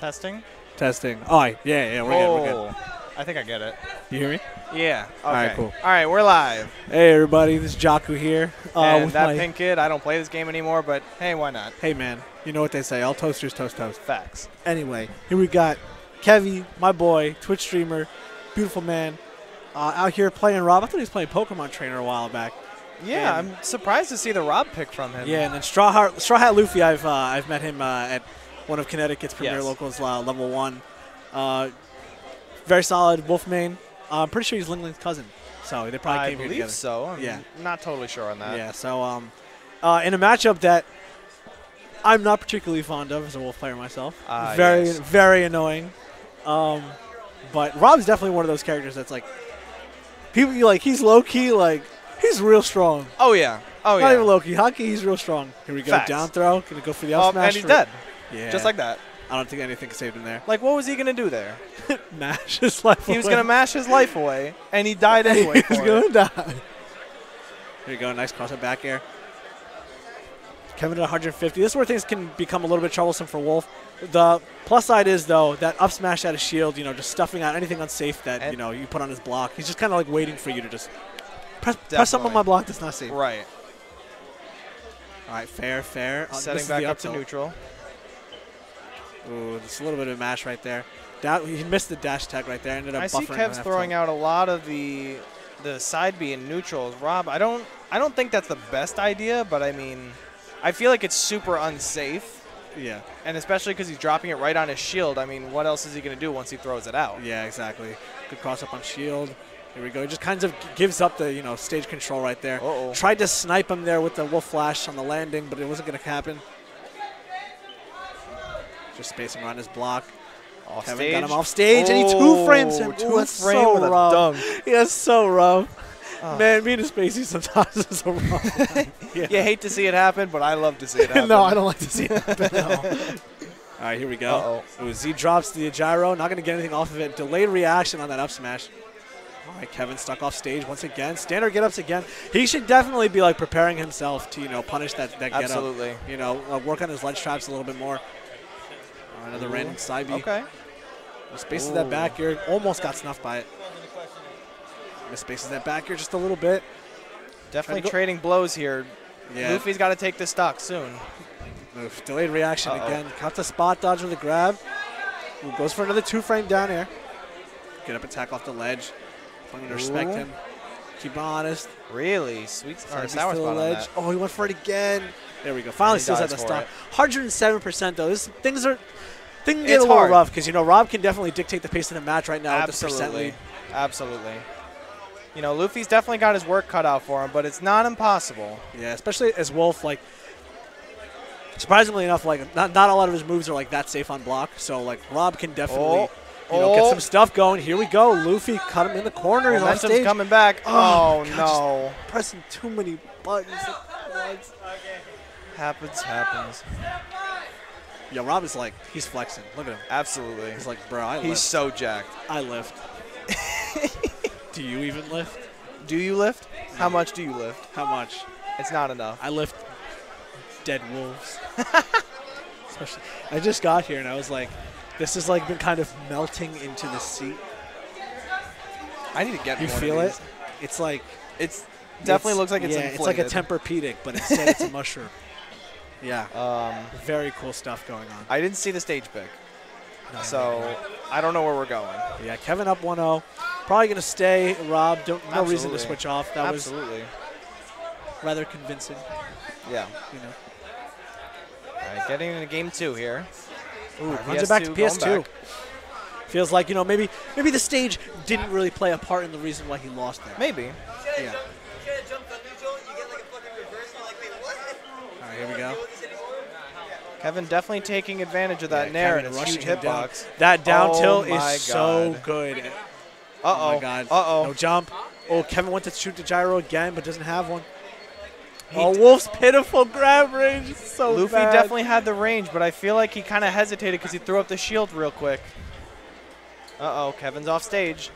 Testing. Testing. Oh, yeah, yeah, we're good. We're good. Oh, I think I get it. You hear me? Yeah. Okay. All right, cool. All right, we're live. Hey, everybody. This is Jaku here. Uh, and with that my, pink kid, I don't play this game anymore, but hey, why not? Hey, man. You know what they say. All toasters toast toast. Facts. Anyway, here we got Kevy, my boy, Twitch streamer, beautiful man, uh, out here playing Rob. I thought he was playing Pokemon Trainer a while back. Yeah, And- I'm surprised to see the Rob pick from him. Yeah, and then Straw Hat, Straw Hat Luffy, I've uh, I've met him uh, at one of Connecticut's premier Yes. locals, uh, level one. Uh, very solid Wolf main. Uh, I'm pretty sure he's Ling Ling's cousin, so they probably I came here believe together. so. I'm Yeah. not totally sure on that. Yeah, so um, uh, in a matchup that I'm not particularly fond of as a Wolf player myself, Ah, very yes. very annoying. Um, but Rob's definitely one of those characters that's like people you like he's low key like he's real strong. Oh yeah. Oh Not yeah. even low key, hockey he's real strong. Here we go, Facts. down throw, gonna go for the up smash. and he's dead. Yeah, Just like that. I don't think anything can save him there. Like, what was he gonna do there? Mash his life. He was gonna mash his life away, and he died anyway. He's for gonna die. Here you go, nice cross up back air. Kevin at 150. This is where things can become a little bit troublesome for Wolf. The plus side is though that up smash out of shield, you know, just stuffing out anything unsafe that And- you know you put on his block. He's just kind of like waiting for you to just press, press something on my block that's not safe. Right. All right, fair, fair. Uh, Setting back up to neutral. Ooh, just a little bit of a mash right there. Down, he missed the dash attack right there. Ended up I see. Kev's throwing out a lot of the the side B in neutrals. Rob, I don't I don't think that's the best idea, but I mean, I feel like it's super unsafe, Yeah, and especially because he's dropping it right on his shield. I mean, what else is he gonna do once he throws it out? yeah, exactly. Good cross up on shield. Here we go. He just kind of gives up the you know stage control right there. Uh-oh. Tried to snipe him there with the wolf flash on the landing, but it wasn't going to happen. Just spacing around his block. Off Kevin stage. got him off stage, and he two frames him. Two Ooh, that's frame so with a rough. dunk. Yeah, that's so rough. Oh. Man, being a spacey sometimes is so rough. yeah. You hate to see it happen, but I love to see it happen. no, I don't like to see it happen. no. All right, here we go. Uh-oh. Ooh, Z drops the gyro. Not going to get anything off of it. Delayed reaction on that up smash. All right, Kevin stuck off stage once again. Standard get ups again. He should definitely be like preparing himself to you know punish that that get up. Absolutely. You know, uh, work on his ledge traps a little bit more. Another Ooh. random side B. Okay. Spaces that back here. Almost got snuffed by it. Spaces that back here just a little bit. Definitely trading blows here. Yeah. Luffy's got to take this stock soon. Move. Delayed reaction Uh-oh. again. Cut the spot dodge with a grab. Ooh, goes for another two frame down air. Get up attack off the ledge. I'm going to respect him. Keep honest. Really sweet or sour spot ledge. Oh, he went for it again. There we go. Finally steals at the stock. 107% though. This things are things get It's a little hard. rough because you know Rob can definitely dictate the pace of the match right now with this percent Absolutely. Absolutely. You know, Luffy's definitely got his work cut out for him, but it's not impossible. Yeah, especially as Wolf like. Surprisingly enough, like not, not a lot of his moves are like that safe on block. So like Rob can definitely Oh, you know get oh. some stuff going. Here we go. Luffy cut him in the corner. He's Momentum's stage. coming back. Oh, Oh, God, no. Pressing too many buttons. Happens, happens. Yo, Rob is like he's flexing. Look at him. Absolutely. He's like, bro, I He's so jacked. I lift. Do you even lift? Do you lift? How much do you lift? How much? It's not enough. I lift dead wolves. Especially, I just got here and I was like, this has like been kind of melting into the seat. I need to get You feel it? It's like It's definitely it's- looks like it's yeah, it's like a inflated. Tempur-Pedic, but instead it's a mushroom. Yeah, Um, very cool stuff going on. I didn't see the stage pick, No, so I don't know where we're going. yeah, Kevin up 1-0. Probably gonna stay. Rob, don't, no reason to switch off. That Absolutely. was rather convincing. Yeah. You know. All right, getting into game two here. Ooh, RPS2 it back to PS2. back. Feels like you know maybe maybe the stage didn't really play a part in the reason why he lost there. Maybe. Yeah. All right, here we go. Kevin definitely taking advantage of that Yeah, nair Kevin and his rushing huge him down. hitbox. That down Oh tilt is so good. Uh Oh my god. Uh oh. No jump. Oh, Kevin went to shoot the gyro again, but doesn't have one. He oh, Wolf's pitiful grab range is so Luffy bad. definitely had the range, but I feel like he kind of hesitated because he threw up the shield real quick. Uh oh, Kevin's off stage.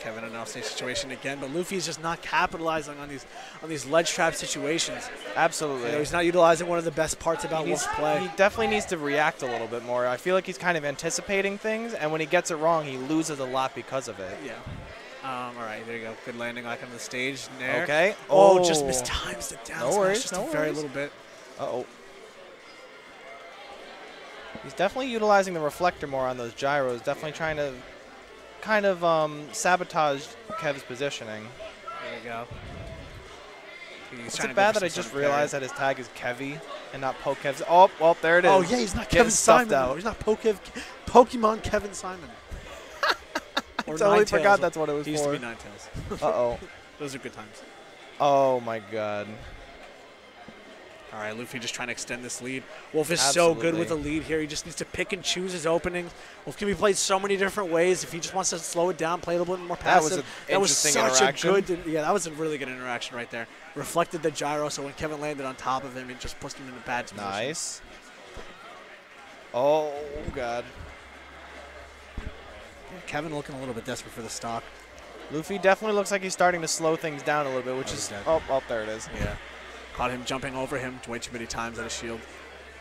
Kevin in an offstage situation again, but Luffy is just not capitalizing on these on these ledge trap situations. Absolutely. You know, he's not utilizing one of the best parts about Wolf's play. He definitely needs to react a little bit more. I feel like he's kind of anticipating things, and when he gets it wrong, he loses a lot because of it. yeah. Um, all right, there you go. Good landing like on the stage there. Okay. Oh, just mistimes the down No smash worries, just no a very little bit. Uh oh. He's definitely utilizing the reflector more on those gyros. Definitely trying to kind of um, sabotage Kev's positioning. There you go. He's Is it bad that I just parry. realized that his tag is Kevy and not Pokev's? Oh, well, there it is. Oh yeah, he's not Getting Kevin Simon. out. He's not Pokev, Pokemon Kevin Simon. or totally forgot that's what it was He used for. to be Ninetales. Uh oh. Those are good times. Oh my god. All right, Luffy just trying to extend this lead. Wolf is so good with the lead here. He just needs to pick and choose his openings. Wolf can be played so many different ways. If he just wants to slow it down, play a little bit more passive. That was an that was interesting such interaction. a good. Yeah, that was a really good interaction right there. Reflected the gyro, so when Kevin landed on top of him, it just pushed him in a bad position. Nice. Oh god. Kevin looking a little bit desperate for the stock. Luffy definitely looks like he's starting to slow things down a little bit, which Oh, is oh, oh, there it is. Yeah. Caught him jumping over him way too many times at his shield.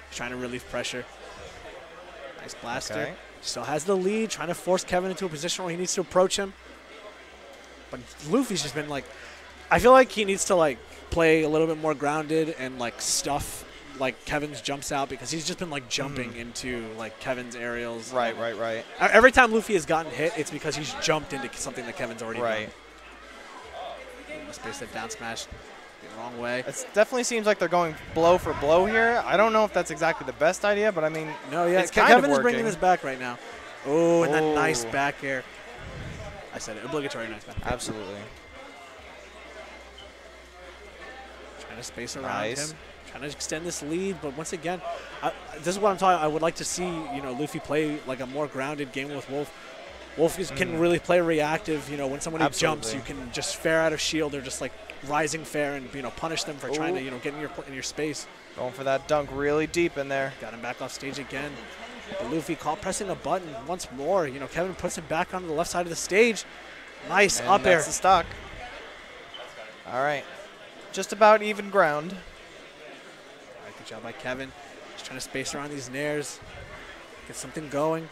He's trying to relieve pressure. Nice blaster. Okay. Still has the lead, trying to force Kevin into a position where he needs to approach him. But Luffy's just been like, I feel like he needs to like play a little bit more grounded and like stuff like Kevin's jumps out because he's just been like jumping mm. into like Kevin's aerials. Right, right, right, Every time Luffy has gotten hit, it's because he's jumped into something that Kevin's already right. done. Space that down smash the wrong way. It definitely seems like they're going blow for blow here. I don't know if that's exactly the best idea, but I mean, No, yeah, It's Ke- kind of Kevin is bringing this back right now. Oh, and that nice Oh. back air. I said it, obligatory nice back. air. absolutely. Trying to space around Nice. him, trying to extend this lead, but once again, I, this is what I'm talking. I would like to see you know Luffy play like a more grounded game with Wolf. Wolf is, can Mhm. really play reactive. You know, when somebody jumps, you can just fair out of shield or just like rising fair and you know punish them for trying to you know get in your in your space. Going for that dunk really deep in there. Got him back off stage again. But Luffy caught pressing a button once more. You know, Kevin puts him back onto the left side of the stage. Nice And up air. that's the stock. All right. Just about even ground. All right, good job by Kevin. Just trying to space around these nairs, get something going.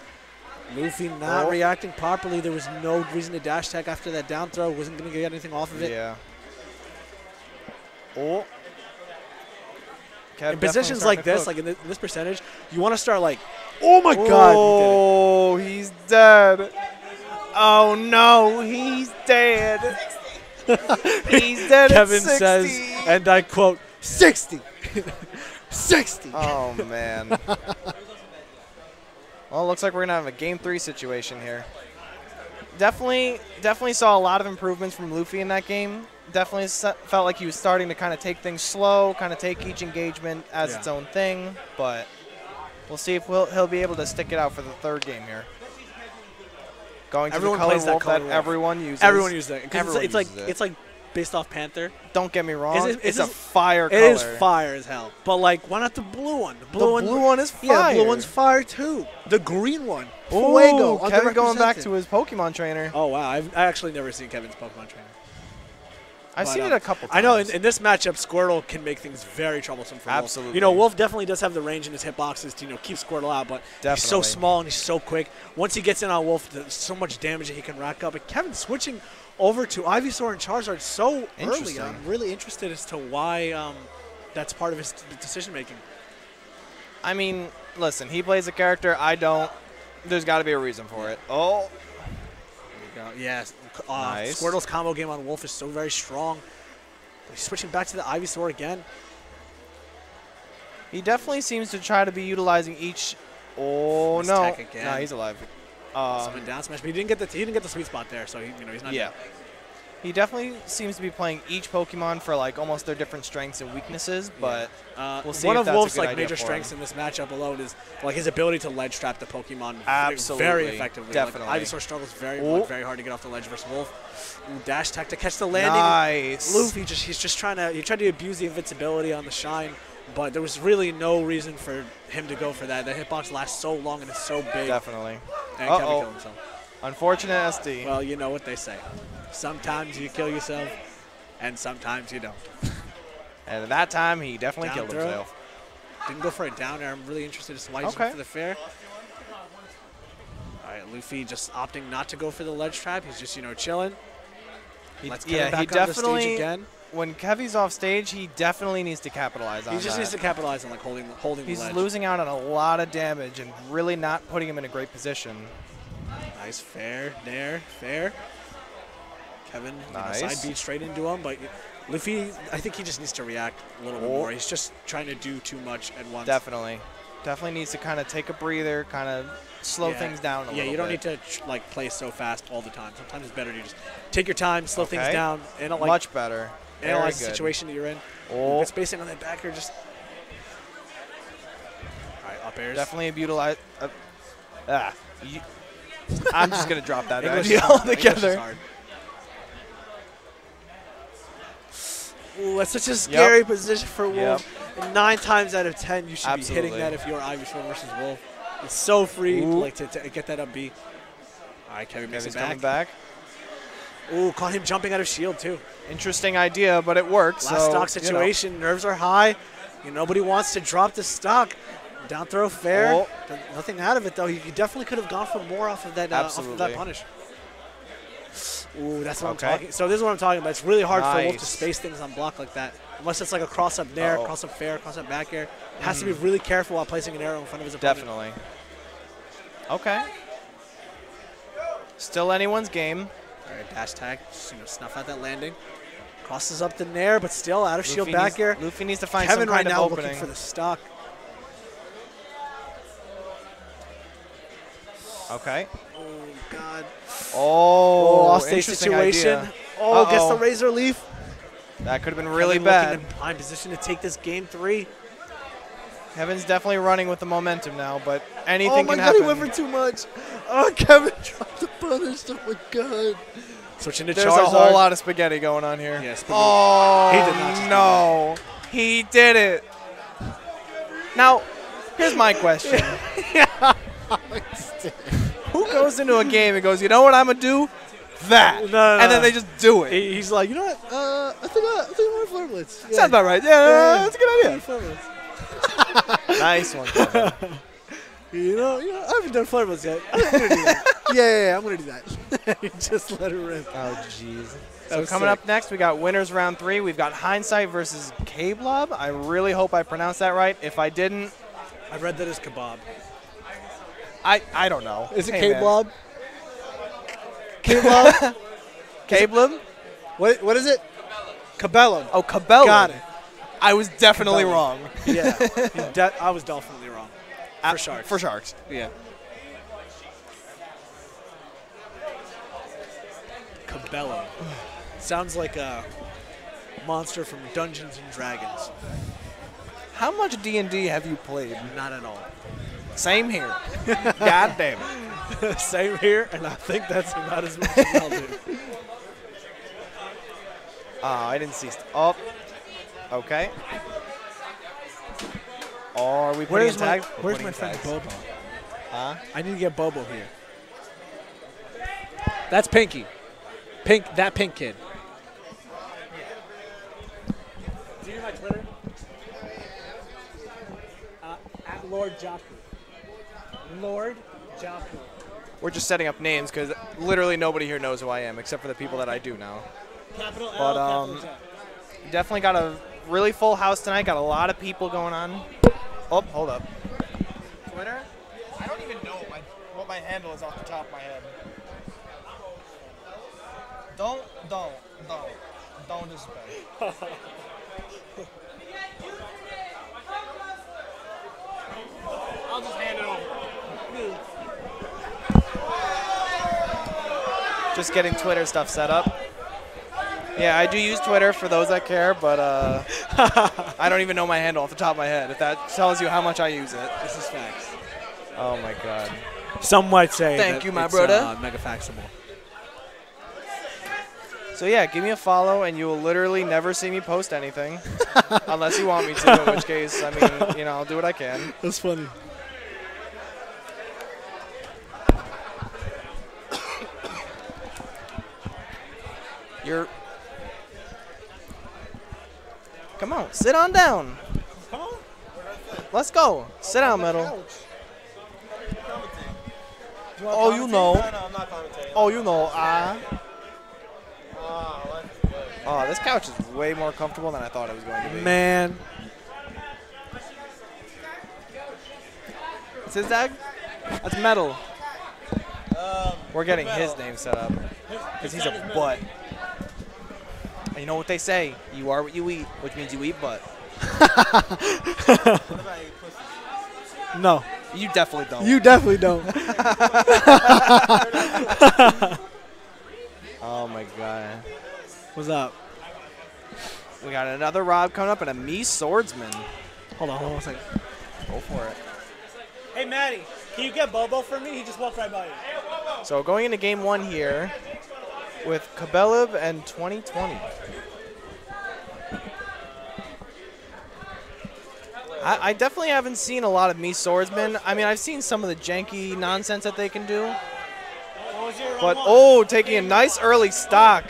Luffy not Oh. reacting properly. There was no reason to dash attack after that down throw. Wasn't going to get anything off of it. Yeah. Oh. In positions like this, like in this, this percentage, you want to start like, oh my god, Oh, he's dead. Oh, oh no, he's dead. he's dead. at Kevin 60. says, and I quote, 60. 60. Oh man. well, it looks like we're gonna have a game three situation here. Definitely, definitely saw a lot of improvements from Luffy in that game. Definitely felt like he was starting to kind of take things slow, kind of take each engagement as Yeah. its own thing. But we'll see if we'll, he'll be able to stick it out for the third game here. Going to Everyone the color plays that color that everyone uses. Everyone uses It's, Everyone it's like uses it. it's like based off Panther. Don't get me wrong. Is it- is it's a fire It color. is fire as hell. But like, why not the blue one? The The blue one. blue one is fire. Yeah, the blue one's fire too. The green one, Ooh, Fuego. Kevin going back to his Pokemon trainer. Oh wow, I've I actually never seen Kevin's Pokemon trainer. I've but, seen um, it a couple times. I know in, in this matchup, Squirtle can make things very troublesome for Wolf. Absolutely. You know, Wolf definitely does have the range in his hitboxes to you know keep Squirtle out, but he's so small and he's so quick. Once he gets in on Wolf, there's so much damage that he can rack up. But Kevin switching over to Ivysaur and Charizard so early. I'm really interested as to why um, that's part of his decision making. I mean, listen, he plays a character. I don't. There's got to be a reason for it. Oh, go. Yes. Uh, Nice. Squirtle's combo game on Wolf is so very strong. But he's switching back to the Ivysaur again. he definitely seems to try to be utilizing each. Oh Nice no, no, he's alive. Um, Summon down smash, but he didn't get the he didn't get the sweet spot there, so he, you know he's not. yeah, dead. He definitely seems to be playing each Pokemon for like almost their different strengths and weaknesses. But Uh, We'll see one of Wolf's like major strengths him. in this matchup alone is like his ability to ledge trap the Pokemon Absolutely. very effectively. Definitely. Like, Ivysaur struggles very like, very hard to get off the ledge versus Wolf. Ooh, dash tech to catch the landing. nice. Luffy just he's just trying to he tried to abuse the invincibility on the shine, but there was really no reason for him to go for that. The hitbox lasts so long and it's so big. Definitely. And Kevin killed himself. Unfortunate SD. Well, you know what they say. Sometimes you kill yourself, and sometimes you don't. and at that time, he definitely Down killed throw. himself. Didn't go for a down air. I'm really interested as to why he's Okay. for the fair. All right, Luffy just opting not to go for the ledge trap. He's just, you know, chilling. He- Let's yeah, back he on the stage definitely. again. When Kevy's off stage, he definitely needs to capitalize on He just that. needs to capitalize on like holding holding He's the ledge. losing out on a lot of damage and really not putting him in a great position. Nice fair there, fair. Kevin, you know, side beat straight into him, but Luffy, I think he just needs to react a little bit Oh. more. He's just trying to do too much at once. Definitely. Definitely needs to kind of take a breather, kind of slow Yeah. things down a yeah, little you don't bit. need to like play so fast all the time. Sometimes it's better to just take your time, slow things down, and like Much better. Analyze the situation that you're in. Oh, Good spacing on that backer, just. All right, up airs. definitely utilize. Uh, ah, I'm just gonna drop that English hard. English is hard. Ooh, that's such a scary position for Wolf. And Nine times out of ten, you should be hitting that if you're Ivysaur versus Wolf. It's so free Ooh. like to, to get that up B. All right, Kevin makes it coming back. back. Ooh, caught him jumping out of shield too. Interesting idea, but it worked. Last so, stock you know. situation, nerves are high. You know, nobody wants to drop the stock. Down throw fair. Oh. Nothing out of it though. You you definitely could have gone for more off of that, uh, off of that Absolutely. punish. Ooh, that's what Okay. I'm talking. So this is what I'm talking about. It's really hard for Wolf to space things on block like that, unless it's like a cross up there, cross up fair, cross up back air. Has to be mm. really careful while placing an arrow in front of his opponent. Definitely. Okay. Still anyone's game. All right, dash attack, just, you know, snuff out that landing. Crosses up the nair, but still out of shield back air. Luffy needs to find Kevin some right kind now of looking for the stock. Okay. Oh Oh, Oh, interesting situation. idea. Oh, gets the razor leaf. That could have been really Kevin bad. Looking in prime position to take this game three. Kevin's definitely running with the momentum now, but anything oh my can God, happen. he went for too much. Oh, Kevin dropped the punish. Oh my God. Switching to There's Charizard. a whole lot of spaghetti going on here. Yeah. Oh, He did not no. He did it. Now, here's my question. Who goes into a game and goes, you know what I'm going to do? That. No, no, and then they just do it. He- He's like, you know what? Uh, I think I, I think I want to Flare Blitz. Yeah. Sounds about right. Yeah, Yeah. that's a good idea. Flare nice one. Kevin. You know, you know, I haven't done Flare Blitz yet. I'm gonna do that. yeah, yeah, yeah, I'm gonna do that. He just let it rip. Oh, jeez. That So was coming sick. up next, we got winners round three. We've got Hindsight versus K-Blob. I really hope I pronounced that right. If I didn't, I read that as kebab. I, I don't know. Is it Hey, K man. Blob? K Blob? K-Blob? what, what is it? Cabellum. Oh, Cabela. Got it. I was definitely Cabela. wrong. Yeah. De- I was definitely wrong. For sharks. For sharks. Yeah. Cabellum. Sounds like a monster from Dungeons and Dragons. How much D&D have you played? Not at all. Same here. God damn it. Same here, and I think that's about as much as I'll do. Oh, I didn't see. St- oh. Okay. Oh, are we putting Where's in my, tags? Where's my friend tags. Bobo? Huh? I need to get Bobo here. That's Pinky. Pink, that pink kid. Do you know my Twitter? Uh, at Lord Jaku. Lord Jaku. We're just setting up names because literally nobody here knows who I am except for the people that I do know. Capital L, But, um, capital Definitely got a really full house tonight. Got a lot of people going on. Oh, hold up. Twitter? I don't even know my, what my handle is off the top of my head. Don't, don't, don't, don't disrespect. I'll just hand it over. Just getting Twitter stuff set up. Yeah, I do use Twitter for those that care, but uh, I don't even know my handle off the top of my head. If that tells you how much I use it. This is facts. Oh my god. Some might say Thank that you, my it's, brother. Uh, mega faxable. So yeah, give me a follow, and you will literally never see me post anything, unless you want me to. In which case, I mean, you know, I'll do what I can. That's funny. You're. Come on, sit on down. Come on. Let's go. Sit down, Metal. Oh, you know. No, no, I'm not commentating. Oh, you know, ah. Oh, this couch is way more comfortable than I thought it was going to be. Man, It's his tag? That's metal. Um, We're getting Metal. his name set up. Because he's a butt. And you know what they say? You are what you eat, which means you eat butt. metal. What about you, pussy? no, You definitely don't. you definitely don't. oh my god. What's up? We got another Rob coming up and a Mii swordsman. Hold on, hold on a second. Go for it. Hey, Maddie, can you get Bobo for me? He just walked right by you. So going into game one here with Kabelib and 2020. I, I definitely haven't seen a lot of Mii swordsmen. I mean, I've seen some of the janky nonsense that they can do, but oh, taking a nice early stock.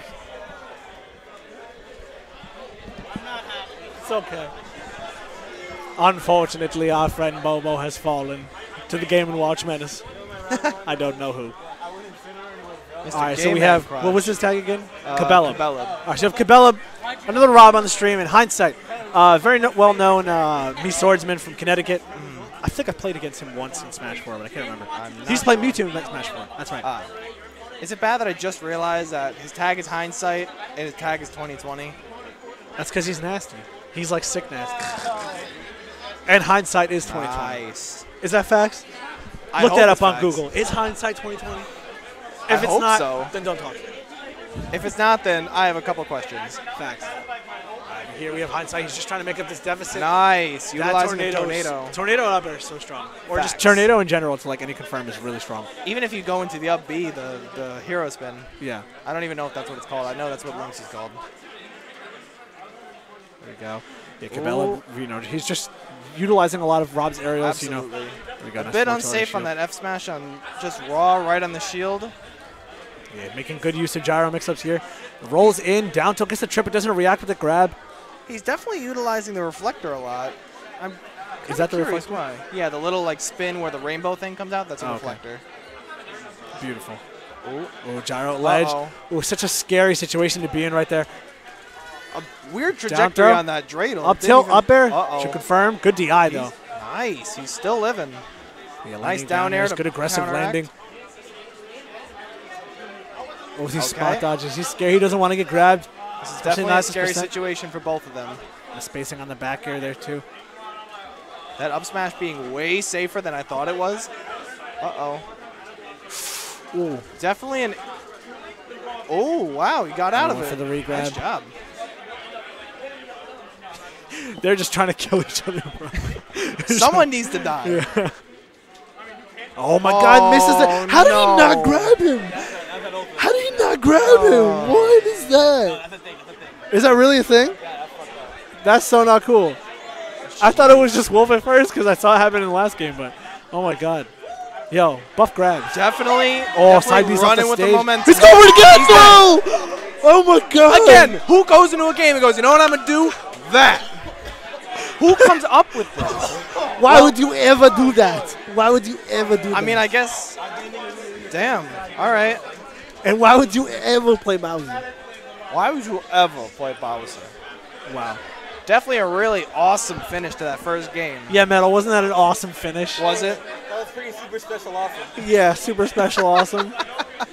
It's okay. Unfortunately, our friend Bobo has fallen to the Game and Watch menace. I don't know who. Mr. All right, so we have what was his tag again? Uh, Cabela. Cabela. All right, so we have Cabela, another Rob on the stream. In hindsight, uh, very no- well-known uh, Mii swordsman from Connecticut. I think I played against him once in Smash 4, but I can't remember. I'm He used to play Mewtwo in Smash 4. That's right. Ah. Is it bad that I just realized that his tag is hindsight and his tag is 2020? That's because he's nasty. He's like sick nasty. and hindsight is 2020. Nice. Is that facts? I Look that up on facts. Google. Is hindsight 2020? If I it's not, so. then don't talk to me. If it's not, then I have a couple questions. Facts. Alright, here we have hindsight. He's just trying to make up this deficit. Nice. That Utilizing the tornado, tornado. up air is so strong. Or just tornado in general to like any confirm is really strong. Even if you go into the up B, the, the hero spin, Yeah. I don't even know if that's what it's called. I know that's what Link's is called. There you go. Yeah, Cabela, you know, he's just utilizing a lot of Rob's aerials. You know, Absolutely. There we go, A nice bit unsafe on that F smash on just raw right on the shield. Yeah, making good use of gyro mix-ups here. Rolls in, down tilt, gets the trip, but doesn't react with the grab. He's definitely utilizing the reflector a lot. I'm Is that the reflector? why. Yeah, the little like spin where the rainbow thing comes out. That's a Oh, okay. reflector. Beautiful. Oh, gyro ledge. Uh-oh. Oh, such a scary situation to be in right there. A weird trajectory on that dreidel. Up tilt, even- up air. Uh-oh. Should confirm. Good DI though. He's- Nice. He's still living. Yeah, Nice landing down air Good aggressive counteract. landing. Oh, these Okay. spot dodges. He's scared. He doesn't want to get grabbed. This is definitely a scary percent. situation for both of them. The spacing on the back air there too. That up smash being way safer than I thought it was. Uh-oh. Ooh, Definitely an... Oh, wow. He got out of it. for the regrab. Nice job. they're just trying to kill each other. Someone needs to die. Yeah. Oh my God, misses Oh, it. How did he not oh, grab him? How did he not grab him? Oh. What is that? Is that really a thing? That's so not cool. I thought it was just Wolf at first because I saw it happen in the last game, but oh my God. Yo, buff grabs. Definitely, Oh, side definitely B's off running the with stage. the momentum. He's going again! He's No! Oh my God! Again, who goes into a game and goes, you know what I'm going to do? That. Who comes up with this? Why would you ever do that? Why would you ever do that? I mean, I guess. Damn. All right. And why would you ever play Bowser? Why would you ever play Bowser? Wow. Definitely a really awesome finish to that first game. Yeah, Metal, wasn't that an awesome finish? Was it? That was pretty super special awesome. Yeah, super special, awesome.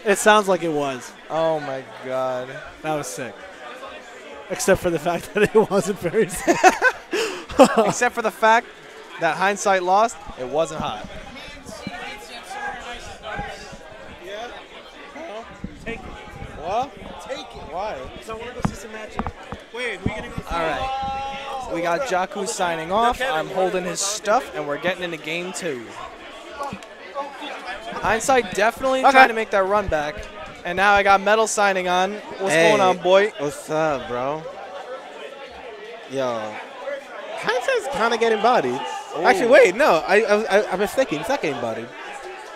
It sounds like it was. Oh my god. That was sick. Except for the fact that it wasn't very sick. Except for the fact that hindsight lost, it wasn't hot. Take it. What? Take it. Why? So I want to go see some matches. Wait, we gonna go see All right. We got Jakku signing off. I'm holding his stuff, and we're getting into game two. Hindsight definitely trying to make that run back. And now I got Metal signing on. What's Hey. going on, boy? What's up, bro? Yo, hindsight's kind of getting bodied. Oh. Actually, wait, no, I, I, I, I'm mistaken. It's not getting bodied.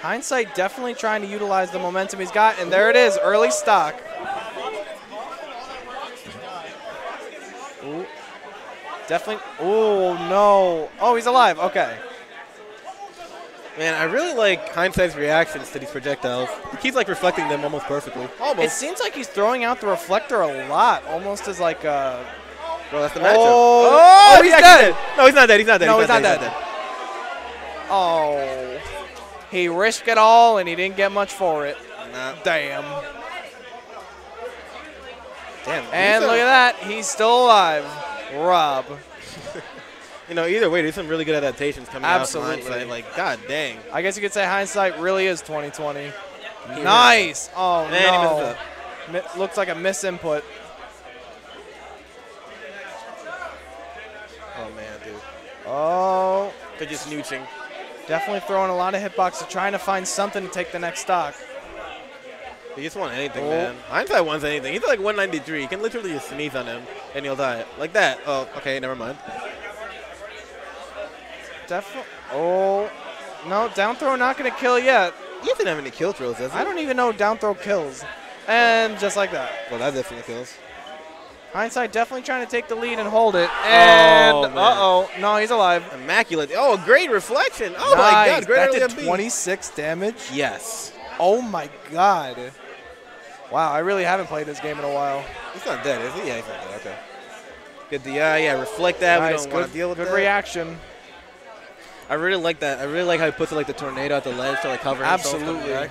Hindsight definitely trying to utilize the momentum he's got, and there it is, early stock. Definitely. Oh, no. Oh, he's alive. Okay. Man, I really like Hindsight's reactions to these projectiles. He keeps like reflecting them almost perfectly. Almost. It seems like he's throwing out the reflector a lot, almost as like a. Bro, that's the oh, matchup. Oh, Oh, he's actually dead. No, he's not dead. He's not dead. No, he's, he's not dead. dead. Oh. He risked it all and he didn't get much for it. Nah. Damn. Damn. And look at that. He's still alive. Rob. You know, either way, there's some really good adaptations coming out Absolutely. Like, god dang. I guess you could say hindsight really is 2020. Nice. Oh, Man, no. Looks like a misinput. Oh man, dude. Oh, They're just nooching. definitely throwing a lot of hitboxes, trying to find something to take the next stock. He just want anything, Oh. man. Hindsight wants anything. He's like 193. You can literally just sneeze on him and he'll die. Like that. Oh, okay, never mind. Definitely. Oh, no, down throw not going to kill yet. He doesn't have any kill throws, does he? I don't even know down throw kills. And just like that. Well, that definitely kills. Hindsight definitely trying to take the lead and hold it. Oh, and Oh, uh-oh. No, he's alive. Immaculate. Oh, great reflection. Oh my god, great That did 26 damage. Yes. Oh my god. Wow, I really haven't played this game in a while. He's not dead, is he? Yeah, he's not dead. Okay. Good DI. Yeah, reflect that. nice, we don't want good, to deal with good that. reaction. I really like that. I really like how he puts it like the tornado at the ledge to like cover himself Absolutely.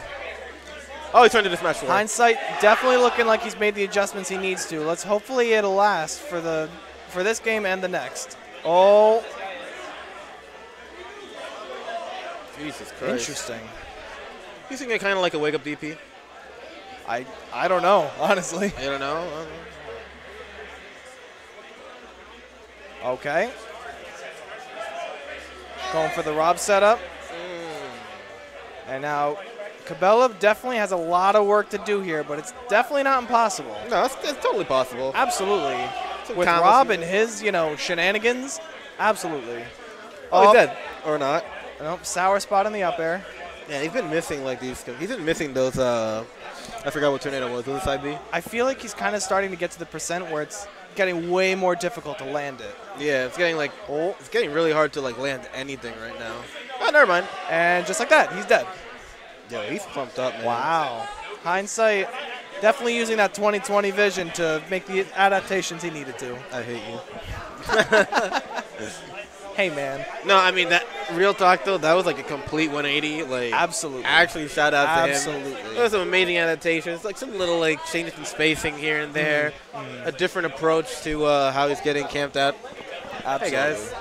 Oh, he's trying to smash four. Hindsight definitely looking like he's made the adjustments he needs to. Let's hopefully it'll last for the for this game and the next. Oh, Jesus Christ. interesting. He's thinking kind of like a wake up DP. I I don't know, honestly. I don't know. I don't know. Okay. Going for the Rob setup. Hmm. And now Cabela definitely has a lot of work to do here, but it's definitely not impossible. No, it's, it's totally possible. Absolutely. Some With Rob and his, you know, shenanigans, absolutely. Oh, he's um, dead. Or not. Nope, sour spot in the up air. Yeah, he's been missing like these. He's been missing those. Uh, I forgot what tornado was. Was it side B? I feel like he's kind of starting to get to the percent where it's getting way more difficult to land it. Yeah, it's getting like oh, it's getting really hard to like land anything right now. Oh, never mind. And just like that, he's dead. Yo, he's pumped up, man. Wow. Hindsight, definitely using that 2020 vision to make the adaptations he needed to. I hate you. Hey, man. No, I mean that real talk though. That was like a complete 180. Like Absolutely. actually, shout out to him. Absolutely. There was some amazing adaptations, like some little like changes in spacing here and there, Mm-hmm. a different approach to uh, how he's getting camped out. Absolutely. Hey guys.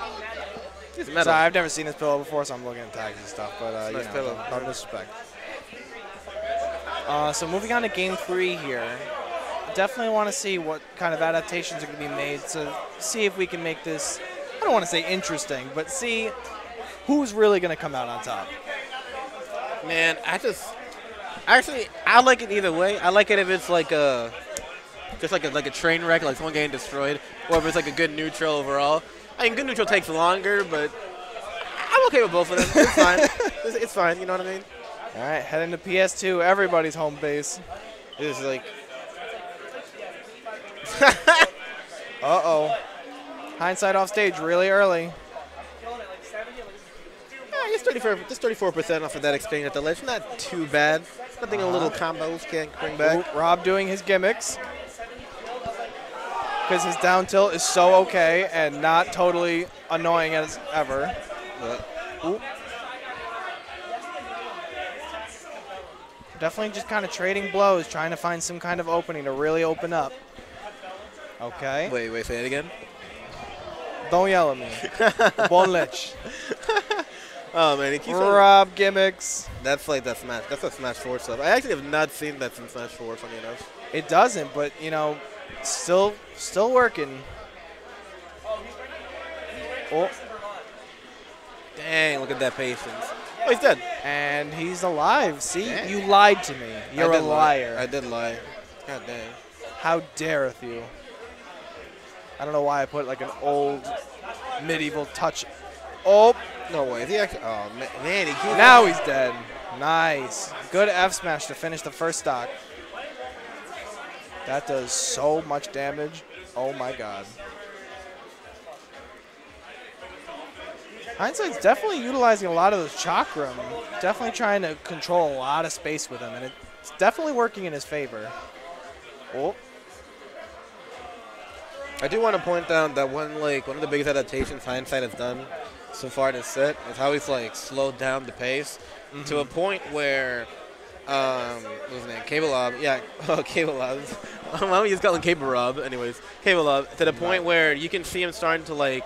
Sorry, I've never seen this pillow before, so I'm looking at tags and stuff. But uh, you Nice know, pillow. no disrespect. Uh, so moving on to game three here. Definitely want to see what kind of adaptations are going to be made to see if we can make this. I don't want to say interesting, but see who's really going to come out on top. Man, I just actually I like it either way. I like it if it's like a just like a like a train wreck, like someone getting destroyed, or if it's like a good neutral overall. I mean, good neutral takes longer, but I'm okay with both of them. It's fine. it's, it's fine. You know what I mean? All right, heading to PS2, everybody's home base. This is like Uh oh. Hindsight off stage really early. yeah, just 34 just 34 percent off of that exchange at the ledge. Not too bad. Nothing a uh-huh. little combos can't bring back. Rob doing his gimmicks. Because his down tilt is so okay and not totally annoying as ever. Definitely just kind of trading blows, trying to find some kind of opening to really open up. Okay. wait, wait, say it again. Don't yell at me. bon lich. Oh man, he keeps on, Rob gimmicks. That's like that Smash. That's a Smash 4 stuff. I actually have not seen that since Smash 4. Funny enough. It doesn't, but you know, still still working. Oh, Dang, look at that patience. Oh, he's dead. and he's alive. See, Dang. you lied to me. You're a did lie. liar. I did lie. God dang. How dareth you? I don't know why I put like an old medieval touch. Oh, No way. Is he actually? Oh man, he now he's dead. Nice. Good F smash to finish the first stock. That does so much damage. Oh my god. Hindsight's definitely utilizing a lot of those chakram. Definitely trying to control a lot of space with him, and it's definitely working in his favor. Oh. I do want to point out that one like one of the biggest adaptations hindsight has done so far to set is how he's like slowed down the pace to a point where um what was his name? Cable Lob. Yeah, oh Cable Lob. We just call him Cable Rob? Anyways, Cable Lob to the point where you can see him starting to like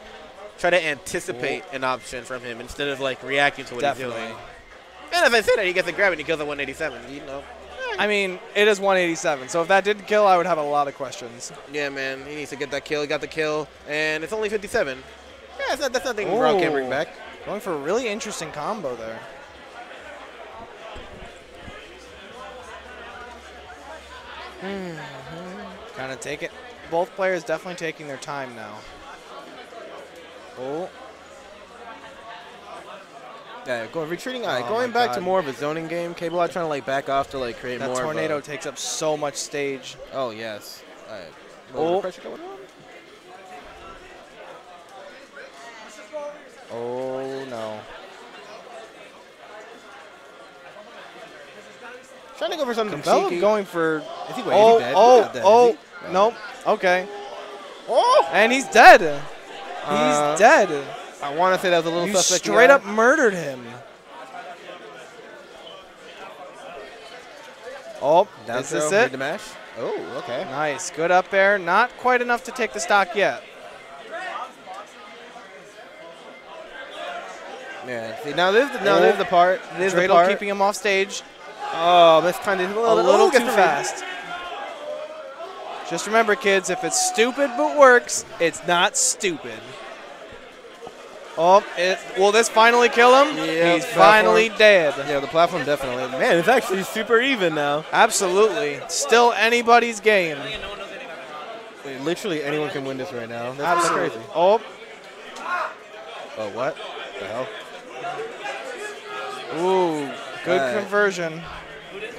try to anticipate an option from him instead of like reacting to what Definitely. he's doing. And as I said, he gets a grab and he kills a 187. You know. I mean, it is 187, so if that didn't kill, I would have a lot of questions. Yeah, man, he needs to get that kill. He got the kill, and it's only 57. Yeah, that's, not, that's nothing Brock can't bring back. Going for a really interesting combo there. Mm-hmm. Kind of take it. Both players definitely taking their time now. Oh, Yeah, going retreating. Right, Oh going my back to more of a zoning game. Cable Eye trying to like back off to like create that more. of tornado a- takes up so much stage. oh yes. All right. Oh. Oh. Pressure going on. Oh no. Trying to go for something cheeky. going for. Is he, wait, Oh, he dead? Oh, dead, is oh, nope. Okay. Oh! And he's dead. Uh, he's dead. I want to say that was a little You suspect. straight up murdered him. Oh, is this it? mid to mash. Oh, okay. Nice. Good up air. Not quite enough to take the stock yet. Yeah. See, now this, now Oh. this is the oh, part. This is the part. keeping him off stage oh, this kind of a a little, little too fast. Just remember, kids, if it's stupid but works, it's not stupid. Oh, it, will this finally kill him? Yeah, He's finally dead. Yeah, the platform definitely. Man, it's actually super even now. Absolutely. Still anybody's game. Literally anyone can win this right now. That's Absolutely. crazy. Oh, Oh, what? The hell? ooh, good Alright. conversion.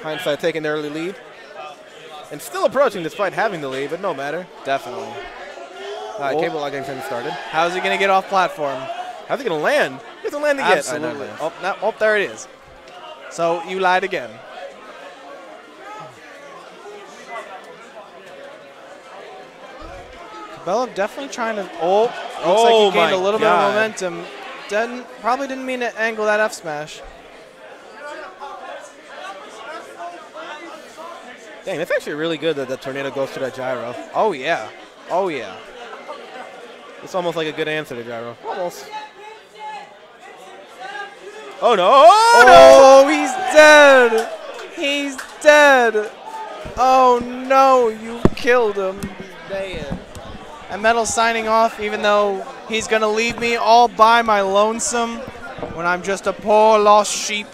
Hindsight taking the early lead. And still approaching despite having the lead, but no matter. Definitely. All right, Oh. cable lock game started. How's he going to get off platform? How's he going to land? He doesn't land again. Absolutely. Oh, no, oh, there it is. So you lied again. Cabello definitely trying to. Oh, looks Oh like he oh gained a little God. bit of momentum. Didn't probably didn't mean to angle that F smash. Dang, that's actually really good that the tornado goes to that gyro. Oh yeah, oh yeah. It's almost like a good answer to gyro. Almost. Oh no! Oh, Oh, he's dead. He's dead. Oh no, you killed him. Damn. And Metal signing off, even though he's gonna leave me all by my lonesome when I'm just a poor lost sheep.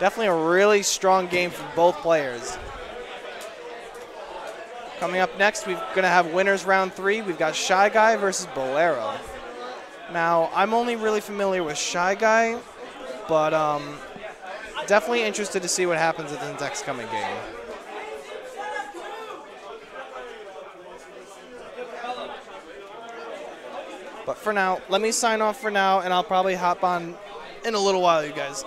Definitely a really strong game from both players. Coming up next, we're gonna have winners round three. We've got Shy Guy versus Bolero. Now, I'm only really familiar with Shy Guy, but um, definitely interested to see what happens in the next coming game. But for now, let me sign off for now, and I'll probably hop on in a little while, you guys.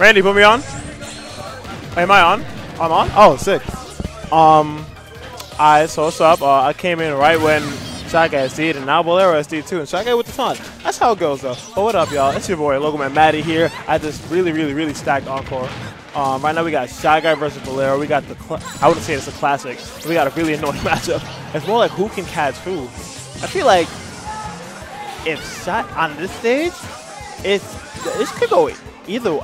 Randy, put me on. Am I on? I'm on? Oh, sick. Um, alright, so what's up? Uh, I came in right when Shy Guy SD'd, and now Bolero SD too, and Shy Guy with the taunt. That's how it goes, though. But what up, y'all? It's your boy, Logo Man Matty here. I just really, really, really stacked Encore. Um, right now we got Shy Guy versus Bolero. We got the, I wouldn't say it's a classic. We got a really annoying matchup. It's more like who can catch who. I feel like if Shy, on this stage, it's, this could go either,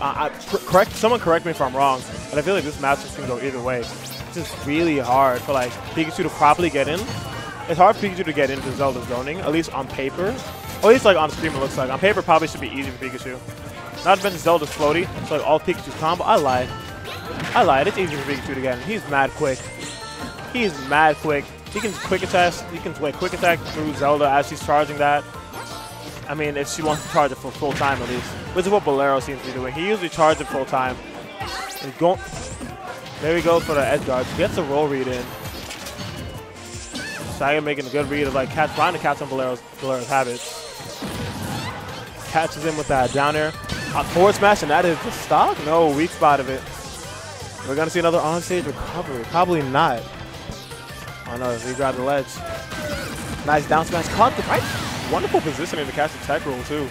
correct, someone correct me if I'm wrong, but I feel like this matchup can go either way. It's just really hard for like Pikachu to properly get in. It's hard for Pikachu to get into Zelda zoning, at least on paper. At least like on screen it looks like. On paper probably should be easy for Pikachu. Not mention Zelda's floaty, so like all Pikachu's combo. I lied. I lied. It's easy for Pikachu to get in. He's mad quick. He's mad quick. He can quick attack. He can like quick attack through Zelda as she's charging that. I mean, if she wants to charge it for full time at least, which is what Bolero seems to be doing. He usually charges it full time. He's going. There we go for the edge guard. Gets a roll read in. Saga making a good read of like catch, trying to catch on Bolero's, Bolero's habits. Catches him with that down air. Uh, forward smash, and that is the stock? No, weak spot of it. We're going to see another on-stage recovery. Probably not. Oh no, he grabbed the ledge. Nice down smash. Caught the right. Wonderful positioning to catch the tech roll, too.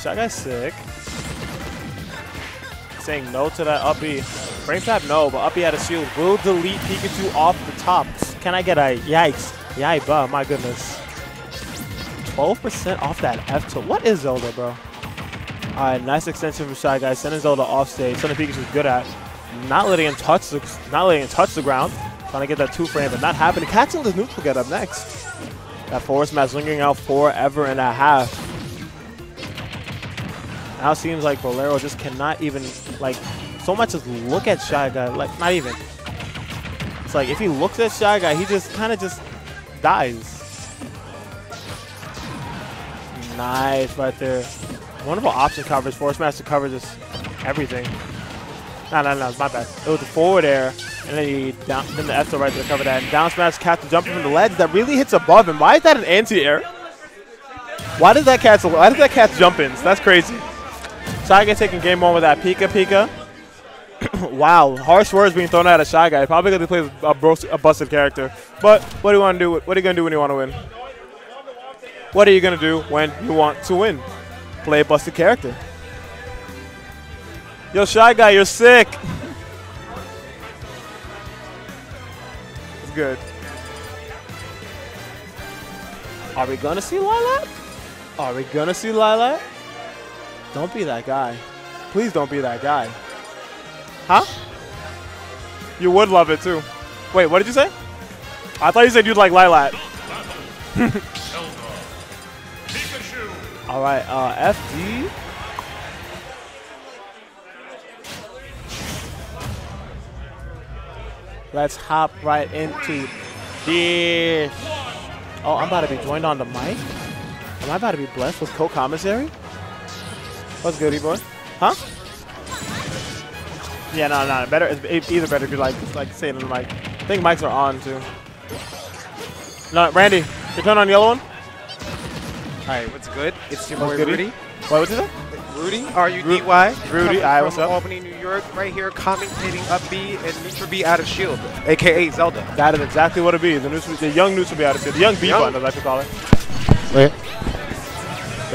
Shy Guy's sick. Saying no to that up. Frame tap, no, but up B had a shield. Will delete Pikachu off the top. Can I get a yikes? Yiba, my goodness. 12% off that F tilt. What is Zelda, bro? Alright, nice extension from Shy Guy. Sending Zelda off stage. Something Pikachu's good at. Not letting him touch the not letting him touch the ground. Trying to get that two frame, but not happening. Catching the neutral get up next. That force match lingering out forever and a half. Now seems like Bolero just cannot even, like, so much as look at Shy Guy. Like, not even. It's like, if he looks at Shy Guy, he just kind of just dies. Nice right there. Wonderful option coverage. Force Master covers just everything. No, no, no, it's my bad. It was the forward air, and then he down, then the F right to cover that. And down smash Captain jumping from the ledge that really hits above him. Why is that an anti-air? Why does that catch? Why does that catch jump ins? That's crazy. Shy Guy taking game one with that Pika Pika. wow, harsh words being thrown out at Shy Guy. Probably because he plays a, a busted character. But what do you want to do? What are you gonna do when you want to win? What are you gonna do when you want to win? Play a busted character. Yo, Shy Guy, you're sick. Good. Are we gonna see Lilac? Are we gonna see Lilac? Don't be that guy. Please don't be that guy. Huh? You would love it too. Wait, what did you say? I thought you said you'd like Lilac. All right, uh, FD. Let's hop right into this. Oh, I'm about to be joined on the mic. Am I about to be blessed with co-commissary? What's good, boy? Huh? Yeah, no, no, better. It's either better if you like, like say it on the mic. I think mics are on too. No, Randy, you turn on the yellow one. Hi, what's good? It's your What's boy goody? Rudy. What was it? Rudy, R-U-D-Y. Rudy, coming aye, from what's up? Albany, New York, right here commentating up B and Neutral B out of Shield, aka Zelda. That is exactly what it be. The, news, the young news B out of Shield. The young B Young? button, as I like to call it. Wait.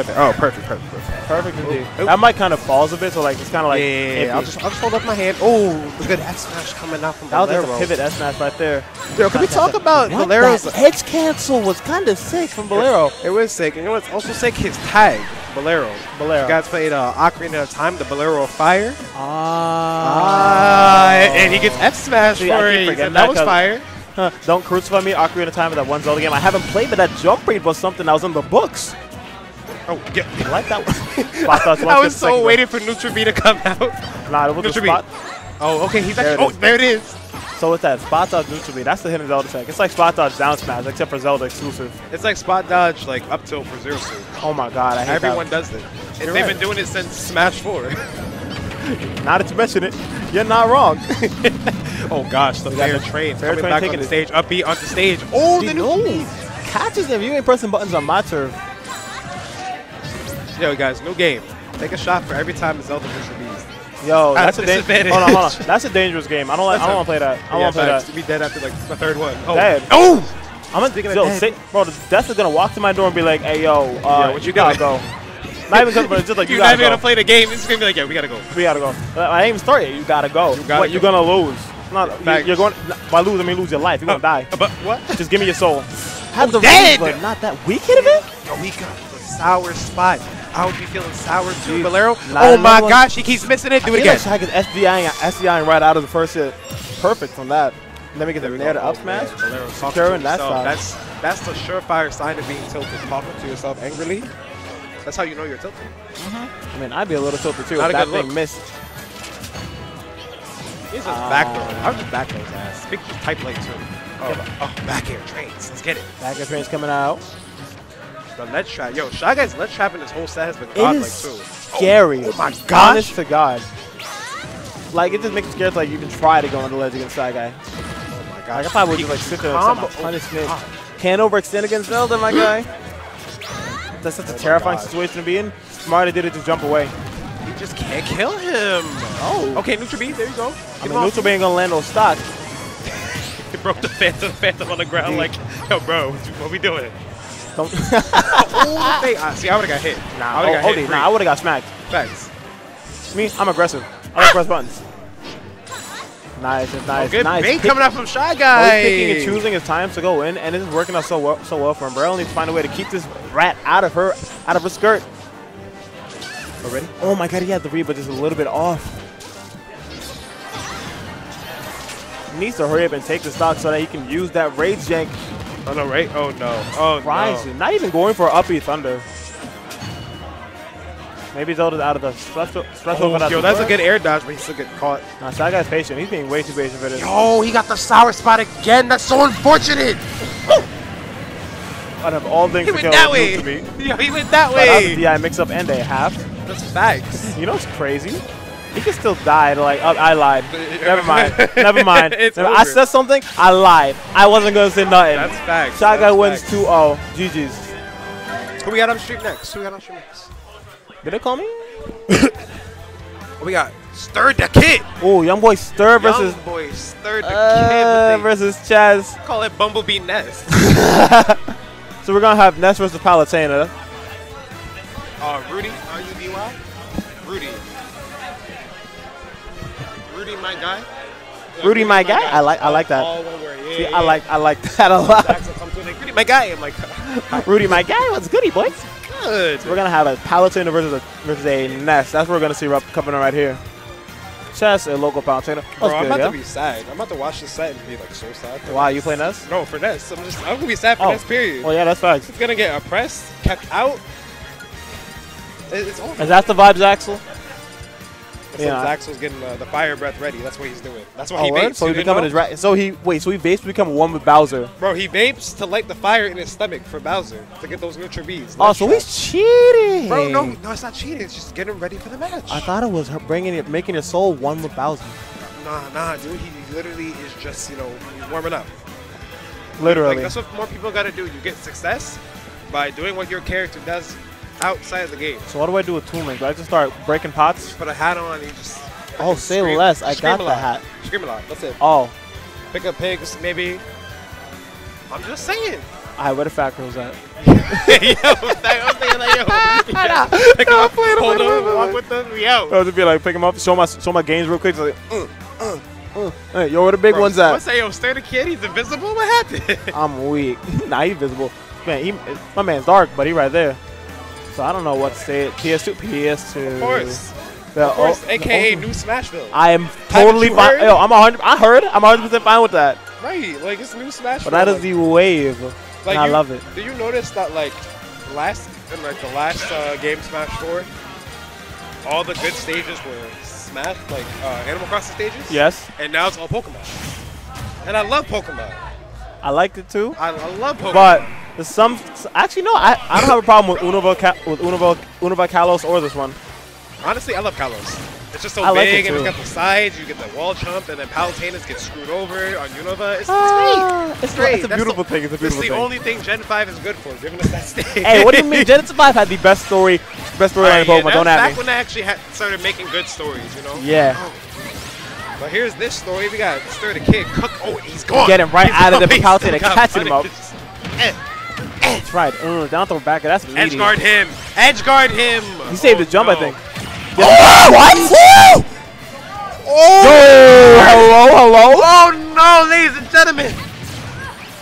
Oh, perfect, perfect, perfect. Perfect indeed. Oh. That mic kind of falls a bit, so like it's kind of like yeah, yeah, yeah. I'll just, I'll just hold up my hand. Oh, the good F smash coming out from that was Bolero. just a pivot S smash right there. Yo, can we talk about What? Bolero's? That edge cancel was kind of sick from Bolero. It was sick. And you know what's also sick? His tag, Bolero. Bolero. You guys played uh, Ocarina of Time, the Bolero of Fire. Ah. Ah, and he gets F smash See, for keep it. And that that was 'cause- fire. Huh, Don't crucify me. Ocarina of Time is that one Zelda game I haven't played, but that jump read was something that was in the books. Oh, yeah. I like that one. Spot dodge, one I was so waiting for Neutral B to come out. Nah, it was the Neutral B. spot. Oh, okay, he's There actually. Oh, there it is. So with that, spot dodge neutral B, that's the hidden Zelda tech. It's like spot dodge down smash, except for Zelda exclusive. It's like spot dodge, like up tilt for zero suit. Oh my god, I hate Everyone that. does it. And You're they've right. been doing it since Smash 4. Now that you mention it, you're not wrong. oh gosh, the fair the train fair coming train back on the stage, upbeat onto stage. Oh, the no. Catches him. You ain't pressing buttons on my turf. Yo, guys, new game. Take a shot for every time Zelda misses bees. Yo, that's a dangerous. disadvantage. Hold on, hold on. That's a dangerous game. I don't like. I don't want to play that. I don't yeah, want to play that. To be dead after like the third one. Oh, Dead. oh! I'm gonna Speaking of yo, dead. say, bro. The death is gonna walk to my door and be like, "Hey, yo, uh, Yeah, what you you gotta go." Not even because, but just like you You're not even go. gonna play the game. It's just gonna be like, yeah, we gotta go. We gotta go. I ain't even started. You gotta go. You gotta what, You're gonna lose. Not, you, you're going by lose. I mean lose your life. You're gonna die. Uh, But what? Just give me your soul. Had the dead! reason, but not that weak hit of it. Yo, we got the sour spot. I would be feeling sour too, Jeez. Bolero. Not Oh my one. gosh, he keeps missing it. Do it I feel again. like Shaq is SDIing, SDIing right out of the first hit. Perfect from that. Let me get the nair to up smash. Bolero, talk to Securing that side. That's that's the surefire sign of being tilted. Talking to yourself angrily. That's how you know you're tilted. I mean, I'd be a little tilted too Not if a that good thing look. missed. He's just Ah. backdoor. I'll just backdoor his ass. Big type late too. Oh, oh, back air trains. Let's get it. Back air train's coming out. The ledge trap. Yo, Shy Guy's ledge trapping this whole set has been It godlike too. scary. Oh my gosh. Honest to God. Like, it just makes me scared to, like, even try to go on the ledge against that guy. Oh my Like. I probably would just, like, sit there and accept punishment. Can't overextend against Zelda, my guy. That's such a Oh terrifying situation to be in. Smart did it to jump away. He just can't kill him. Oh. Okay, neutral B. There you go. I Get mean, him off. neutral being gonna land on stock. He broke the phantom, phantom on the ground. Like, yo, bro, what we doing? Don't. oh, uh, see, I would have got hit. nah, I would oh, have hold got hit. Nah, I would have got smacked. Facts. Me, I'm aggressive. I like press buttons. Nice, it's nice, Oh, good nice. bait coming out from Shy Oh, Guy. he's picking and choosing his times to go in, and it's working out so well, so well for him. Bro, needs to find a way to keep this rat out of her, out of her skirt. Already? Oh my God, he had the read, but just a little bit off. He needs to hurry up and take the stock so that he can use that rage jank. Oh no, right? Oh no. Oh Rising, not even going for up E thunder. Maybe Zelda's out of the special special. Oh, yo, that's a good air dodge, but he still get caught. Nah, so that guy's patient. He's being way too patient for this. Yo, he got the sour spot again. That's so unfortunate. Out of all things He to went that way. to be. Yo, he went that But that was a way. DI mix up and a half. That's facts. You know what's crazy? He can still die. To like, oh, I lied. Never mind. Never mind. Never- I said something. I lied. I wasn't gonna say nothing. That's facts. Shy Guy wins 2-0. GG's. Who we got on the street next? Who we got on the street next? Did they call me? What we got? Stir the kid. Oh, young boy Stir versus Young boy Stir the uh, kid. Versus Chaz. call it Bumblebee Ness. So we're gonna have Ness versus Palutena. Uh, Rudy, R-U-D-Y? Rudy. My guy. Rudy, my guy? I like- I like that. Oh, All one word. Yeah, See, I like I like that a lot. Axel comes like, Rudy, my guy. I'm like, Rudy, my guy, what's goody, boys? good. We're gonna have a Palutena versus a versus a Ness. That's what we're gonna see up coming right here. Chess, a local Palutena. Bro, I'm about yeah? to be sad. I'm about to watch this set and be like so sad. for Wow, you play Ness? No, for Ness. I'm just, I'm gonna be sad for Oh. Ness. Period. Oh yeah, that's facts. It's gonna get oppressed, kept out. It's over. Is that the vibes, Axel? So Yeah. Axel's getting uh, the fire breath ready. That's what he's doing. That's what Oh, he word? vapes. So he's becoming his right. So he wait. So he vapes to become one with Bowser. Bro, he vapes to light the fire in his stomach for Bowser to get those neutral beads. Oh, so he's cheating. Bro, no, no, it's not cheating. It's just getting ready for the match. I thought it was bringing it, making your soul one with Bowser. Nah, nah, dude. He literally is just, you know, warming up. Literally. Like that's what more people gotta do. You get success by doing what your character does outside of the game. so what do I do with Toon Link? Do I just start breaking pots? Put a hat on and you just. Oh, say scream- less. I scream got a the hat. Scream a lot. That's it. Oh, Pick up pigs, maybe. I'm just saying. I where the fat girls at? yo, I was thinking like, yo. Pick 'em up, hold on, walk with them, we out. I'll just be like, pick them up, show my show my games real quick. So like, uh, uh, uh. Hey, yo, where the big Bro, ones I at? say, yo, stare the kid. He's invisible. What happened? I'm weak. nah, he's visible. Man, he, my man's dark, but he right there. So I don't know what to say. PS2, PS2. of course. The, Of course, oh, aka New Smashville. I am totally fine. Yo, I'm 100. I heard. I'm 100 percent fine with that. right, like it's New Smashville. But that is the wave, like and I love it. Do you notice that like last in like the last uh, game Smash 4, all the good stages were Smash like uh, Animal Crossing stages? Yes, And now it's all Pokemon. And I love Pokemon. I liked it too. I, I love Pokemon. But there's some. Actually, no. I, I don't have a problem with Unova with Unova Unova Kalos or this one. honestly, I love Kalos. It's just so I like it big, and it's got the sides. You get the wall jump, and then Palutenas get screwed over on Unova. It's, it's Ah, great. it's, great. it's a beautiful the, thing. It's a It's beautiful the only thing Gen 5 is good for, giving us that stage. hey, what do you mean? Gen 5 had the best story, best story Alright, in yeah, Pokemon. that's Don't back at me. when they actually had, started making good stories, you know? Yeah. But here's this story. We got Stir the Kid. Cook. Oh, he's gone. Get him right He's out of gone. there, He Palutena catching him up. punished. That's right. Mm, down throw back. That's Edge guard him. Edge guard him. He saved Oh, his jump, no. I think. Oh, what? Oh! Hello, hello. Oh no, ladies and gentlemen.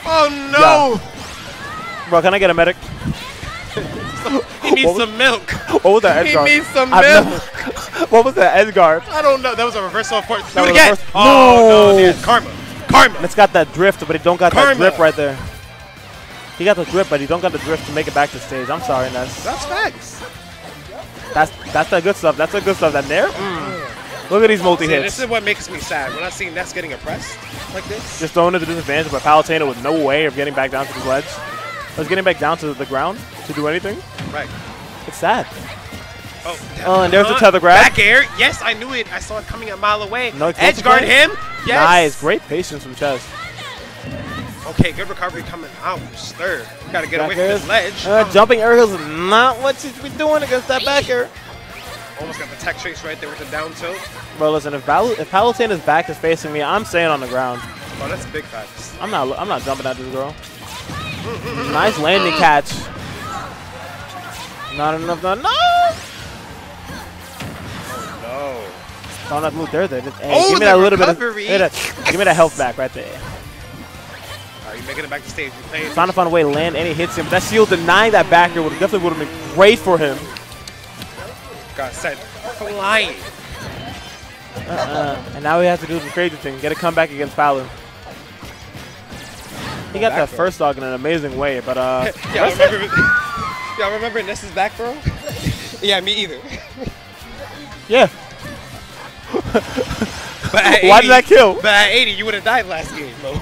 Oh no. Bro, can I get a medic? He needs was- some milk. What was that edge He needs some milk. never- what was that edge guard? I don't know. That was a reversal of course. Do it again. reverse- Oh no, No. yeah, karma. Karma. It's got that drift, but it don't got that Karma. drip right there. He got the drip, but he don't got the drift to make it back to stage. I'm sorry, Ness. That's facts. That's that's the good stuff. That's the good stuff. That there. Mm. Look at these multi See, hits. this is what makes me sad when I see Ness getting oppressed like this. Just thrown to the disadvantage by Palutena with no way of getting back down to the ledge. Was getting back down to the ground to do anything. Right. It's sad. Oh, Oh, and there's the tether grab. Back air. Yes, I knew it. I saw it coming a mile away. No Edge guard him. Yes. Nice, great patience from Chess. Okay, good recovery coming out. Stir. Gotta get Back away from this ledge. Uh, jumping aerials is not what you should be doing against that back air. Almost got the tech trace right there with the down tilt. Bro, listen, if, Val- if Palutena's back is facing me, I'm staying on the ground. Oh, that's big facts. I'm not. I'm not jumping at this girl. nice landing catch. Not enough. No. no! No. Don't have to move there. There. Hey, Oh, give me the that little bit. Of, recovery. give, me that, give me that health back right there. You making it back to stage? Playing? Trying to find a way to land any hits him. But that shield denying that back backer would definitely would have been great for him. Got set. Flying. Uh, and now he has to do the crazy thing. Get a comeback against Palu. He got that throw. first dog in an amazing way, but uh, Y'all remember? Y'all remember Ness's back throw? yeah, me either. yeah. Why 80 did that kill? But at 80, you would have died last game, bro.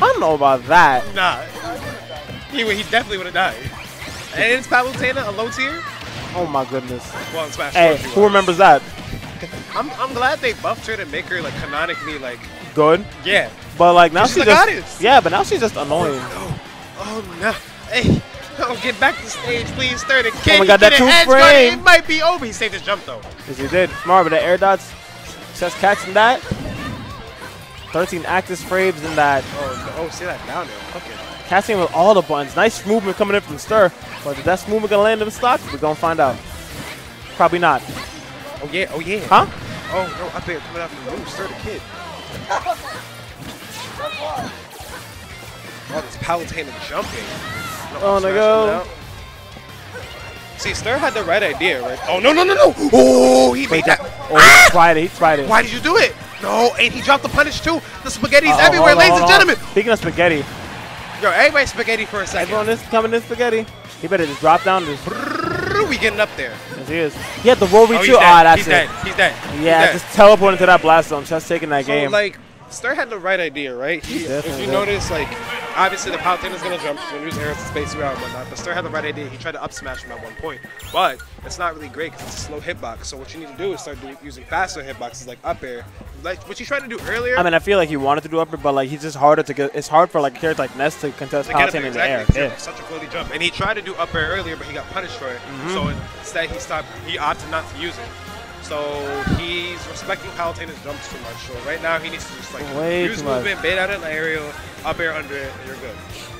I don't know about that. nah. He, would- he definitely would have died. And it's Palutena, a low tier? Oh my goodness. Well, Smash Hey, who remembers that? I'm, I'm glad they buffed her to make her, like, canonically, like, Good. yeah. But like now She's she's just goddess. yeah, but now she's just annoying. Oh, oh no. Hey, oh, get back to stage, please. 30. Kid, my God, that two frame. It might be over. He saved his jump, though. Yes, he did. Smart, but the air dots just catching that. 13 active frames in that. Oh, no. oh, see that down there. Okay. Catching with all the buttons. Nice movement coming in from Stir. But is that movement gonna land him stock? We're gonna find out. Probably not. Oh, yeah. Oh, yeah. Huh? Oh, no. Up there coming out from the roof. Stir the kid. Oh, this Palutena jumping. No, Oh, they go. See, Stir had the right idea, right? Oh, no, no, no, no. Oh, he made that. Oh, he ah! tried it. He tried it. Why did you do it? No, and he dropped the punish, too. The spaghetti's Uh-oh, everywhere, on, ladies and gentlemen. Speaking of spaghetti, Yo, everybody spaghetti for a second. everyone is coming in spaghetti. He better just drop down. Just, We getting up there. as he is. He had the roll Oh, he's retreat. dead. Ah, that's he's it. dead. He's dead. Yeah, he's dead. just teleport into that blast zone. Just taking that So, game. like, Star had the right idea, right? He, if you notice, like, obviously the Palutena's gonna jump, she's gonna use arrows to space you out and whatnot, but Star had the right idea. He tried to up smash him at one point, but it's not really great because it's a slow hitbox. So what you need to do is start using faster hitboxes like up air, like what you tried to do earlier. I mean, I feel like he wanted to do up air, but like he's just harder to get. It's hard for like a character like Ness to contest to Palutena in the air. exactly. Yeah. Such a floaty jump, and he tried to do up air earlier, but he got punished for it. Mm-hmm. So instead, he stopped. He opted not to use it. So he's respecting Palutena's jumps too much. So right now, he needs to just like Way use too much. movement, bait out an aerial, up air, under it, and you're good.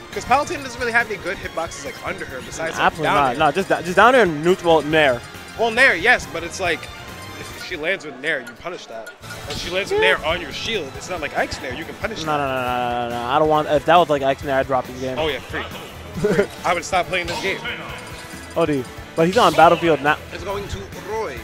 Because Palutena doesn't really have any good hitboxes like under her besides like, Absolutely down not. No, just just down there in neutral nair. Well, Nair, yes, but it's like if she lands with Nair, you punish that. And she lands with Nair on your shield. It's not like Ike's Nair. You can punish No, that. no, no, no, no, no. I don't want. If that was like Ike's nair, I'd drop this game. Oh yeah, free. free. I would stop playing this game. Oh, dude. But he's on Battlefield now. It's going to Roy.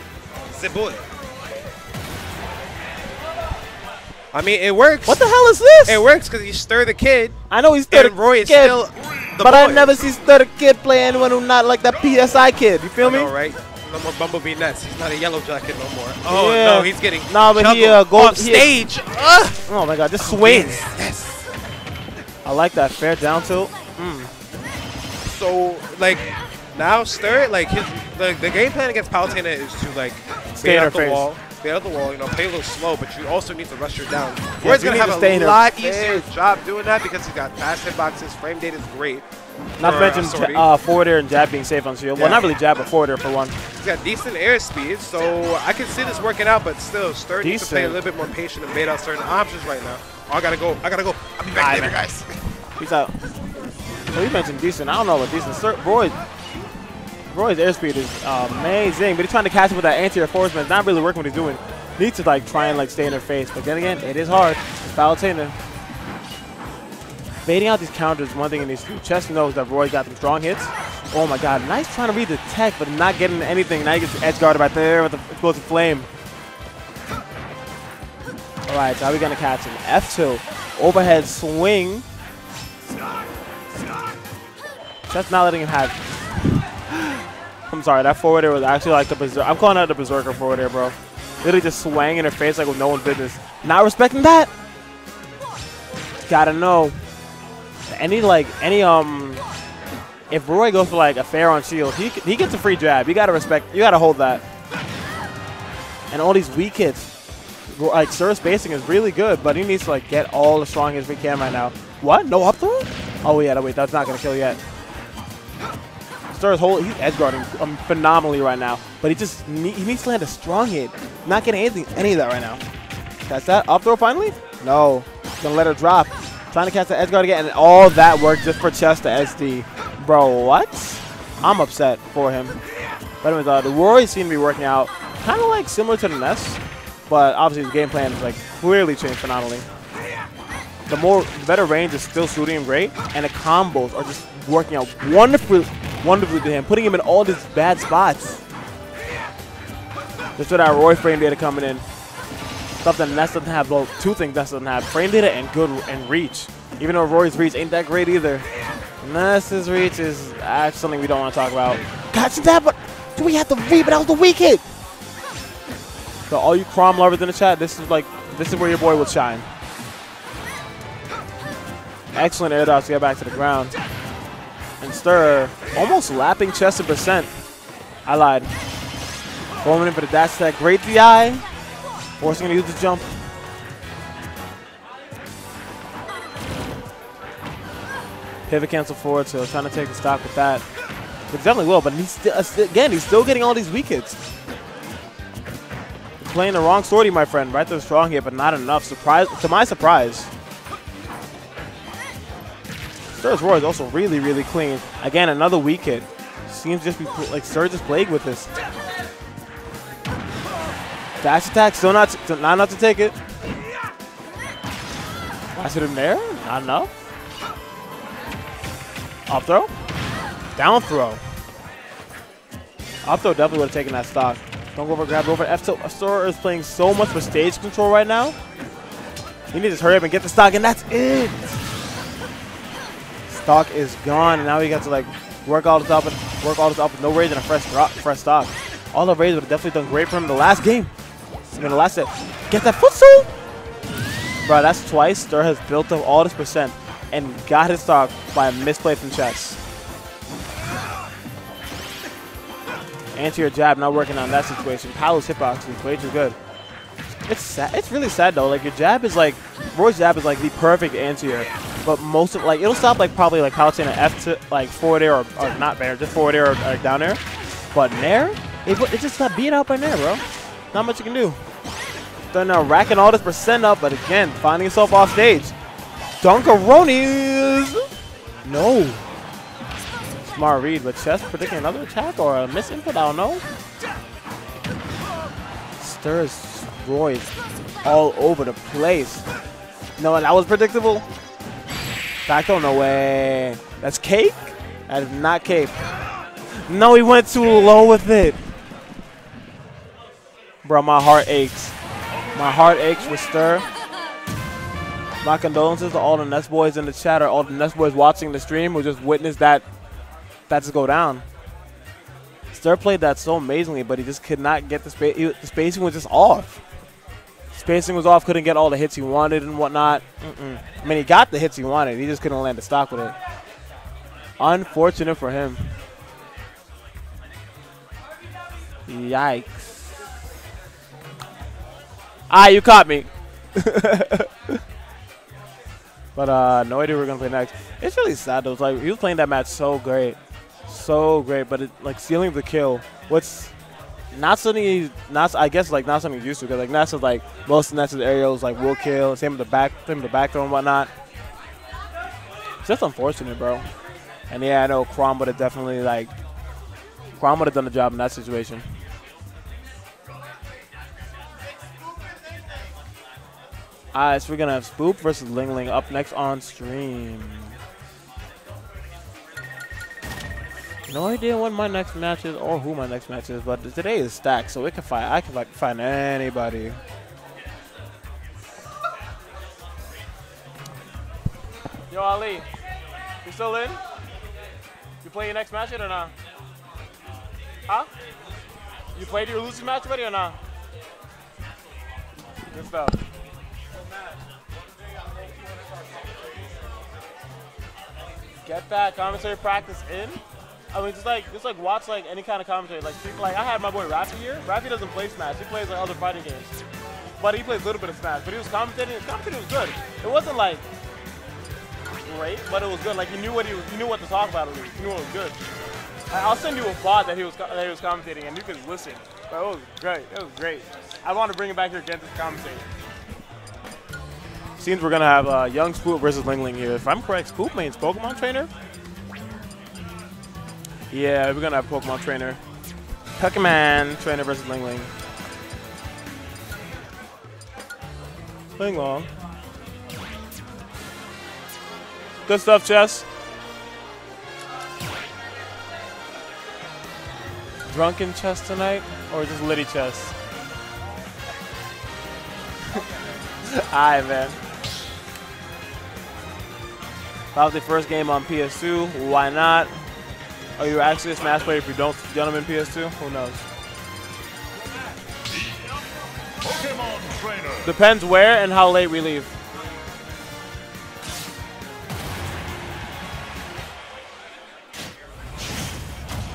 I mean, it works. What the hell is this? It works because you stir the kid, I know he's and Roy is kid, still the but boy. I never see stir the Kid play anyone who's not like that PSI kid. You feel I me? All right. No more Bumblebee Ness. He's not a yellow jacket no more. Oh Yeah. no, he's getting Nah, but he, uh, goes- off stage. Ugh. Oh my god, just swings. Yes. I like that fair down tilt. So like now Stir like his the, the game plan against Palutena is to like Stay out the face. wall, stay out the wall. You know, play a little slow, but you also need to rush her down. Roy's you gonna have a lot easier job doing that because he's got fast hitboxes. Frame data is great. Not to mention uh, forward air and jab being safe on shield. Well, not really jab, but forward air for one. He's got decent airspeed, so I can see this working out. But still, Stern needs to play a little bit more patient and bait out certain options right now. Oh, I gotta go. I gotta go. I'll be back later, man. guys. He's out. Well, you mentioned decent. I don't know what decent. Sir, Roy, Roy's airspeed is amazing, but he's trying to catch him with that anti-air force, man. It's not really working what he's doing. Needs to like try and like stay in her face, but then again, it is hard. Palutena. Baiting out these counters is one thing needs to do. Chess knows that Roy's got some strong hits. Oh my god, nice trying to read the tech, but not getting anything. Now he gets edge guarded right there with the explosive flame. Alright, so how are we gonna catch him? F2. Overhead swing. Just not letting him have. I'm sorry, that forwarder was actually like the berserker. I'm calling out the berserker forward air, bro. Literally just swang in her face like with no one's business. Not respecting that. Gotta know. Any like any um, if Roy goes for like a fair on shield, he he gets a free jab. You gotta respect. You gotta hold that. And all these weak hits, like Sir spacing is really good, but he needs to like get all the strong hits we can right now. What? No up throw? Oh yeah, wait, that's not gonna kill yet. Stir's whole he's edge guarding um, phenomenally right now, but he just ne he needs to land a strong hit. Not getting anything any of that right now. Catch that up throw finally? No, gonna let her drop. Trying to catch the edge guard again, and all that work just for Chess to SD. Bro, what? I'm upset for him. But anyways, uh, the Warriors seem to be working out kind of like similar to the Ness, but obviously his game plan is like clearly changed phenomenally. The more, the better range is still suiting him great, and the combos are just working out wonderfully, wonderfully to him, putting him in all these bad spots. Just with that Roy frame data coming in, stuff that Ness doesn't have. Well, two things Ness doesn't have: frame data and good and reach. Even though Roy's reach ain't that great either. Ness's reach is uh, something we don't want to talk about. Catch that, but do we have to read? But that was the weak hit. So all you Chrom lovers in the chat, this is like this is where your boy will shine. Excellent air dodge to get back to the ground. And Stir almost lapping Chess and percent. I lied. Going in for the dash attack. Great DI. Forcing him to use the jump. Pivot cancel forward, so trying to take the stock with that. But definitely will, but he's still, uh, again, he's still getting all these weak hits. Playing the wrong sortie, my friend. Right to the strong hit, but not enough. Surprise to my surprise. Stur's Roy is also really, really clean. Again, another weak hit. Seems just be like Stur just plagued with this. Dash attack, still not, still not enough to take it. It in there, not enough. Up throw, down throw. Up throw definitely would have taken that stock. Don't go for grab over. F. Stur is playing so much for stage control right now. He needs to hurry up and get the stock, and that's it. Stock is gone, and now he got to like work all this up and work all this up with no rage and a fresh drop, fresh stock. All the rage would have definitely done great for him the last game. In the last set, get that footstool, bro. That's twice. Stir has built up all this percent and got his stock by a misplay from chess. Anti-air jab not working on that situation. Paolo's hitbox is way too good. It's sad. It's really sad though. Like your jab is like Roy's jab is like the perfect anti-air, but most of like it'll stop like probably like Palutena F to like forward air or, or not there, just forward air or, or down air. But Nair, it, it just got beat out by Nair, bro. Not much you can do. They're now racking all this percent up, but again, finding himself off stage. Dunkaronis! No. Smart read, but Chess predicting another attack or a miss misinput, I don't know. Stirs Roy all over the place. No, that was predictable. Back on no way. That's cake? That is not cake. No, he went too low with it. Bro, my heart aches. My heart aches with Stir. My condolences to all the Ness boys in the chat or all the Ness boys watching the stream who just witnessed that that just go down. Stir played that so amazingly, but he just could not get the space. The spacing was just off. Spacing was off, couldn't get all the hits he wanted and whatnot. Mm-mm. I mean, he got the hits he wanted. He just couldn't land the stock with it. Unfortunate for him. Yikes. Ah, you caught me. but uh, no idea we're gonna play next. It's really sad though. It's like he was playing that match so great, so great, but it, like stealing the kill. What's not something he, not I guess like not something he's used to because like Ness like most of Ness's aerials like will kill. Same with the back, same with the back throw and whatnot. It's just unfortunate, bro. And yeah, I know Chrom would have definitely like Chrom would have done the job in that situation. Alright, so we're gonna have Spoop versus Ling Ling up next on stream. No idea when my next match is or who my next match is, but today is stacked, so it can find I can like find anybody. Yo Ali, you still in? You play your next match yet or not? Huh? You played your losing match already or not? Good stuff. Get that commentary practice in. I mean, just like just like watch like any kind of commentary. Like like I had my boy Rafi here. Rafi doesn't play Smash. He plays like other fighting games. But he plays a little bit of Smash. But he was commentating. His commentating was good. It wasn't like great, but it was good. Like he knew what he was, he knew what to talk about. At least he knew it was good. I'll send you a VOD that he was that he was commentating, and you can listen. But it was great. It was great. I want to bring it back here again to commentate. Seems we're gonna have uh, young Spoop versus Ling Ling here. If I'm correct, Spoop mains Pokemon trainer. Yeah, we're gonna have Pokemon trainer. Pokemon trainer versus Ling Ling. Ling Long. Good stuff, Chess. Drunken chess tonight, or just litty chess? Alright, man. That was the first game on PS2. Why not? Are you actually a Smash player if you don't in PS2? Who knows? Depends where and how late we leave.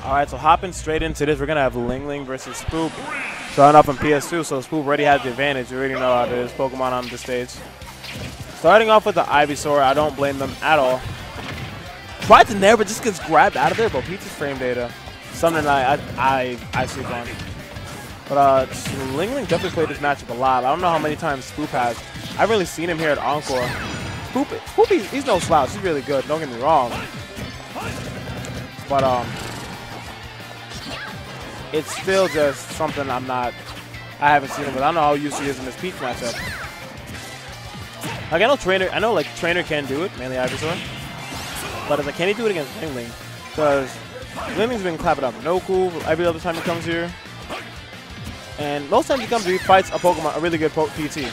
All right, so hopping straight into this, we're gonna have Ling Ling versus Spoop. Starting off on PS2, so Spoop already has the advantage. You already know how. Pokemon on the stage. Starting off with the Ivysaur, I don't blame them at all. Tried to nair, but just gets grabbed out of there. But Peach's frame data, something I I I, I sleep on. But uh, Ling Ling definitely played this matchup a lot. I don't know how many times Spoop has. I haven't really seen him here at Encore. Spoop, Spoop he's, he's no slouch. He's really good. Don't get me wrong. But um, it's still just something I'm not. I haven't seen him, but I don't know how used he is in this Peach matchup. Like I know trainer, I know like trainer can do it, mainly Ivysaur. But it's like, can he do it against Ling? Because Ling Ling's been clapping up Noku every other time he comes here. And most times he comes here, he fights a Pokemon, a really good po PT.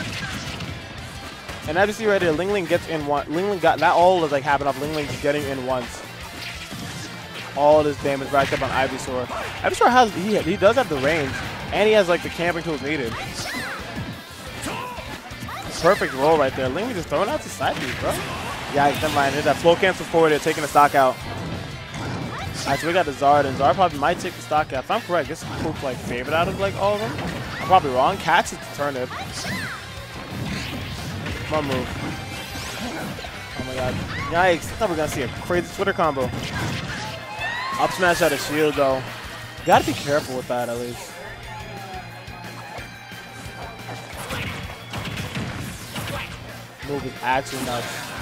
And as you see right here, Ling Ling gets in one. Ling Ling got, not all is like happening off Ling Ling just getting in once. All this damage racked up on Ivysaur. Ivysaur has, he, he does have the range, and he has like the camping tools needed. Perfect roll right there. Ling Ling just throwing out the side beat, bro. Yeah, never mind. Hit that flow cancel forward there, taking the stock out. Alright, so we got the Zard, and Zard probably might take the stock out. If I'm correct, this is Poop's like favorite out of like all of them. I'm probably wrong. Catch is the turnip. One move. Oh my god. Yikes. I thought we were gonna see a crazy Twitter combo. Up smash out of shield though. You Gotta be careful with that at least. Move is actually nuts.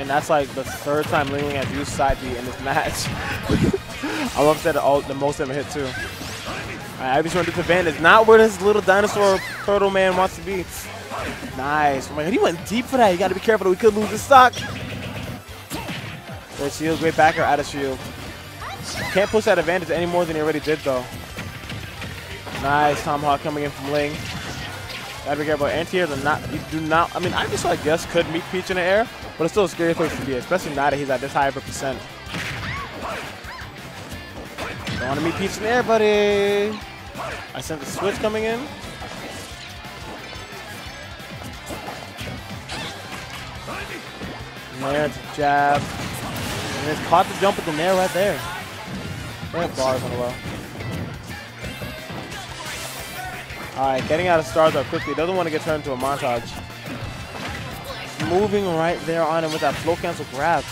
And that's like the third time Ling Ling has used side B in this match. I'm upset at all the most ever hit too. Alright, Ivysaur disadvantage. Not where this little dinosaur turtle man wants to be. Nice. Oh my god, he went deep for that. You gotta be careful we could lose the stock. Great shield, great backer, out of shield. Can't push that advantage any more than he already did though. Nice Tomahawk coming in from Ling. Gotta be careful. Anti-airs are not, you do not, I mean, Ivysaur I guess could meet Peach in the air, but it's still a scary place to be, especially now that he's at this high of a percent. Don't want to meet Peach in the air, buddy. I sent the switch coming in. To jab. And it's caught the jump with the nair right there. They have bars on the low. All right, getting out of stars up quickly. Doesn't want to get turned into a montage. Moving right there on him with that flow cancel grab.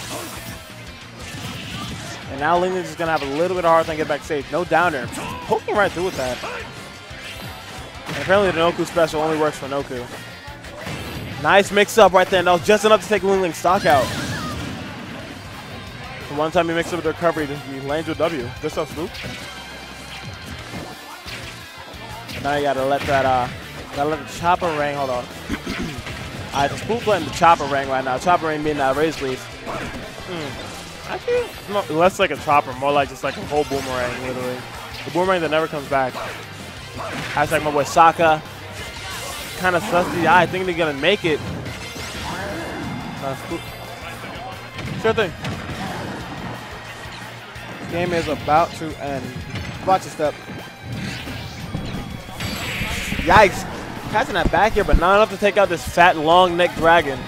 And now Ling's just going to have a little bit of hard time back safe. No downer. Poking right through with that. And apparently the Noku special only works for Noku. Nice mix up right there. And that was just enough to take Ling stock out. The one time he mixed up with the recovery, he lands with W. Good stuff, Spoop. Now you gotta let that uh gotta let the chopper ring hold on. Alright, the spook letting the chopper ring right now. Chopper ring being that Razor Leaf. Mm. Less like a chopper, more like just like a whole boomerang, literally. The boomerang that never comes back. Hashtag my boy Saka. Kind of sussy. I think they're gonna make it. Uh. Sure thing. Game is about to end. Watch your step. Yikes. Catching that back here, but not enough to take out this fat, long neck dragon.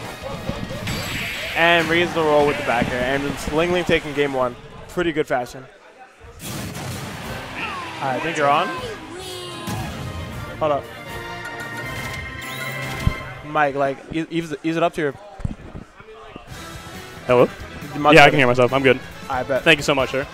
And reads the roll with the back air. And Ling Ling taking game one. Pretty good fashion. I think you're on. Hold up. Mike, like, ease, ease it up to your. Hello? Yeah, I can hear myself. I'm good. I bet. Thank you so much, sir.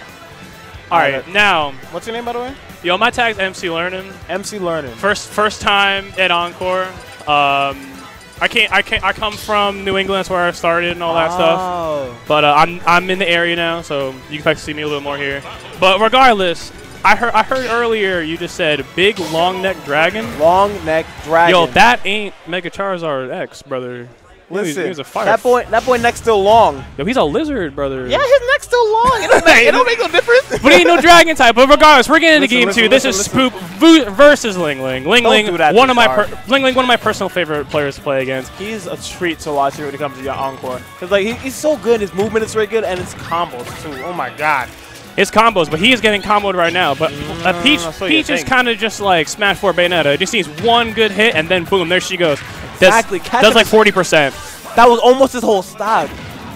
All right, now, What's your name, by the way? Yo, my tag's MC Learning. MC Learning. First, first time at Encore. Um, I can't, I can't, I come from New England. That's where I started and all that stuff. Oh. But uh, I'm, I'm in the area now, so you can expect to see me a little more here. But regardless, I heard, I heard earlier you just said big long neck dragon. Long neck dragon. Yo, that ain't Mega Charizard X, brother. He was- Listen, he was a fire. that boy, that boy neck's still long. Yo, he's a lizard, brother. Yeah, his neck's still long. It don't make, it don't make no difference. But he ain't no dragon type. But regardless, we're getting into Listen, game listen, two. This listen, is Spoop versus Ling Ling. Ling Ling, one of my Ling Ling, one of my personal favorite players to play against. He's a treat to watch here when it comes to your encore. Cause like he, he's so good, his movement is very good, and his combos too. Oh my god. His combos, but he is getting comboed right now. But uh, Peach, what you Peach is kind of just like Smash 4 Bayonetta. It just needs one good hit, and then boom, there she goes. Does, Exactly. Catch Does like 40%. That was almost his whole stock.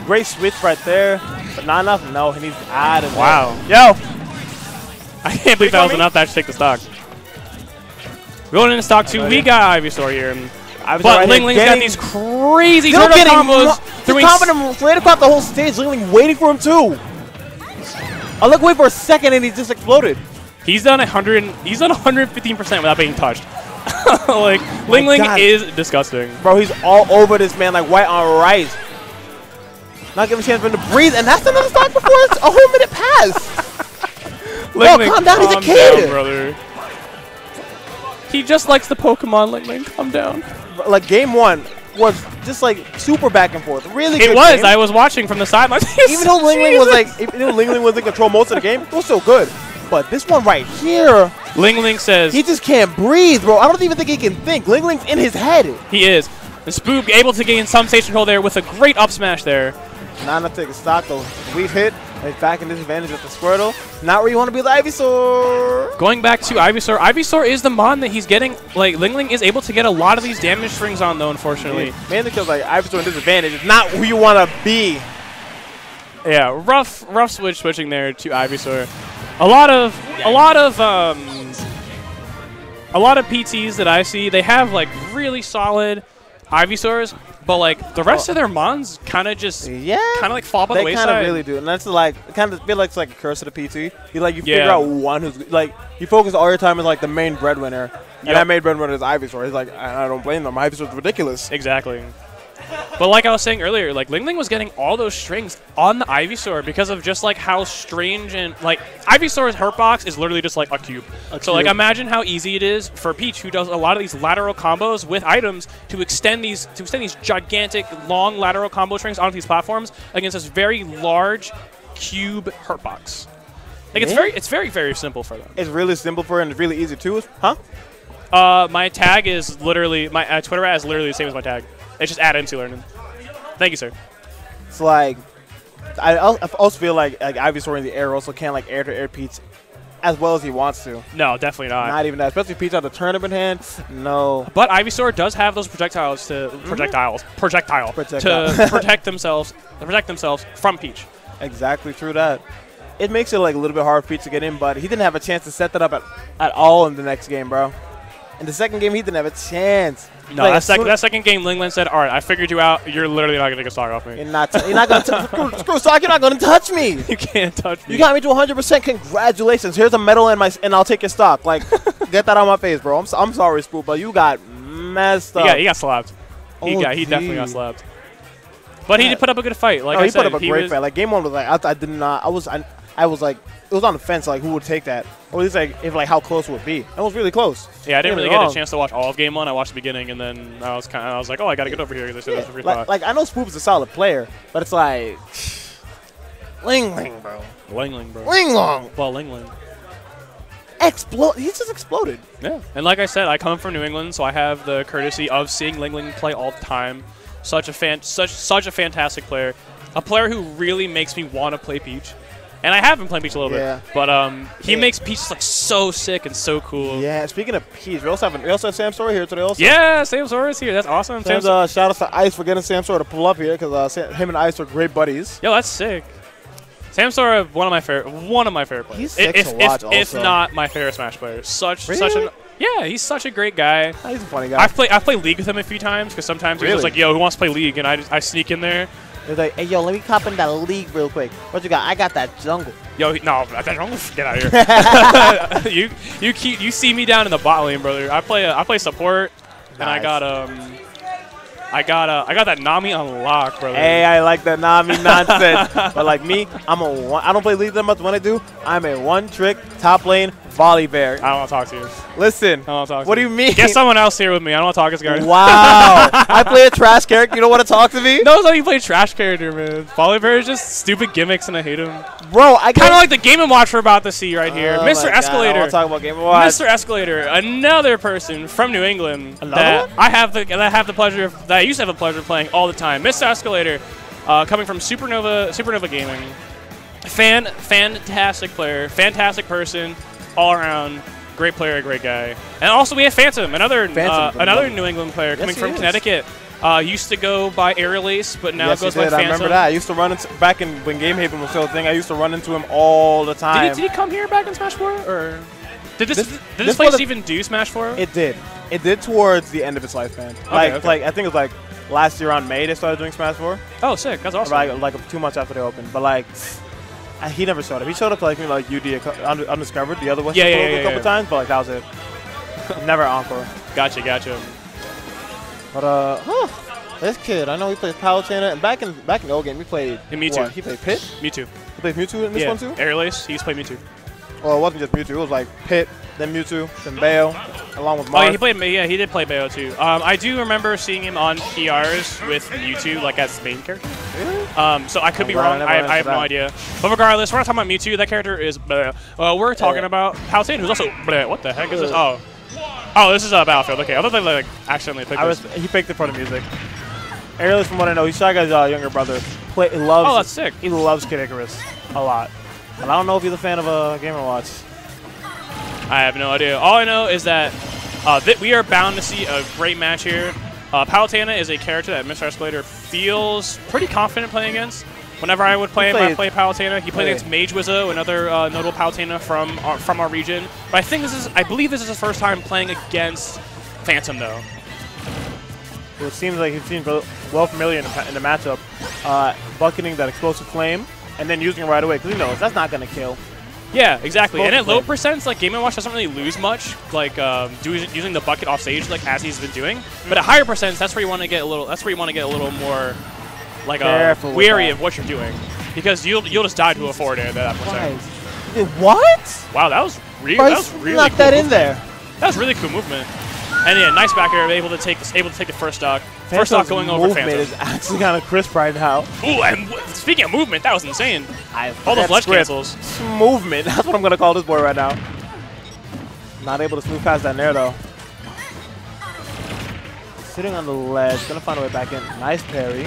Great switch right there, but not enough. No, he needs to add it. Wow. Yo, I can't believe that was me? enough to actually take the stock. Going into stock two, we got Ivysaur here. I was But right Ling Ling's got these crazy turtle combos. He's comboing him straight across the whole stage. Ling Ling waiting for him too. I look away for a second and he just exploded. He's done 100. He's done 115 percent without being touched. like oh Ling Ling God. is disgusting. Bro, he's all over this man like white on rice. Not giving a chance for him to breathe, and that's another stock before it's a whole minute pass. Ling Ling, calm down, he's a kid. down, brother. He just likes the Pokemon. Ling Ling, calm down. Like game one was just like super back and forth. Really good It was. game. I was watching from the sidelines. even though Ling Ling was like, even though Ling Ling was in control most of the game, it was still good. But this one right here, Ling Ling says he just can't breathe, bro. I don't even think he can think. Ling Ling's in his head. he is. And Spoop able to gain some station control there with a great up smash there. Not enough to take a stock though. We've hit. He's back in disadvantage with the Squirtle. Not where you want to be with Ivysaur. Going back to Ivysaur, Ivysaur is the mon that he's getting. Like Ling Ling is able to get a lot of these damage strings on though. Unfortunately, Mainly because like Ivysaur in disadvantage is not who you want to be. Yeah, rough, rough switch switching there to Ivysaur. A lot of, a lot of, um, a lot of PTs that I see, they have like really solid Ivysaurs, but like the rest of their mons kind of just, Yeah. kind of like fall by the wayside. They kind of really do, and that's like kind of feel like it's like a curse of the PT. You like you figure out one who's like you focus all your time on like the main breadwinner, and Yep. that main breadwinner is Ivysaur. He's like, I, I don't blame them. Ivysaur's ridiculous. Exactly. But like I was saying earlier, like Ling Ling was getting all those strings on the Ivysaur because of just like how strange and like Ivysaur's hurt box is literally just like a cube. so like imagine how easy it is for Peach, who does a lot of these lateral combos with items, to extend these to extend these gigantic long lateral combo strings onto these platforms against this very large cube hurt box. Like it's very it's very very simple for them. It's really simple for her and it's really easy too. Huh? Uh, my tag is literally my uh, Twitter ad is literally the same as my tag. It's just add into learning. Thank you, sir. It's like I also feel like like Ivysaur in the air also can't like air to air Peach as well as he wants to. No, definitely not. Not even that, especially Peach out the tournament hand. No. But Ivysaur does have those projectiles to mm-hmm. projectiles projectile, Projectile. to protect themselves to protect themselves from Peach. Exactly through that. It makes it like a little bit hard for Peach to get in, but he didn't have a chance to set that up at, at all in the next game, bro. In the second game, he didn't have a chance. No, Like, that, sec- that second game, Lingling said, "All right, I figured you out. You're literally not gonna take a stock off me. You're not. you're not gonna t- screw, screw stock. You're not gonna touch me. You can't touch me." You got me to 100%. Congratulations. Here's a medal and my and I'll take your stock. Like, get that on my face, bro. I'm, so, I'm sorry, Spoop, but you got messed He up. got, he got slapped. He Oh, got, he definitely got slapped. But he did put up a good fight. Like I he said, put up a great was, fight. Like game one was like I, I did not. I was I, I was like it was on the fence. Like who would take that? Or at least like if like how close it would be. It was really close. Yeah, I didn't really get a um, chance to watch all of game one. I watched the beginning, and then I was kind of, I was like, oh, I got to get over here. This Yeah, is a free like, like I know Spoop is a solid player, but it's like Ling Ling, bro. Lingling, bro. Ling Long Well, Lingling. explode. He just exploded. Yeah. And like I said, I come from New England, so I have the courtesy of seeing Lingling play all the time. Such a fan, such such a fantastic player, a player who really makes me want to play Peach. And I have been playing Peach a little Yeah. bit, but um, he Yeah. makes Peach like so sick and so cool. Yeah. Speaking of Peach, we also have an, we also have Samsora here today. Also. Yeah, Sam Sora is here. That's awesome. Sam's, uh, shout out to Ice for getting Samsora to pull up here because uh, him and Ice are great buddies. Yo, that's sick. Sam Sora, one of my favorite, one of my favorite players. He's sick if, to if, watch if also. not my favorite Smash player. Such such Really? an yeah, he's such a great guy. He's a funny guy. I've played I've played League with him a few times because sometimes he's just like, yo, who wants to play League? And I just, I sneak in there. Like, hey yo, let me cop in that league real quick. What you got? I got that jungle. Yo, no, I don't get out of here. you you keep you see me down in the bot lane, brother. I play uh, I play support, and I got um. I got uh, I got that Nami unlocked, brother. Hey, I like that Nami nonsense. but like me, I'm a one. I don't play league that much. When I do, I'm a one-trick top lane Volibear. I don't want to talk to you. Listen, I don't want to talk. what do you mean? Get someone else here with me. I don't want to talk to this guy. Wow, I play a trash character. You don't want to talk to me, No, it's you play trash character, man. Volibear is just stupid gimmicks, and I hate him. bro? I Kind of like the Game and Watch we're about to see right here, Oh Mr. my God, I Escalator. want to talk about Game & Watch. Mr. Escalator, another person from New England Another that one? I have the that I have the pleasure of, that I used to have the pleasure of playing all the time. Mr. Escalator, uh, coming from Supernova Supernova Gaming, fan fantastic player, fantastic person, all around. Great player, great guy, and also we have Phantom, another Phantom uh, another New England player coming he from is. Connecticut. Uh, used to go by Aerial Ace, but now yes, goes by did. I remember that. I used to run into back in when Game Haven was still a thing. I used to run into him all the Did time. he, did he come here back in Smash 4? Or did this, This- did this this, place even do Smash 4? It did. It did towards the end of its lifespan. like, okay. like I think it was like last year on May they started doing Smash 4. oh, sick. That's awesome. Like, like two months after they opened. But like, he never showed up. He showed up like me like UD a cou- un- undiscovered, the other one Yeah, yeah, yeah, a couple yeah. times, but like that was it. never encore. Gotcha, gotcha. But uh, huh, this kid, I know he plays Palutena, and back in back in the old game, he played. Yeah, Mewtwo. what, He played Pit. Mewtwo. He played Mewtwo in this yeah. one too. Aerial he used to play Mewtwo. Well, it wasn't just Mewtwo. It was like Pit, then Mewtwo, then Bayo, along with Oh, yeah, he played. Yeah, he did play Bayo too. Um, I do remember seeing him on PRs with Mewtwo, like as the main character. Um, so I could Oh, be wrong. I, I have no idea. But regardless, we're not talking about Mewtwo. That character is. Bleh. Uh, we're talking Yeah. about Palutena, who's also. Bleh. What the heck is this? Oh. Oh, this is a Battlefield. Okay, I thought they like accidentally picked I was. this. He picked it for the music. Aerialist, from what I know, he's Shy Guy's uh, younger brother. Play, he loves. Oh, that's sick. He loves Kid Icarus a lot. And I don't know if he's a fan of uh, Game & Watch. I have no idea. All I know is that uh, that we are bound to see a great match here. Uh, Palutena is a character that Mr. Escalator feels pretty confident playing against. Whenever I would play him, I play Palutena. He played against Mage Wizzo, another uh, notable Palutena from our, from our region. But I think this is, I believe this is his first time playing against Phantom, though. It seems like he seems well familiar in the, in the matchup, uh, bucketing that explosive flame and then using it right away because he knows that's not going to kill. Yeah, exactly. And at low percents, like Game & Watch doesn't really lose much, like um, do, using the bucket off stage, like as he's been doing. But at higher percents, that's where you want to get a little. That's where you want to get a little more, like, uh, weary of what you're doing, because you'll you'll just die to a forward air at that percent. What? Wow, that was really Bro, that was really knocked cool that in movement. there. That was really cool movement. And yeah, nice back air, able to take this, able to take the first stock. First off, going over movement Phantom. is actually kind of crisp right now. Ooh, and speaking of movement, that was insane. I All those ledge script. cancels. Movement. That's what I'm going to call this boy right now. Not able to smooth past that nair, though. Sitting on the ledge. Going to find a way back in. Nice parry.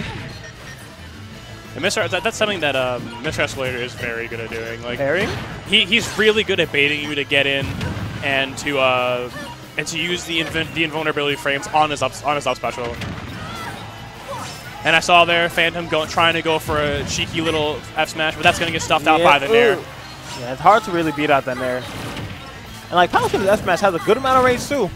And Mr. That, that's something that um, Mr. Escalator is very good at doing. Like Parry? he, he's really good at baiting you to get in and to uh, and to use the invin- the invulnerability frames on his up on his up special. And I saw there Phantom going trying to go for a cheeky little F smash, but that's gonna get stuffed out by the nair. ooh. Yeah, it's hard to really beat out that nair. And like Palutena's F smash has a good amount of range too.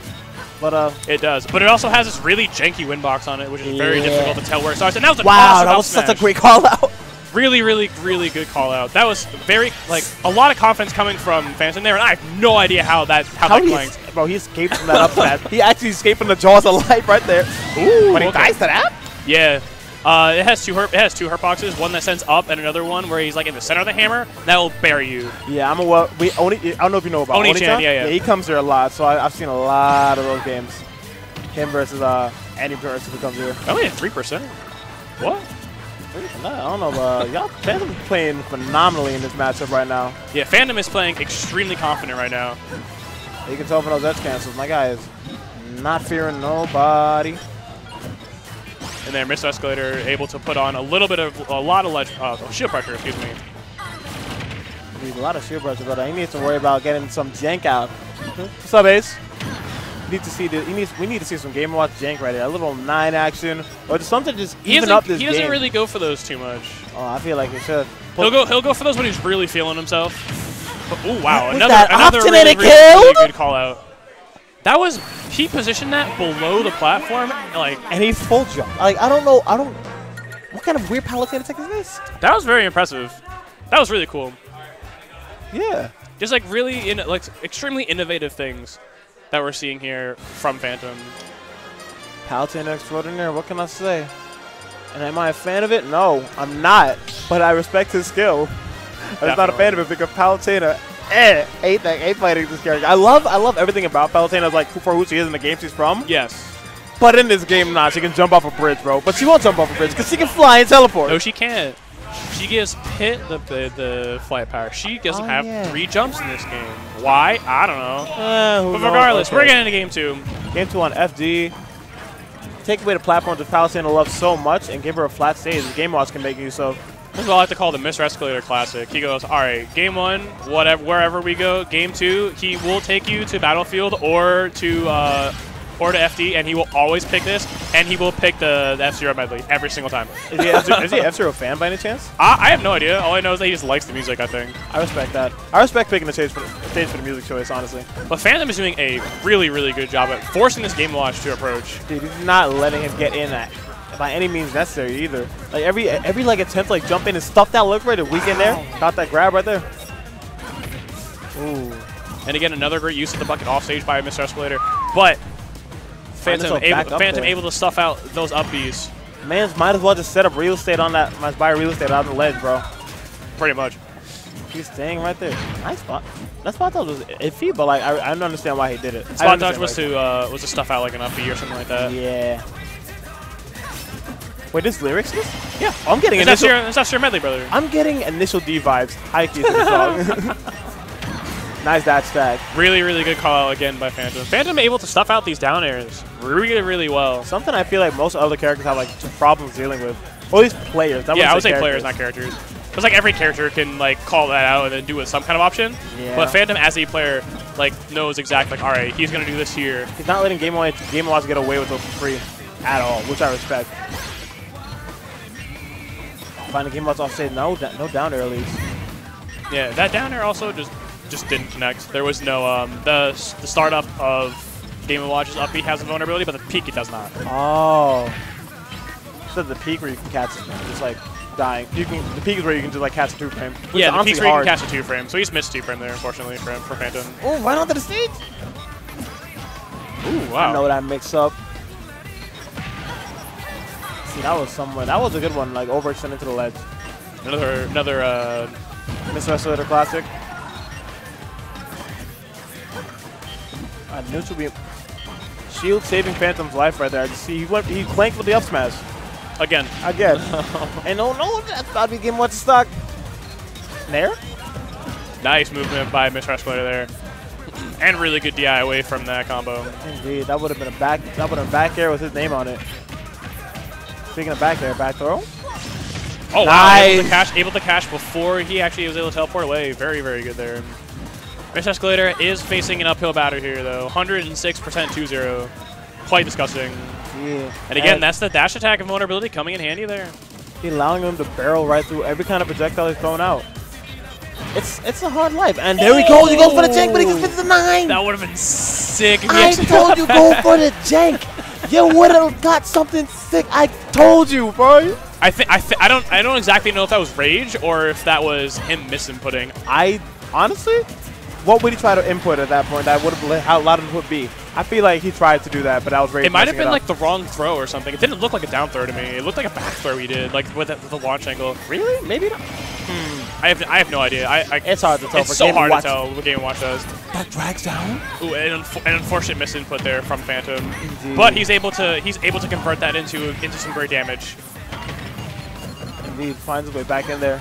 But uh, It does, but it also has this really janky win box on it, which is very difficult to tell where it starts. And that was an wow, awesome that was such a great call out. Really, really, really good call out. That was very like a lot of confidence coming from Phantom there, and I have no idea how that how, How that he, bro, he escaped from that up smash. He actually escaped from the jaws of life right there. Ooh, But he okay. dies to that? Yeah. Uh, it has two hurt. It has two hurt boxes. One that sends up, and another one where he's like in the center of the hammer. That will bury you. Yeah, I'm a well. We only I don't know if you know about Oni-chan, Oni-chan. yeah, yeah. he comes here a lot, so I, I've seen a lot of those games. Him versus uh Andy versus who comes here. Only at three percent. What? I don't know, but y'all Phantom's playing phenomenally in this matchup right now. Yeah, Phantom is playing extremely confident right now. You can tell from those edge cancels. My guy is not fearing nobody. And there, Mr. Escalator able to put on a little bit of a lot of ledge, uh, shield pressure. Excuse me. Needs a lot of shield pressure, but he needs to worry about getting some jank out. What's up, Ace? Need to see the, he needs, we need to see some Game Watch jank right here. A little nine action, or just something just He even up this He doesn't game. really go for those too much. Oh, I feel like he should. He'll go. He'll go for those when he's really feeling himself. Oh wow! Was Another another really, really, really good call out. That was he positioned that below the platform. Like and he's full jump. Like I don't know. I don't. What kind of weird Palutena tech is this? that was very impressive. That was really cool. Yeah. Just like really in like extremely innovative things that we're seeing here from Phantom. Palutena extraordinaire. What can I say? And am I a fan of it? No, I'm not. But I respect his skill. I'm not a fan of it because Palutena. Eh, hate that, hate fighting this character. I love, I love everything about Palutena, like for who she is in the game she's from. Yes. But in this game, nah, she can jump off a bridge, bro. But she won't jump off a bridge because she can fly and teleport. No, she can't. She gives Pit the, the the flight power. She doesn't Oh, have yeah. three jumps in this game. Why? I don't know. Who But regardless, we're getting into game two. Game two on FD. Take away the platforms that Palutena loves so much and give her a flat stage Game Watch can make use of. This is what I like to call the Mr. Escalator Classic. He goes, all right, game one, whatever, wherever we go. Game two, he will take you to Battlefield or to uh, or to FD, and he will always pick this, and he will pick the, the F-Zero medley every single time. Is he, F- is he F-Zero fan by any chance? I, I have no idea. All I know is that he just likes the music, I think. I respect that. I respect picking the stage for the, stage for the music choice, honestly. But Phantom is doing a really, really good job at forcing this game watch to approach. Dude, he's not letting him get in at by any means necessary either. Like every every like attempt like jump in and stuff that look right, a weak in there, got that grab right there. Ooh. And again, another great use of the bucket off stage by Mr. Escalator. But Phantom, able, Phantom able to stuff out those up Bs Man's might as well just set up real estate on that, might buy real estate out on the ledge, bro. pretty much. He's staying right there. Nice spot. That spot dodge was iffy, but like I, I don't understand why he did it. Spot dodge was to uh, was to stuff out like an up B or something like that. Yeah. Wait, this lyrics is? Yeah. I'm getting Is that initial. your, is your medley, brother? I'm getting initial D vibes. High key to the song. nice that stack. Really, really good call out again by Phantom. Phantom able to stuff out these down airs really, really well. Something I feel like most other characters have like problems dealing with. Or at least players. yeah, I would say characters. players, not characters. It's like every character can like call that out and then do it some kind of option. Yeah. But Phantom as a player like knows exactly like all right, he's gonna do this here. He's not letting Game Watch Game Watch get away with those for free at all, which I respect. Finding Game Watch off stage, no, da- no down earlies. Yeah, that down air also just just didn't connect. There was no um the the startup of Game and Watch's up B has a vulnerability, but the peak it does not. Oh. So the peak where you can catch just like dying. You can the peak is where you can just like catch a two frame. which yeah, is the honestly peak's where you can catch a two frame, so he's missed two frame there, unfortunately for for Phantom. Oh, right onto the stage. Ooh, wow. I know that mix up. See, that was somewhere. That was a good one. Like overextended to the ledge. Another another uh Mr. Escalator Classic. A neutral beam. Shield saving Phantom's life right there. I just see he went he clanked with the up smash. again. Again. and oh no, that's about to be getting what's stock. There? Nice movement by Mr. Escalator there. And really good DI away from that combo. Indeed. That would have been a back that would have back air with his name on it. Speaking of back there, back throw. Oh wow, able to cash able to cash before he actually was able to teleport away. Very, very good there. Mr. Escalator is facing an uphill batter here though. 106% 2-0. Quite disgusting. Yeah. And again, that's the dash attack and vulnerability coming in handy there. He allowing him to barrel right through every kind of projectile he's throwing out. It's it's a hard life. And there he goes. He goes for the jank, but he just misses the nine. That would have been sick. I told you go for the jank. You would have got something sick. I told you, bro. I think I th- I don't I don't exactly know if that was rage or if that was him misinputting. I honestly, what would he try to input at that point? That would have how loud it would be. I feel like he tried to do that, but that was rage. It might have been like the wrong throw or something. It didn't look like a down throw to me. It looked like a back throw he did, like with the, with the launch angle. really, maybe not. Hmm. I have I have no idea. I, I It's hard to tell It's so hard Watch. to tell what Game Watch does. That drags down. Ooh, an, an unfortunate misinput there from Phantom, Indeed. but he's able to he's able to convert that into into some great damage. Indeed, finds his way back in there.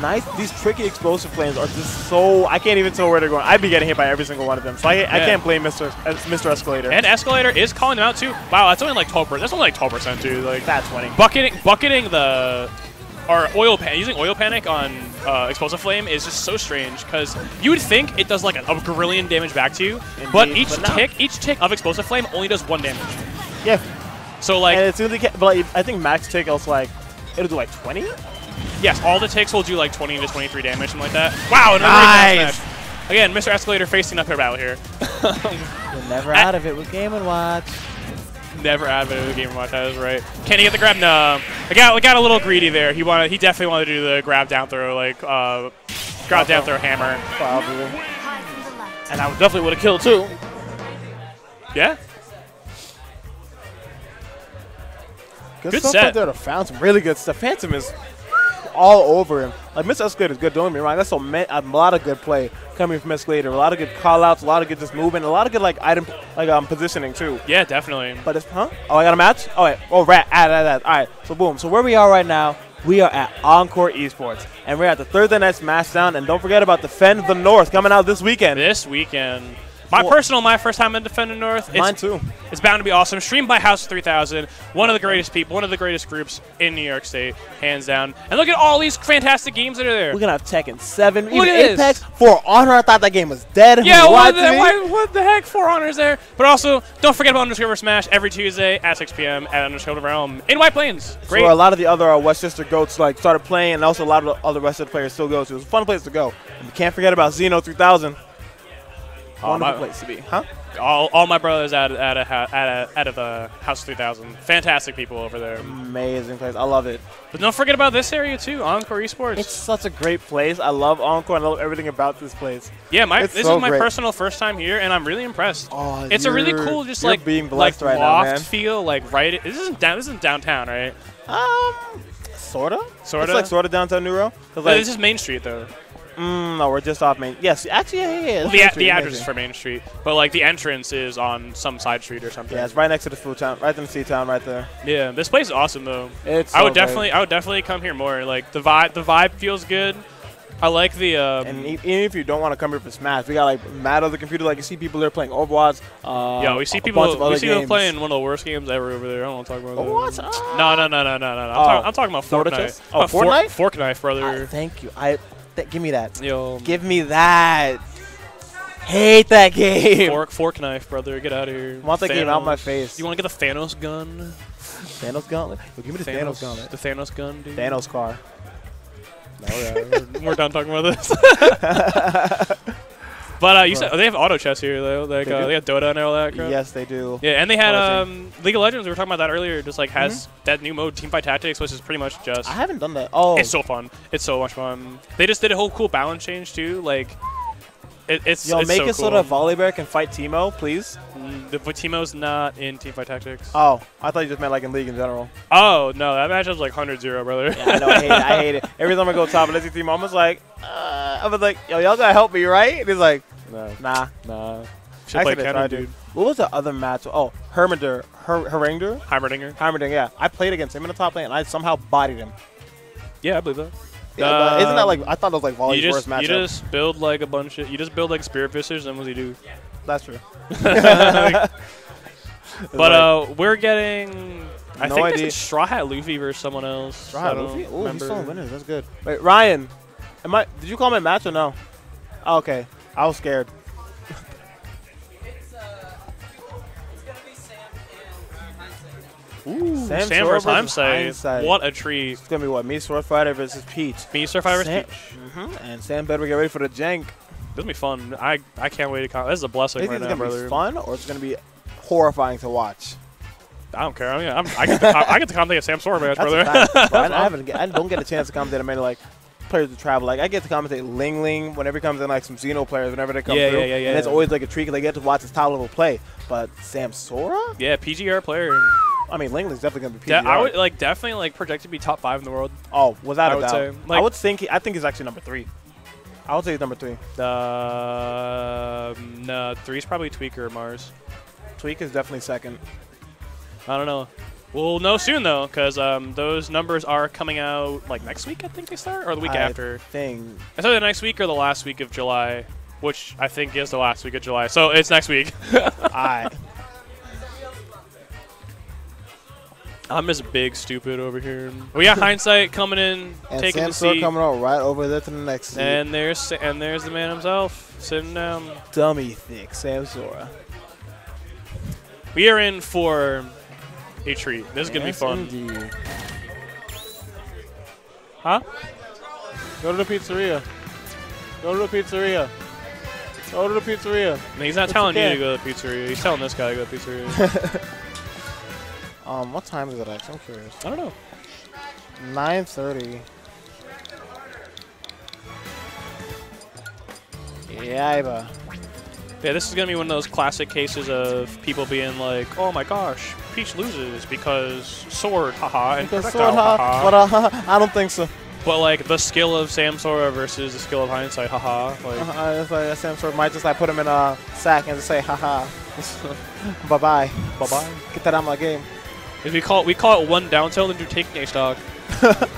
Nice. These tricky explosive flames are just so. I can't even tell where they're going. I'd be getting hit by every single one of them, so I, I can't blame Mr. uh, Mr. Escalator. And Escalator is calling them out too. Wow, that's only like 12 percent. That's only like 12 percent, too. Like That's funny. bucketing bucketing the or oil pan using oil panic on uh, explosive flame is just so strange because you would think it does like a, grillion damage back to you, but each but no. tick each tick of explosive flame only does one damage. Yeah. So like and as soon as he ca- but like, I think max tick also like it'll do like 20. Yes, all the ticks will do like 20 to 23 damage, something like that. Wow, another Nice. smash. Again, Mr. Escalator facing uphill battle here. You're never I- out of it with Game and Watch. Never out of it with game & watch. That is right. Can he get the grab? No. I got I got a little greedy there. He wanted. He definitely wanted to do the grab down throw, like uh, grab down throw hammer. Probably. And I definitely would have killed too. Yeah. Good, Good stuff set. right there. The Phantom, really good stuff. Phantom is all over him. Like Miss Escalator is good. Don't get me wrong. That's a, ma- a lot of good play coming from Escalator. A lot of good call outs. A lot of good just movement. A lot of good like item like um positioning too. Yeah, definitely. But it's huh? Oh, I got a match. Oh wait. Oh, rat. Add, add, add. All right. So boom. So where we are right now, we are at Encore Esports, and we're at the Thursday night Smashdown. And don't forget about Defend the North coming out this weekend. This weekend, my Well- personal, my first time in Defend the North. Mine It's, too. it's bound to be awesome. Streamed by House 3000, one of the greatest people, one of the greatest groups in New York State, hands down. And look at all these fantastic games that are there. We're gonna have Tekken 7, Look even at this. Apex, For Honor. I thought that game was dead. Yeah, what the, why, what the heck? Four honors there. But also, don't forget about Undiscovered Smash every Tuesday at 6 p.m. at Undiscovered Realm in White Plains. Great. Where a lot of the other uh, Westchester goats like started playing, and also a lot of the other Westchester players still go to. It's a fun place to go. And we can't forget about Xeno 3000. Wonderful my- place to be, huh? all, all my brothers at at a, ha- at a, out of the House 3000. Fantastic people over there. Amazing place. I love it. But don't forget about this area too, Encore Esports. It's such a great place. I love Encore. I love everything about this place. yeah, my it's this so is my great. personal first time here, and I'm really impressed. Oh, it's a really cool, just like being like blessed right now, loft man. feel, like right. This isn't down. This isn't downtown, right? Um, sorta. Sorta? It's like sorta downtown. 'Cause, But Like, this is Main Street though. Mm, no, we're just off Main. Yes, actually, yeah, yeah. yeah. Well, the, Street, the Main address is for Main Street, but like the entrance is on some side street or something. Yeah, it's right next to the food town, right in the sea town, right there. Yeah, this place is awesome though. It's. I so would great. definitely, I would definitely come here more. Like the vibe, the vibe feels good. I like the. Um, And even if you don't want to come here for Smash, we got like mad other computer. Like you see people there playing Overwatch. Uh, yeah, we see a people. We see people games. playing one of the worst games ever over there. I don't want to talk about that. Overwatch. Ah. No, no, no, no, no, no. no. I'm, Oh. talking, I'm talking about Soda Fortnite. chest? Oh, Uh, fork- Fortnite? Fork knife, brother. thank you. I th- give me that. Yo, Give me that. Hate that game. fork, fork knife, brother. Get out of here. I Want that game out my face. You want to get the Thanos gun? Thanos gauntlet. Yo, give me the Thanos, gauntlet. The Thanos gun, dude. Thanos car. No, we're done talking about this. but uh, you said they have auto chess here though. Like They uh, they got Dota and all that. Crap. Yes, they do. Yeah, and they had um, League of Legends. We were talking about that earlier. Just like has that new mode, Teamfight Tactics, which is pretty much just. I haven't done that. Oh, It's so fun. It's so much fun. They just did a whole cool balance change too. Like, it, it's yo, it's make so it so cool. that Volibear can fight Teemo, please. Mm, the but Teemo's not in Teamfight Tactics. Oh, I thought you just meant like in League in general. Oh no, that match was like 100-0, brother. Yeah, I know. I hate it. I hate it. Every time I go top and I see Teemo, I'm just like, uh, I was like, yo, y'all gotta help me, right? And he's like, no, nah. nah. Should Actually, play tried dude. What was the other match? Oh, Herminder, Her- Herminder, Heimerdinger. Heimerdinger. Yeah, I played against him in the top lane, and I somehow bodied him. Yeah, I believe that. Yeah, but isn't that Um, like I thought it was like Volley's you worst just you just build like a bunch of you just build like spirit fishers and what do you do? That's true. But uh, we're getting. I No think idea. this is Straw Hat Luffy versus someone else. Straw Hat Luffy? Ooh, he's remember. still in winners. That's good. Wait, Ryan, am I? Did you call me a match or no? Oh, okay, I was scared. Ooh, Sam, Sword versus versus Hindsight. Hindsight. What a treat. It's gonna be what? Mii Sword Fighter versus Peach. Me, Survivor Sam, Peach. Mhm, And Sam better get ready for the jank. This will be fun. I I can't wait to. Con- this is a blessing right it now, gonna brother. be fun or it's gonna be horrifying to watch? I don't care. I, mean, I'm, I get the com- I get to commentate a Sam Sora match, brother. Bro, I, I haven't. I don't get a chance to commentate on many like players to travel. Like I get to commentate Ling Ling whenever he comes in, like some Xeno players whenever they come Yeah, through. yeah, yeah, yeah. And it's always like a treat because I get to watch his top level play. But Sam Sora? yeah, PGR player. I mean, Ling Ling's definitely gonna be Yeah, PGR. I would like definitely like projected to be top five in the world. oh, without I a would doubt. say, I would think. He, I think he's actually number three. I would say he's number three. Uh, no, three's probably Tweaker or Mars. Tweak is definitely second. I don't know. We'll know soon though, because um, those numbers are coming out like next week. I think they start, or the week I after. Thing. It's either the next week or the last week of July, which I think is the last week of July. So it's next week. I. I'm just big stupid over here. We got hindsight coming in, And taking Sam the Sora seat, coming out right over there to the next seat. and there's and there's the man himself sitting down. Dummy thick Sam Sora. We are in for a treat. This is gonna be fun, Indeed. huh? Go to the pizzeria. Go to the pizzeria. Go to the pizzeria. And he's not But you telling you to go to the pizzeria. He's telling this guy to go to the pizzeria. Um, what time is it actually? I'm curious. I don't know. 9.30. Yeah, Yeah, this is gonna be one of those classic cases of people being like, "Oh my gosh, Peach loses because sword, haha, and Because projectile, sword, haha." But uh, I don't think so. But like the skill of Sam Sora versus the skill of hindsight, haha. Like, Uh, it's like Sam Sora might just like put him in a sack and just say, haha. bye bye. bye bye. Get that out of my game. If we call it, we call it one down tilt and do take a stock.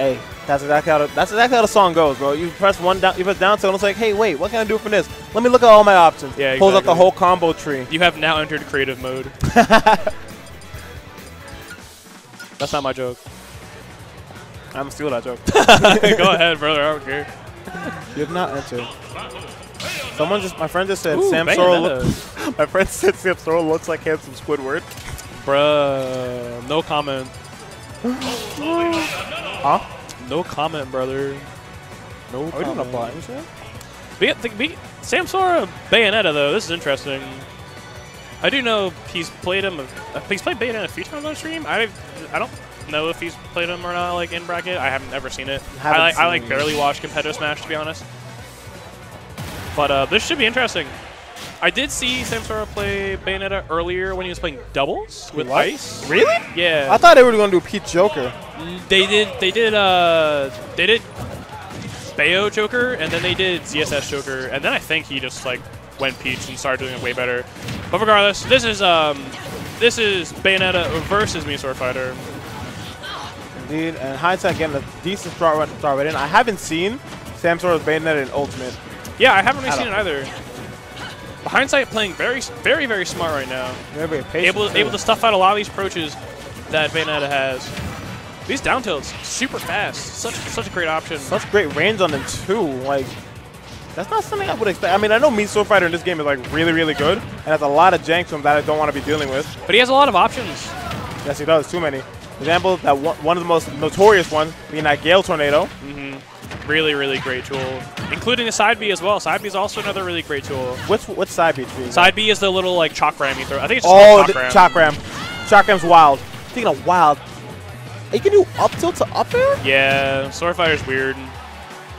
Hey, that's exactly how the, that's exactly how the song goes, bro. You press one down, you press down tilt, and it's like, hey, wait, what can I do from this? Let me look at all my options. Yeah, Pulls up the whole combo tree. You have now entered creative mode. That's not my joke. I'm steal that joke. Go ahead, brother. I don't care. you have not entered. Someone just, my friend just said, Ooh, Sam. Bayonetta. My friend said Sam Sora looks like handsome Squidward. Bruh, no comment. Huh? No comment, brother. No Are we doing a comment. blind shot? But yeah, think- be- Sam Sora Bayonetta though. This is interesting. I do know he's played him. He's played Bayonetta a few times on stream. I I don't know if he's played him or not, like in bracket. I haven't ever seen it. I Haven't like, I like barely watch competitive Smash to be honest. But uh, this should be interesting. I did see Sam Sora play Bayonetta earlier when he was playing doubles with What? Ice. Really? Yeah, I thought they were gonna do Pete Joker. they did. They did. Uh, they did Bayo Joker, and then they did ZSS Joker, and then I think he just like went Peach and started doing it way better. But regardless, this is um, this is Bayonetta versus Mii Sword Fighter. Indeed, and hindsight getting a decent start right, start right in. I haven't seen Sam Sora's Bayonetta in Ultimate. Yeah, I haven't really seen it either. But Hindsight playing very, very, very smart right now. A patient Able, too. able to stuff out a lot of these approaches that Bayonetta has. These down tilts, super fast. Such, such a great option. Such great range on them too. Like, that's not something I would expect. I mean, I know Mii Sword Fighter in this game is like really, really good, and has a lot of jank to him that I don't want to be dealing with. But he has a lot of options. Yes, he does. Too many. Example, that one, one of the most notorious ones being that Gale Tornado. Mm-hmm. Really, really great tool. Including the side B as well. Side B is also another really great tool. What's what side B? Side B is the little like chakram you throw. I think it's just Oh, the chakram. Chalk Ram. Chakram's wild. Speaking of wild, you can do up tilt to up air? Yeah, Sword Fighter's weird.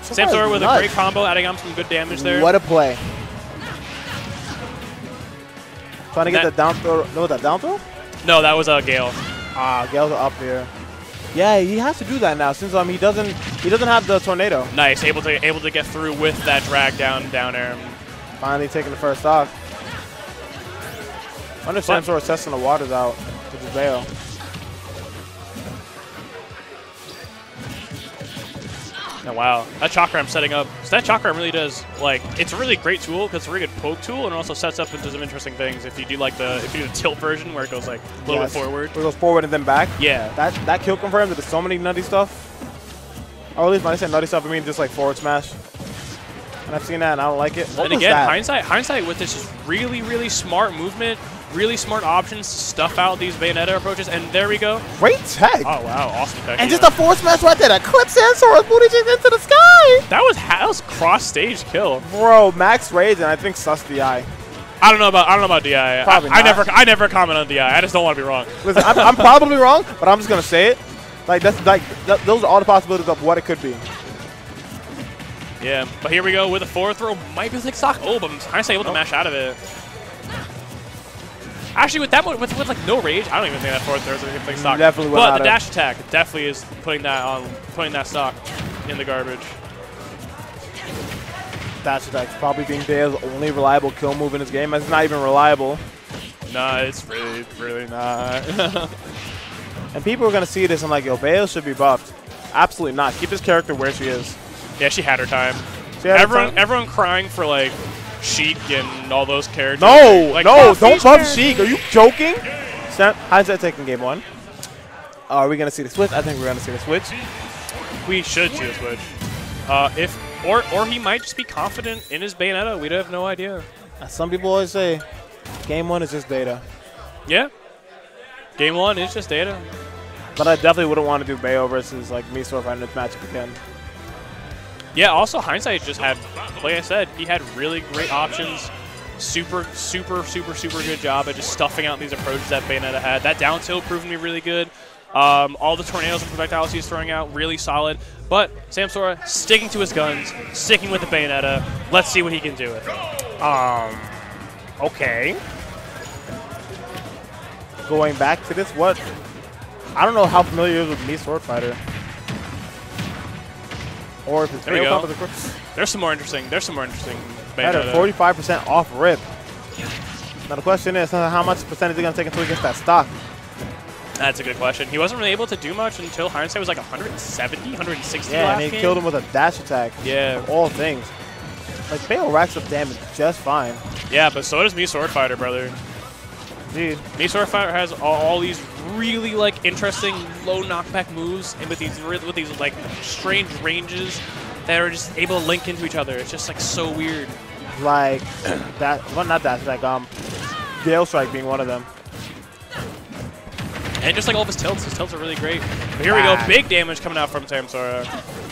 Sam Sora with a great combo, adding on some good damage there. What a play. Trying to get That- the down throw. No, that down throw? No, that was a uh, Gale. Ah, Gale's up here. Yeah, he has to do that now since um he doesn't he doesn't have the tornado. Nice, able to able to get through with that drag down down air. Finally taking the first stock. If Sam Sora's testing the waters out with his bail. Oh, wow, that chakram setting up. So that chakram really does like it's a really great tool because it's a really good poke tool and it also sets up into some interesting things. If you do like the if you do the tilt version where it goes like a little Yes. bit forward. It goes forward and then back. Yeah, That that kill confirmed that there's so many nutty stuff. Or at least when I say nutty stuff, I mean just like forward smash. And I've seen that and I don't like it. What and again, that? hindsight hindsight with this is really really smart movement really smart options to stuff out these Bayonetta approaches, and there we go. Great tech. Oh wow, awesome tech. and yeah. just a force smash right there. That clips Samsora's booty cheeks into the sky. that was ha- that was cross stage kill. Bro, Max Rage and I think Sus the Eye. I don't know about I don't know about Di. I- Probably I, not. never I never comment on Di. I just don't want to be wrong. Listen, I'm, I'm probably wrong, but I'm just gonna say it. Like that's like th- those are all the possibilities of what it could be. Yeah, but here we go with a forward throw. Might be like stock. Oh, but Hindsight able to mash out of it. Actually, with that one, with, with like no rage, I don't even think that forward throw is a good stock. Definitely But the dash attack definitely is putting that on, putting that stock in the garbage. Dash attack's probably being Bayo's only reliable kill move in his game. It's not even reliable. Nah, it's really, really not. And people are gonna see this and like, yo, Bayo should be buffed. Absolutely not. Keep his character where she is. yeah, she had her time. Had her everyone, time. everyone crying for like Sheik and all those characters. No, like, no, buff don't these buff characters. Sheik. Are you joking? Snap. Hindsight taking game one. Are we gonna see the switch? I think we're gonna see the switch. We should see a switch. Uh, if or or he might just be confident in his Bayonetta. We have no idea. As some people always say, game one is just data. Yeah. Game one is just data. But I definitely wouldn't want to do Bayo versus like Mii Sword Fighter in this matchup again. Yeah, also hindsight just had, like I said, he had really great options. Super, super, super, super good job at just stuffing out these approaches that Bayonetta had. That down tilt proved to be really good. Um, all the tornadoes and projectiles he's throwing out, really solid. But Sam Sora sticking to his guns, sticking with the Bayonetta. Let's see what he can do with it. Um, okay. Going back to this, what? I don't know how familiar he is with Mii Sword Fighter. Or if it's There we Bayo go. comp There's some more interesting. There's some more interesting At a 45% off rip. Now the question is, uh, how much percentage is he going to take until he gets that stock? That's a good question. He wasn't really able to do much until hindsight was like 170, 160 Yeah, and he game. killed him with a dash attack. Yeah. All things. Like, Bayo racks up damage just fine. Yeah, but so does Mii Sword Fighter, brother. Dude, Mii Fighter has all, these really like interesting low knockback moves, and with these with these like strange ranges that are just able to link into each other. It's just like so weird. like, that, well, not that attack, um, Gale Strike being one of them. And just like all of his tilts, his tilts are really great. But here we go, big damage coming out from Sam Sora.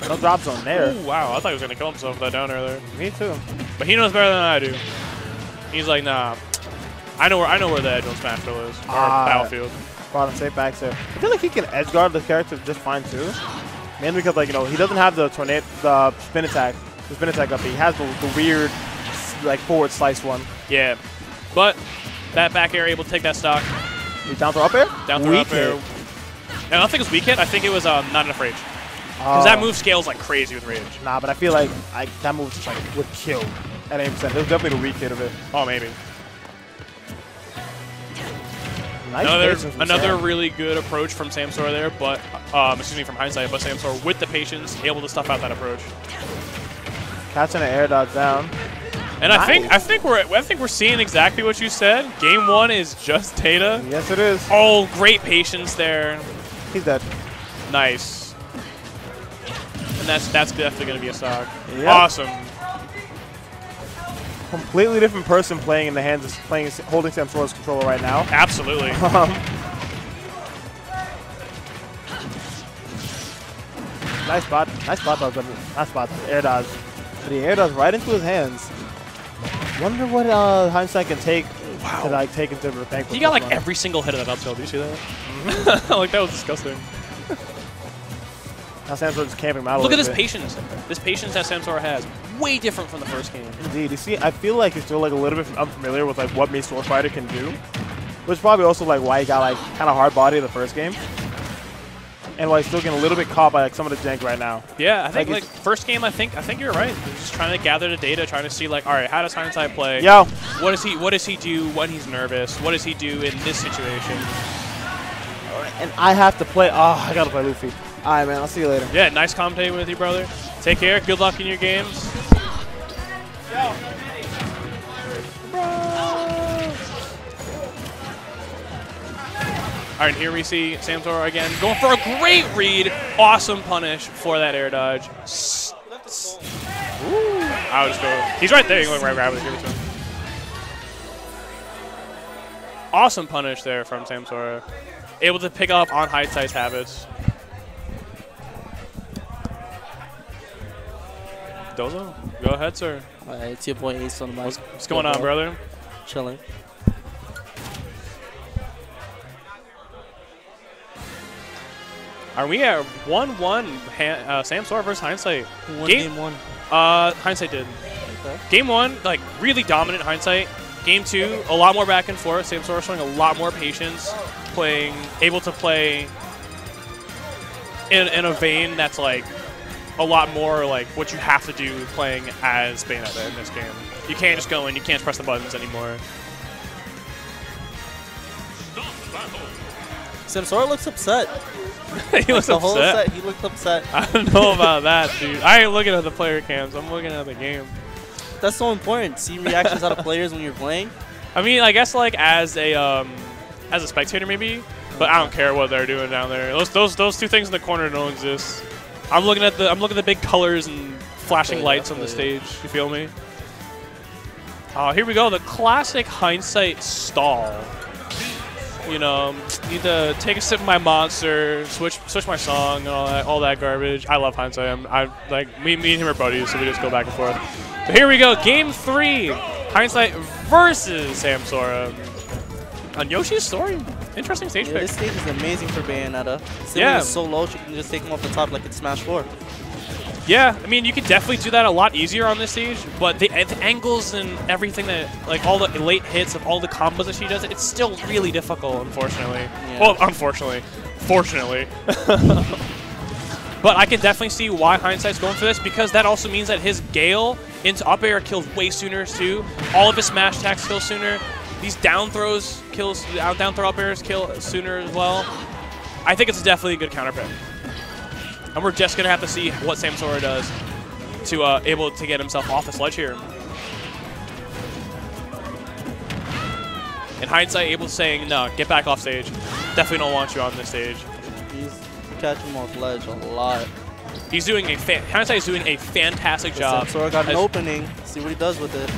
No drop zone there. Ooh, wow, I thought he was gonna kill himself with that down earlier. Me too. But he knows better than I do. He's like, nah. I know where I know where the edge on Smashville is, or Ah. Battlefield. Brought him safe back there. I feel like he can edge guard the character just fine too. Mainly because like you know he doesn't have the tornado, the spin attack, the spin attack up. He has the, the weird like forward slice one. Yeah, but that back air able to take that stock He down throw up air. down through Weak up air. hit. I don't think it was weak hit. I think it was um, not enough rage. Because Oh. that move scales like crazy with rage. Nah, but I feel like I, that move just like would kill at 80%. It was definitely the weak hit of it. Oh, maybe. Nice another another Sam. really good approach from Sam Sora there, but um, excuse me from hindsight, but Sam Sora with the patience, able to stuff out that approach. catching an air dodge down. And I think I think we're I think we're seeing exactly what you said. Game one is just data. Yes, it is. Oh, great patience there. He's dead. Nice. And that's that's definitely gonna be a stock. Yep. Awesome. Completely different person playing in the hands of playing holding Sam Sora's controller right now. Absolutely. Um, nice spot. Nice spot dodge. Nice spot. Air dodge. But he air dodge right into his hands. Wonder what uh, hindsight can take Wow. to like take into the bank. He got like every single hit of that up tilt. Do you see that? like that was disgusting. Now Sam Sora's just camping him out Look at this bit. patience. This patience that Samsora has. Way different from the first game. Indeed. You see, I feel like he's still like a little bit unfamiliar with like what Mii Sword Fighter can do, which is probably also like why he got like kind of hard body in the first game, and why he's still getting a little bit caught by like some of the jank right now. Yeah, I think Like, like, first game. I think I think you're right. Just trying to gather the data, trying to see like, all right, how does hindsight play? Yo, What does he What does he do when he's nervous? What does he do in this situation? and I have to play. Oh, I gotta play Luffy. All right, man. I'll see you later. Yeah, nice commentating with you, brother. Take care. Good luck in your games. All right, here we see Samsora again going for a great read. Awesome punish for that air dodge. S- I just go. He's right there. You can right grab it. Give it to him. Awesome punish there from Samsora. Able to pick up on Hindsight's habits. Dozo, go ahead, sir. Alright, it's your boy Ace on the mic. What's, what's going on, brother? Chilling. Are we at 1 1 uh, Samsora versus Hindsight? Who Game- game one? Uh, Hindsight did. Okay. Game one, like really dominant hindsight. Game two, a lot more back and forth. Samsora showing a lot more patience, playing, able to play in, in a vein that's like a lot more like what you have to do playing as Bayonetta in this game. You can't just go in, you can't press the buttons anymore. Samsora looks upset. he looks the whole upset. set, he looked upset. I don't know about that, dude. I ain't looking at the player cams. I'm looking at the game. That's so important. See reactions out of players when you're playing. I mean, I guess like as a um, as a spectator maybe, but I don't care what they're doing down there. Those those those two things in the corner don't exist. I'm looking at the I'm looking at the big colors and flashing lights on the stage. You feel me? Oh, here we go. The classic hindsight stall. You know, need to take a sip of my monster, switch switch my song, and all that all that garbage. I love hindsight. I'm, I like me, me and him are buddies, so we just go back and forth. But here we go, game three, hindsight versus Samsora. On Yoshi's story, interesting stage Yeah, pick. this stage is amazing for Bayonetta. Since Yeah. so low, she can just take him off the top like it's Smash 4. Yeah, I mean, you could definitely do that a lot easier on this stage, but the, the angles and everything that, like all the late hits of all the combos that she does, it's still really difficult, unfortunately. Yeah. Well, unfortunately. Fortunately. but I can definitely see why Hindsight's going for this, because that also means that his Gale into up air kills way sooner, too. All of his smash attacks kill sooner. These down throws kills, down throw up airs kill sooner as well. I think it's definitely a good counter pick. And we're just going to have to see what Samsora does to uh, able to get himself off the sledge here. In hindsight, able saying, no, get back off stage. Definitely don't want you on this stage. He's catching off ledge a lot. He's doing a fan hindsight is doing a fantastic job. Samsora got an opening. See what he does with it.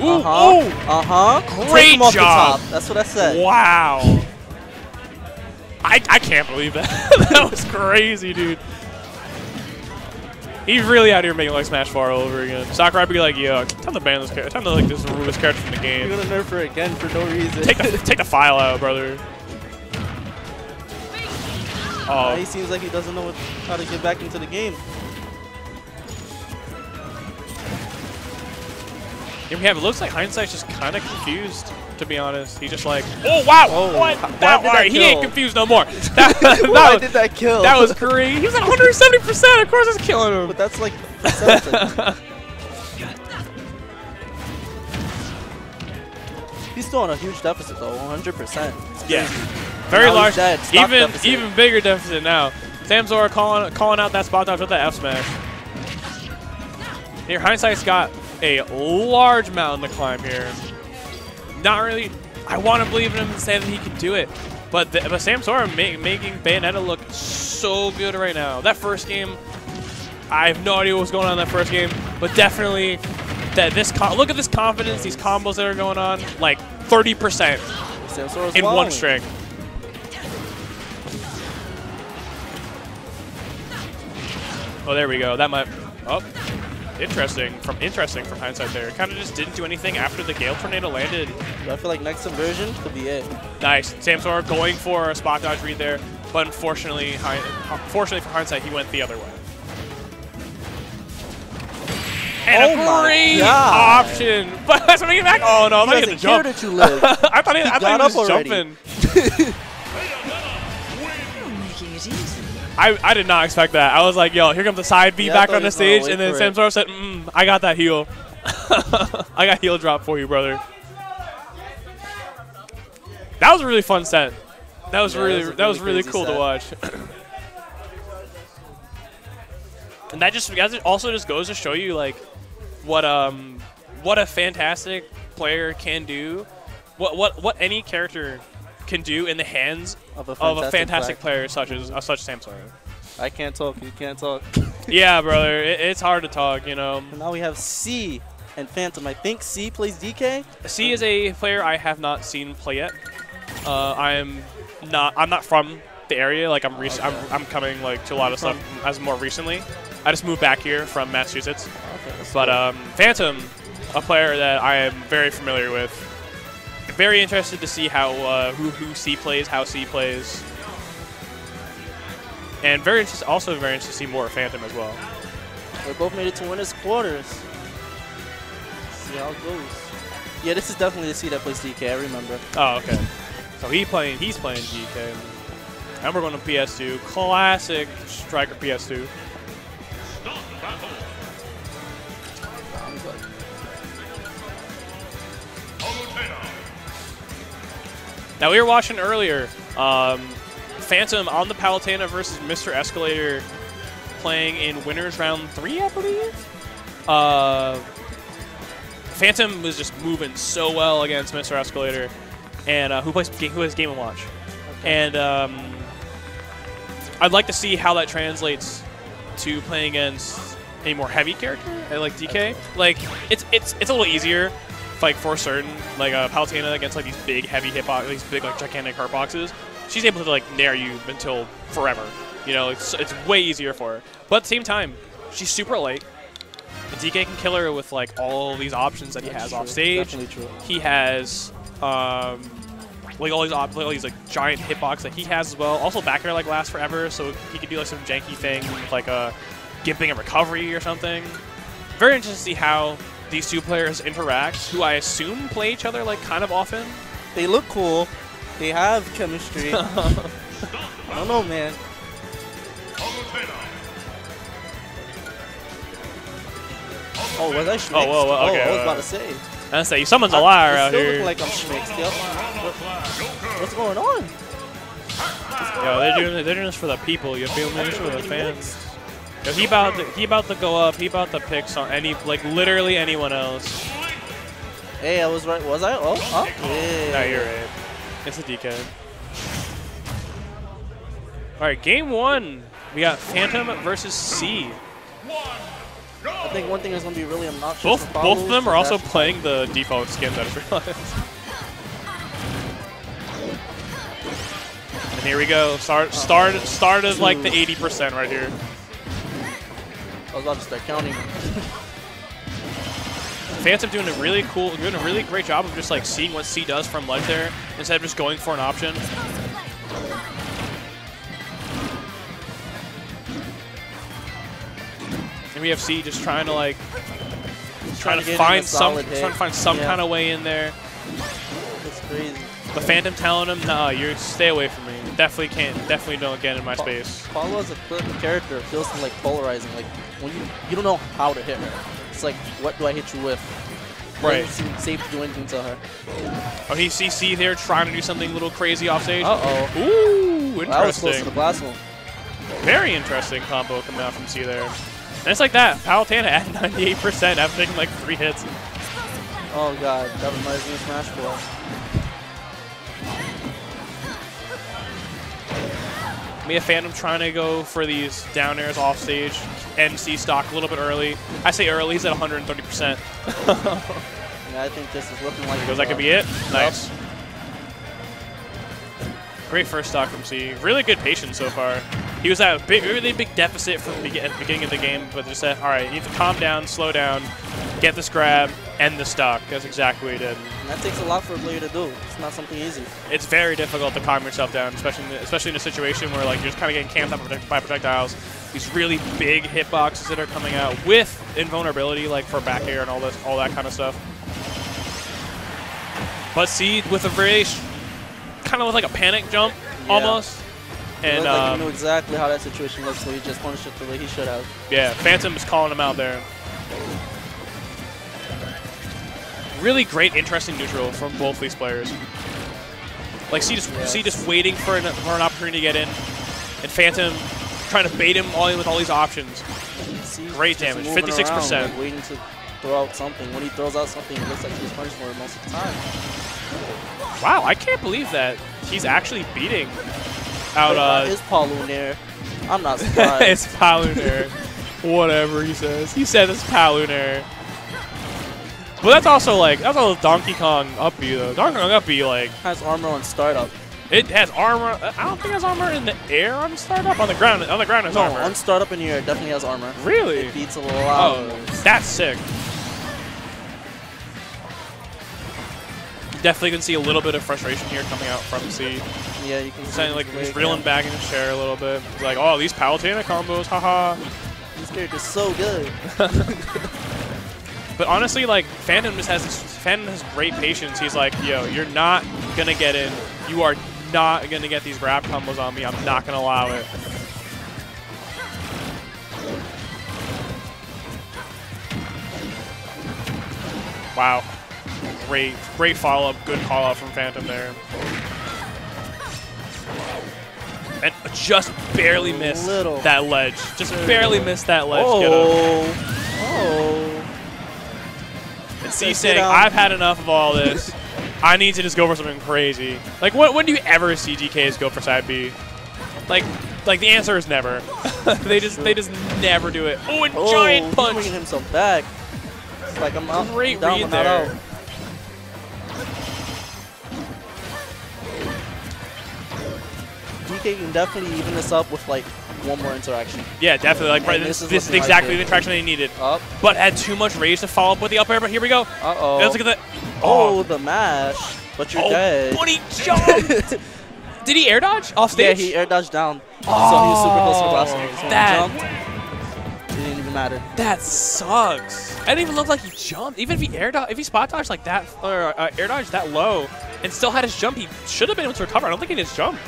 Ooh, uh-huh. Uh-huh. Great Take him off job. the top. That's what I said. Wow. I, I can't believe that. that was crazy, dude. He's really out here making like Smash 4 all over again. Sakurai be like, yo, time to ban this character. Time to like just remove this character from the game. You're gonna nerf her again for no reason. Take the take the file out, brother. Now he Oh, seems like he doesn't know what, how to get back into the game. Here we have. It looks like hindsight's just kind of confused. To be honest, he's just like, oh wow, Oh, what? That, that alright, he ain't confused no more. That, that Why was, did that kill? that was great. He was at 170. percent Of course, it's killing him. But that's like. He's still on a huge deficit though, 100%. Yeah, very Now large. Even deficit. even bigger deficit now. Samsora calling calling out that spot dodge with the F smash. Here, hindsight's got a large mountain to climb here. Not really. I want to believe in him and say that he can do it, but the, but Samsora ma making Bayonetta look so good right now. That first game, I have no idea what was going on in that first game, but definitely that this look at this confidence, these combos that are going on, like 30% Samsora's in one string. Oh, there we go. That might. Oh, interesting. From interesting from hindsight there. Kind of just didn't do anything after the Gale Tornado landed. I feel like next inversion could be it. Nice. Samsora going for a spot dodge read there, but unfortunately, fortunately for hindsight, he went the other way. And Oh a great option. But that's he get back. Oh no! I He thought he doesn't had care to jump. you live. I thought he, I thought he was already. jumping. I, I did not expect that. I was like, yo, here comes the side B Yeah, back on the stage, and then for it. Samsora said, mm, I got that heal. I got heal drop for you, brother. That was a really fun set. That was Yeah, that really was a that was really really crazy cool to watch. and that just that also just goes to show you like what um what a fantastic player can do, what what what any character can do in the hands Of a of a fantastic fantastic player. such as uh, such Samsora. I can't talk. You can't talk. yeah, brother, it, it's hard to talk, you know. And now we have C and Phantom. I think C plays DK. C is a player I have not seen play yet. Uh, I'm not. I'm not from the area. Like I'm, rec- I'm, I'm coming like to a lot of stuff as more recently. I just moved back here from Massachusetts. Okay, But um, Phantom, a player that I am very familiar with. Very interested to see how uh, who who C plays, how C plays, and very interest, also very interested to see more of Phantom as well. They both made it to winners quarters. See how it goes. Yeah, this is definitely the C that plays DK. I remember. Oh, okay. So he playing, he's playing DK. And we're going to PS2. Classic Striker PS2. Now we were watching earlier, um, Phantom on the Palutena versus Mr. Escalator playing in winners round three, I believe. Uh, Phantom was just moving so well against Mr. Escalator, and uh, who plays who has Game and Watch, and um, I'd like to see how that translates to playing against a more heavy character like DK. Like it's it's it's a little easier, like for certain like uh, Palutena against like these big heavy hitbox, these big like gigantic hurt boxes. She's able to like nair you until forever. You know, it's it's way easier for her. But at the same time, she's super light. And DK can kill her with like all these options that he has off stage. True. He has um, like all these op- like, all these like giant hitbox that he has as well. Also back air like lasts forever, so he could do like some janky thing with like a gimping a recovery or something. Very interesting to see how these two players interact, who I assume play each other like kind of often. They look cool. They have chemistry. I don't know, man. Oh, was I Schmixed? Oh, whoa, whoa, okay, oh, I was about to say. I say someone's a liar I out still here. like I'm Schmixed. Yep. What- what's going on? Yo, they're doing they're doing this for the people. You feel me? For the fans. Yo, he about to, he about to go up. He about to pick some any like literally anyone else. Hey, I was right. Was I? Oh, oh. Yeah. No, you're right. It's a DK. All right, game one. We got Phantom versus C. I think one thing that's going to be really obnoxious. Both both of them are also playing the default skins. I just realized. And here we go. Start start start of like the 80% right here. I was about to start counting. Phantom doing a really cool, doing a really great job of just like seeing what C does from ledge there instead of just going for an option. And we have C just trying to like, trying to to find some, trying to find some Yeah. kind of way in there. That's crazy. The Phantom telling him, "Nah, you stay away from me. Definitely can't. Definitely don't get in my space." Palu as a character feels like polarizing. Like when you you don't know how to hit her. It's like, what do I hit you with? Right. Safe to do anything to her. Oh, he sees C there trying to do something a little crazy off stage. Uh oh. Ooh, Interesting. That was close to the one. Very interesting combo coming out from C there. And it's like that. Palutena at 98% after taking like three hits. Oh god, that reminds me of Smash Bros. Have Phantom trying to go for these down airs off stage. NC stock a little bit early. I say early, he's at 130%. Yeah, I think this is looking like. Because that could be it. Nice. Great first stock from C. Really good patience so far. He was at a big, really big deficit from the beginning of the game, but just said, all right, you need to calm down, slow down, get this grab, end the stock. That's exactly what he did. And that takes a lot for a player to do. It's not something easy. It's very difficult to calm yourself down, especially in, especially in a situation where like you're just kind of getting camped up by projectiles. These really big hitboxes that are coming out with invulnerability, like for back air and all this, all that kind of stuff. But see, with a very kind of like a panic jump Yeah. almost, and looked like um, he knew exactly how that situation looks, so he just punished it the way he should have. Yeah, Phantom is calling him out there. Really great, interesting neutral from both these players. Like, see just see just waiting for an, for an opportunity to get in, and Phantom trying to bait him all in with all these options. Great damage, 56%. around, like, waiting to throw out something. When he throws out something, it looks like he's punished for it most of the time. Wow, I can't believe that he's actually beating out. Uh, Is Paul Lunaire? I'm not surprised. it's Palunar. Whatever he says. He said it's Palunar. But that's also like that's a Donkey Kong up B though. Donkey Kong up B like Has armor on startup. it has armor. I don't think it has armor in the air on startup. On the ground, on the ground has No, armor. on startup in the air, definitely has armor. Really? It beats a lot. Oh, that's sick. Definitely can see a little bit of frustration here coming out from C. Yeah, you can see Saying like he's reeling yeah. back in his chair a little bit. He's like, oh, these Palutena combos, haha. This character's so good. But honestly, like Phantom just has Phantom has great patience. He's like, yo, you're not gonna get in. You are not gonna get these grab combos on me. I'm not gonna allow it. Wow. Great, great follow-up. Good call-out from Phantom there. And just barely missed Little. that ledge. Just barely missed that ledge. Oh. Oh. And C saying, down. I've had enough of all this. I need to just go for something crazy. Like, when, when do you ever see DKs go for side B? Like, like the answer is never. they just they just never do it. Oh, and Oh, giant punch. bringing himself back. It's like I'm out. Great I'm down, read but not there. out. DK can definitely even this up with like one more interaction. Yeah, definitely. Like, right, this this, is this is looking like exactly the interaction they needed. Up. But had too much rage to follow up with the up air. But here we go. Uh oh. Let's look at the. Oh, the mash. But you're Oh, dead. but he jumped. Did he air dodge off stage? Yeah, he air dodged down. so he was super close to the. So when he that- jumped, it didn't even matter. That sucks. It didn't even look like he jumped. Even if he air dodge, if he spot dodged like that, or uh, air dodged that low, and still had his jump, he should have been able to recover. I don't think he did his jump.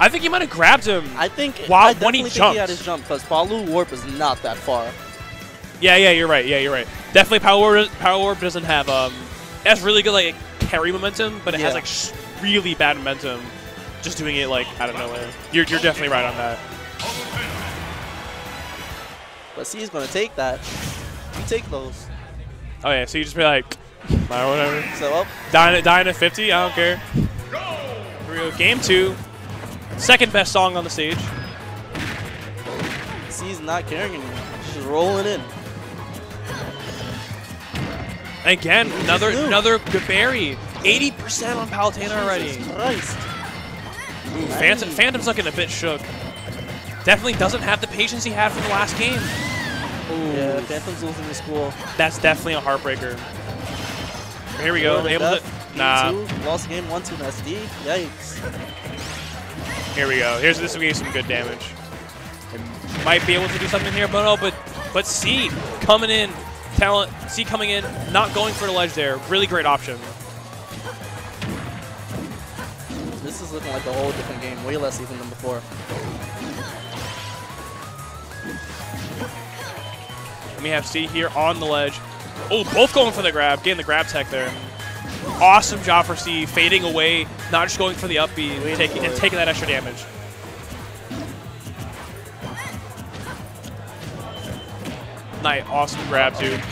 I think he might have grabbed him. I think Wow, I when he think jumped. he had his jump because Palu Warp is not that far. Yeah, yeah, you're right. Yeah, you're right. Definitely Power Orb, Power Orb doesn't have um, it has really good like carry momentum, but it has like really bad momentum. Just doing it like out of nowhere. You're you're definitely right on that. But going to take that. You take those. Oh yeah, so you just be like, "Alright, whatever. So up. Dying at dying at 50. I don't care. Here we go. Game two. Second best song on the stage. C's not caring anymore. She's rolling in. Again, another another good 80% on Palutena already. Jesus Christ. Ooh, Phantom, Phantom's looking a bit shook. Definitely doesn't have the patience he had from the last game. Yeah, Phantom's losing the school. That's definitely a heartbreaker. Here we go. Able to, nah. two, lost game one to an SD. Yikes. Here we go. Here's this will give some good damage. Might be able to do something here, but no. But but C coming in, talent. C coming in, not going for the ledge there. Really great option. This is looking like a whole different game. Way less even than before. And we have C here on the ledge. Oh, both going for the grab. Getting the grab tech there. Awesome job for C, fading away, not just going for the up B, and taking, and taking that extra damage. Nice, awesome grab, dude.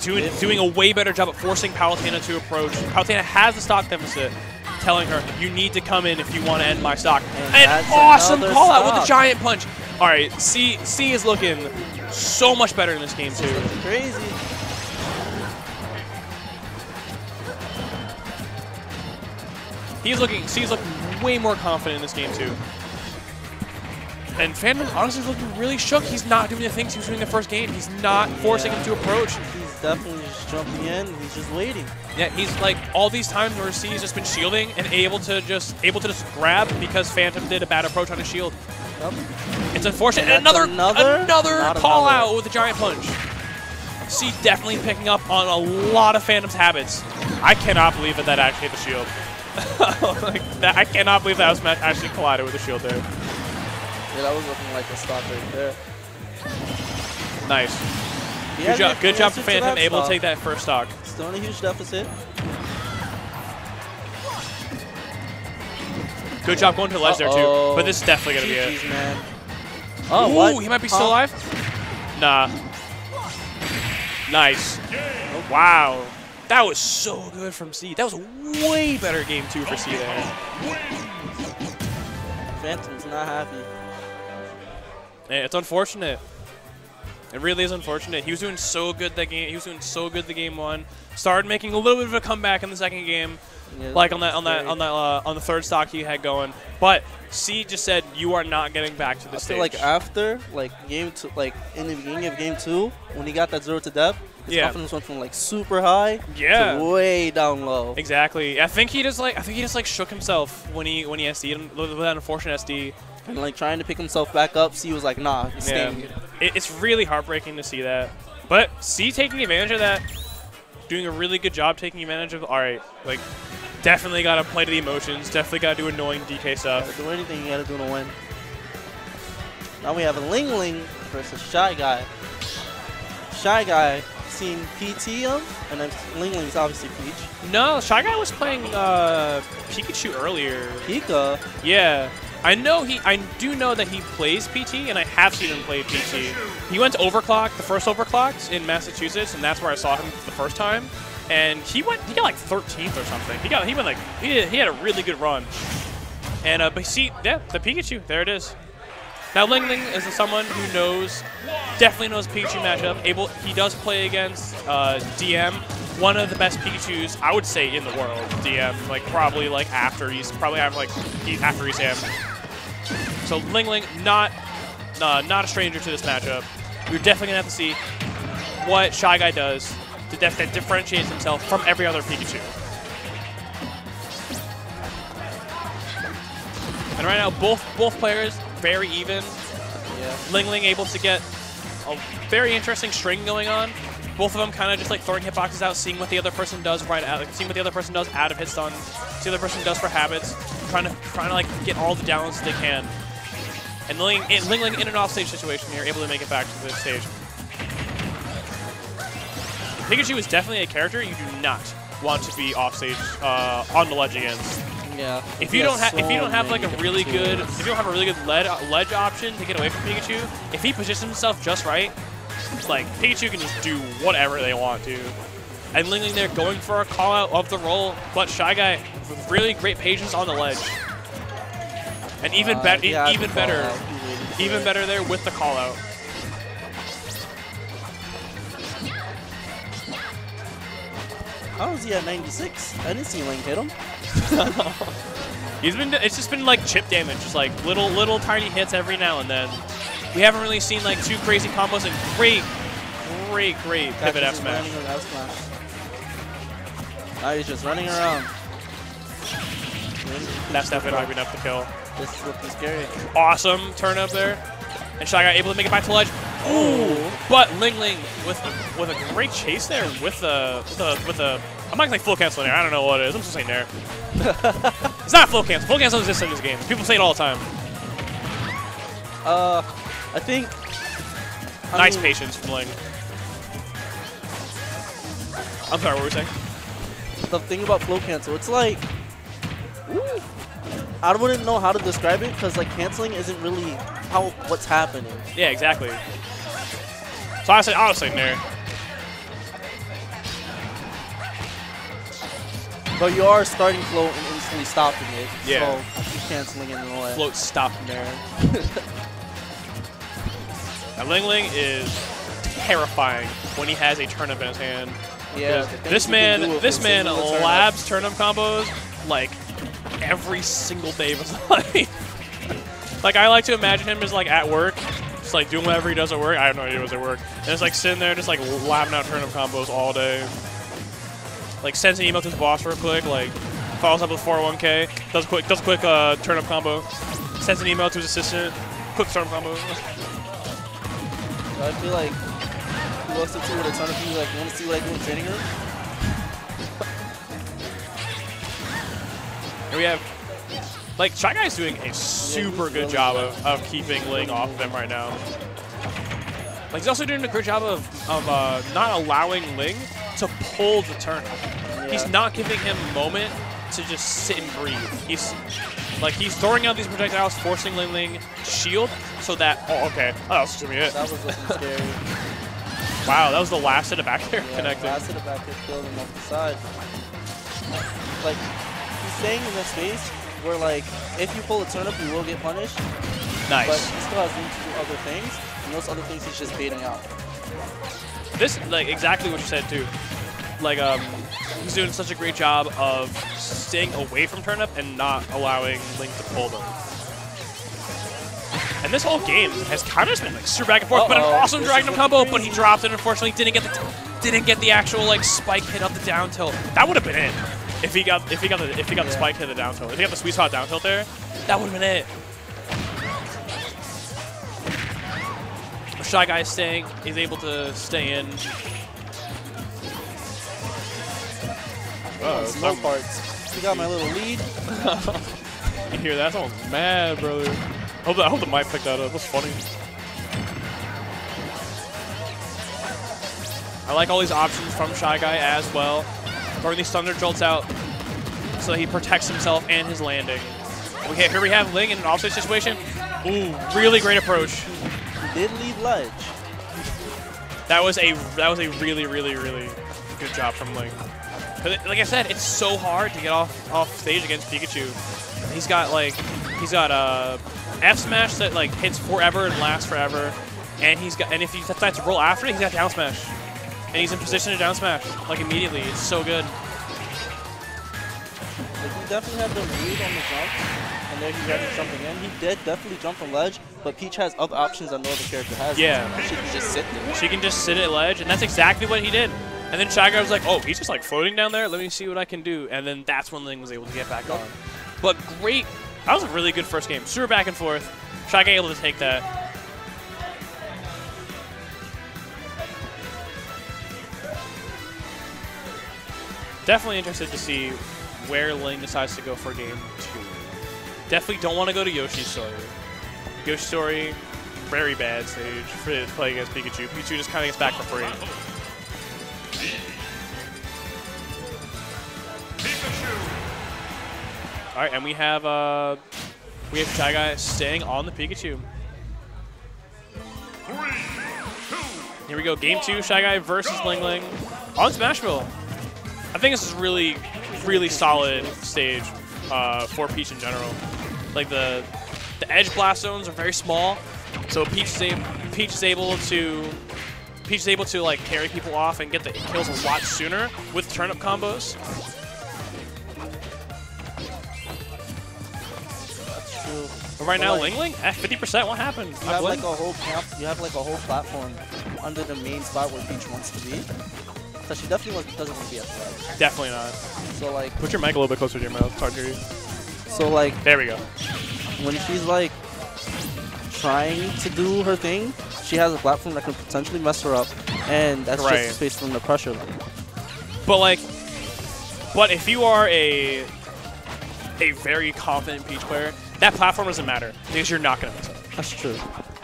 Doing, doing a way better job at forcing Palutena to approach. Palutena has the stock deficit, telling her, you need to come in if you want to end my stock. And An that's awesome call out with the stock. giant punch. All right, C, C is looking so much better in this game, too. Crazy. He's looking. C's looking way more confident in this game too. And Phantom honestly is looking really shook. He's not doing the things he was doing the first game. He's not forcing him to approach. He's definitely just jumping in. He's just waiting. Yeah, he's like all these times where C's just been shielding and able to just able to just grab because Phantom did a bad approach on his shield. Yep. It's unfortunate. Another another? another call another. out with a giant punch. C definitely picking up on a lot of Phantom's habits. I cannot believe that that actually hit the shield. Like that, I cannot believe that was actually collided with the shield there. Yeah, that was looking like a stop right there. Nice. He Good job. Good job for to Phantom, able to take that first stock. Still in a huge deficit. Good job going to the ledge there too. But this is definitely gonna be GG's, it. man. Oh, Ooh, what? he might be Huh? still alive. Nah. Nice. Wow. That was so good from C. That was a way better game two for C there. Phantom's not happy. Yeah, it's unfortunate. It really is unfortunate. He was doing so good that game. He was doing so good the game one. Started making a little bit of a comeback in the second game, Yeah, like on that on that on that uh, on the third stock he had going. But C just said you are not getting back to the I stage. feel like after like game two, like in the beginning of game two, when he got that zero to death, his Yeah. confidence went from like super high Yeah. to way down low. Exactly. I think he just like I think he just like shook himself when he when he SD'd him with that unfortunate SD. And like trying to pick himself back up, C was like, nah, he's Yeah. staying. It, it's really heartbreaking to see that. But C taking advantage of that, doing a really good job taking advantage of. All right, like definitely got to play to the emotions. Definitely got to do annoying DK stuff. Do anything you gotta do to win. Now we have a Ling Ling versus Shy Guy. Shy Guy seen PT of, and then Ling Ling's obviously Peach. No, Shy Guy was playing uh, Pikachu earlier. Pika. Yeah. I know he. I do know that he plays PT, and I have seen him play PT. He went to Overclock, the first Overclocked in Massachusetts, and that's where I saw him the first time. And he went. He got like 13th or something. He got. He went like. He, did, he had a really good run. And uh, but see, yeah, the Pikachu. There it is. Now Ling Ling is someone who knows, definitely knows Pikachu matchup. Able, he does play against uh, DM, one of the best Pikachu's I would say in the world. DM, like probably like after he's probably after like after he's him. So Ling Ling not uh, not a stranger to this matchup. We're definitely gonna have to see what Shy Guy does to that differentiates himself from every other Pikachu. And right now, both both players very even. Yeah. Ling Ling able to get a very interesting string going on. Both of them kind of just like throwing hitboxes out, seeing what the other person does right out, like seeing what the other person does out of hit stun, see what the other person does for habits, trying to trying to like get all the downs they can. And Ling, in, Ling Ling in an offstage situation here, able to make it back to the stage. Pikachu is definitely a character you do not want to be offstage uh, on the ledge against. Yeah. If you don't has have if you don't have like a many really good tools. if you don't have a really good lead, ledge option to get away from Pikachu, if he positions himself just right, like Pikachu can just do whatever they want to. And Ling Ling there going for a call out of the roll, but Shy Guy with really great patience on the ledge. And even Uh, better, he had even better, out. He waited for even better there with the call out. How is he at 96? I didn't see Ling hit him. He's been it's just been like chip damage, just like little little tiny hits every now and then. We haven't really seen like two crazy combos and great, great, great pivot F smash. landing F smash. Now he's just running around. That's definitely be enough to kill. This is looking scary. Awesome turn up there. And Shy Guy able to make it back to ledge. Ooh! But Ling Ling with a, with a great chase there with the with the with the I'm not gonna say float cancel there. I don't know what it is. I'm just saying there. it's not float cancel. Float cancel exists in this game. People say it all the time. Uh, I think. I nice mean, patience from Ling. I'm sorry, what were we saying? The thing about float cancel, it's like. I wouldn't know how to describe it because like canceling isn't really how what's happening. Yeah, exactly. So I saying, I there. But you are starting flow and instantly stopping it. Yeah. So canceling it in a way. Float stop from there. and Ling Ling is terrifying when he has a turnip in his hand. Yeah, Because the things This man, this man labs turnip combos like every single day of his life. Like I like to imagine him as like at work, just like doing whatever he does at work. I have no idea what he does at work. And it's like sitting there just like lapping out turnip combos all day. Like sends an email to his boss real quick, like follows up with 401k, does a quick does a quick uh, turnip combo, sends an email to his assistant, quick turnip combo. I feel like he walks up to with a ton of people like, want to see what I do in training room? Here we have, like, Shy Guy's doing a super good job of, of keeping Ling off of him right now. Like, he's also doing a good job of, of uh, not allowing Ling to pull the turnip. He's not giving him a moment to just sit and breathe. He's like he's throwing out these projectiles, forcing Ling Ling shield so that. Oh, okay. Oh, that was gonna be it. That was looking scary. Wow, that was the last hit of back there Yeah, connected. last hit of back is killed him off the side. Like, he's staying in this space where, like, if you pull a turnip, you will get punished. Nice. But he still has room to do other things. And those other things he's just baiting out. This like exactly what you said too. Like um, he's doing such a great job of staying away from turnip and not allowing Ling to pull them. And this whole game has kind of just been like super back and forth, but an awesome This Dragon combo. But he dropped it. Unfortunately, didn't get the didn't get the actual like spike hit of the down tilt. That would have been it if he got if he got the if he got the spike hit the down tilt. If he got the sweet spot down tilt there, that would have been it. Shy Guy is staying. He's able to stay in. Oh, Snow parts. You got my little lead. You hear that? Someone's mad, brother. Hope, I hope the mic picked that up. That's funny. I like all these options from Shy Guy as well. Throwing these Thunder Jolts out so that he protects himself and his landing. Okay, here we have Ling in an offset situation. Ooh, really great approach. He did lead ledge. That was a that was a really really really good job from Ling. like I said, it's so hard to get off off stage against Pikachu. He's got like he's got a F smash that like hits forever and lasts forever, and he's got and if he decides to roll after it, he's got down smash, and he's in position to down smash like immediately. It's so good. Like, he definitely had the read on the jump, and there he ready jumping in. He did definitely jump from ledge, but Peach has other options that no other character has. Yeah. She can just sit there. She can just sit at ledge, and that's exactly what he did. And then Guy was like, oh, he's just like floating down there. Let me see what I can do. And then that's when Ling was able to get back on. But great. That was a really good first game. Super back and forth. Guy able to take that. Definitely interested to see where Ling decides to go for game two. Definitely don't want to go to Yoshi's Story. Yoshi's Story, very bad stage for to play against Pikachu. Pikachu just kind of gets back for free. All right, and we have uh, we have Shy Guy staying on the Pikachu. Here we go, game two, Shy Guy versus Ling Ling on Smashville. I think this is really, really solid stage uh, for Peach in general. Like the the edge blast zones are very small, so Peach is able, Peach is able to Peach is able to like carry people off and get the kills a lot sooner with turnip combos. That's true. But right But, now, like, Ling Ling at 50%. What happened? You have like a whole camp, you have like a whole platform under the main spot where Peach wants to be. So she definitely was, doesn't want to be. Definitely not. So like, Put your mic a little bit closer to your mouth. It's hard to hear you. so like There we go. when she's like trying to do her thing, she has a platform that can potentially mess her up, and that's Right. just space from the pressure. But like, but if you are a a very confident Peach player, that platform doesn't matter because you're not gonna mess up. That's true.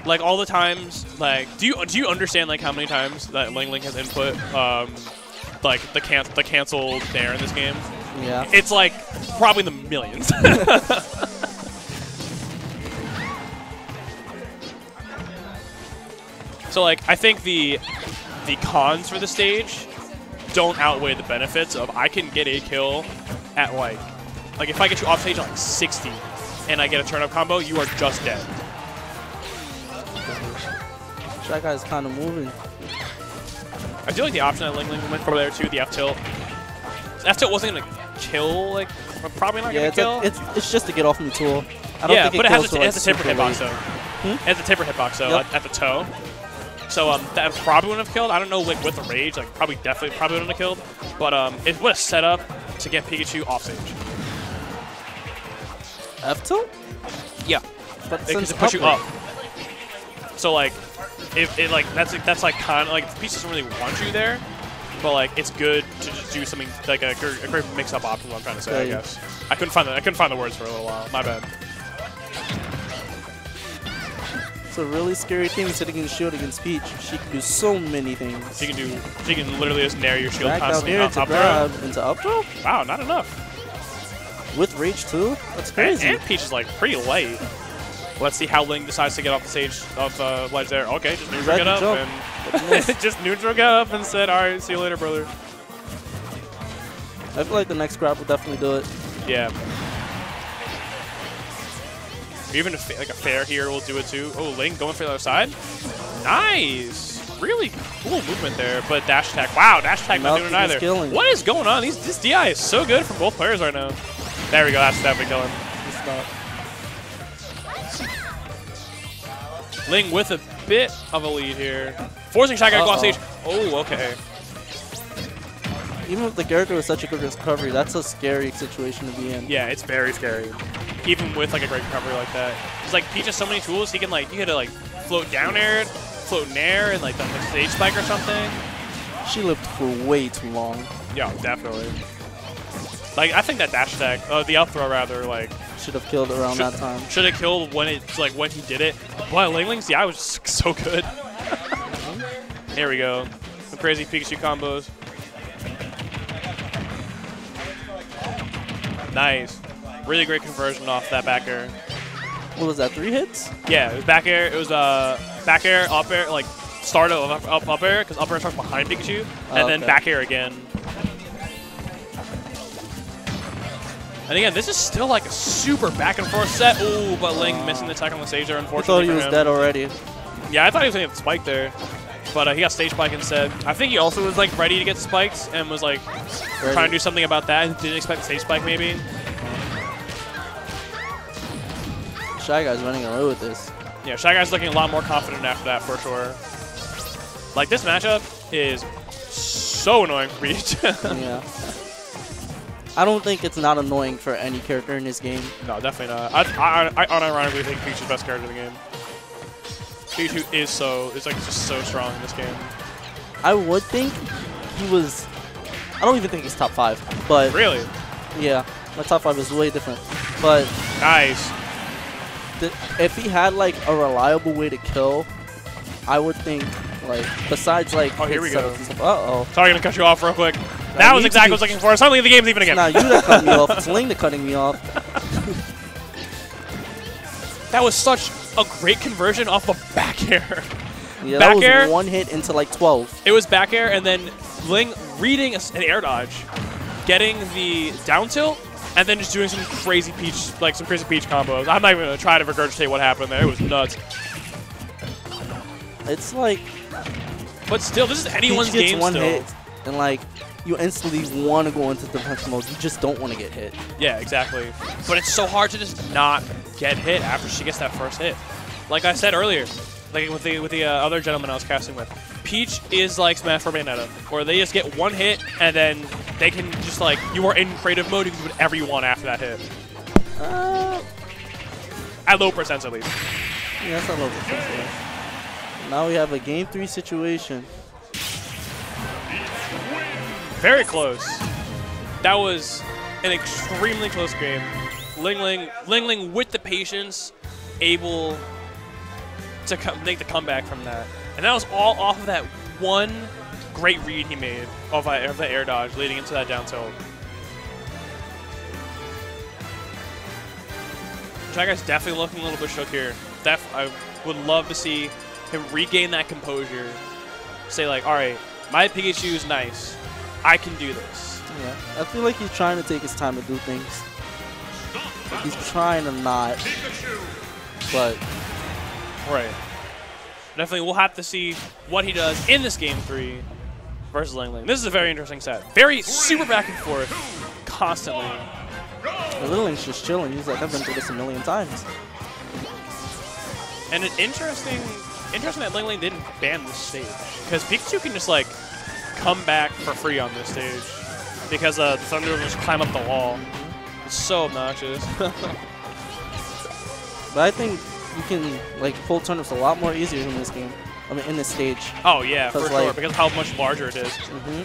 Like all the times, like do you do you understand like how many times that Ling Ling has input um like the can the cancel there in this game? Yeah. It's like probably in the millions. so like I think the the cons for the stage don't outweigh the benefits of I can get a kill at like like if I get you off stage at like 60 and I get a turnip combo, you are just dead. Shy Guy's kind of moving. I do like the option that Ling Ling went for there too, the F tilt. F tilt wasn't gonna kill, like probably not Yeah, gonna it's, kill. a, it's it's just to get off from the tool. I don't yeah, think but it kills has, a, it has a tipper hitbox though. It has a tipper hitbox though Yep. at, at the toe. So um, that probably wouldn't have killed. I don't know like with the rage, like probably definitely probably wouldn't have killed. But um, it would have set up to get Pikachu off stage. F tilt? Yeah, But because since it puts you up. So like, if it like that's that's like kind of like Peach doesn't really want you there, but like it's good to just do something like a, a great mix-up option. What I'm trying to say, I Yeah. guess. I couldn't find the I couldn't find the words for a little while. My bad. It's a really scary thing sitting in shield against Peach. She can do so many things. She can do. She can literally just nair your shield Back down constantly. here Up, into up throw. grab into up throw Wow, not enough. with rage too. That's And, crazy. and Peach is like pretty light. Let's see how Ling decides to get off the stage of uh, ledge there. Okay, just neutral get up and just neutral get up and said, "All right, see you later, brother." I feel like the next grab will definitely do it. Yeah. Even like a fair here will do it too. Oh, Ling going for the other side. Nice. Really cool movement there, but dash attack. Wow, dash attack not doing either. killing. What is going on? These, this DI is so good from both players right now. There we go. That's definitely killing. Ling with a bit of a lead here. Forcing Shy Guy to Uh-oh. stage. Oh, okay. Even if the character was such a good recovery, that's a scary situation to be in. Yeah, it's very scary. Even with like a great recovery like that. It's like Peach has so many tools, he can like, you gotta like float down air, float in air, and like the like, stage spike or something. She lived for way too long. Yeah, definitely. Like, I think that dash attack, uh, the up throw rather, like, Should have killed around should, that time. Should have killed when it, like, when he did it. But Ling Ling's I was so good. Here we go. Some crazy Pikachu combos. Nice. Really great conversion off that back air. What was that, three hits? Yeah, it was back air. It was uh, back air, up air, like start of up, up, up air, because up air starts behind Pikachu, and Oh, then back air again. And again, this is still like a super back and forth set. Ooh, but Ling missing the tech on the stage there, I thought unfortunately he was him. dead already. Yeah, I thought he was going to get spiked there. But uh, he got stage spike instead. I think he also was like ready to get spiked and was like Ready. trying to do something about that and didn't expect stage spike maybe. Shy Guy's running away with this. Yeah, Shy Guy's looking a lot more confident after that for sure. Like this matchup is so annoying for Peach. yeah. I don't think it's not annoying for any character in this game. No, definitely not. I, I, I unironically think the best character in the game. Pikachu is so is like just so strong in this game. I would think he was. I don't even think he's top five, but Really? yeah, my top five is way different. But Nice. th- if he had like a reliable way to kill, I would think like besides like. Oh, here we go. Uh oh. Sorry, I'm gonna cut you off real quick. That was exactly what I was looking for. Suddenly the game's even again. Nah, you that cut me off. It's Ling that cutting me off. That was such a great conversion off of back air. Yeah, Back that was air? one hit into like 12. It was back air, and then Ling reading an air dodge, getting the down tilt, and then just doing some crazy peach, like some crazy peach combos. I'm not even gonna try to regurgitate what happened there. It was nuts. It's like But still, this is anyone's game one still. hit, and like you instantly want to go into defense mode. You just don't want to get hit. Yeah, exactly. But it's so hard to just not get hit after she gets that first hit. Like I said earlier, like with the with the uh, other gentleman I was casting with, Peach is like Smash for Bayonetta, where they just get one hit and then they can just like you are in creative mode, you can do whatever you want after that hit. Uh, At low percents at least. yeah, that's a little bit. yeah. Now we have a game three situation. Very close. That was an extremely close game. Ling Ling, Ling Ling with the patience, able to co- make the comeback from that. And that was all off of that one great read he made of, uh, of the air dodge leading into that down tilt. Shy Guy's definitely looking a little bit shook here. Def- I would love to see him regain that composure. Say like, all right, my Pikachu is nice. I can do this. Yeah, I feel like he's trying to take his time to do things. Like he's trying to not, but Right. Definitely, we'll have to see what he does in this game three versus Ling Ling. This is a very interesting set. Very super back and forth, constantly. Little's just chilling. He's like, I've been through this a million times. And it interesting, interesting that Ling Ling didn't ban this stage because Pikachu can just like come back for free on this stage because uh, the Thunder will just climb up the wall. It's so obnoxious. But I think you can like pull turnips a lot more easier in this game. I mean, in this stage. oh yeah, for 'Cause, sure because how much larger it is. hmm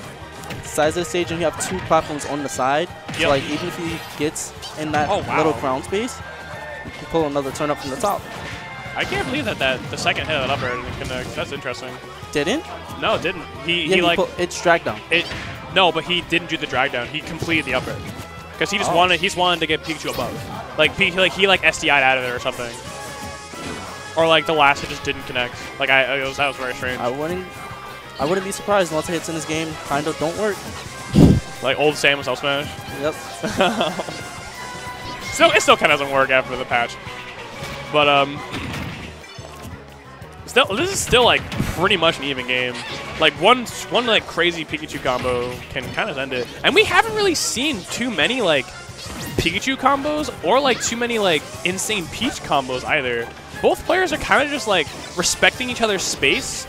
Size of the stage, and you have two platforms on the side. Yep. So like even if he gets in that Oh, wow. little crown space, you can pull another turnip from the top. I can't believe that, that the second hit of that up air didn't connect. That's interesting. Didn't? No, it didn't. He, Yeah, he he like pull- it's drag down. it. No, but he didn't do the drag down. He completed the up air because he just Oh. wanted he's wanted to get Pikachu above. Like P, like he like SDI'd out of there or something. Or like the last hit just didn't connect. Like I, it was that was very strange. I wouldn't. I wouldn't be surprised. Lots of hits in this game kind of don't work. Like old Samus Up Smash. Yep. So it still kind of doesn't work after the patch. But um, Still, this is still like pretty much an even game. Like one one like crazy Pikachu combo can kind of end it, and we haven't really seen too many like Pikachu combos or like too many like insane Peach combos either. Both players are kind of just like respecting each other's space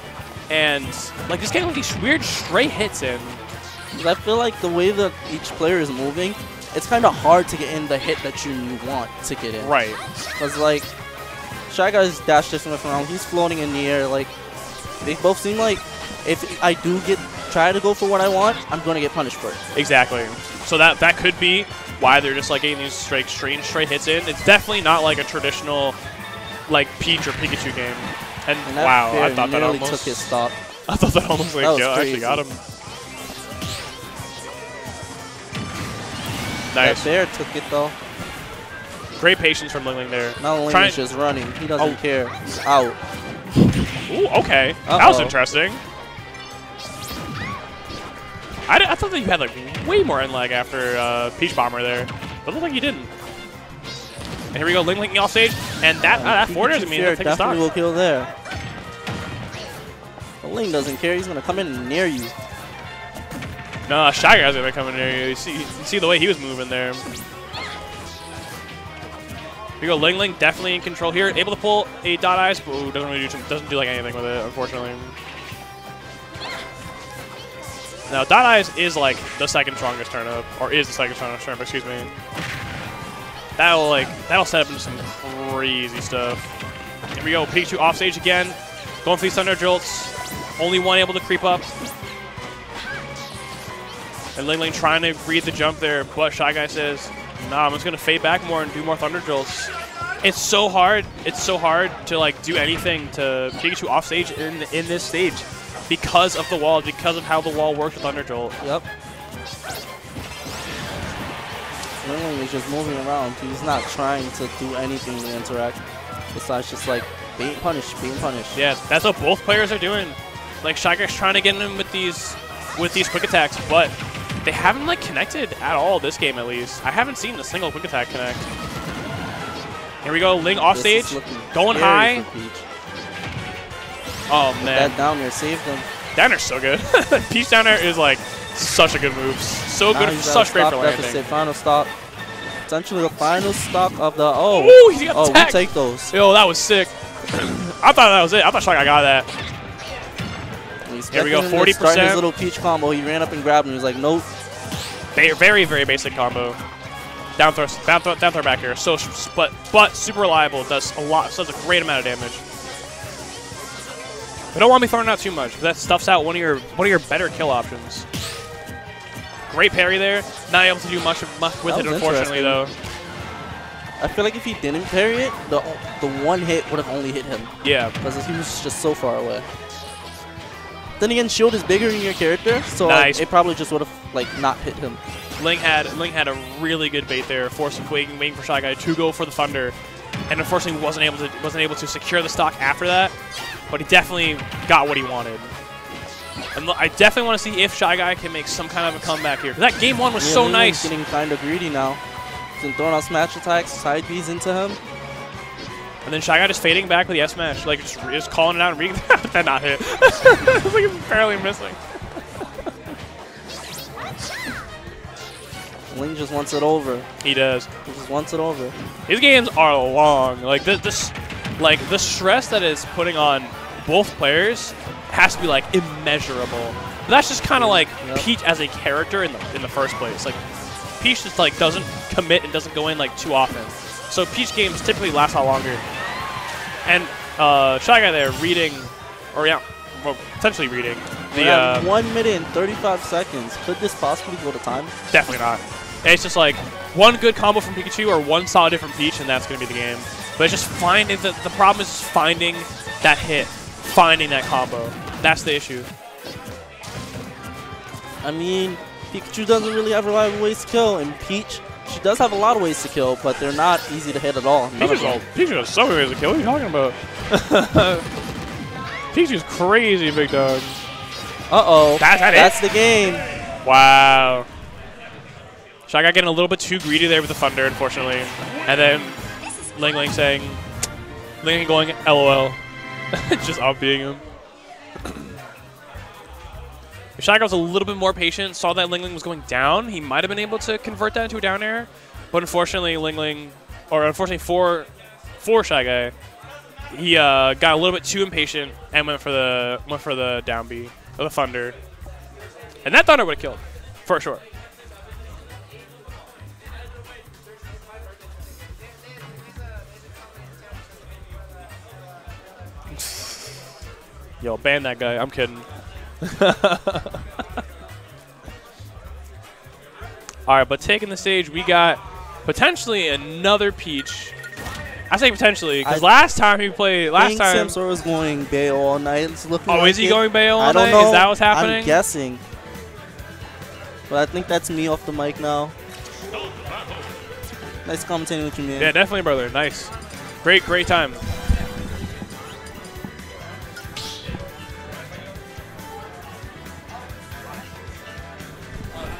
and like just getting like, these weird stray hits in. I feel like the way that each player is moving, it's kind of hard to get in the hit that you want to get in. Right. Because, like, Shy Guy's dash distance with around, he's floating in the air. Like, they both seem like if I do get try to go for what I want, I'm going to get punished for it. Exactly. So that that could be why they're just like getting these straight, strange straight hits in. It's definitely not like a traditional like Peach or Pikachu game. And, And wow, I thought that almost took his stop. I thought that almost like That was yeah, actually got him. That bear took it, though. Great patience from Lingling there. Not only is just running, he doesn't Oh. care. He's out. Ooh, okay. That was interesting. I, thought that you had like way more end lag after uh, Peach Bomber there, but it looked like you didn't. And here we go, Ling Ling off stage, and that uh, that forwards Pikachu me Fear to take a stock. definitely will kill there. But Ling doesn't care. He's going to come in near you. No, Shy Guy's gonna come in there. You see, you see the way he was moving there. We go, Ling Ling definitely in control here, able to pull a dot eyes, but ooh, doesn't really do doesn't do like anything with it, unfortunately. Now, dot eyes is like the second strongest turnip, or is the second strongest turnip, excuse me. That'll like that'll set up into some crazy stuff. Here we go, Pikachu off stage again, going for these Thunder Jolts. Only one able to creep up. And Ling Ling trying to read the jump there, but Shy Guy says, nah, I'm just going to fade back more and do more Thunder Jolts. It's so hard. It's so hard to like do anything to Pikachu off stage in in this stage because of the wall, because of how the wall works with Thunder Jolt. Yep. Ling is just moving around. He's not trying to do anything to interact. Besides just like being punished, being punished. Yeah, that's what both players are doing. Like Shy Guy's trying to get in with these with these quick attacks, but they haven't like connected at all this game at least. I haven't seen a single quick attack connect. Here we go, Ling off stage, going high. Oh man, That down there saved them. down air's so good. Peach down air is like such a good move, so Now good, such a great for deficit. landing. Final stop. Essentially the final stop of the oh. Ooh, he got oh, we take those. Yo, that was sick. I thought that was it. I thought Shy Guy got that. He's Here we go, expecting him to Start 40%. his little Peach combo. He ran up and grabbed him. He was like, nope. Very, very, very basic combo. Down throw, down throw, down throw back here. So, but, but super reliable. Does a lot. Does a great amount of damage. But don't want me throwing out too much. That stuffs out one of your one of your better kill options. Great parry there. Not able to do much, much with it, unfortunately, though. I feel like if he didn't parry it, the the one hit would have only hit him. Yeah. Because he was just so far away. Then again, shield is bigger than your character, so Nice. it probably just would have like not hit him. Ling had Ling had a really good bait there, forcing waiting, waiting for Shy Guy to go for the thunder, and unfortunately wasn't able to wasn't able to secure the stock after that. But he definitely got what he wanted. And look, I definitely want to see if Shy Guy can make some kind of a comeback here. that game one was Yeah, so nice. Getting kind of greedy now. He's been throwing out smash attacks, side Bs into him. And then Shy Guy just fading back with the S smash, like just, just calling it out and reading that not hit. it's like it's barely missing. Ling just wants it over. He does. He just wants it over. These games are long. Like this, this, like the stress that is putting on both players has to be like immeasurable. But that's just kind of like Yep. Peach as a character in the in the first place. Like Peach just like doesn't commit and doesn't go in like too often. So Peach games typically last a lot longer. And uh, Shy Guy there reading, or yeah, well, potentially reading We the. have Uh, one minute and 35 seconds. Could this possibly go to time? Definitely not. It's just like one good combo from Pikachu or one solid hit from Peach, and that's going to be the game. But it's just finding the, the problem is just finding that hit, finding that combo. That's the issue. I mean, Pikachu doesn't really have reliable ways to kill, and Peach, she does have a lot of ways to kill, but they're not easy to hit at all. None Peach is, all, Peach has so many ways to kill. What are you talking about? Peach is crazy, big dog. Uh-oh. That's that it? That's the game. Wow. Shy Guy getting a little bit too greedy there with the Thunder, unfortunately. And then Ling Ling saying, Ling Ling going LOL. just outbeing him. If Shy Guy was a little bit more patient, saw that Ling Ling was going down, he might have been able to convert that into a down air. But unfortunately, Ling Ling, or unfortunately for for Shy Guy, he uh, got a little bit too impatient and went for the went for the down B or the thunder, and that thunder would have killed for sure. Yo, ban that guy. I'm kidding. All right, but taking the stage, we got potentially another Peach. I say potentially because last time he played, last think time. Samsora was going bail all night. It's looking Oh, like is he it. going bail all I don't night? Is that what's happening? I'm guessing. But I think that's me off the mic now. Nice commentating with you, man. Yeah, definitely, brother. Nice. Great, great time.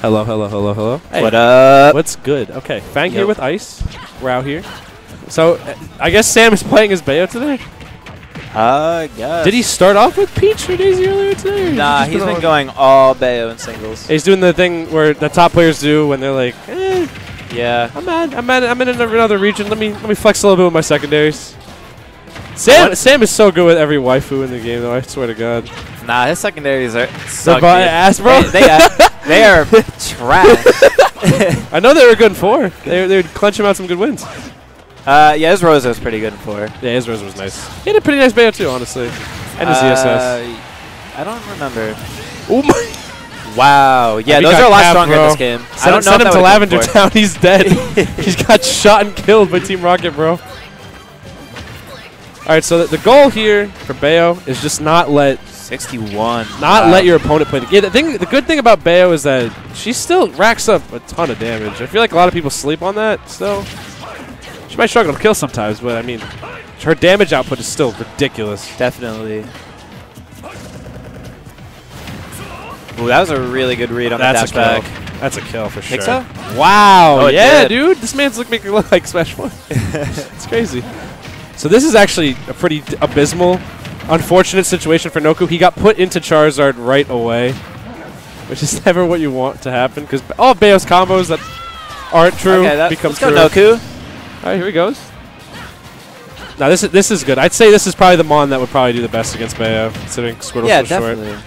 Hello, hello, hello, hello. What up? What's good? Okay, Fang here with Ice. We're out here. So, uh, I guess Sam is playing as Bayo today. Uh, yeah. Did he start off with Peach for Daisy earlier today? or has he Nah, he's been on- going all Bayo in singles. He's doing the thing where the top players do when they're like, eh, Yeah. I'm at, I'm at, I'm in another region. Let me, let me flex a little bit with my secondaries. Sam, Sam is so good with every waifu in the game, though. I swear to God. Nah, his secondaries are suck, ass, bro. They, they, they are trash. I know they were good in four. They, they would clench him out some good wins. Uh, yeah, his Rosa was pretty good in four. Yeah, his Rose was nice. He had a pretty nice Bayo too, honestly, and his ZSS. Uh, I don't remember. Oh my! Wow. Yeah, those are a lot capped, stronger bro. in this game. Send, I don't know send him to Lavender. Town. He's dead. He's got shot and killed by Team Rocket, bro. All right, so the, the goal here for Bayo is just not let 61. not Wow. let your opponent play the game. The thing, the good thing about Bayo is that she still racks up a ton of damage. I feel like a lot of people sleep on that. Still, she might struggle to kill sometimes, but I mean, her damage output is still ridiculous. Definitely. Ooh, that was a really good read on That's the a dash back. That's a kill for sure. Think so? Wow. Oh, yeah, did. dude. This man's look making it look like Smash One. it's crazy. So this is actually a pretty d- abysmal, unfortunate situation for Noku. He got put into Charizard right away, which is never what you want to happen because all Bayo's combos that aren't true Okay, that, become let's true. go Noku. All right, here he goes. Now this is this is good. I'd say this is probably the Mon that would probably do the best against Bayo, considering Squirtle's Yeah, so short. definitely.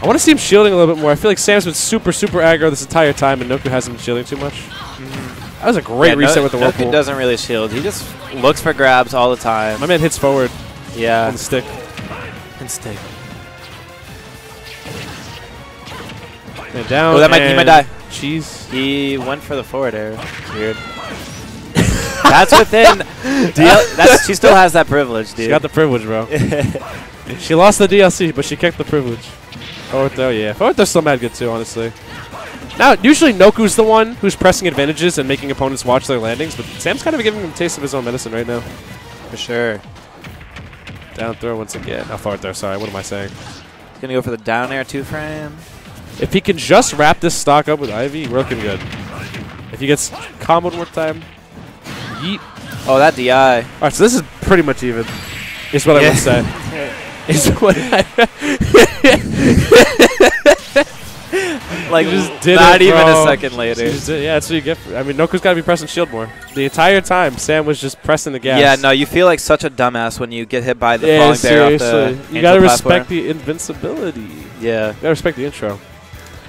I want to see him shielding a little bit more. I feel like Sam's been super, super aggro this entire time, and Noku hasn't been shielding too much. That was a great Yeah, reset no, with the Noku Whirlpool. doesn't really shield. He just looks for grabs all the time. My man hits forward Yeah. And stick. And stick. And down. Oh, that might- he might die. Cheese. He went for the forward air. It's weird. that's within. DL, that's, she still has that privilege, dude. She got the privilege, bro. she lost the DLC, but she kept the privilege. Forward throw, yeah. Forward throw's still mad good too, honestly. Now, usually Noku's the one who's pressing advantages and making opponents watch their landings, but Sam's kind of giving him a taste of his own medicine right now. For sure. Down throw once again. Not forward throw, sorry. What am I saying? He's gonna go for the down air two frame. If he can just wrap this stock up with Ivy, we're looking good. If he gets comboed one more time, yeet. Oh, that DI. All right, so this is pretty much even. Is what I Yeah. would say. is what I Like just did not it, even a second later. Did- yeah, that's what you get. For, I mean, Noku's got to be pressing shield more. The entire time, Sam was just pressing the gas. Yeah, no, you feel like such a dumbass when you get hit by the Yeah, falling bear off the seriously. You gotta platform. respect the invincibility. Yeah. You gotta respect the intro.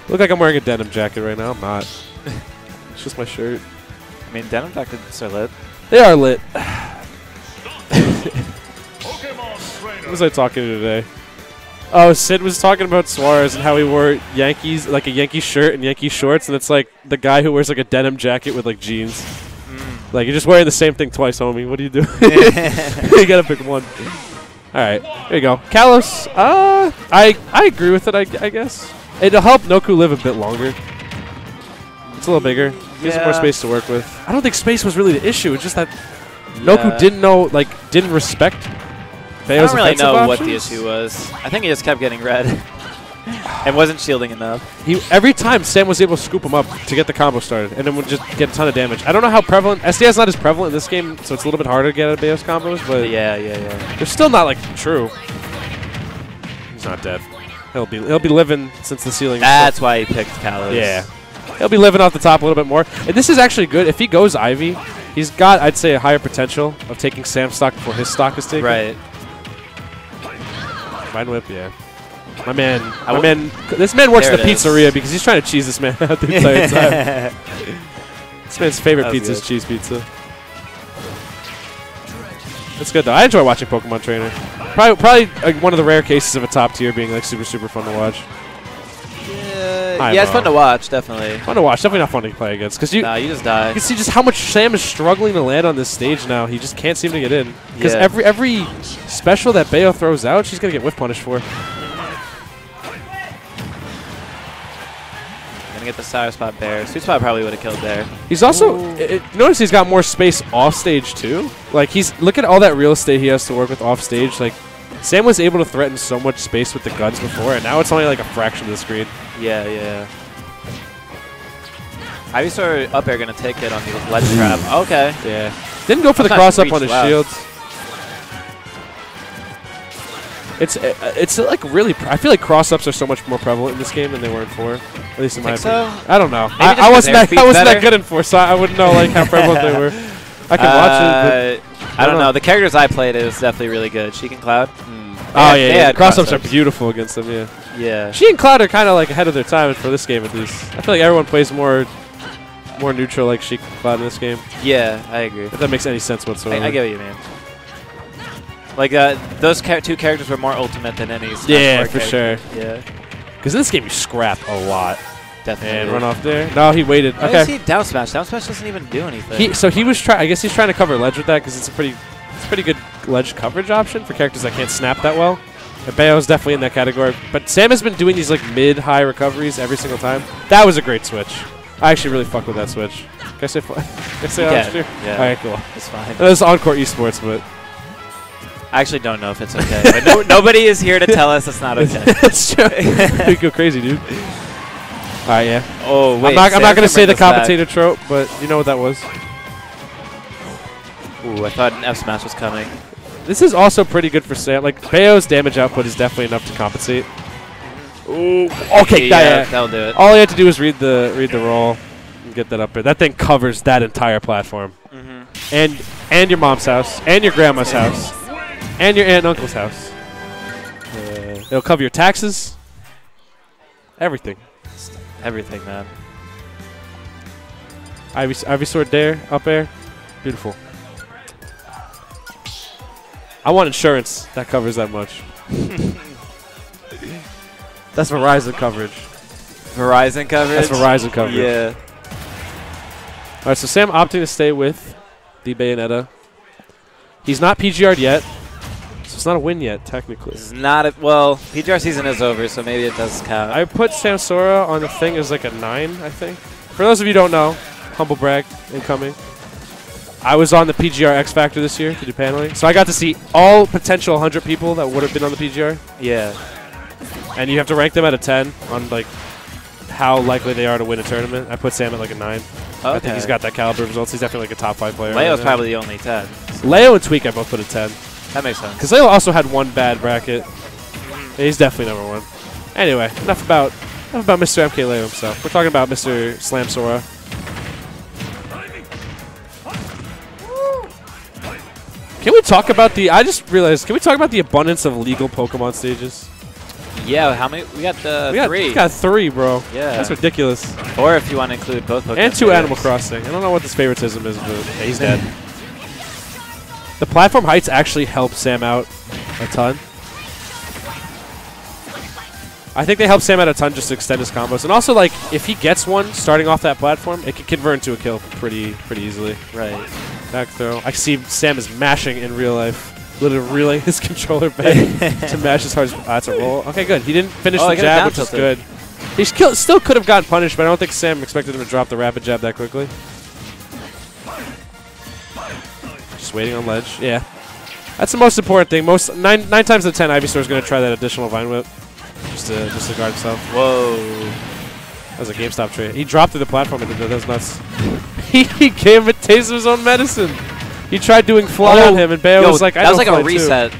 Look like I'm wearing a denim jacket right now. I'm not. it's just my shirt. I mean, denim jackets are lit. They are lit. What was I talking to today? Oh, Sid was talking about Suarez and how he wore Yankees, like a Yankee shirt and Yankee shorts, and it's like the guy who wears like a denim jacket with like jeans. Like you're just wearing the same thing twice, homie. What do you do? you gotta pick one. All right, there you go. Kalos, uh, I I agree with it. I, I guess it'll help Noku live a bit longer. It's a little bigger. Gives him more space to work with. I don't think space was really the issue. It's just that Yeah. Noku didn't know, like, didn't respect. I Bayo's don't really know what the issue was. I think he just kept getting red and wasn't shielding enough. He every time Sam was able to scoop him up to get the combo started, and then would just get a ton of damage. I don't know how prevalent SDI is not as prevalent in this game, so it's a little bit harder to get out of Bayos combos, but yeah, yeah, yeah. they're still not like true. He's not dead. He'll be he'll be living since the ceiling. That's why he picked Kalos. Yeah, he'll be living off the top a little bit more. And this is actually good if he goes Ivy. He's got I'd say a higher potential of taking Sam's stock before his stock is taken. Right. Vine whip, yeah. My man, I my man, this man works at the it is. pizzeria because he's trying to cheese this man out the entire time. this man's favorite pizza is cheese pizza. That's good though. I enjoy watching Pokemon Trainer. Probably, probably like, one of the rare cases of a top tier being like super, super fun to watch. Yeah, yeah, it's fun to watch, definitely. Fun to watch. Definitely not fun to play against because you. Nah, you just die. You can see just how much Sam is struggling to land on this stage now. He just can't seem to get in. Because Yeah. every every special that Bayo throws out, she's gonna get whiff punished for. Gonna get the sour spot bear. Sweet spot probably would have killed there. He's also it- notice he's got more space off stage too. Like he's look at all that real estate he has to work with off stage. Like Sam was able to threaten so much space with the guns before, and now it's only like a fraction of the screen. Yeah, yeah. Ivysaur up air gonna take it on the ledge trap. Okay. Yeah. Didn't go for the cross up on his left. shields. It's uh, it's like really. I feel like cross ups are so much more prevalent in this game than they were in four. At least in my Think so? opinion. I don't know. Maybe I, I wasn't that, I wasn't that good in four, so I wouldn't know like how prevalent they were. I can watch it. I don't know. The characters I played is definitely really good. Sheik and Cloud. Mm. Oh yeah, yeah. Cross ups are beautiful against them. Yeah. Yeah. She and Cloud are kind of like ahead of their time for this game at least. I feel like everyone plays more more neutral like Sheik and Cloud in this game. Yeah, I agree. If that makes any sense whatsoever. I, I get what you mean. Like uh, those char- two characters were more ultimate than any. Yeah, for character. sure. Yeah, Because in this game you scrap a lot. Definitely. And run off there. No, he waited. Why okay. is he down smash? Down smash doesn't even do anything. He, so he was trying. I guess he's trying to cover ledge with that because it's a pretty, it's a pretty good ledge coverage option for characters that can't snap that well. And Bayo's definitely in that category. But Sam has been doing these like mid-high recoveries every single time. That was a great switch. I actually really fuck with that switch. Can I say? Can I say You honest can, here? yeah. All right, cool. It's fine. That was encore esports, but I actually don't know if it's okay. no, nobody is here to tell us it's not okay. it's true. you go crazy, dude. All right, yeah. Oh wait, I'm not. I'm not gonna say the this back. commentator trope, but you know what that was. Ooh, I thought an F smash was coming. This is also pretty good for Sam. Like Bayo's damage output is definitely enough to compensate. Ooh, okay, Yeah, yeah, that'll do it. All you have to do is read the read the roll and get that up there. That thing covers that entire platform, Mhm. and and your mom's house, and your grandma's house, and your aunt and uncle's house. Uh, it'll cover your taxes, everything. Everything, man. Ivy Ivysaur there, up air, beautiful. I want insurance that covers that much. That's Verizon coverage. Verizon coverage. That's Verizon coverage. Yeah. All right, so Sam opting to stay with the Bayonetta. He's not PGR'd yet, so it's not a win yet, technically. It's not a, well. PGR season is over, so maybe it does count. I put Samsora on the thing as like a 9, I think. For those of you who don't know, humble brag, incoming. I was on the PGR X Factor this year to do paneling, so I got to see all potential 100 people that would have been on the PGR. yeah. And you have to rank them at a 10 on like how likely they are to win a tournament. I put Sam at like a 9. Okay. I think he's got that caliber of results. He's definitely like a top 5 player. Leo's right probably the only ten. Leo and Tweak I both put a 10. That makes sense. Because Leo also had one bad bracket. He's definitely number one. Anyway, enough about enough about Mr. MK Leo himself. We're talking about Mr. Slam Sora. Can we talk about the? I just realized. Can we talk about the abundance of legal Pokemon stages? Yeah. How many? We got the we got, three. We got three, bro. Yeah. that's ridiculous. Or if you want to include both Pokemon. and two players. Animal Crossing. I don't know what this favoritism is, but he's dead. The platform heights actually help Sam out a ton. I think they help Sam out a ton just to extend his combos, and also like if he gets one starting off that platform, it can convert into a kill pretty pretty easily. Right. Back throw. I see Sam is mashing in real life. Literally reeling his controller back to mash as hard as. Oh, that's a roll. Okay, good. He didn't finish Oh, the jab, which is good. He still still could have gotten punished, but I don't think Sam expected him to drop the rapid jab that quickly. Just waiting on ledge. Yeah. That's the most important thing. Most nine nine times out of ten, Ivysaur is going to try that additional vine whip, just to just to guard himself. Whoa. That was a GameStop trade. He dropped through the platform and did was nuts. he gave him a taste of his own medicine. He tried doing fly oh, on him, and Bayo Oh. Yo, was like, I that was like a fly too. reset.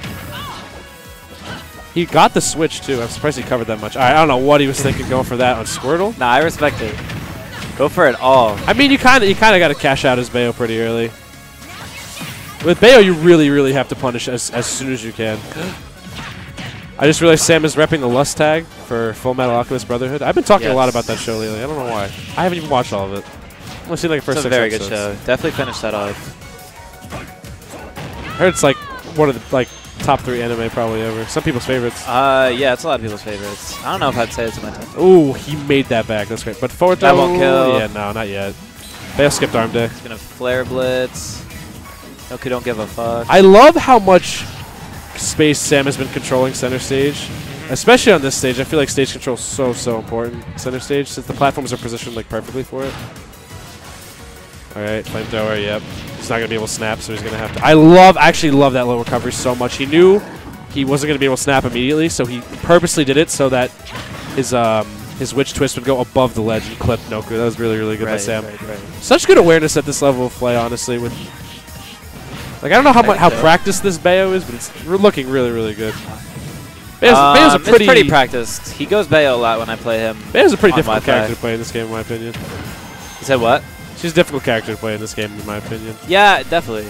He got the switch too. I'm surprised he covered that much. I, I don't know what he was thinking going for that on Squirtle. Nah, I respect it. Go for it all. I mean, you kind of you kind of got to cash out his Bayo pretty early. With Bayo, you really really have to punish as as soon as you can. I just realized Sam is repping the Lust tag for Full Metal Alchemist Brotherhood. I've been talking a lot about that show lately. I don't know why. I haven't even watched all of it. Only seen like the first It's a very good show. Definitely finish that off. I heard it's like one of the like top three anime probably ever. Some people's favorites. Uh, yeah, it's a lot of people's favorites. I don't know if I'd say it's in my top. Ooh, he made that back. That's great. But forward That won't kill. Yeah, no, not yet. Bayo skipped arm day. He's gonna flare blitz. Noku don't give a fuck. I love how much space Sam has been controlling center stage, especially on this stage. I feel like stage control is so so important center stage since the platforms are positioned like perfectly for it. All right, flamethrower. Yep, he's not gonna be able to snap, so he's gonna have to. I love, actually love that low recovery so much. He knew he wasn't gonna be able to snap immediately, so he purposely did it so that his um his witch twist would go above the ledge and clip Noku. That was really really good by Sam. right, right. Such good awareness at this level of play, honestly. With like I don't know how much how practiced this Bayo is, but it's looking really really good. Bayo's, Bayo's a Um, pretty, pretty practiced. He goes Bayo a lot when I play him. Bayo's a pretty difficult character to play in this game, in my opinion. You said what? She's a difficult character to play in this game, in my opinion. Yeah, definitely.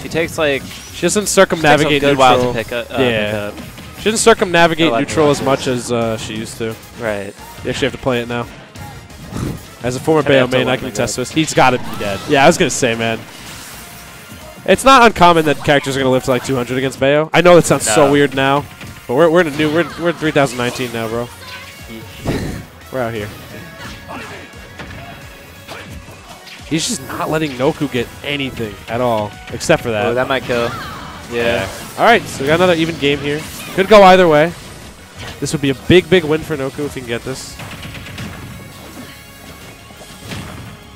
She takes like She doesn't circumnavigate Takes a good neutral. while to pick up- uh, yeah, pick up. she doesn't circumnavigate like neutral as much as uh, she used to. Right. You actually have to play it now. As a former Bayo main, I can attest to this. He's got to be dead. Yeah, I was gonna say, man. It's not uncommon that characters are gonna live to like 200 against Bayo. I know that sounds so weird now, but we're we're in a new we're we're in 3019 now, bro. We're out here. He's just not letting Noku get anything at all, except for that. Oh, that might kill. Yeah. All right, so we got another even game here. Could go either way. This would be a big, big win for Noku if he can get this.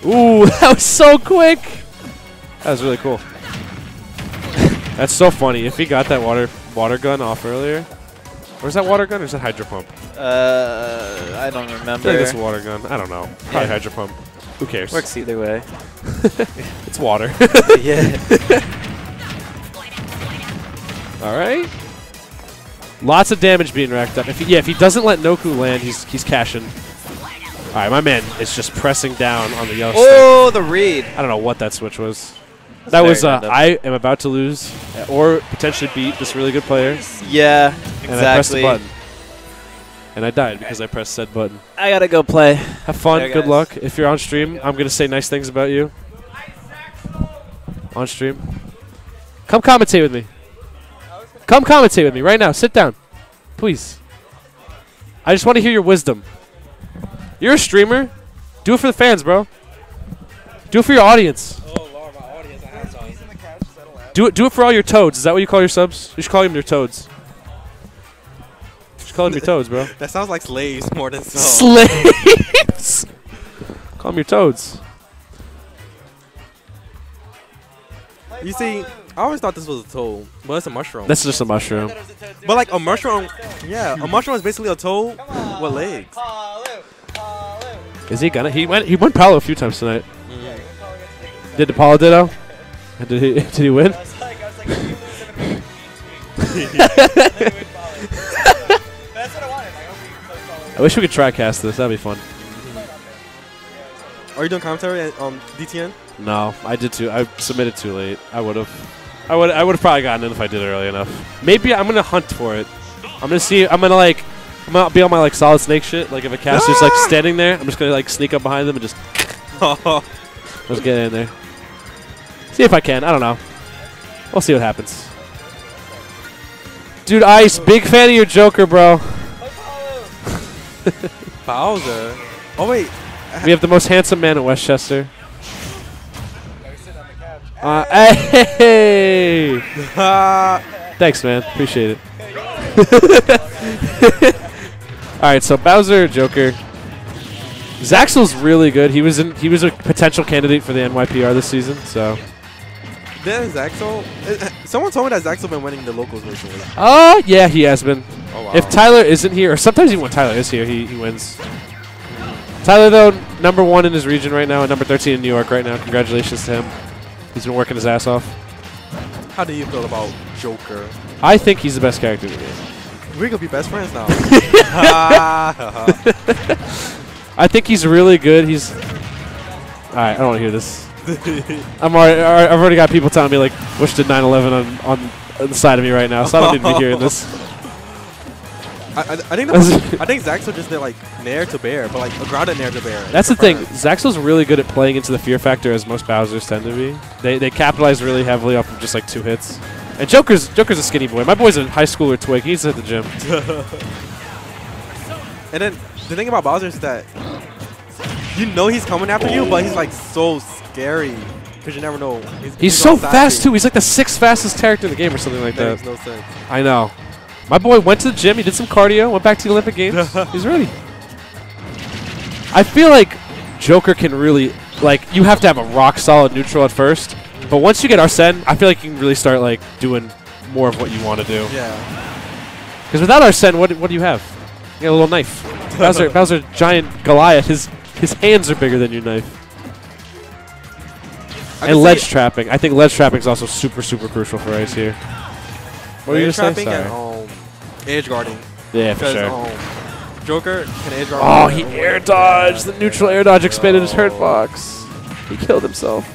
Ooh, that was so quick. That was really cool. That's so funny. If he got that water water gun off earlier, or is that water gun or is that hydro pump? Uh, I don't I remember. like it's a water gun. I don't know. Probably Yeah. hydro pump. Who cares? Works either way. it's water. yeah. All right. Lots of damage being racked up. If he, yeah, if he doesn't let Noku land, he's he's cashing. All right, my man is just pressing down on the yellow stick. Oh, the read. I don't know what that switch was. That's that very was uh. I am about to lose or potentially beat this really good player. Yeah, And I pressed the button. And I died because I pressed said button. I gotta go play. Have fun. There, Good guys. luck. If you're on stream, I'm gonna say nice things about you. On stream. Come commentate with me. Come commentate with me right now. Sit down, please. I just want to hear your wisdom. You're a streamer. Do it for the fans, bro. Do it for your audience. Do it. Do it for all your toads. Is that what you call your subs? You should call them your toads. You should call them your toads, bro. That sounds like slaves more than so. Slaves. Call them your toads. You see, I always thought this was a toad, but it's a mushroom. That's just a mushroom. But like a mushroom, yeah, a mushroom is basically a toad with legs. Is he gonna? He went. He went Palu a few times tonight. Did Apollo ditto? And Did he? Did he win? I wish we could try cast this. That'd be fun. Are you doing commentary at um, DTN? No, I did too. I submitted too late. I would have. I would. I would have probably gotten in if I did it early enough. Maybe I'm gonna hunt for it. I'm gonna see. I'm gonna like. I'm gonna be on my like solid snake shit. Like if a caster's like standing there, I'm just gonna like sneak up behind them and just. Let's get in there. See if I can. I don't know. We'll see what happens. Dude, Ice, big fan of your Joker, bro. Bowser. Oh wait. We have the most handsome man in Westchester. Uh, hey! Thanks, man. Appreciate it. All right, so Bowser, Joker. Zaxel's really good. He was in. He was a potential candidate for the NYPR this season. So. Then Zaxel. uh, Someone told me that Zaxel been winning the locals recently. Oh yeah, he has been. Oh, wow. If Tyler isn't here, or sometimes even when Tyler is here, he, he wins. Tyler though, number one in his region right now, and number 13 in New York right now. Congratulations to him. He's been working his ass off. How do you feel about Joker? I think he's the best character in the game. We could be best friends now. I think he's really good. He's. All right, I don't want to hear this. I'm already. I've already got people telling me like, "Wish did 9/11 on on the side of me right now," so I don't need to be hearing this. I, I, I think I think Zaxel just did like Nair to Bear, but like a grounded Nair to Bear. That's the thing. Zaxel's really good at playing into the fear factor, as most Bowser's tend to be. They they capitalize really heavily off of just like two hits. And Joker's Joker's a skinny boy. My boy's a high schooler twig. He needs to hit the gym. and then the thing about Bowser is that you know he's coming after you, but he's like so scary because you never know. He's, He's so fast too. He's like the sixth fastest character in the game or something like That that. makes no sense. I know. My boy went to the gym. He did some cardio. Went back to the Olympic Games. He's ready. I feel like Joker can really like. You have to have a rock solid neutral at first, but once you get Arsene, I feel like you can really start like doing more of what you want to do. Yeah. Because without Arsene, what what do you have? You got a little knife. Bowser, Bowser, giant Goliath. His his hands are bigger than your knife. I And ledge see- trapping. I think ledge trapping is also super super crucial for Ice here. What were you Ledge gonna say? trapping and um, edge guarding. Yeah, for sure. Um, Joker can edge guard. Oh, he a- air dodged. The neutral air dodge expanded his hurt box. He killed himself.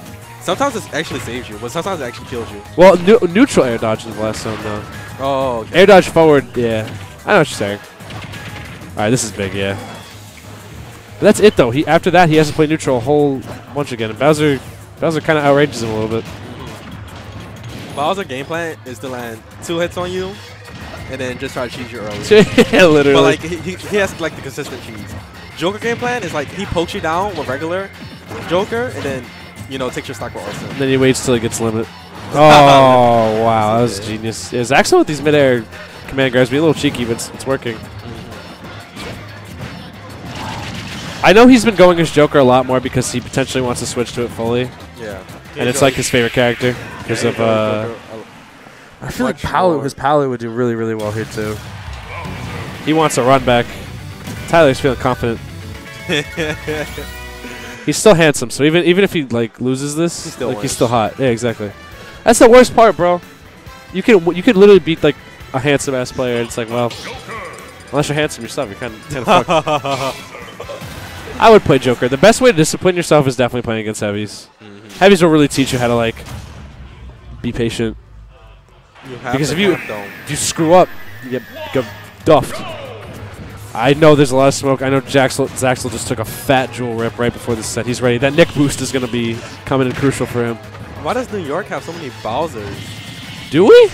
Sometimes it actually saves you, but sometimes it actually kills you. Well, nu- neutral air dodge is the last zone though. Oh, okay. Air dodge forward, yeah. I know what you're saying. All right, this is big, yeah. But that's it though. He after that he has to play neutral a whole bunch again. And Bowser, Bowser kind of outrageous him a little bit. Bowser game plan is to land two hits on you, and then just try to cheese you early. Yeah, literally. But like he, he, he has like the consistent cheese. Joker game plan is like he pokes you down with regular Joker, and then you know takes your stock with Arsene. And then he waits till he gets limit. Oh wow, that was genius. Yeah, Zaxel with these midair command guards be a little cheeky, but it's, it's working. I know he's been going as Joker a lot more because he potentially wants to switch to it fully. Yeah. And it's like his favorite character because of. Uh, I feel like much his Palu would do really, really well here too. He wants a run back. Tyler's feeling confident. He's still handsome, so even even if he like loses this, He still like he's still hot. Yeah, exactly. That's the worst part, bro. You could you could literally beat like a handsome ass player. And it's like, well, unless you're handsome yourself, you're kind of kind of fucked. I would play Joker. The best way to discipline yourself is definitely playing against heavies. Mm-hmm. Heavies will really teach you how to like be patient. You have because if you if you screw up, you get, get duffed. I know there's a lot of smoke. I know Jaxel, Zaxel just took a fat Juul rip right before this set. He's ready. That Nick boost is going to be coming in crucial for him. Why does New York have so many Bowsers? Do we?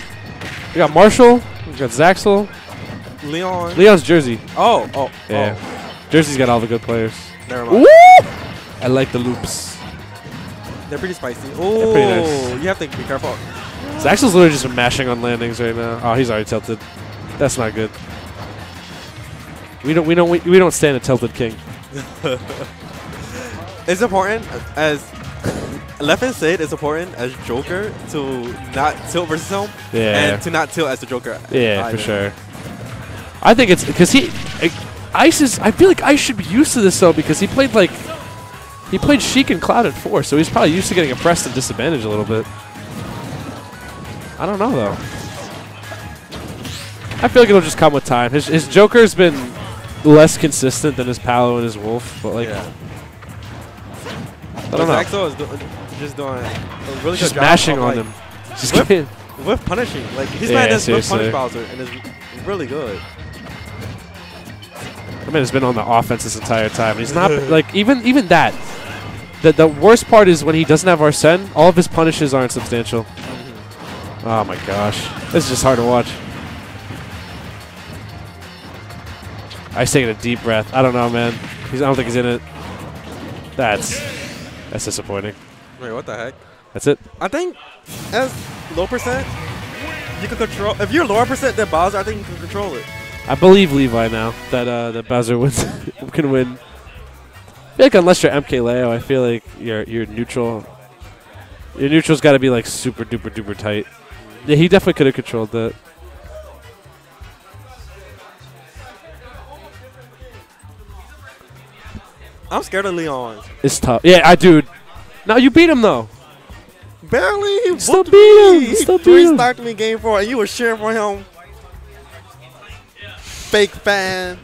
We got Marshall. We got Zaxel. Leon. Leon's Jersey. Oh, oh, Yeah. Oh. Jersey's got all the good players. Never mind. Woo! I like the loops. They're pretty spicy. pretty Oh, nice. you have to be careful. Zaxel's literally just mashing on landings right now. Oh, he's already tilted. That's not good. We don't we don't we, we don't stand a tilted king. It's important as Leffen said. It's important as Joker to not tilt versus him, Yeah. and to not tilt as the Joker. Yeah, either. for sure. I think it's because he, Ice is. I feel like Ice should be used to this though because he played like, he played Sheik and Cloud at four, so he's probably used to getting oppressed and disadvantaged a little bit. I don't know though. I feel like it'll just come with time. His his Joker's been less consistent than his Palu and his Wolf, but like, Yeah. I don't know. Zaxel is do- just doing a really Just good job mashing on like, him. Just with, getting- with punishing. Like his Yeah, does with seriously. punish Bowser, and is really good. That man has been on the offense this entire time. He's not like even even that. The the worst part is when he doesn't have Arsene, all of his punishes aren't substantial. Oh my gosh. This is just hard to watch. Ice taking a deep breath. I don't know, man. He's I don't think he's in it. That's that's disappointing. Wait, what the heck? That's it. I think as low percent, you can control. If you're lower percent than Bowser, I think you can control it. I believe Levi now that uh, that Bowser wins can win. I feel like unless you're MK Leo, I feel like your your neutral your neutral's got to be like super duper duper tight. Yeah, he definitely could have controlled that. I'm scared of Leon. It's tough. Yeah, I dude. Now you beat him though. Barely. He Still beat him. me. He Still beat three him. started me game four, and you were cheering for him. Fake fan.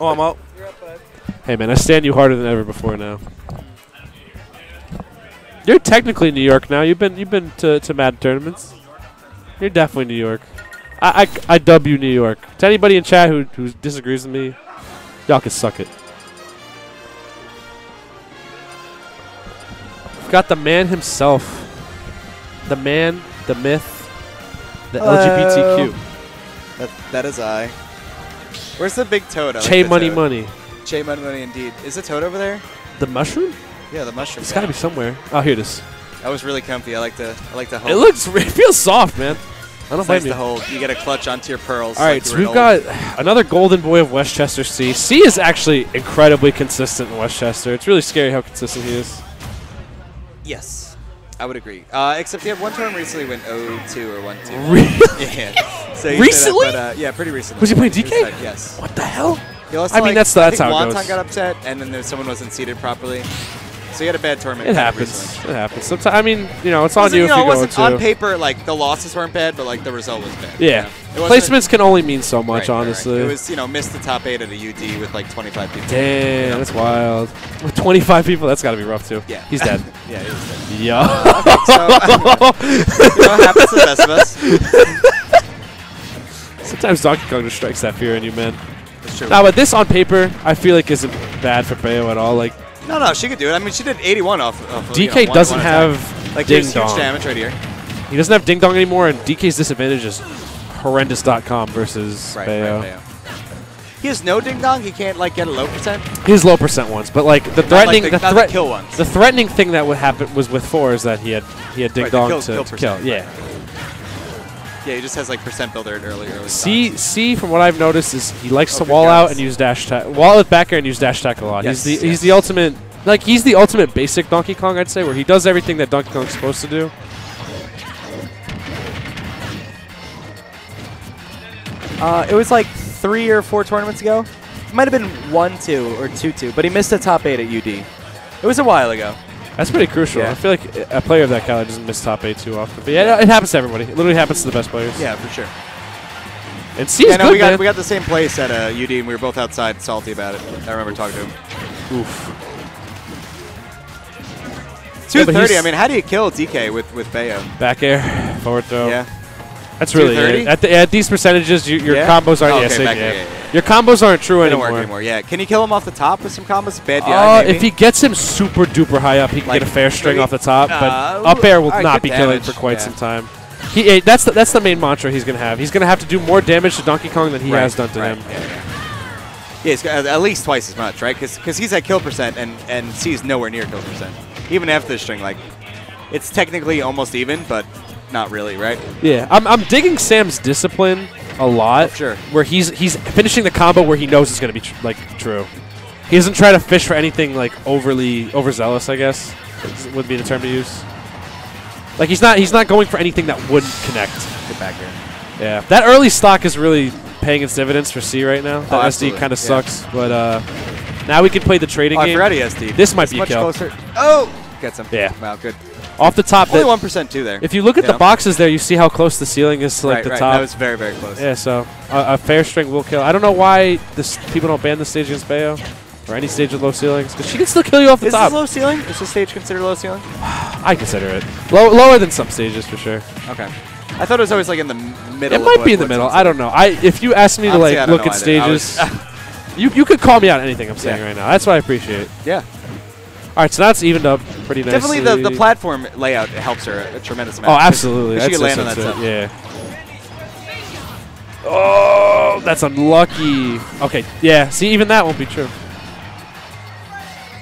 Oh, I'm out. Hey man, I stand you harder than ever before now. You're technically New York now. You've been you've been to, to Mad tournaments. You're definitely New York. I, I, I dub you New York. To anybody in chat who who disagrees with me, y'all can suck it. We've got the man himself, the man, the myth, the uh, LGBTQ. That, that is I. Where's the big toad? I like Che the money toad. money. Che money money indeed. Is the toad over there? The mushroom? Yeah, the mushroom. It's got to be somewhere. Oh, here it is. That was really comfy. I like to. I like to hold. It looks. It feels soft, man. I don't It's blame nice you. to hold. You get a clutch onto your pearls. All right, like so we've an got another golden boy of Westchester C. C is actually incredibly consistent in Westchester. It's really scary how consistent he is. Yes, I would agree. Uh, except he had one tournament recently went 0-2 or 1-2. Really? yeah. So Recently? but, uh, yeah, pretty recently. Was he playing DK? like, yes. What the hell? He lost I mean, like- that's- that's I think how it Wonton goes. got upset, and then there, someone wasn't seated properly. So he had a bad tournament. It happens. recently. It happens. Sometimes I mean, you know, it's on you if know, you go wasn't to. on paper like the losses weren't bad, but like the result was bad. you Yeah. know? It wasn't- Placements can only mean so much, Right, right, right. honestly. It was you know missed the top eight at a UD with like 25 people. Damn, You know? that's wild. With 25 people, that's got to be rough too. Yeah. He's dead. yeah, he was dead. Yeah. Okay, so, you know, happens to the best of us. Sometimes Donkey Kong just strikes that fear in you, man. That's true. Nah, but this on paper, I feel like isn't bad for Bayo at all. Like No, no, she could do it. I mean, she did 81 off. off you DK know, one- doesn't one have like ding here's huge damage right here. He doesn't have Ding Dong anymore, and DK's disadvantage is horrendous.com versus Right, Bayo. right, Bayo. He has no ding dong. He can't like get a low percent. His low percent ones, but like the Not like threatening, the- the, not the threat, kill ones. the threatening thing that would happen was with four is that he had he had Ding Right, Dong kill- to, kill to kill. Yeah. Yeah, he just has like percent builder at early, early. C C from what I've noticed is he likes Oh, to wall out and use dash attack, wall out with back air and use dash attack a lot. Yes, he's the he's the ultimate like he's the ultimate basic Donkey Kong I'd say where he does everything that Donkey Kong's supposed to do. Uh, it was like three or four tournaments ago. It might have been one two or two two, but he missed the top eight at UD. It was a while ago. That's pretty crucial. Yeah. I feel like a player of that caliber doesn't miss top eight too often. But yeah, it happens to everybody. It literally happens to the best players. Yeah, for sure. And C is yeah, no, good, we got man. we got the same place at uh, UD, and we were both outside, salty about it. I remember talking to him. Oof. Two Yeah, but thirty. he's- I mean, how do you kill DK with with Bayo? Back air, forward throw. Yeah. That's really 230? it. At, the, at these percentages, you, your Yeah? combos aren't. Oh, okay, yeah. yeah, yeah. Your combos aren't true They don't anymore. work anymore. Yeah. Can you kill him off the top with some combos? Bad DI, Uh, maybe? if he gets him super duper high up, he can Like get a fair string off the top. Uh, but up air will alright, not be killing for quite some time. He eh, that's the, that's the main mantra he's gonna have. He's gonna have to do more damage to Donkey Kong than he Right, has done to right, him. Yeah, yeah. Yeah, he's got at least twice as much, right? Because he's at kill percent and and C's nowhere near kill percent. Even after the string, like it's technically almost even, but not really, right? Yeah, I'm, I'm digging Sam's discipline a lot. sure. Where he's he's finishing the combo where he knows it's gonna be tr- like true. He doesn't try to fish for anything like overly overzealous. I guess would be the term to use. Like he's not he's not going for anything that wouldn't connect. Get back here. Yeah, that early stock is really paying its dividends for C right now. That SD Oh, absolutely, kind of yeah. sucks, but uh, now we can play the trading Oh, I game. forgot he SD. This might It's be a much kill. closer. Oh, gets him. Yeah. Wow, good. Off the top, Only one percent too there. If you look at Yeah. the boxes there, you see how close the ceiling is to like Right, the right. top. That was very, very close. Yeah, so a, a fair string will kill. I don't know why this people don't ban the stage against Bayo or any stage with low ceilings because she can still kill you off the top. Is top. this low ceiling? Is this stage considered low ceiling? I consider it low, lower than some stages for sure. Okay. I thought it was always like in the middle. It might be in the middle. I don't know. I if you ask me to Honestly, I like look at. Stages, you you could call me out anything I'm saying Yeah. right now. That's what I appreciate. Yeah. All right, so that's evened up pretty nicely. Definitely the, the platform layout helps her a tremendous amount. Oh, absolutely. She can land on that stuff. Yeah. Oh, that's unlucky. Okay, yeah. See, even that won't be true.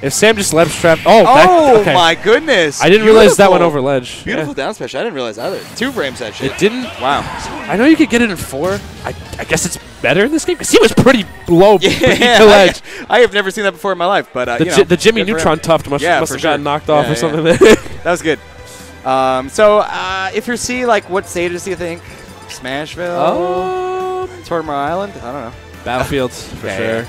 If Sam just ledge trap. Oh, Oh that, okay. my goodness! I didn't realize that went over ledge. Beautiful Yeah. down special. I didn't realize either. Two frames that shit. It didn't. Wow. I know you could get it in four. I, I guess it's better in this game because he was pretty low Yeah, beneath I, the ledge. I have never seen that before in my life, but uh, The you know, the Jimmy Neutron tuft must- yeah, must have gotten knocked off or Yeah, something there. that was good. Um, so uh, if you're C, like, what stages do you think? Smashville, Um, Tortimer Island. I don't know. Battlefields for sure.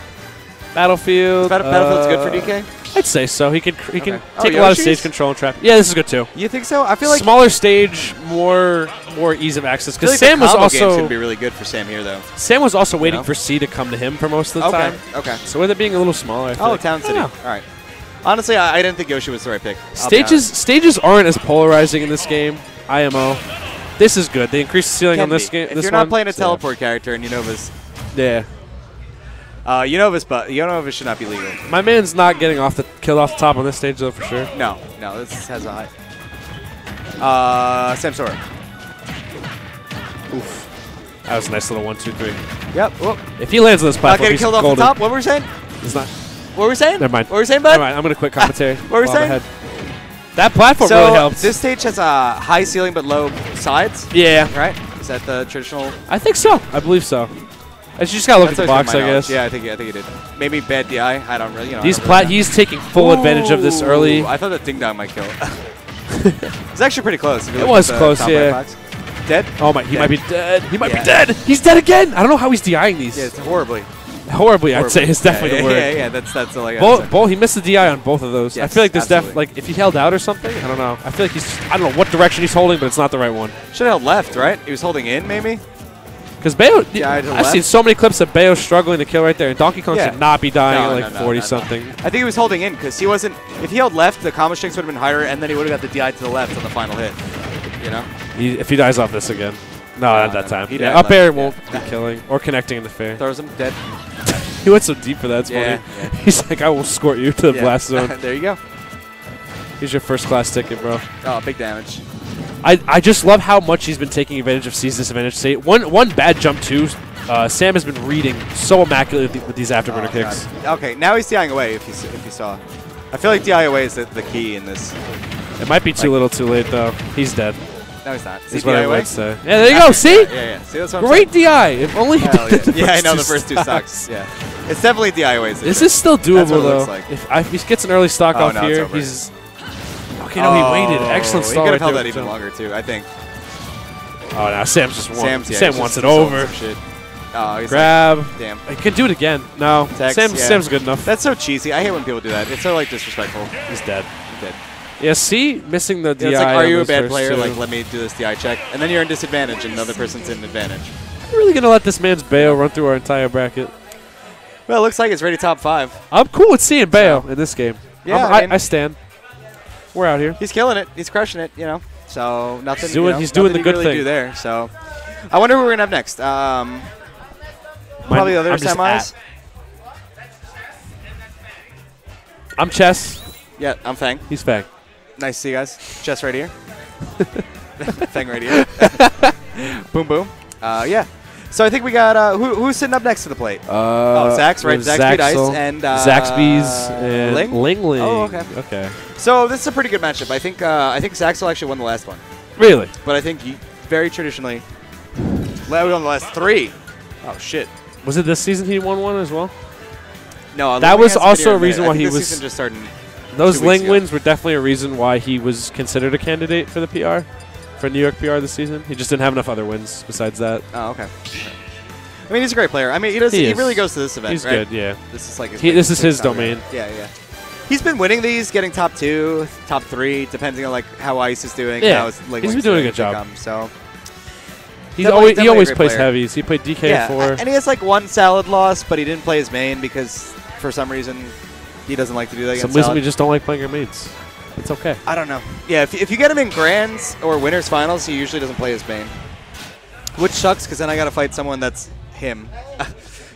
Battlefield. Battle- Battlefield's good for uh, DK? I'd say so. He can he can Okay. Oh, take a lot of stage control and trap. Yeah, this is good too. You think so? I feel like smaller stage, more more ease of access. Because like Sam was also gonna be really good for Sam here, though. Sam was also waiting know? for C to come to him for most of the Okay, time. okay. So with it being a little smaller, I feel Oh, like- Town City. know. right. Honestly, I, I didn't think Yoshi was the right pick. I'll Stages stages aren't as polarizing in this game. IMO. This is good. They increased the ceiling Can on this game. If this you're not one, playing a so- teleport character and Unova's, Yeah. Uh, Unova's, but Unova should not be legal. My man's not getting off the killed off the top on this stage though for sure. No, no, this has a high. Uh, Samsora. Oof. That was a nice little one, two, three. Yep. Whoop. If he lands on this platform, Not getting killed off golden. the top. What were we saying? It's not. What were we saying? Never mind. What were we saying, bud? Never mind. I'm gonna quit commentary. What were we saying? That platform so really helps. this stage has a high ceiling but low sides. Yeah. Right? Is that the traditional? I think so. I believe so. I just gotta look That's at the box, I guess. Yeah, I think I think he did. Maybe bad DI. I don't really. You know, These plat really he's taking full advantage of this early. I thought that Ding Dong might kill. it's actually pretty close. It was close, right yeah. Dead? Oh my, he Dead. might be dead. He might Yeah. be dead. He's dead again. I don't know how he's DIing these. Yeah, it's horribly. Horribly, I'd say is definitely yeah, the word. Yeah, yeah, that's that's all I got. Both, both, he missed the DI on both of those. I feel like there's def like if he held out or something. I don't know. I feel like he's I don't know what direction he's holding, but it's not the right one. Should have held left, right? He was holding in, maybe. Because Bayo, DI to the I've seen so many clips of Bayo struggling to kill right there, and Donkey Kong Yeah. should not be dying No, at like no, 40 no, no. something. I think he was holding in because he wasn't. If he held left, the combo strings would have been higher, and then he would have got the DI to the left on the final hit. You know. He, if he dies off this again, no, No, not no, that time. Yeah, up air left, won't be killing or connecting in the fair. Throws him dead. he went so deep for that. It's Yeah, funny. He's like, I will escort you to the Yeah. blast zone. there you go. Here's your first class ticket, bro. Oh, big damage. I, I just love how much he's been taking advantage of C's disadvantage state. One one bad jump too. Uh, Sam has been reading so immaculately with these afterburner Oh, kicks. God. Okay, now he's DIing away. If you if you saw, I feel like DI away is the, the key in this. It might be too Like- little, too late though. He's dead. No, he's not. Is what I away? would say. Yeah, there you go. See? Yeah, yeah. See, that's what Great. DI. If only he Hell yeah. yeah, I know the first two sucks. Yeah, it's definitely DI away. This is still That's doable though. looks like. If, I, if he gets an early stock Oh, off no, here, he's okay. No, he waited. Oh. Excellent Oh, stall He could have held that even longer too. I think. Oh, now Sam's just won. Sam's, yeah, Sam he's wants it over. shit. Oh, he's Grab. Like, damn. He could do it again. No, Text, Sam, yeah. Sam's good enough. That's so cheesy. I hate when people do that. It's so like disrespectful. He's dead. Dead. Yeah, see, missing the Yeah, DI. it's like, are you a bad player? two. Like, let me do this DI check, and then you're in disadvantage, and another person's in advantage. I'm really gonna let this man's Bayo run through our entire bracket. Well, it looks like it's ready top five. I'm cool with seeing Bayo in this game. Yeah, I I, I stand. We're out here. He's killing it. He's crushing it. You know. So nothing. doing- you know, he's doing nothing the good really thing. Do there. So I wonder who we're gonna have next. Um, probably the other I'm just semis. I'm Chess. Yeah, I'm Fang. He's Fang. Nice to see you guys. Chess right here. Fang right here. boom, boom. Uh, yeah. So I think we got uh, who, who's sitting up next to the plate? Uh, oh, Zax, right? we Zaxby have Dice and uh, Zaxby's and Ling. Ling Ling. Oh, okay. Okay. So this is a pretty good matchup. I think uh, I think Zaxel actually won the last one. Really? But I think he, very traditionally, we won the last three. Oh shit. Was it this season he won one as well? No, that was also a reason why he this was. season just started Those Ling wins were definitely a reason why he was considered a candidate for the PR, for New York PR this season. He just didn't have enough other wins besides that. Oh, okay. I mean, he's a great player. I mean, he does. He He, really goes to this event. He's right? good, yeah. This is like his He- this is his domain. Yeah, yeah. He's been winning these, getting top two, top three, depending on like how Ice is doing. Yeah. how his Ling He's been doing a good job. become, so He's Definitely- always he always plays player. heavies. He played DK yeah, four. and he has like one salad loss, but he didn't play his main because for some reason he doesn't like to do that. Some reason salad. we just don't like playing our mates. It's okay. I don't know. Yeah, if, if you get him in grands or winners finals, he usually doesn't play his main, which sucks because then I got to fight someone that's him.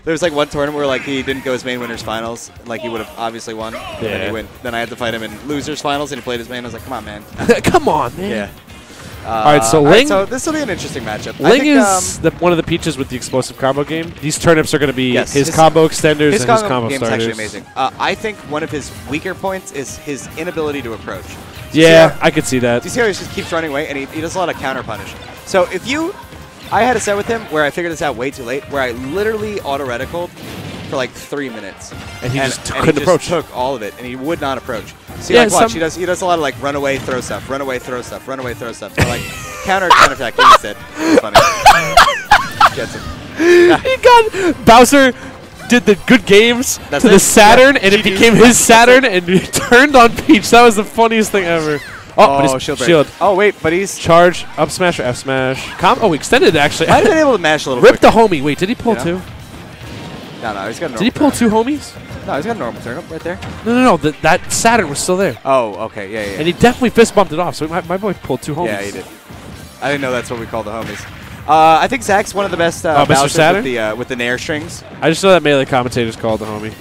there was like one tournament where like he didn't go his main winners finals, like he would have obviously won. and Then Yeah. he win. Then I had to fight him in losers finals, and he played his main. I was like, come on, man. Come on, man. Yeah. All right, so Uh, Ling. so this will be an interesting matchup. I Ling think, is um, the, one of the peaches with the explosive combo game. These turnips are going to be Yes, his, combo extenders his and his combo game's starters. actually amazing. Uh, I think one of his weaker points is his inability to approach. Do Yeah, how- I could see that. Do you see how he just keeps running away and he, he does a lot of counter punish? So if you, I had a set with him where I figured this out way too late, where I literally auto reticled for like three minutes, And he just couldn't he approach. Just took all of it, and he would not approach. See, Yeah, like watch, he does he does a lot of like run away, throw stuff, run away, throw stuff, run away, throw stuff. Like counter counter attack instead. Funny. Gets him. he got Bowser did the good games That's to it. the Saturn, Yeah, and it became his Saturn, and he turned on Peach. That was the funniest thing ever. Oh, but Oh, his shield break. shield. Oh wait, but he's charge up smash or F smash. Com- oh, extended actually. Might have been able to mash a little Rip quicker. the homie. Wait, did he pull know? two? No, no, he's got a Did he pull two homies? No, he's got a normal turnip right there. No, no, no. The, that Saturn was still there. Oh, okay, yeah, yeah. And he definitely fist bumped it off. So my, my boy pulled two homies. Yeah, he did. I didn't know that's what we call the homies. Uh, I think Zach's one of the best uh, Oh, Mr. Saturn? with the uh, with the nair strings. I just know that melee commentators called the homie.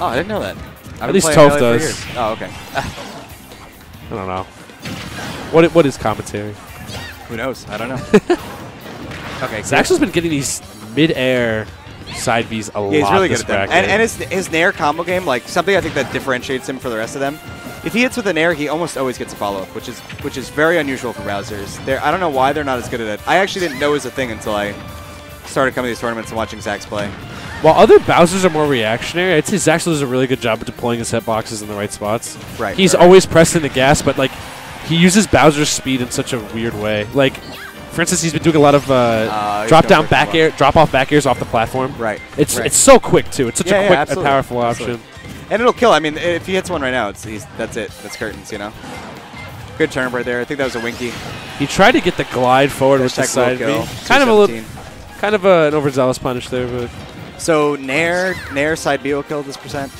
Oh, I didn't know that. I've At least Toph does. Oh, okay. I don't know. What what is commentary? Who knows? I don't know. okay, Zax has been getting these mid-air side V's a lot. He's really good at them. And, and his, his Nair combo game, like something I think that differentiates him for the rest of them. If he hits with a Nair, he almost always gets a follow up, which is which is very unusual for Bowsers. They're, I don't know why they're not as good at it. I actually didn't know it was a thing until I started coming to these tournaments and watching Zax play. While other Bowsers are more reactionary, I'd say Zax does a really good job of deploying his hitboxes in the right spots. Right, He's right. always pressing the gas, but like he uses Bowser's speed in such a weird way. Like, for instance, he's been doing a lot of uh, Uh, drop down back air, drop off back airs off the platform. Right. It's right. it's so quick too. It's such Yeah, a yeah, quick and absolutely. powerful Absolutely. option. And it'll kill. I mean, if he hits one right now, it's he's, that's it. That's curtains, you know. Good turn right there. I think that was a winky. He tried to get the glide forward with the side B. Kind of a little, kind of a, an overzealous punish there, but So Nair Nair side B will kill this percent.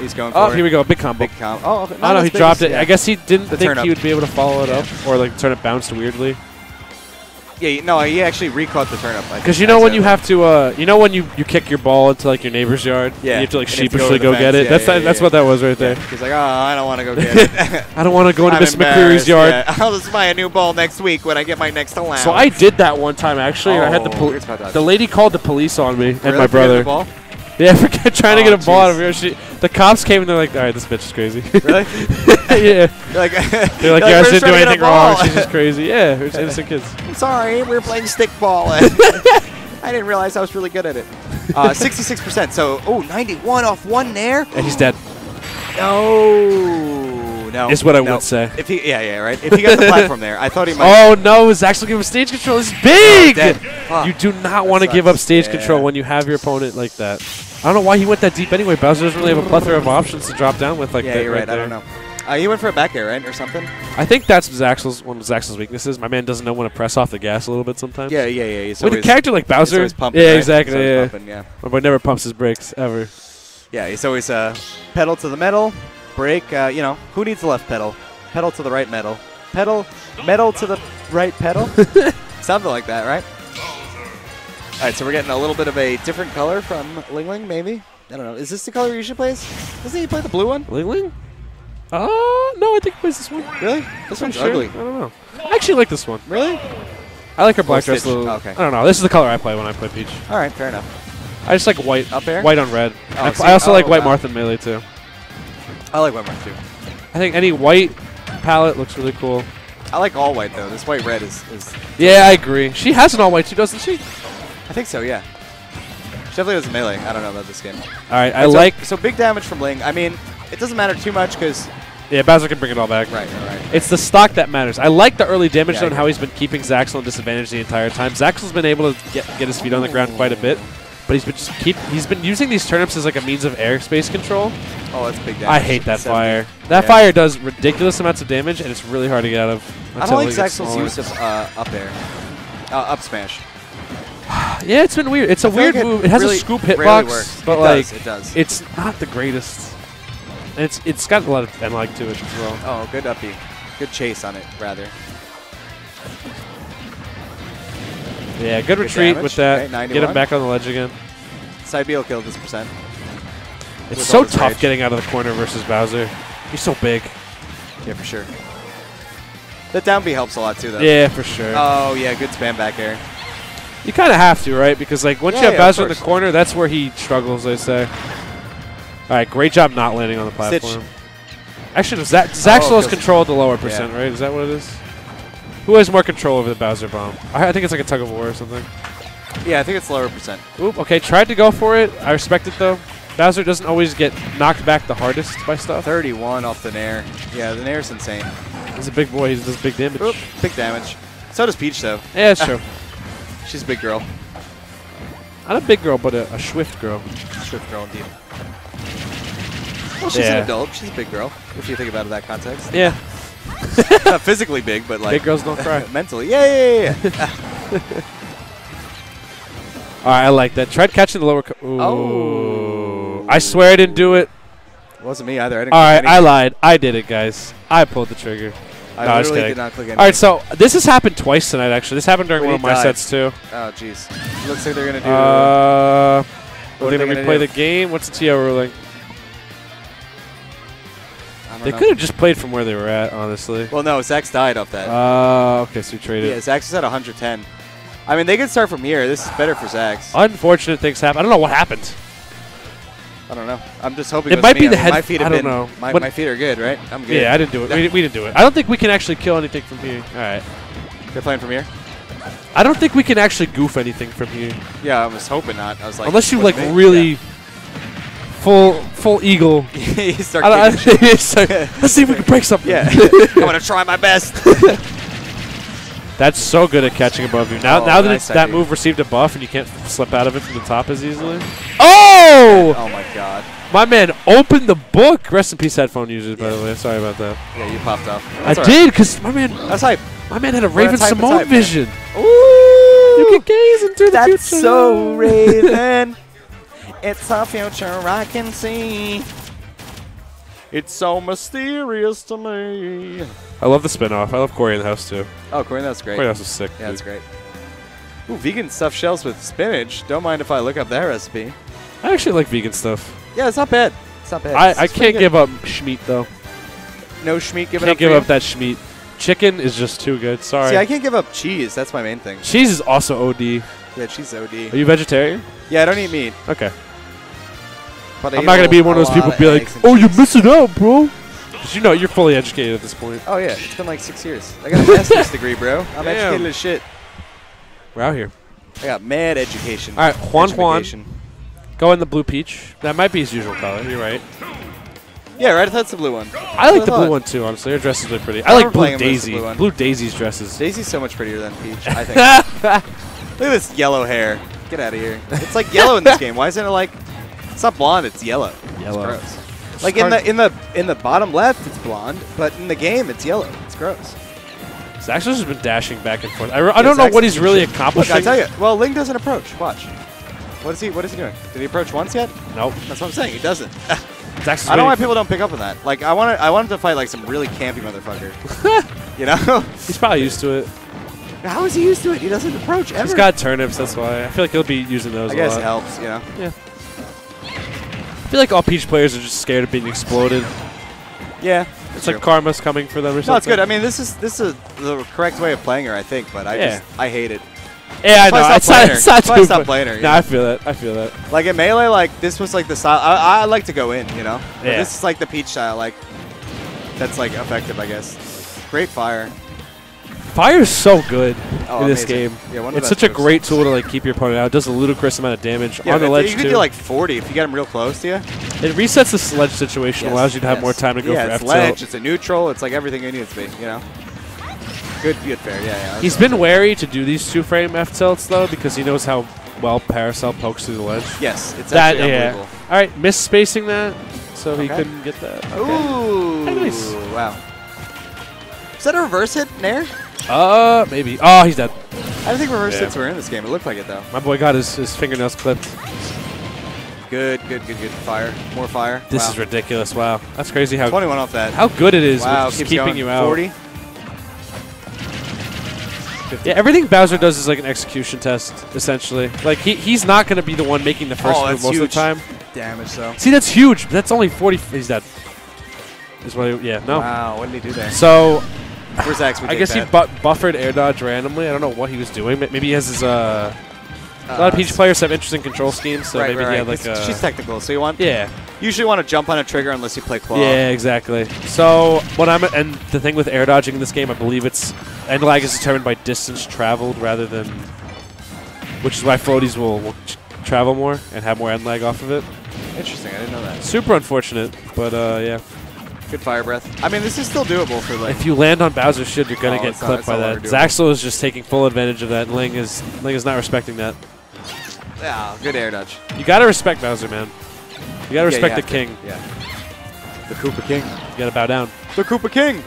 He's going for oh, it. here we go, big combo. Big combo. Oh, okay. oh no, he dropped it. yeah. I guess he didn't The think he would be able to follow it up, or like turn it bounced weirdly. Yeah, no, he actually recaught the turnip. I Because you know when you have to, uh, you know when you, you kick your ball into like your neighbor's yard, and Yeah, you have to like and have to go sheepishly go, get it. Yeah, that's yeah, that, that's yeah. what that was right there. He's like, oh, I don't want to go get it. I don't want to go into Miss McCreary's yard. yeah. I'll just buy a new ball next week when I get my next allowance. So I did that one time actually. and I had the Oh, pol- here's my dodge. the lady called the police on me and Really? my For getting brother. Yeah, for trying to Oh, get a ball out of here. She, the cops came and they're like, "All right, this bitch is crazy." Really? yeah. You're like, They're like, "You guys didn't do trying to get a anything wrong. She's just crazy." Yeah, we're just innocent kids. I'm sorry, we were playing stickball. I didn't realize I was really good at it. Uh, 66%. So, oh, 91 off one Nair. And he's dead. No, no. Is what I no. would say. If he, yeah, yeah, right. If he got the platform there, I thought he might. Oh no, it's actually giving stage control. It's big. dead. Fuck. you do not want to give up stage Yeah. control when you have your opponent like that. I don't know why he went that deep anyway. Bowser doesn't really have a plethora of options to drop down with like yeah, that you're right. I don't know. Uh, he went for a back air, right, or something. I think that's Zaxel's one of Zaxel's weaknesses. My man doesn't know when to press off the gas a little bit sometimes. Yeah, yeah, yeah. He's With a character like Bowser, always pumping, yeah, right? exactly. He's Yeah, pumping, yeah. My boy never pumps his brakes ever. Yeah, he's always uh, pedal to the metal, brake. Uh, you know, who needs the left pedal? Pedal to the right metal. Pedal, metal to the right pedal. Something like that, right? All right, so we're getting a little bit of a different color from Ling Ling, maybe. I don't know. Is this the color he usually plays? Doesn't he play the blue one? Ling Ling? Uh, no, I think he plays this one. Really? This one's Sure. ugly. I don't know. I actually like this one. Really? I like her black dress. Stitch. Little, Okay. I don't know. This is the color I play when I play Peach. All right, fair enough. I just like white, Up air? white on red. Oh, I, see- I also like oh, white wow. Martha and melee too. I like white mark too. I think any white palette looks really cool. I like all white though. This white red is, is Yeah, I agree. She has an all white too, doesn't she? I think so. Yeah. She definitely does melee. I don't know about this game. All right, I so- like. so big damage from Ling. I mean, it doesn't matter too much because Yeah, Bowser can bring it all back. Right, right, right. It's the stock that matters. I like the early damage Yeah, though and how he's been keeping Zaxel on disadvantage the entire time. Zaxel's been able to get get his feet on the ground quite a bit, but he's been just keep he's been using these turnips as like a means of airspace control. Oh, that's big damage. I hate that 70. fire. That Yeah. fire does ridiculous amounts of damage, and it's really hard to get out of. I don't like Zaxel's use of uh, up air, uh, up smash. Yeah, it's been weird. It's a weird like it move. It has really a scoop hitbox, but It like does, it does. it's not the greatest. And it's it's got a lot of and like to it as well. Oh, good uppy. Good chase on it, rather. Yeah, good Good retreat damage. with that. Okay, Get him back on the ledge again. Side B will kill this percent. It's so tough rage. getting out of the corner versus Bowser. He's so big. Yeah, for sure. That down B helps a lot too, though. Yeah, for sure. Oh yeah, good spam back air. You kind of have to, right? Because like once Yeah, you have yeah, Bowser in the corner, that's where he struggles. I say. All right, great job not landing on the Stitch. platform. Actually, Zach, Zach Oh, still has 'cause- control at the lower percent, right? Is that what it is? Who has more control over the Bowser bomb? I, I think it's like a tug of war or something. Yeah, I think it's lower percent. Oop. Okay, tried to go for it. I respect it though. Bowser doesn't always get knocked back the hardest by stuff. 31 off the Nair. Yeah, the Nair's insane. He's a big boy. He does big damage. Oop, big damage. So does Peach, though. Yeah, it's true. She's a big girl. Not a big girl, but a, a swift girl. Swift girl, indeed. Well, she's Yeah. an adult. She's a big girl, if you think about it in that context. Yeah. Not physically big, but like. Big girls don't cry. mentally. Yeah, yeah, yeah. All right, I like that. Tried catching the lower. Ooh. Oh. I swear I didn't do it. it Wasn't me either. I didn't All right, I lied. I did it, guys. I pulled the trigger. I no, literally did not click All right, so this has happened twice tonight. Actually, this happened during Wait, one of my died. sets too. Oh, jeez. Looks like they're gonna do. Uh, What are they gonna gonna replay do? the game? What's the TO ruling? I They could have just played from where they were at, honestly. Well, no, Zach's died off that. Uh, okay, so you traded. yeah, Zach's is at 110. I mean, they could start from here. This is better for Zach's. Unfortunate things happen. I don't know what happened. I don't know. I'm just hoping It might me. be I the mean, head- My feet I don't been. know. My, my feet are good, right? I'm good. Yeah, I didn't do it. We, didn't- we didn't do it. I don't think we can actually kill anything from here. All right. They're playing from here. I don't think we can actually goof anything from here. Yeah, I was hoping not. I was like, Unless you like really full full eagle. you start I like, let's see if we can break something. Yeah, I'm gonna try my best. That's so good at catching above you. Now, Oh, now that nice it's, that move received a buff and you can't slip out of it from the top as easily. Oh! Oh, oh my god. My man opened the book. Rest in peace, headphone users. By the way, sorry about that. Yeah, you popped off. I That's all right. did because my man, That's hype. my man had a We're Raven Simone type, man. vision. Ooh, You can gaze into the that's future. so Raven. It's a future I can see. It's so mysterious to me. I love the spinoff. I love Corey in the house too. Oh, Corey, that's great. Corey in the house is sick. Yeah, that's dude. great. Ooh, vegan stuffed shells with spinach. Don't mind if I look up that recipe. I actually like vegan stuff. Yeah, it's not bad. It's not bad. I, It's I can't good. give up schmeat though. no schmeat giving Can't up. give up that schmeat. Chicken is just too good. Sorry. See, I can't give up cheese. That's my main thing. Cheese is also OD. Yeah, cheese OD. Are you vegetarian? Yeah, I don't eat meat. Okay. But I I'm not gonna be one of those people be like, "Oh, you're missing out, bro." Because you know you're fully educated at this point. Oh yeah, it's been like six years. I got a master's degree, bro. I'm Damn. educated as shit. We're out here. I got mad education. All right, Juan Juan. Go in the blue peach. That might be his usual color. You're right. Yeah, right. I thought it's the blue one. I like the thought. blue one too. Honestly, her dresses are pretty. I I like blue playing him as the Daisy. blue one. Blue Daisy's dresses. Daisy's so much prettier than Peach, I think. Look at this yellow hair. Get out of here. It's like yellow in this game. Why isn't it like? It's not blonde. It's yellow. Yellow. It's gross. Like in the in the in the bottom left, it's blonde, but in the game, it's yellow. It's gross. Zach's just been dashing back and forth. I, I Yeah, don't know what he's really accomplishing. Look, I tell you. Well, Ling doesn't approach. Watch. What is he? What is he doing? Did he approach once yet? Nope. That's what I'm saying. He doesn't. I don't know why people don't pick up on that. Like, I want to. I want him to fight like some really campy motherfucker. you know? He's probably used to it. How is he used to it? He doesn't approach ever. He's got turnips. That's why. I feel like he'll be using those. I guess it helps. You know? Yeah. I feel like all Peach players are just scared of being exploded. Yeah. It's true. like karma's coming for them or something. No, it's good. I mean, this is this is the correct way of playing her, I think. But I Yeah. just I hate it. Yeah, I know. I It's not, playing her. it's not That's why I too fun. playing her, No. I feel that. I feel that. Like in melee, like this was like the style. I, I like to go in, you know. But Yeah. This is like the peach style, like that's like effective, I guess. Great fire. Fire is so good Oh, in this amazing. game. Yeah, one of the it's such a great tool to like keep your opponent out. It does a ludicrous amount of damage Yeah, on the ledge you could too. do like 40 if you get them real close to you. it resets the ledge situation, Yes, allows you to have yes. more time to go yeah, for it's F ledge, it's a neutral, it's like everything it needs to be, you know. Good, good fair. Yeah, yeah. He's been wary to do these two frame F tilts though because he knows how well parasol pokes through the ledge. Yes, it's that. actually Yeah. unbelievable. All right, miss spacing that, so he couldn't get that. Ooh, nice. wow. Is that a reverse hit, Nair? Uh, maybe. Oh, he's dead. I don't think reverse Yeah. hits were in this game. It looked like it though. My boy got his, his fingernails clipped. Good, good, good, good. Fire, more fire. This Wow. is ridiculous. Wow, that's crazy how 21 off that. how good it is Wow, with just keeps keeping going. you out. 40. Yeah, everything Bowser does is like an execution test, essentially. Like he, he's not going to be the one making the first Oh, move that's most of the time. Damage though. See, that's huge. That's only 40. He's dead. Is what? I- yeah, no. Wow, what did he do there? So Where's Zax? I guess he bu buffered air dodge randomly. I don't know what he was doing. Maybe he has his. Uh, a lot of Uh, Peach players have interesting control schemes, so right, maybe right, he had like It's- a. she's technical, so you want Yeah. Usually want to jump on a trigger unless you play claw. Yeah, exactly. So what I'm and the thing with air dodging in this game, I believe it's end lag is determined by distance traveled rather than, which is why floaties will, will ch- travel more and have more end lag off of it. Interesting. I didn't know that. Super unfortunate, but uh, yeah. Good fire breath. I mean, this is still doable for like. If you land on Bowser's shield, you're gonna Oh, get clipped by that. Zaxel is just taking full advantage of that. Ling is Ling is not respecting that. Yeah, good air dodge. You gotta respect Bowser, man. You gotta Yeah, you respect the to. king. Yeah. The Koopa King. You gotta bow down. The Koopa King.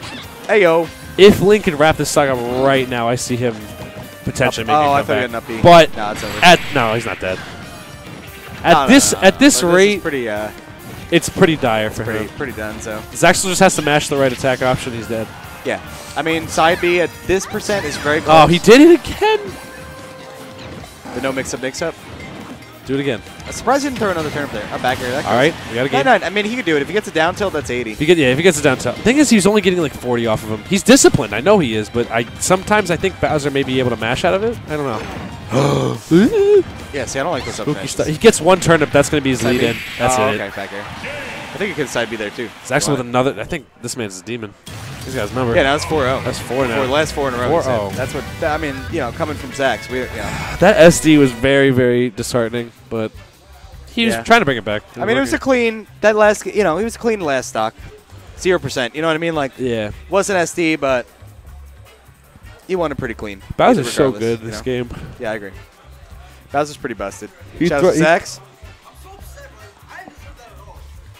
Hey yo. If Ling can wrap this saga right now, I see him potentially Up- making oh, a I thought he comeback. had an up B. But No, it's over. at no, he's not dead. At No, this no, at this But this is rate, pretty, uh, it's pretty dire for pretty, him. pretty done. So. Zaxel just has to mash the right attack option. He's dead. Yeah. I mean, side B at this percent is very close. Oh, he did it again. The no mix up, mix up. Do it again. I'm surprised he didn't throw another turnip there. I'm back here. All right, we got a game. No, no, I mean, he could do it. If he gets a down tilt, that's 80. If he get, yeah, if he gets a down tilt. The Thing is, he's only getting like 40 off of him. He's disciplined. I know he is, but I sometimes I think Bowser may be able to mash out of it. I don't know. Yeah, see, I don't like this up Spooky stuff. He gets one turnip. That's going to be his Side lead B? in. That's oh, it. okay, back here. I think he could side B there too. It's actually with another. I think this man's a demon. This guy's number. Yeah, now it's 4-0. That's four now. For the last four in a row. he 4-0. That's what. I mean, you know, coming from Zax, we, you know. That SD was very, very disheartening, but he was Yeah. trying to bring it back. I mean, it was a clean that last. You know, it was a clean last stock, zero percent. You know what I mean? Like, Yeah. wasn't SD, but he won it pretty clean. Bowser's so regardless, good you this know? game. Yeah, I agree. Bowser's pretty busted. He Shout out to thro- he-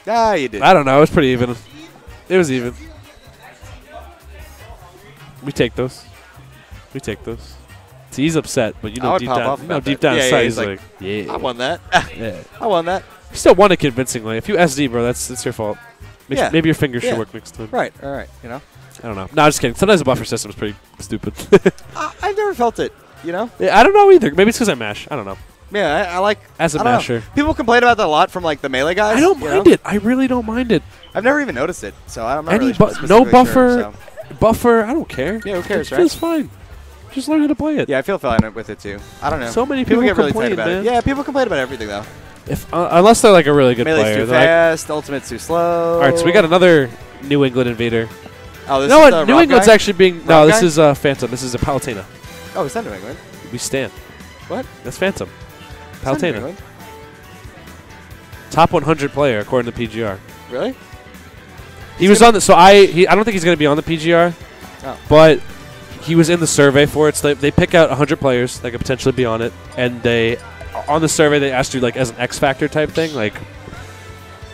Ah, you did. I don't know. It was pretty even. It was even. We take those. We take those. See, he's upset, but you know deep down, you know deep down Yeah, inside, yeah, he's he's like, like, yeah, I won that. yeah. I won that. He still won it convincingly. If you SD, bro, that's that's your fault. Maybe, Yeah. maybe your fingers should work next time. Right, all right, you know. I don't know. No, I'm just kidding. Sometimes the buffer system is pretty stupid. I, I've never felt it. You know. Yeah, I don't know either. Maybe it's because I mash. I don't know. Yeah, I, I like As a don't know. masher. People complain about that a lot from like the melee guys. I don't mind know? it. I really don't mind it. I've never even noticed it, so I'm not Any really bu- no sure, buffer, so. Buffer. I don't care. Yeah, who cares, It right? feels fine. Just learn how to play it. Yeah, I feel fine with it too. I don't know. So many people, people get really tight about man. it. Yeah, people complain about everything though. If uh, unless they're like a really good Melee's player. too they're like- fast. Ultimate's too slow. all right, so we got another New England invader. Oh, this know is the New Rob England's guy? actually being no. Rob This guy? is uh, Phantom. This is a Palutena. Oh, it's not New England. We stand. What? That's Phantom. It's Palutena. Top 100 player according to PGR. Really? He was on the. So I. He, I don't think he's going to be on the PGR. Oh. But he was in the survey for it. So they, they pick out 100 players that could potentially be on it, and they on the survey they asked you like as an X Factor type thing. Like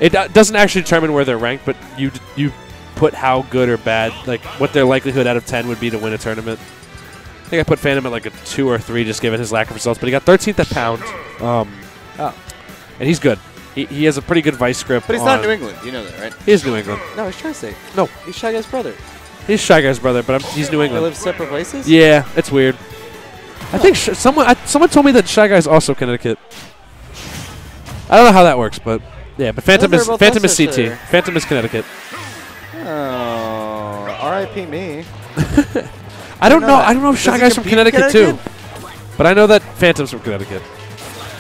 it doesn't actually determine where they're ranked, but you you put how good or bad, like what their likelihood out of 10 would be to win a tournament. I think I put Phantom at like a two or three, just given his lack of results. But he got 13th at pound. Um, Oh. and he's good. He, he has a pretty good vice grip. But he's not New England. You know that, right? He's New England. No, he's Tri-State. No. He's Shy Guy's brother. He's Shy Guy's brother, but I'm, he's New England. They England. live separate places. Yeah, it's weird. I think sh- someone I, someone told me that Shy Guy's also Connecticut. I don't know how that works, but yeah. But Phantom is Phantom is Westchester. CT. Phantom is Connecticut. Oh, R.I.P. me. I don't know know. that. I don't know if Does Shy he Guy's from Connecticut, Connecticut? too. But I know that Phantom's from Connecticut.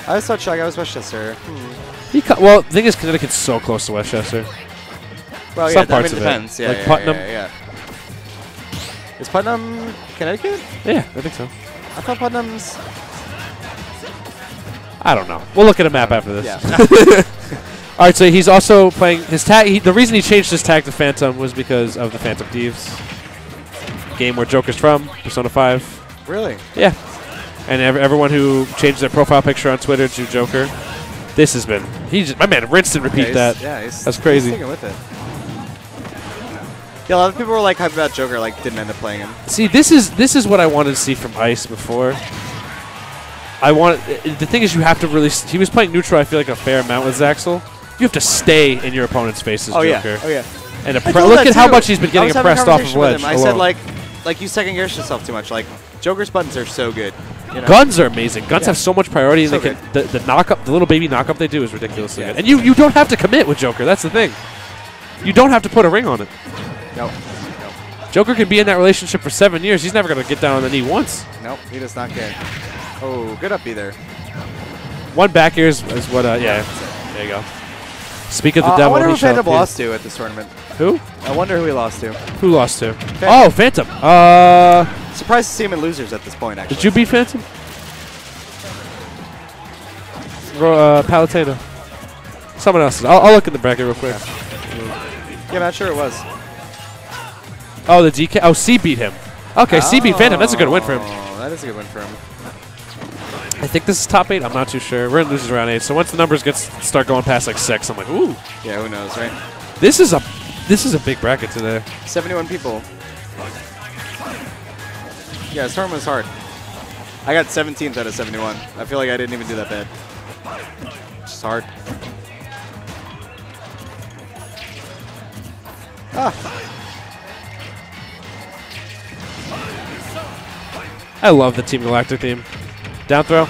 I always thought Shy Guy was Westchester. Hmm. Well, the thing is, Connecticut's so close to Westchester. Well, Some yeah, parts I mean, of it it. Yeah, like yeah, Putnam. Yeah, yeah, yeah. Is Putnam Connecticut? Yeah, I think so. I thought Putnam's. I don't know. We'll look at a map after this. Yeah. All right, so he's also playing his tag. He, the reason he changed his tag to Phantom was because of the Phantom Thieves game where Joker's from, Persona 5. Really? Yeah. And ev- everyone who changed their profile picture on Twitter to Joker, this has been. He just, my man rinsed and repeat yeah, that. Yeah, he's, That's crazy. sticking with it. Yeah, a lot of people were like hyped about Joker, like didn't end up playing him. See, this is this is what I wanted to see from Ice before. I want the thing is you have to really. He was playing neutral. I feel like a fair amount with Zaxel. You have to stay in your opponent's face as Oh yeah, Joker. oh yeah. And look at how much he's been getting was having a impressed off of ledge. I said like, like you second guess yourself too much. Like Joker's buttons are so good. You know? Guns are amazing. Guns Yeah. have so much priority. and So they can, the, the knock up, the little baby knock up they do is ridiculously Yeah. good. And you, you don't have to commit with Joker. That's the thing. You don't have to put a ring on it. No. Joker can be in that relationship for seven years. He's never going to get down on the knee once. Nope, he does not care. Oh, good up B there. One back air is, is what, uh, yeah. There you go. Speak of the Uh, devil. I wonder who appear. lost to at this tournament. Who? I wonder who he lost to. Who lost to? Oh, Phantom. Uh, Surprised to see him in losers at this point, actually. did you beat Phantom? Uh, Palutena. Someone else. I'll, I'll look in the bracket real quick. Yeah, I'm not sure it was. Oh, the DK. Oh, C beat him. Okay, C beat Phantom. That's a good win for him. Oh, that is a good win for him. I think this is top eight. I'm not too sure. We're in losers round eight. So once the numbers get start going past like six, I'm like, ooh. Yeah, who knows, right? This is a this is a big bracket today. 71 people. Yeah, tournament was hard. I got 17th out of 71. I feel like I didn't even do that bad. It's hard. Ah. I love the Team Galactic theme. Down throw.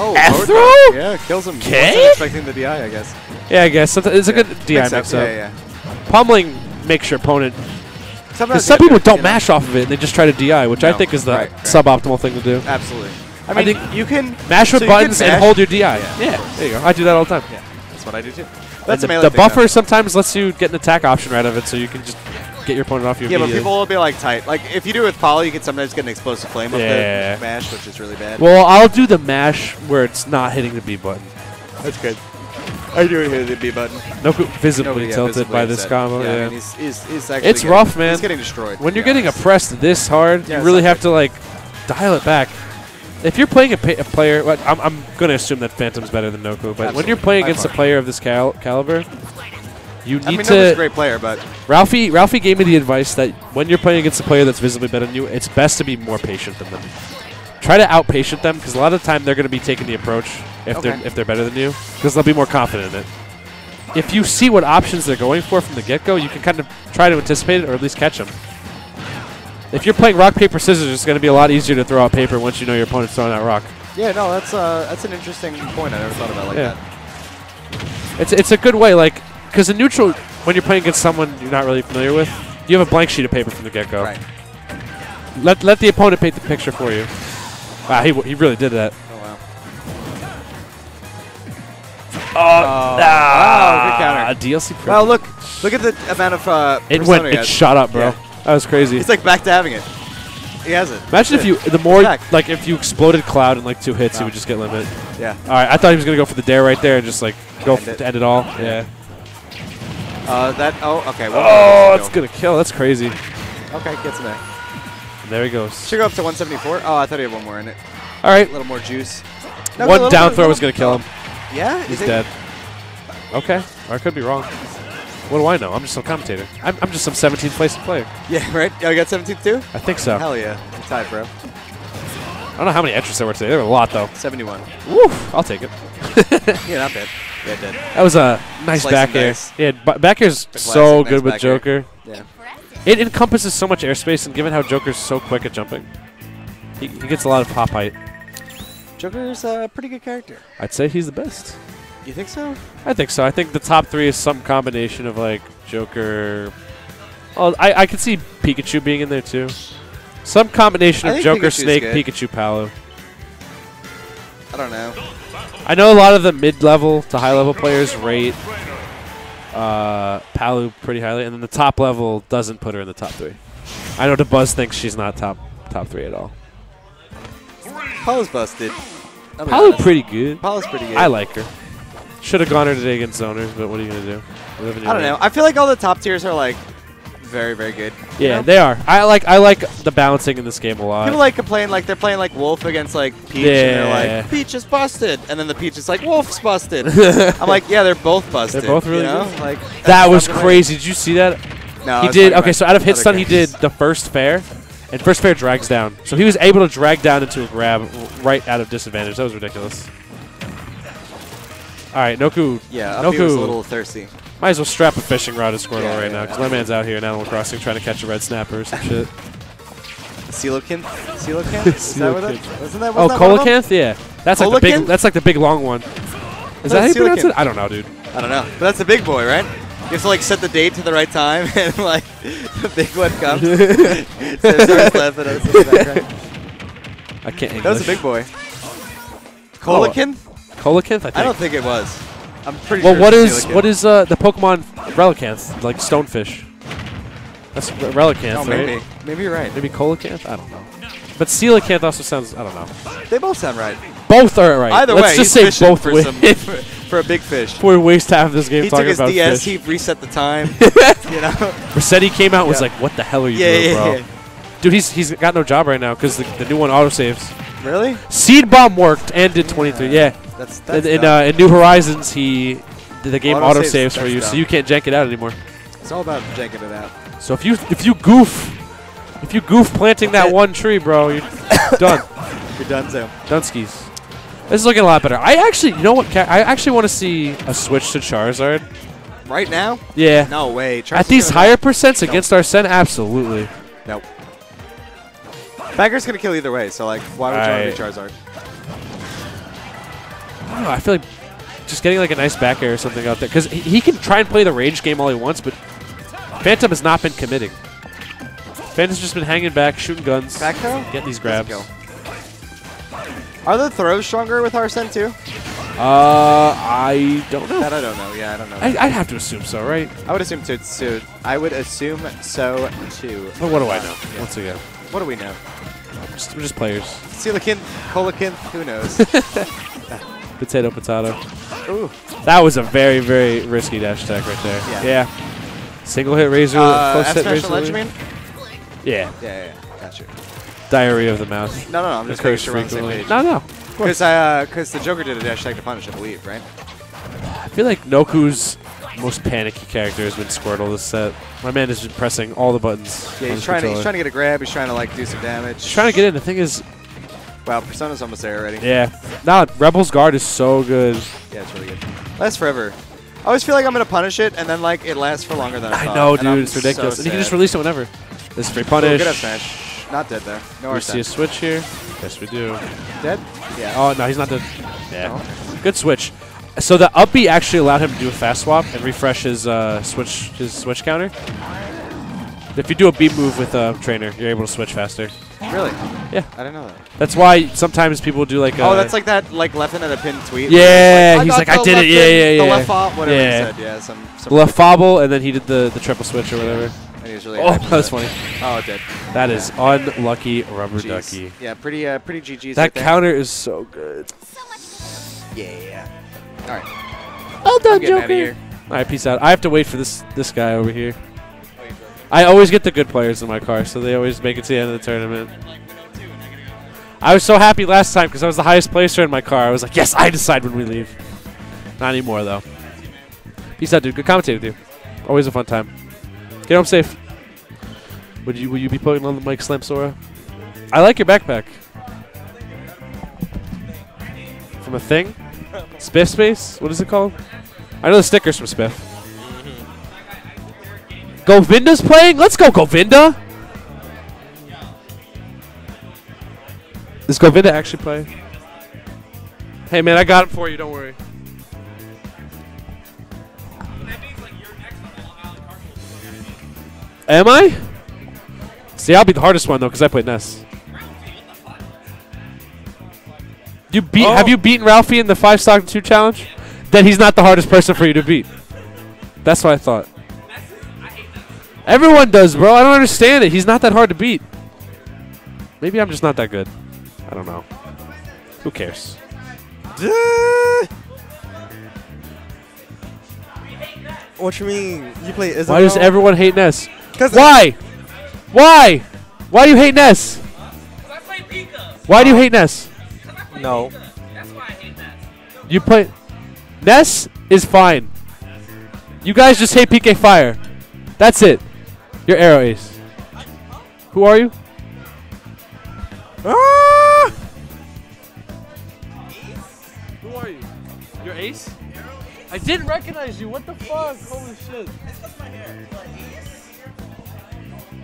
Oh, F throw? Yeah, kills him. Okay. Expecting the DI, I guess. Yeah, I guess it's a Yeah, good DI mix-up, mix up. yeah, yeah. Pummeling makes your opponent. Because some people don't you know. mash off of it and they just try to DI, which I think is the right, right. suboptimal thing to do. Absolutely. I I mean, think you can mash with so buttons and hold your DI. Yeah, Yeah, there you go. I do that all the time. Yeah, that's what I do too. And That's the, the thing, though. buffer sometimes lets you get an attack option right of it, so you can just get your opponent off your Yeah, but people will be like tight. Like if you do it with poly, you can sometimes get an explosive flame of Yeah. the mash, which is really bad. Well, I'll do the mash where it's not hitting the B button. That's good. I do it here, the B button. No, visibly Nobody, yeah, tilted visibly by this upset. combo. Yeah, I mean, he's, he's, he's actually it's getting- rough, man. He's getting destroyed. When you're be getting oppressed this hard, Yeah, you really not have to like dial it back. If you're playing a, pa- a player, well, I'm, I'm going to assume that Phantom's better than Noku, but when you're playing against a player of this cal- caliber, you need I mean, to. Nova's a great player, but Ralphie, Ralphie gave me the advice that when you're playing against a player that's visibly better than you, it's best to be more patient than them. Try to outpatient them because a lot of the time they're going to be taking the approach if they're if they're better than you because they'll be more confident in it. If you see what options they're going for from the get-go, you can kind of try to anticipate it or at least catch them. If you're playing rock paper scissors, it's going to be a lot easier to throw out paper once you know your opponent's throwing that rock. yeah, no, that's uh, that's an interesting point. I never thought about like Yeah. that. It's it's a good way, like, because in neutral, when you're playing against someone you're not really familiar with, you have a blank sheet of paper from the get-go. Right. Let let the opponent paint the picture for you. Wow, he, w- he really did that. Oh wow. Oh, wow, good counter. DLC. Privilege. Well, look, look at the amount of uh, it went, it has. shot up, bro. Yeah. That was crazy. He's like back to having it. He has it. Imagine if you, the more, like, if you exploded Cloud in like two hits, Wow. he would just get limit. Yeah. All right, I thought he was gonna go for the dare right there and just like go End f- it. to end it all. Yeah. Yeah. Uh, that. Oh, okay. one Oh, more it's gonna kill. That's crazy. Okay, gets him there. And there he goes. Should go up to 174. Oh, I thought he had one more in it. All right. A little more juice. No, One down throw was gonna kill him. Yeah, He's dead. Okay, or I could be wrong. What do I know? I'm just some commentator. I'm, I'm just some 17th place player. Yeah, right. Oh, you got 17 too. I think so. Hell yeah, You're tied, bro. I don't know how many entries there were today. There were a lot though. 71. Woo! I'll take it. yeah, not bad. Yeah, dead. That was a nice Slice back air. dice. Yeah, ba- back air's The so classic good with air. Joker. Yeah. It encompasses so much airspace, and given how Joker's so quick at jumping, he, he gets a lot of pop height. Joker's a pretty good character. I'd say he's the best. You think so? I think so. I think the top three is some combination of like Joker. Oh, I, I could see Pikachu being in there too. Some combination of Joker, Pikachu's Snake, good. Pikachu, Palu. I don't know. I know a lot of the mid-level to high-level players rate uh, Palu pretty highly, and then the top level doesn't put her in the top three. I know Dabuz thinks she's not top top three at all. Palu's busted. Be pretty good. Palu's pretty good. I like her. Should have gone her today against zoners, but what are you gonna do? You live in your I don't know. I feel like all the top tiers are like very, very good. Yeah, know? they are. I like I like the balancing in this game a lot. People like complain like they're playing like Wolf against like Peach, and they're like Peach is busted, and then the Peach is like Wolf's busted. I'm like, yeah, they're both busted. They're both really you know? good. Like that was crazy. Did you see that? No, he did. Okay, so out of hit stun, he did the first fair, and first fair drags down. So he was able to drag down into a grab right out of disadvantage. That was ridiculous. All right, Noku. Yeah, Noku was a little thirsty. Might as well strap a fishing rod to Squirtle Yeah, right yeah, now, because my man's out here in Animal Crossing trying to catch a red snapper or some shit. Coelacanth? Coelacanth? Is that what? Coelacanth. Wasn't that? Oh, Wasn't that one of them? Coelacanth? Yeah, that's like the big. That's like the big long one. Is that how you pronounce it? I don't know, dude. I don't know, but that's the big boy, right? You have to like set the date to the right time, and like the big one comes. so laughing at us in the background. I can't English. That was a big boy. Colakin? Colakinth, I think. I don't think it was. I'm pretty well, sure. what is what is uh, the Pokemon Relicanth? Like Stonefish. That's Re- Relicanth, Oh, right? maybe. Maybe you're right. Maybe Colacanth? I don't know. But Coelacanth also sounds, I don't know. They both sound right. Both are right. Either Let's way, just say both win. some for, for a big fish. Before we waste half of this game He took talking his about DS, fish. he reset the time. you know. Resetti came out and was like, "What the hell are you Yeah, doing, yeah, bro?" yeah. Dude, he's he's got no job right now because the, the new one autosaves. Really? Seed Bomb worked and did 23. Yeah. That's- that's in, in, uh, in New Horizons, he the game Autosaves, autosaves for that's you, so you can't jank it out anymore. It's all about janking it out. So if you if you goof, if you goof planting that one tree, bro, you're done. You're done too. Dunskies. This is looking a lot better. I actually, you know what? I actually want to see a switch to Charizard. Right now? Yeah. No way. At these higher percents No. against Arsene, absolutely. Nope. Bagger's gonna kill either way, so like, why would you want to be Charizard? I don't know. I feel like just getting like a nice back air or something out there because he, he can try and play the range game all he wants, but Phantom has not been committing. Phantom's just been hanging back, shooting guns, Back throw? getting these grabs. Doesn't Are the throws stronger with Arsene too? Uh, I don't know. That I don't know. Yeah, I don't know. I, I'd have to assume so, right? I would assume so too. I would assume so too. But what do I know? Yeah. Once again, What do we know? just, we're just players. Coelacanth, Colacanth, who knows? Potato, potato. Ooh. That was a very, very risky dash attack right there. Yeah. Single hit razor. Uh, close F hit razor. ledge, you Yeah. Yeah, yeah, yeah. Got you. Diarrhea of the Mouse. No, no, no. I'm just making sure we're on the same page. No, no. Because I, uh, because the Joker did a dash attack to punish, I believe, right? I feel like Noku's most panicky character has been Squirtle this set. My man has been pressing all the buttons. Yeah, he's trying to, he's trying to get a grab. He's trying to like do some damage. He's trying to get in. The thing is, Wow, Persona's almost there already. yeah. Nah, Rebel's guard is so good. Yeah, it's really good. Lasts forever. I always feel like I'm gonna punish it, and then like it lasts for longer than I, I thought, know, dude. It's ridiculous. so and you can just release it whenever. This is straight Ooh, punish. good up smash. Not dead though. No we see Arsene. a switch here. Yes, we do. Dead? Yeah. Oh no, he's not dead. Yeah. Oh, Good switch. So the up B actually allowed him to do a fast swap and refresh his uh, switch his switch counter. If you do a beat move with a trainer, you're able to switch faster. Really? Yeah. I didn't know that. That's why sometimes people do like. A. Oh, that's like that like left in at a pin tweet. Yeah, I he's like, I did it. Yeah, yeah, yeah. The left fob, whatever yeah. he said. Yeah, some. some left fobble, and then he did the the triple switch or whatever. Was really oh, with that's funny. Oh, it did. That is unlucky rubber Jeez. ducky. Yeah, pretty uh, pretty GG's. That right counter is so good. Yeah. All right. Well done, I'm getting outta Joker. here. All right, peace out. I have to wait for this this guy over here. I always get the good players in my car, so they always make it to the end of the tournament. I was so happy last time because I was the highest placer in my car. I was like, yes, I decide when we leave. Not anymore, though. Peace out, dude. Good commentating with you. Always a fun time. Get home safe. Would you will you be putting on the mic, Samsora? I like your backpack. From a thing? Spiff Space? What is it called? I know the stickers from Spiff. Govinda's playing? Let's go, Govinda! Is Govinda actually playing? Hey, man, I got it for you. Don't worry. Am I? See, I'll be the hardest one though, because I played Ness. You beat? Oh. Have you beaten Ralphie in the five stock two challenge? Then he's not the hardest person for you to beat. That's what I thought. Everyone does, bro. I don't understand it. He's not that hard to beat. Maybe I'm just not that good. I don't know. Who cares? What you mean? You play Isabelle? Why does everyone hate Ness? 'Cause Why? Why? Why do you hate Ness? Why do you hate Ness? No. That's why I hate Ness. You play. Ness is fine. You guys just hate PK Fire. That's it. You're Arrow Ace. Who are you? Ah! Who are you? You're Ace? I didn't recognize you. What the fuck? Holy shit.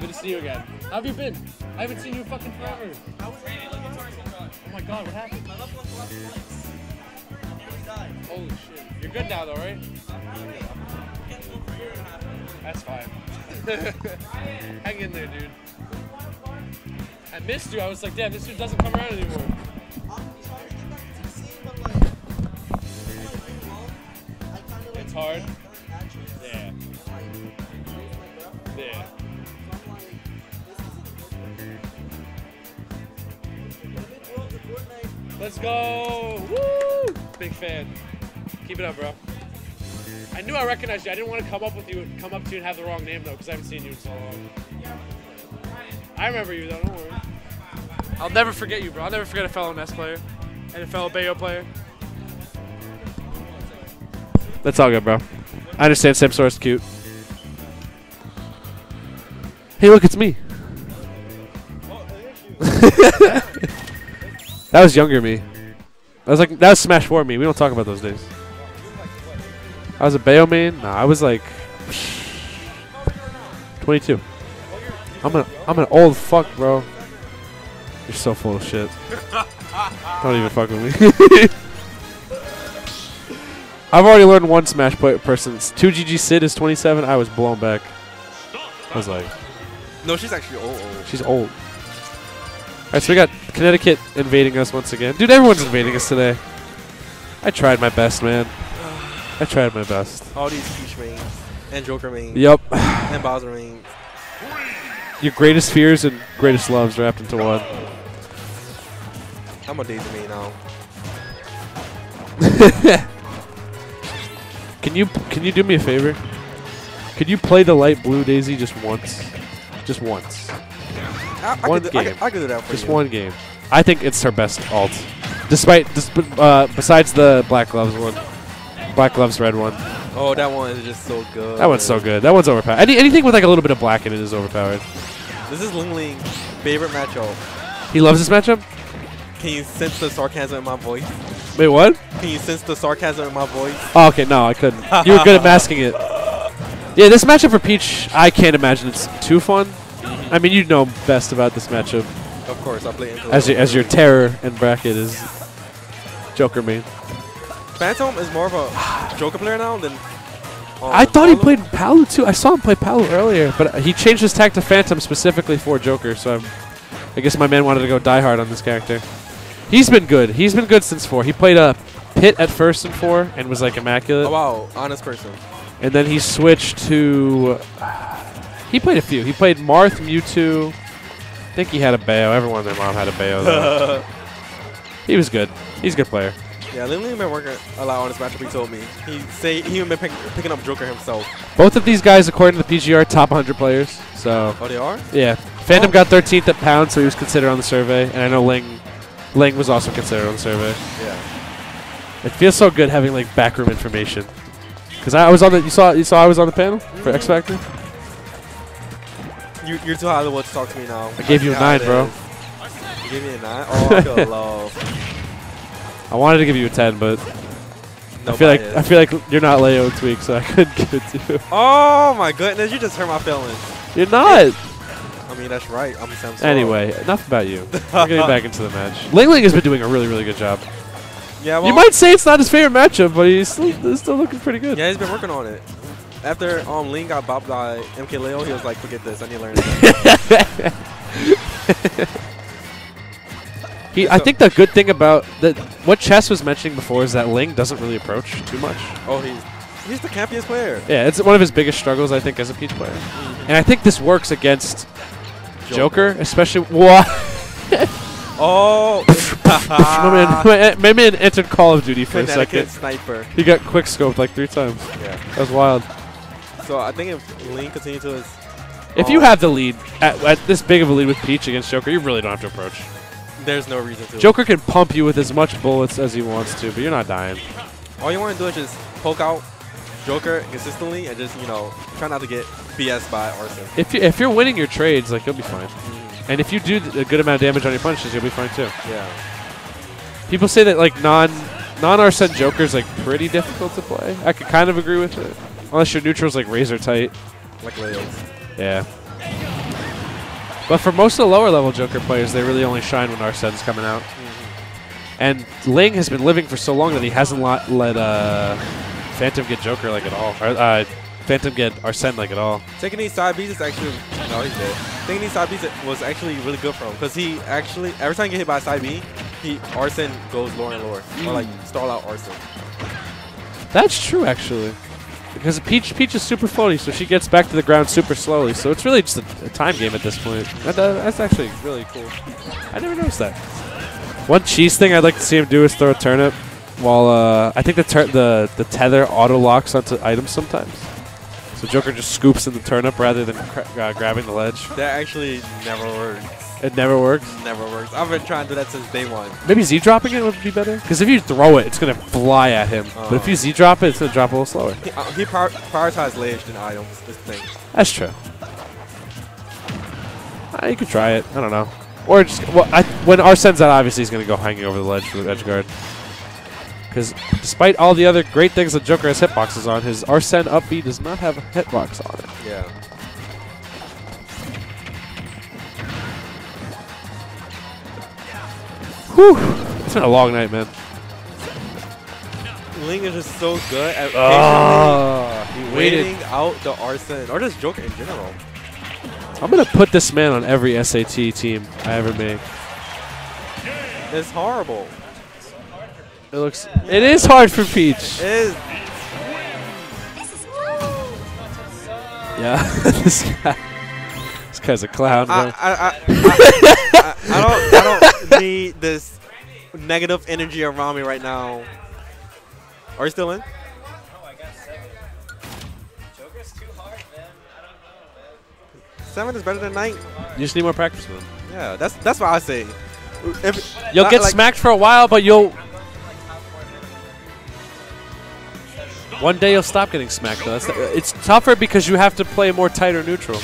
Good to see you again. How have you been? I haven't seen you fucking forever. Oh my god, what happened? Holy shit. You're good now though, right? That's fine. Hang in there, dude. I missed you. I was like, damn, this dude doesn't come around anymore. It's hard. Yeah. Yeah. Let's go! Woo! Big fan. Keep it up, bro. I knew I recognized you. I didn't want to come up with you, come up to you and have the wrong name though, because I haven't seen you in so long. I remember you though. Don't worry. I'll never forget you, bro. I'll never forget a fellow Ness player and a fellow Bayo player. That's all good, bro. I understand Samsora's cute. Hey, look, it's me. Oh, that was younger me. That was like that was Smash 4 me. We don't talk about those days. I was a Bayo main. Nah, I was like 22. I'm an I'm an old fuck, bro. You're so full of shit. Don't even fuck with me. I've already learned one Smash play- person. 2GG Sid is 27. I was blown back. I was like, No, she's actually old. old. she's old. Alright, so we got Connecticut invading us once again. Dude, everyone's invading us today. I tried my best, man. I tried my best. All these Peach mains and Joker mains. Yup. And Bowser mains. Your greatest fears and greatest loves wrapped into one. I'm a Daisy main now. Can you can you do me a favor? Could you play the light blue Daisy just once? Just once. I, I one could do, I could, I could do that for just you. one game. I think it's her best alt. Despite, disp- uh, besides the Black Gloves one. Black Gloves Red one. Oh, that one is just so good. That one's so good. That one's overpowered. Any, anything with like a little bit of black in it is overpowered. This is Ling Ling's favorite matchup. He loves this matchup? Can you sense the sarcasm in my voice? Wait, what? Can you sense the sarcasm in my voice? Oh, okay, no, I couldn't. You were good at masking it. Yeah, this matchup for Peach, I can't imagine it's too fun. I mean, you know best about this matchup. Of course, I play into As, your, as your terror in bracket is Joker main. Phantom is more of a Joker player now than. um, I thought he played Palu too. I saw him play Palu earlier, but he changed his tag to Phantom specifically for Joker. So I'm, I guess my man wanted to go die hard on this character. He's been good. He's been good since four. He played a Pit at first in four and was like immaculate. Oh, wow, honest person. And then he switched to. He played a few. He played Marth, Mewtwo. I think he had a Bayo. Everyone and their mom had a Bayo. He was good. He's a good player. Yeah, Ling Ling been working a lot on this matchup. He told me he say he even been pick, picking up Joker himself. Both of these guys, according to the PGR, top 100 players. So. Oh, they are? Yeah. Phantom got 13th at pound, so he was considered on the survey, and I know Ling, Ling was also considered on the survey. Yeah. It feels so good having like backroom information. Cause I, I was on the you saw you saw I was on the panel for X Factor. You, you're too Hollywood to talk to me now. I gave you a nine, bro. You gave me a nine. Oh, I feel love. I wanted to give you a 10, but I feel like I feel like you're not Leo tweak, so I couldn't give it to you. Oh my goodness, you just hurt my feelings. You're not. I mean, that's right. I'm Anyway, enough about you. We're getting back into the match. Ling Ling has been doing a really really good job. Yeah, well, you might say it's not his favorite matchup, but he's still, he's still looking pretty good. Yeah, he's been working on it. After um Ling got bopped by MK Leo, he was like, forget this, I need to learn. He, I think the good thing about that, what Chess was mentioning before is that Ling doesn't really approach too much. oh, he's he's the campiest player. Yeah, it's one of his biggest struggles, I think, as a Peach player. And I think this works against Joker, especially. What? Oh, my, man, my, my man entered Call of Duty for a second. sniper. He got quick scoped like three times. Yeah. That was wild. So I think if Ling continues to his, If you have the lead, at, at this big of a lead with Peach against Joker, you really don't have to approach. there's no reason to. Joker can pump you with as much bullets as he wants to, but you're not dying. All you want to do is just poke out Joker consistently and just you know try not to get BS by Arsene. If, you, if you're winning your trades, like, you'll be fine. Mm. And if you do a good amount of damage on your punches, you'll be fine too. Yeah. People say that like non non Joker's like pretty difficult to play. I could kind of agree with it, unless your neutral's like razor tight. Like Leo's. Yeah. But for most of the lower level Joker players, they really only shine when Arsene's coming out. And Ling has been living for so long that he hasn't lot, let uh, Phantom get Joker like at all. Or, uh, Phantom get Arsene like at all. Taking these side beats is actually no, he's dead. Taking these side beats was actually really good for him because he actually every time he get hit by a side B, he Arsene goes lower and lower or like stall out Arsene. That's true, actually. Because Peach Peach is super floaty, so she gets back to the ground super slowly. So it's really just a, a time game at this point. That, uh, that's actually really cool. I never noticed that. One cheese thing I'd like to see him do is throw a turnip. While uh, I think the the the tether auto locks onto items sometimes. So Joker just scoops in the turnip rather than uh, grabbing the ledge. That actually never works. It never works. Never works. I've been trying to do that since day one. Maybe Z dropping it would be better. Because if you throw it, it's gonna fly at him. But if you Z drop it, it's gonna drop a little slower. He, uh, he prior- prioritized ledge than items. This thing. That's true. Uh, you could try it. I don't know. Or just well, I, when Arsene's out, obviously he's gonna go hanging over the ledge for the edge guard. Because despite all the other great things that Joker has hitboxes on, his Arsene up B does not have a hitbox on it. Yeah. Whew. It's been a long night, man. Ling is just so good at ah. patiently he waited. waiting out the Arsene or just Joker in general. I'm gonna put this man on every SAT team I ever make. It's horrible. It looks. It is hard for Peach. It is. Yeah, this guy. Guy's a clown. I, I, I, I, I don't I don't need this negative energy around me right now. Are you still in? Seven is better than nine. You just need more practice him. Yeah, that's that's what I say. If, You'll get like- smacked for a while, but you'll. One day you'll stop getting smacked. Though. That's it's tougher because you have to play more tighter neutral.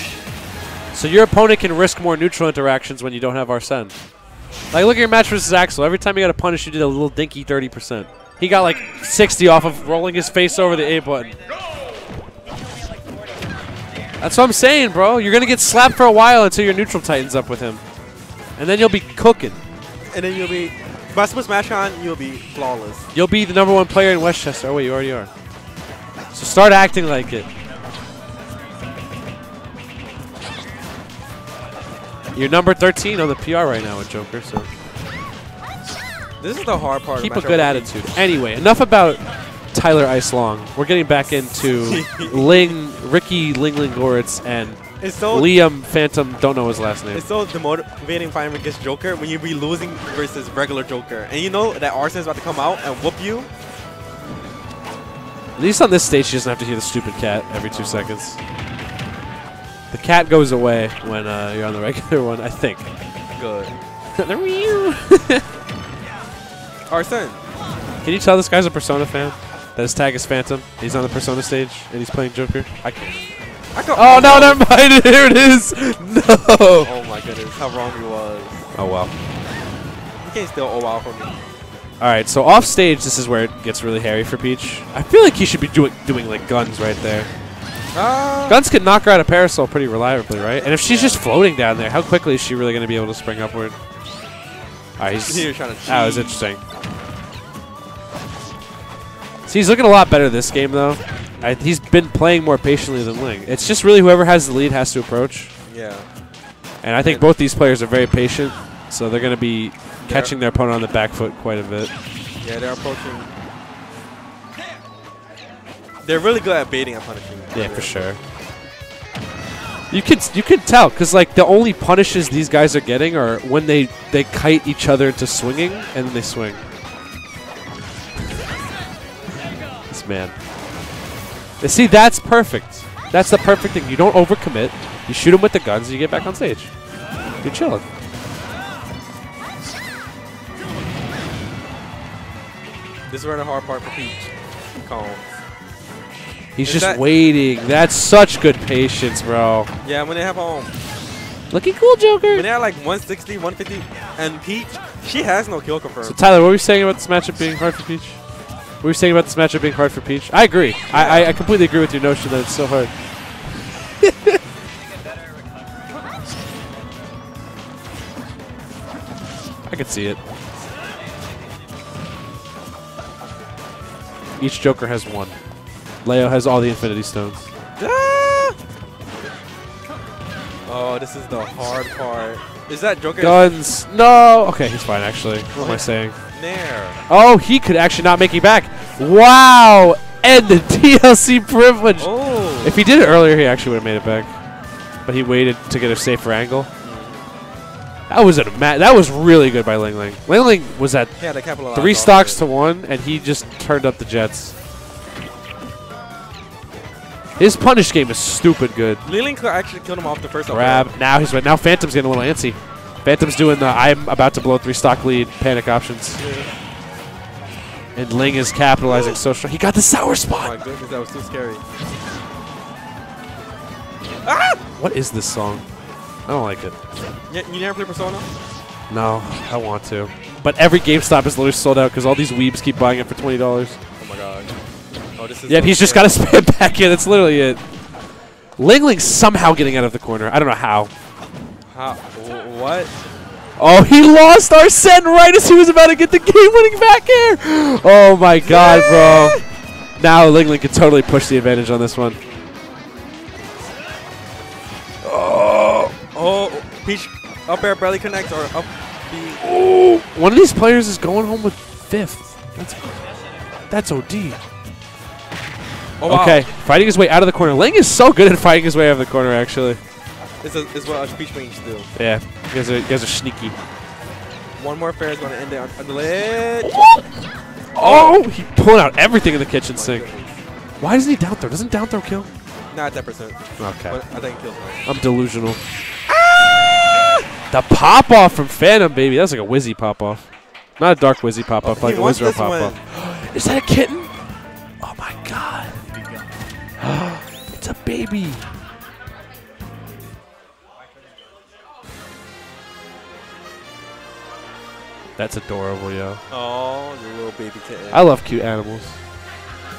So your opponent can risk more neutral interactions when you don't have Arsene. Like look at your match versus Axel. Every time you got a punish, you did a little dinky 30%. He got like 60 off of rolling his face over the A button. That's what I'm saying, bro. You're gonna get slapped for a while until your neutral tightens up with him, and then you'll be cooking. and then you'll be by Super Smash on, you'll be flawless. You'll be the number one player in Westchester. Oh wait, you already are. So start acting like it. You're number 13 on the PR right now with Joker, so This is the hard part. of keep a good attitude. Anyway, enough about Tyler Ice Long. We're getting back into Ling, Ricky Ling Ling Goritz, and It's so- Liam Phantom. Don't know his last name. It's so demotivating fighting against Joker when you be losing versus regular Joker, and you know that Arsene's about to come out and whoop you. At least on this stage, she doesn't have to hear the stupid cat every two seconds. The cat goes away when uh, you're on the regular one, I think. Good. The Arsene. Can you tell this guy's a Persona fan? That his tag is Phantom. He's on the Persona stage and he's playing Joker. I can't. I go- oh no, never mind. Here it is. No. Oh my goodness, how wrong he was. Oh well. You can't steal O wow from me. All right, so off stage, this is where it gets really hairy for Peach. I feel like he should be doing doing like guns right there. Ah. Guns can knock her out of Parasol pretty reliably, right? And if she's just floating down there, how quickly is she really going to be able to spring upward? Right, he's, He trying to that was interesting. See, he's looking a lot better this game, though. I, he's been playing more patiently than Ling. It's just really whoever has the lead has to approach. Yeah. And I think both these players are very patient, so they're going to be catching their opponent on the back foot quite a bit. Yeah, they're approaching. They're really good at baiting and punishing. Yeah, for sure. You could you could tell because like the only punishes these guys are getting are when they they kite each other into swinging and then they swing. this man. See, that's perfect. That's the perfect thing. You don't overcommit. You shoot him with the guns. and You get back on stage. You're chilling. This is where the hard part for Peach comes. He's Is just that- waiting. That's such good patience, bro. Yeah, when they have um, Looking cool, Joker. when they have like 160, 150, and Peach, she has no kill confirmed. So Tyler, what were you saying about this matchup being hard for Peach? What were you saying about this matchup being hard for Peach? I agree. I, I, I completely agree with your notion that it's so hard. I can see it. Each Joker has one. Leo has all the Infinity Stones. Ah! Oh, this is the hard part. Is that Joker? Guns. No. Okay, he's fine actually. What am I saying? Nair. Oh, he could actually not make it back. Wow. And the DLC privilege. Oh. If he did it earlier, he actually would have made it back. But he waited to get a safer angle. That was a that was really good by Ling Ling. Ling Ling was at He had to capitalize three stocks to one, and he just turned up the Jets. His punish game is stupid good. Ling Ling could actually killed him off the first up Grab. air. Now he's now Phantom's getting a little antsy. Phantom's doing the I'm about to blow three stock lead panic options. And Ling is capitalizing so strong. He got the sour Oh spot. my goodness, that was too scary. Ah! What is this song? I don't like it. Yeah, you never play Persona? No, I want to. But every GameStop is literally sold out because all these weebs keep buying it for twenty dollars. Oh my god. Oh. Yep, he's just got to spam back in. That's literally it. Ling Ling's somehow getting out of the corner. I don't know how. How? What? Oh, he lost Arsene right as he was about to get the game-winning back air. Oh my god, bro. Now Ling Ling can totally push the advantage on this one. Oh, oh, Peach up air barely connects or up B. Ooh, one of these players is going home with fifth. That's that's OD. Oh, wow. Okay, fighting his way out of the corner. Ling is so good at fighting his way out of the corner, actually. This is, is what us Peach Queens do. Yeah, you guys are, you guys are sneaky. One more fair is going to end it on, on the lid. Oh, he pulling out everything in the kitchen oh sink. Why doesn't he down throw? Doesn't down throw kill? Not that percent. Okay. But I think it kills me. I'm delusional. Ah! The pop off from Phantom, baby. That's like a Wizzy pop off. Not a dark Wizzy pop off, Oh, like a Wizard pop off. Is that a kitten? Oh my god. it's a baby. That's adorable, yo. Oh, the little baby kitten. I love cute animals.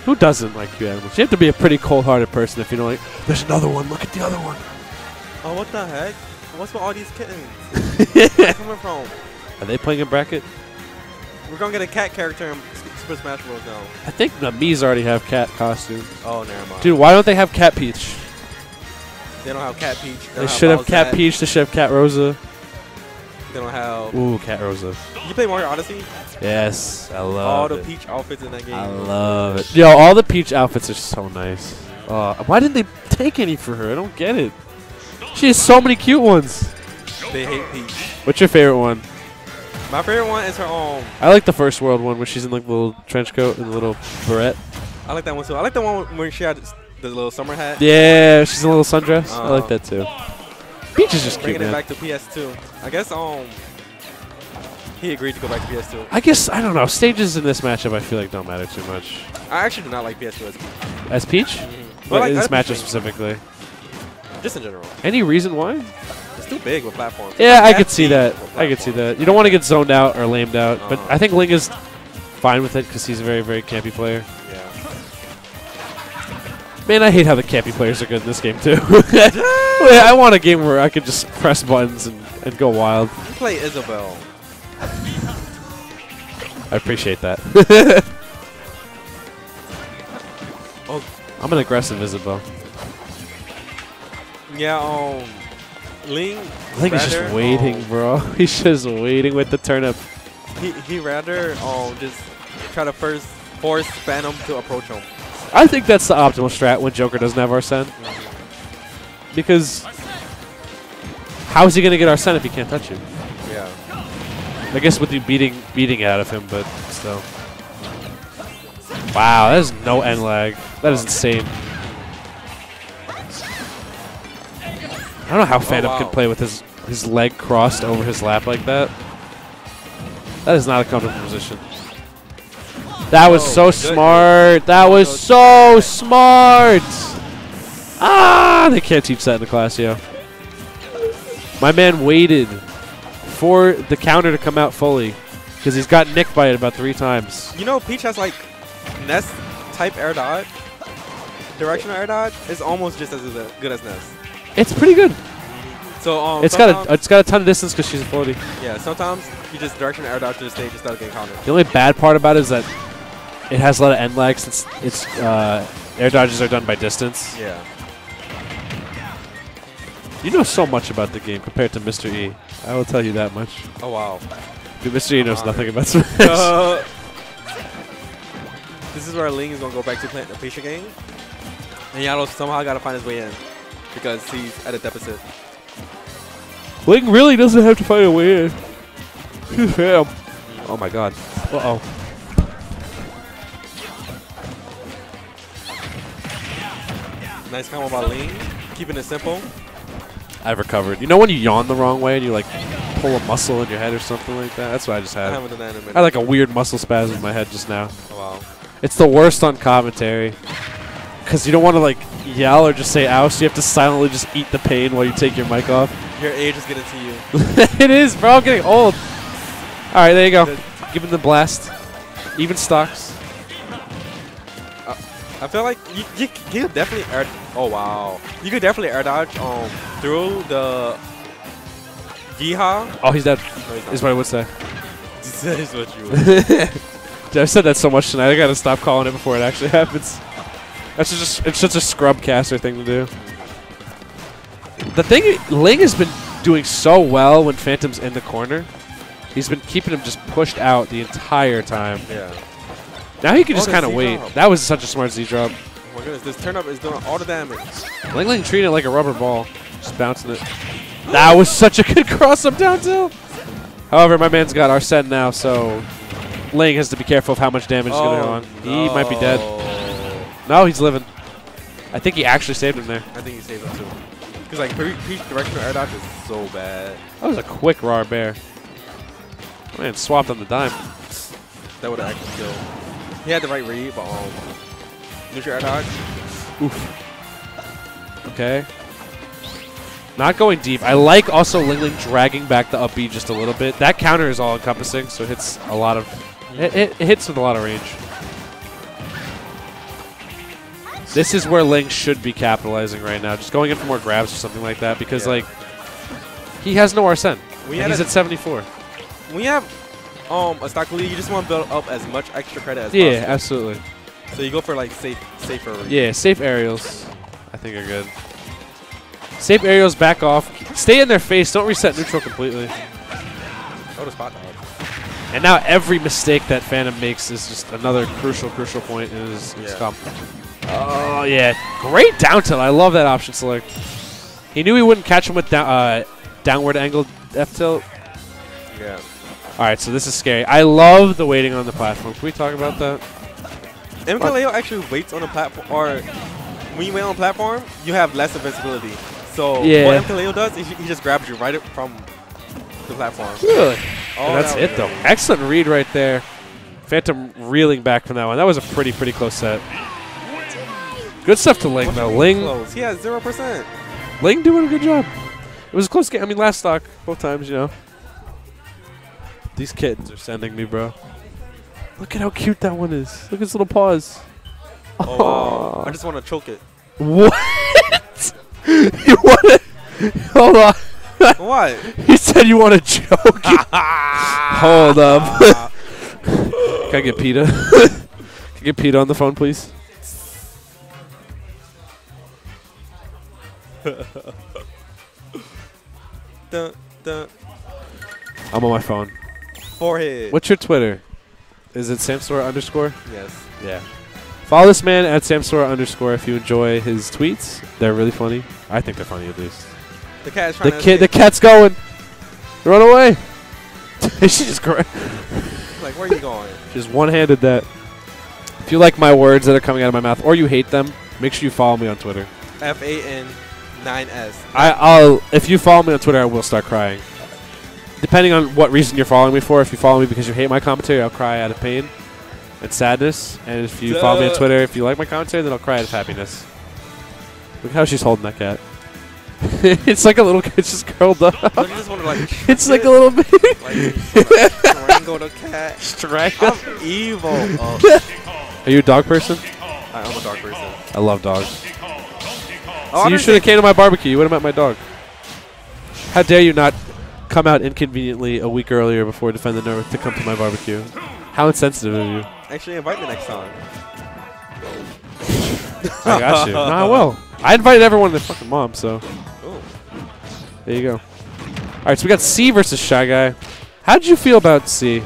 Who doesn't like cute animals? You have to be a pretty cold-hearted person if you don't like. There's another one. Look at the other one. Oh, what the heck? What's with all these kittens? Where's it coming from? Are they playing in bracket? We're gonna get a cat character in Super Smash Bros. now. I think the Mii's already have cat costumes. Oh, never mind. Dude, why don't they have Cat Peach? They don't have Cat Peach. They should have Cat Peach. They should have Cat Rosa. They don't have. Ooh, Cat Rosa. You play Mario Odyssey? Yes, I love all the it. Peach outfits in that game. I love it. Yo, all the Peach outfits are so nice. Uh, why didn't they take any for her? I don't get it. She has so many cute ones. They hate Peach. What's your favorite one? My favorite one is her own. I like the first world one where she's in like the little trench coat and the little beret. I like that one too. I like the one where she had the little summer hat. Yeah, she's in a little sundress. I like Uh, that too. Peach is just cute, Bringing it back to PS2. I guess um, he agreed to go back to PS2. I guess I don't know. Stages in this matchup, I feel like don't matter too much. I actually do not like PS2 as As Peach, But but like this matchup specifically. just in general. Any reason why? Too big with platforms. Yeah, I could see that. I could see that. You don't want to get zoned out or lamed out, but Uh-huh. I think Ling is fine with it because he's a very, very campy player. Yeah. Man, I hate how the campy players are good in this game too. I want a game where I could just press buttons and, and go wild. You play Isabelle. I appreciate that. Oh. I'm an aggressive Isabelle. Yeah, um, Ling. Ling is just waiting, um, bro. He's just waiting with the turnip. He he rather um just try to first force Phantom to approach him. I think that's the optimal strat when Joker doesn't have Arsene. Because how is he going to get Arsene if he can't touch you? Yeah. I guess with you beating beating out of him, but still. Wow, that is no end lag. That is insane. Don't know how Phantom wow. can play with his his leg crossed over his lap like that. That is not a comfortable position. That was so goodness. smart. That was so smart. Ah, they can't teach that in the class, yo. My man waited for the counter to come out fully because he's got nicked by it about three times. You know, Peach has like Nest type air dodge. Directional air dodge is almost just as good as Nest. It's pretty good. So um, It's got a it's got a ton of distance because she's a 40. yeah. Sometimes you just directional air dodge to the stage instead of getting countered. The only bad part about it is that it has a lot of end lag since its uh, air dodges are done by distance. Yeah. You know so much about the game compared to Mr. E. I will tell you that much. Oh wow. Dude, Mr. E knows nothing about Smash. Uh, this is where Ling is gonna go back to playing the patient game, and Yato somehow got to find his way in because he's at a deficit. Ling really doesn't have to find a way in. Damn. Oh my god. Uh oh. Nice combo by Ling, keeping it simple. I've recovered. You know when you yawn the wrong way and you like pull a muscle in your head or something like that? That's what I just had. I haven't done that in a minute. I had like a weird muscle spasm in my head just now. Oh, wow. It's the worst on commentary. Because you don't want to like yell or just say ow, so you have to silently just eat the pain while you take your mic off. Your age is getting to you. it is, bro. I'm getting old. All right, there you go. Give him the blast. Even stocks. Uh, I feel like you, you, definitely air. Oh wow, you could definitely air dodge um through the Eiha. Oh, he's dead. No, he's. Is what I would say. That is what you would. Dude, I've said that so much tonight. I gotta stop calling it before it actually happens. That's just it's such a scrub caster thing to do. The thing Ling has been doing so well when Phantom's in the corner. He's been keeping him just pushed out the entire time. Yeah. Now he can Oh, just kind of wait. That was such a smart Z drop. Oh my goodness, this turn up is doing all the damage. Ling Ling treating it like a rubber ball, just bouncing it. That was such a good cross up down tilt. However, my man's got Arsene now, so Ling has to be careful of how much damage is going to go Oh, on. He might be dead. No, he's living. I think he actually saved him there. I think he saved him too. Because like Peach directional air dodge is so bad. That was a quick raw bear. Man, swapped on the dime. That would have actually killed. He had the right read, but um, neutral air dodge. Oof. Okay. Not going deep. I like also Ling Ling dragging back the up B just a little bit. That counter is all encompassing, so it hits a lot of. It, it, it hits with a lot of range. This is where Ling should be capitalizing right now, just going in for more grabs or something like that, because Yeah. like he has no. We and he's at 74. When you have um a stock lead, you just want to build up as much extra credit as Yeah, possible. Yeah, absolutely. So you go for like safe, safer. Yeah, safe aerials, I think are good. Safe aerials, back off. Stay in their face. Don't reset neutral completely. Oh, the spot dodge. And now every mistake that Phantom makes is just another crucial, crucial point in his, his Yeah. comp. Oh, yeah. Great down tilt. I love that option select. He knew he wouldn't catch him with down, uh, downward angled F tilt. Yeah. All right, so this is scary. I love the waiting on the platform. Can we talk about that? MKLeo actually waits on the platform, or when you wait on platform, you have less invincibility. So Yeah. what MKLeo does is he he just grabs you right from the platform. Really? Oh, that's that it, though. Excellent read right there. Phantom reeling back from that one. That was a pretty, pretty close set. Good stuff to Ling, though. Ling, Close. He has zero percent. Ling doing a good job. It was a close game. I mean, last stock, both times, you know. These kittens are sending me, bro. Look at how cute that one is. Look at his little paws. Oh wow! I just want to choke it. What? you want to? Hold on. What? He said you want to choke it. Hold up. Can I get PETA? Can I get PETA on the phone, please? Dun, dun. I'm on my phone. Forehead. What's your Twitter? Is it Samsora underscore? Yes. Yeah. Follow this man at Samsora underscore if you enjoy his tweets. They're really funny. I think they're funny at least. The cat is The kid, the cat's going. Run away. she just gra- Like, where are you going? just one-handed that. If you like my words that are coming out of my mouth, or you hate them, make sure you follow me on Twitter. F A N 9S. I, I'll if you follow me on Twitter, I will start crying. Depending on what reason you're following me for. If you follow me because you hate my commentary, I'll cry out of pain and sadness. And if you follow me on Twitter, if you like my commentary, then I'll cry out of happiness. Look how she's holding that cat. it's like a little. It's just curled up. Just want to like? it's like a little bit. like strangle the cat. Strangle. I'm evil. Oh, Are you a dog person? I am a dog person. I love dogs. So you should have came to my barbecue. You would have met my dog. How dare you not come out inconveniently a week earlier before Defend the North to come to my barbecue? How insensitive of you. Actually, invite me next time. I got you. No, I will. I invited everyone and their fucking mom, so. Ooh. There you go. All right, so we got C versus Shy Guy. How did you feel about C?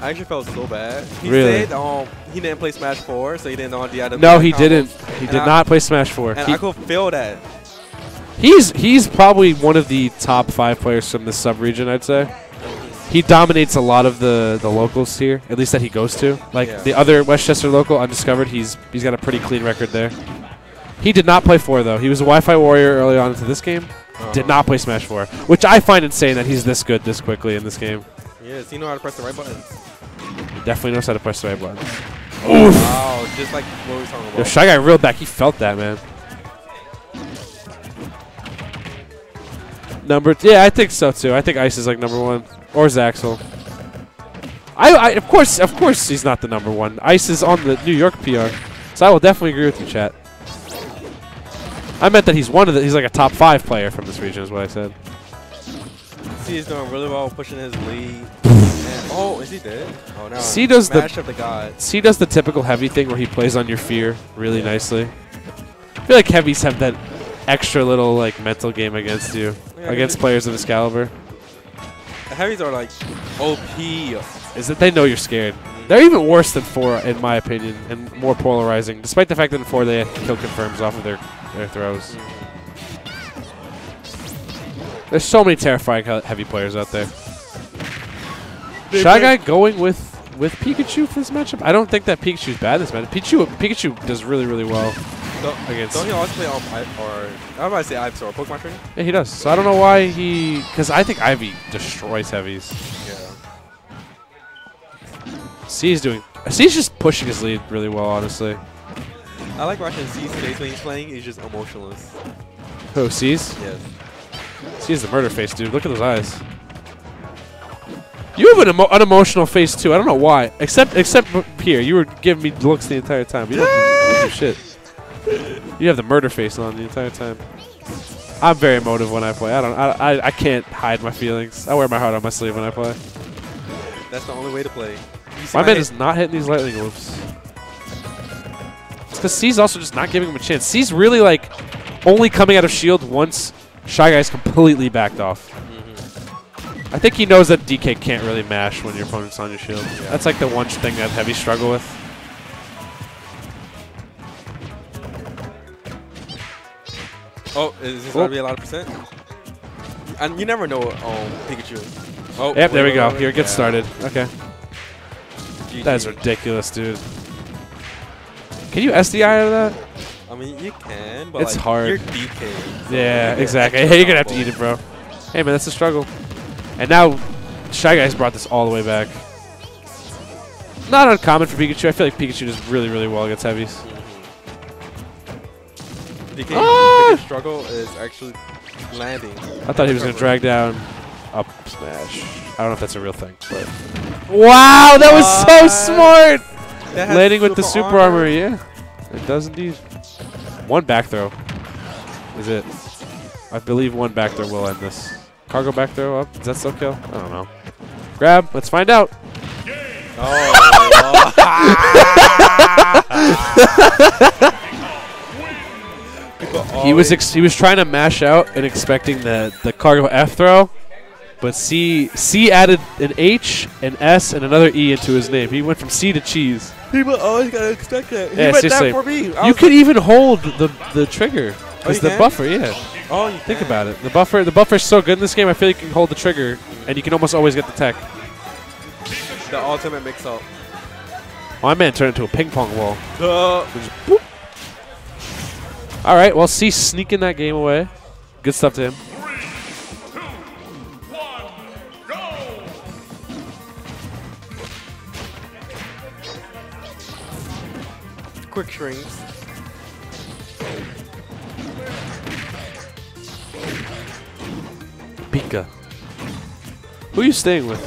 I actually felt so bad. He Really? said um, he didn't play Smash 4, so he didn't know how to do No, he combos. didn't. He And did I- not play Smash 4. And He- I could feel that. He's he's probably one of the top five players from this sub-region, I'd say. He dominates a lot of the, the locals here, at least that he goes to. Like Yeah. the other Westchester local, Undiscovered, he's he's got a pretty clean record there. He did not play 4, though. He was a Wi-Fi warrior early on into this game. Uh-huh. Did not play Smash 4, which I find insane that he's this good this quickly in this game. Yes, he knows how to press the right button. He definitely knows how to press the right buttons. Wow, just like what we were talking Yo, about. Shy Guy reeled back. He felt that, man. Number, yeah, I think so too. I think Ice is like number one, or Zaxel. I, I, of course, of course, he's not the number one. Ice is on the New York PR, so I will definitely agree with you, chat. I meant that he's one of the. He's like a top five player from this region, is what I said. C is doing really well, pushing his lead. and, oh, is he dead? Oh no. C does the the god. C does the typical heavy thing where he plays on your fear really nicely. I feel like heavies have that extra little like mental game against you, Yeah, against players of this caliber. The heavies are like OP. Is that they know you're scared. They're even worse than four, in my opinion, and more polarizing. Despite the fact that in four they kill confirms off of their their throws. Mm. There's so many terrifying heavy players out there. They Shy Guy going with with Pikachu for this matchup. I don't think that Pikachu's bad this matchup. Pikachu Pikachu does really really well Don't, against. don't he also play um, I, or about to say Ivysaur, or Pokemon trainer? Yeah, he does. So I don't know why he, because I think Ivy destroys heavies. Yeah. C's doing. C's just pushing his lead really well, honestly. I like watching C's face when he's playing. He's just emotionless. Who C's? Yes. C's the murder face, dude. Look at those eyes. You have an emo unemotional face too. I don't know why. Except except here, you were giving me looks the entire time. You don't do shit. You have the murder face on the entire time. I'm very emotive when I play. I don't. I, I, I can't hide my feelings. I wear my heart on my sleeve when I play. That's the only way to play. You My man is not hitting these lightning loops. It's because C's also just not giving him a chance. C's really like only coming out of shield once Shy Guy's completely backed off. I think he knows that DK can't really mash when your opponent's on your shield. That's like the one thing that Heavy struggle with. Oh, is this Oh. gonna be a lot of percent? And you never know um Pikachu. Oh, yep, there we go. Here, get yeah. started. Okay. That is ridiculous, dude. Can you SDI out of that? I mean, you can, but It's like, hard. You're DK. so Yeah, you get exactly. Hey, you're gonna have to eat it, bro. Hey, man, that's a struggle. And now, Shy Guy's brought this all the way back. Not uncommon for Pikachu. I feel like Pikachu does really, really well against heavies. DK Ah! biggest struggle is actually landing. I thought he was gonna drag down up smash. I don't know if that's a real thing, but wow, that was so smart. Landing with the super super armor. armor? yeah, it does indeed. One back throw is it? I believe one back throw will end this. Cargo back throw up. Does that still kill? I don't know. Grab. Let's find out. Oh, he was ex- he was trying to mash out and expecting the the cargo F throw, but C C added an H, an S, and another E into his name. He went from C to cheese. People always oh, gotta expect that. He yeah, went seriously. that for me. I You could even hold the the trigger. Oh, It's you the can? buffer, yeah. Oh, you Think can. about it. The buffer the buffer's so good in this game. I feel like you can hold the trigger, and you can almost always get the tech. the ultimate mix-up. My man turned into a ping pong wall. Boop. All right, well, C sneaking that game away. Good stuff to him. Quick strings. Pika. Who are you staying with?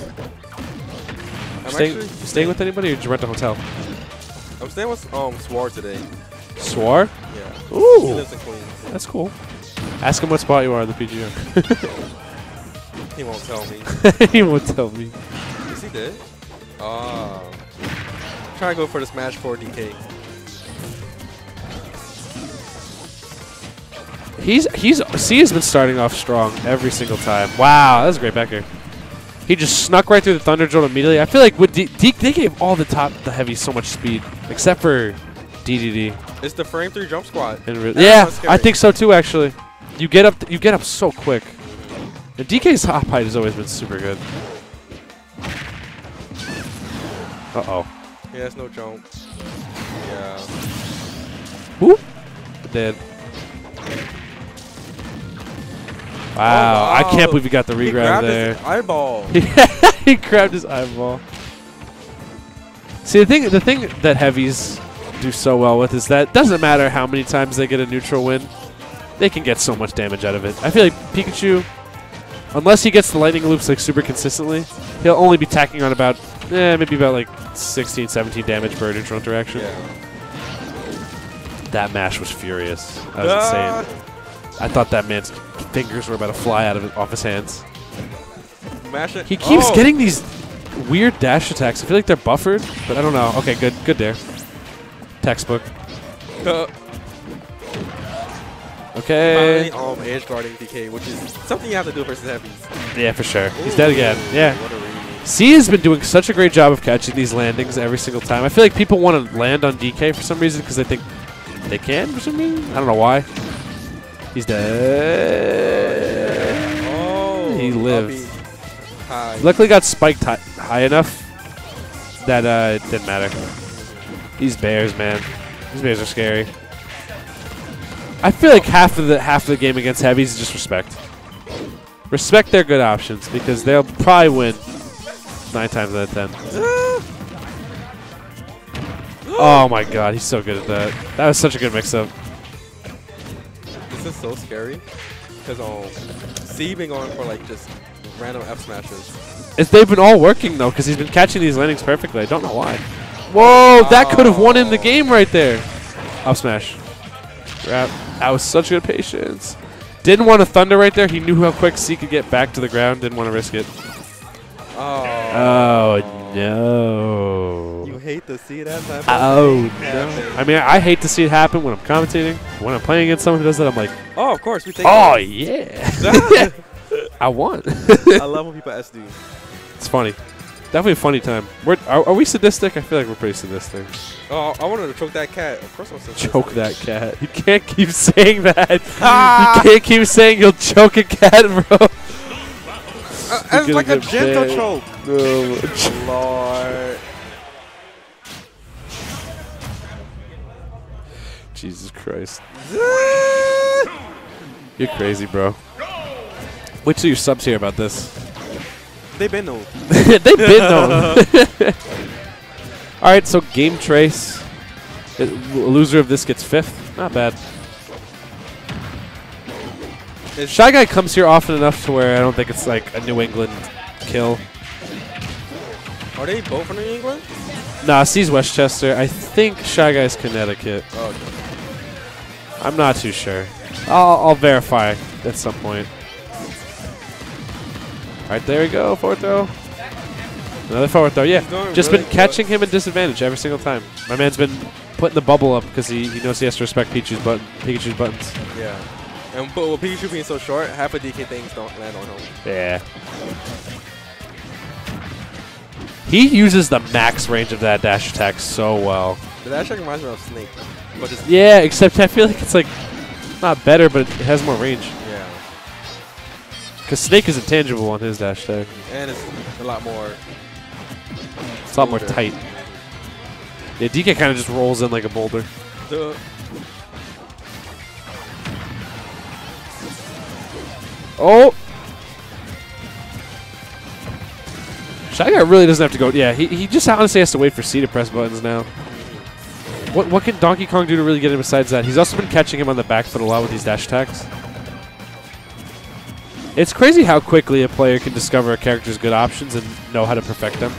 I'm Staying, actually staying with anybody or did you rent a hotel? I'm staying with um Swar today. Swar? Yeah. Ooh. He lives in Queens. That's cool. Ask him what spot you are in the PGM. He won't tell me. he won't tell me. Is he dead? Ah. Trying to go for the Smash 4 DK. He's he's C has been starting off strong every single time. Wow, that was a great back air. He just snuck right through the Thunder Jolt immediately. I feel like with D, D, they gave all the top the heavy so much speed, except for DDD. It's the frame three jump squat. Yeah. I think so too. Actually, you get up you get up so quick. And DK's hop height has always been super good. Uh oh. Yeah, it's no jump. Yeah. Whoop. Dead. Wow, I can't believe he got the He regrab grabbed there. his eyeball. he grabbed his eyeball. See, the thing, the thing that heavies do so well with is that it doesn't matter how many times they get a neutral win, they can get so much damage out of it. I feel like Pikachu, unless he gets the lightning loops like super consistently, he'll only be tacking on about, eh, maybe about like 16, 17 damage per neutral interaction. Yeah. That mash was furious. That was Ah. insane. I thought that man's fingers were about to fly out of it, off his hands. Mash it. He keeps Oh. getting these weird dash attacks. I feel like they're buffered, but I don't know. Okay, good, good there. Textbook. Uh, Okay. Finally, um, edge guarding DK, which is something you have to do versus heavies. Yeah, for sure. He's dead again. Yeah. what a read. C has been doing such a great job of catching these landings every single time. I feel like people want to land on DK for some reason because they think they can for some reason. I don't know why. He's dead. Oh, he lived. Luckily, got spiked hi- high enough that uh, it didn't matter. These bears, man. These bears are scary. I feel like half of the half of the game against heavies is just respect. Respect their good options because they'll probably win nine times out of ten. Oh my god, he's so good at that. That was such a good mix-up. Is so scary because um, C been going for like just random F smashes. It's, they've been all working though because he's been catching these landings perfectly. I don't know why. Whoa, that could have won him the game right there. Up smash. Grab. That was such good patience. Didn't want to thunder right there. He knew how quick C could get back to the ground. Didn't want to risk it. Oh. Oh no. You hate to see that oh, happen. Oh no. I mean, I hate to see it happen when I'm commentating. When I'm playing against someone who does that, I'm like, Oh, of course we take. oh yeah. I won. I love when people SD. It's funny. Definitely a funny time. We're, are, are we sadistic? I feel like we're pretty sadistic. Oh, I wanted to choke that cat. Of course I'm so Choke that cat. You can't keep saying that. you can't keep saying you'll choke a cat, bro. Uh, it's like a gentle choke. No. Lord. Jesus Christ. You're crazy, bro. Wait till your subs hear about this. They've been known. They've been known. All right, so game trace. Uh, loser of this gets fifth. Not bad. Shy Guy comes here often enough to where I don't think it's like a New England kill. Are they both from New England? Nah, C's Westchester. I think Shy Guy's Connecticut. Oh, okay. I'm not too sure. I'll, I'll verify at some point. All right, there we go. Forward throw. Another forward throw. Yeah, just really been catching him at disadvantage every single time. My man's been putting the bubble up because he, he knows he has to respect Pikachu's button, Pikachu's buttons. Yeah. And but with Pikachu being so short, half of DK things don't land on him. Yeah. He uses the max range of that dash attack so well. But that actually reminds me of Snake. But just Yeah, except I feel like it's like not better, but it has more range. Yeah. Because Snake is intangible on his dash attack. And it's a lot more. It's a lot more tight. Yeah, DK kind of just rolls in like a boulder. Duh. Oh! Shy Guy really doesn't have to go. Yeah, he, he just honestly has to wait for C to press buttons now. What what can Donkey Kong do to really get him besides that? He's also been catching him on the back foot a lot with these dash attacks. It's crazy how quickly a player can discover a character's good options and know how to perfect them.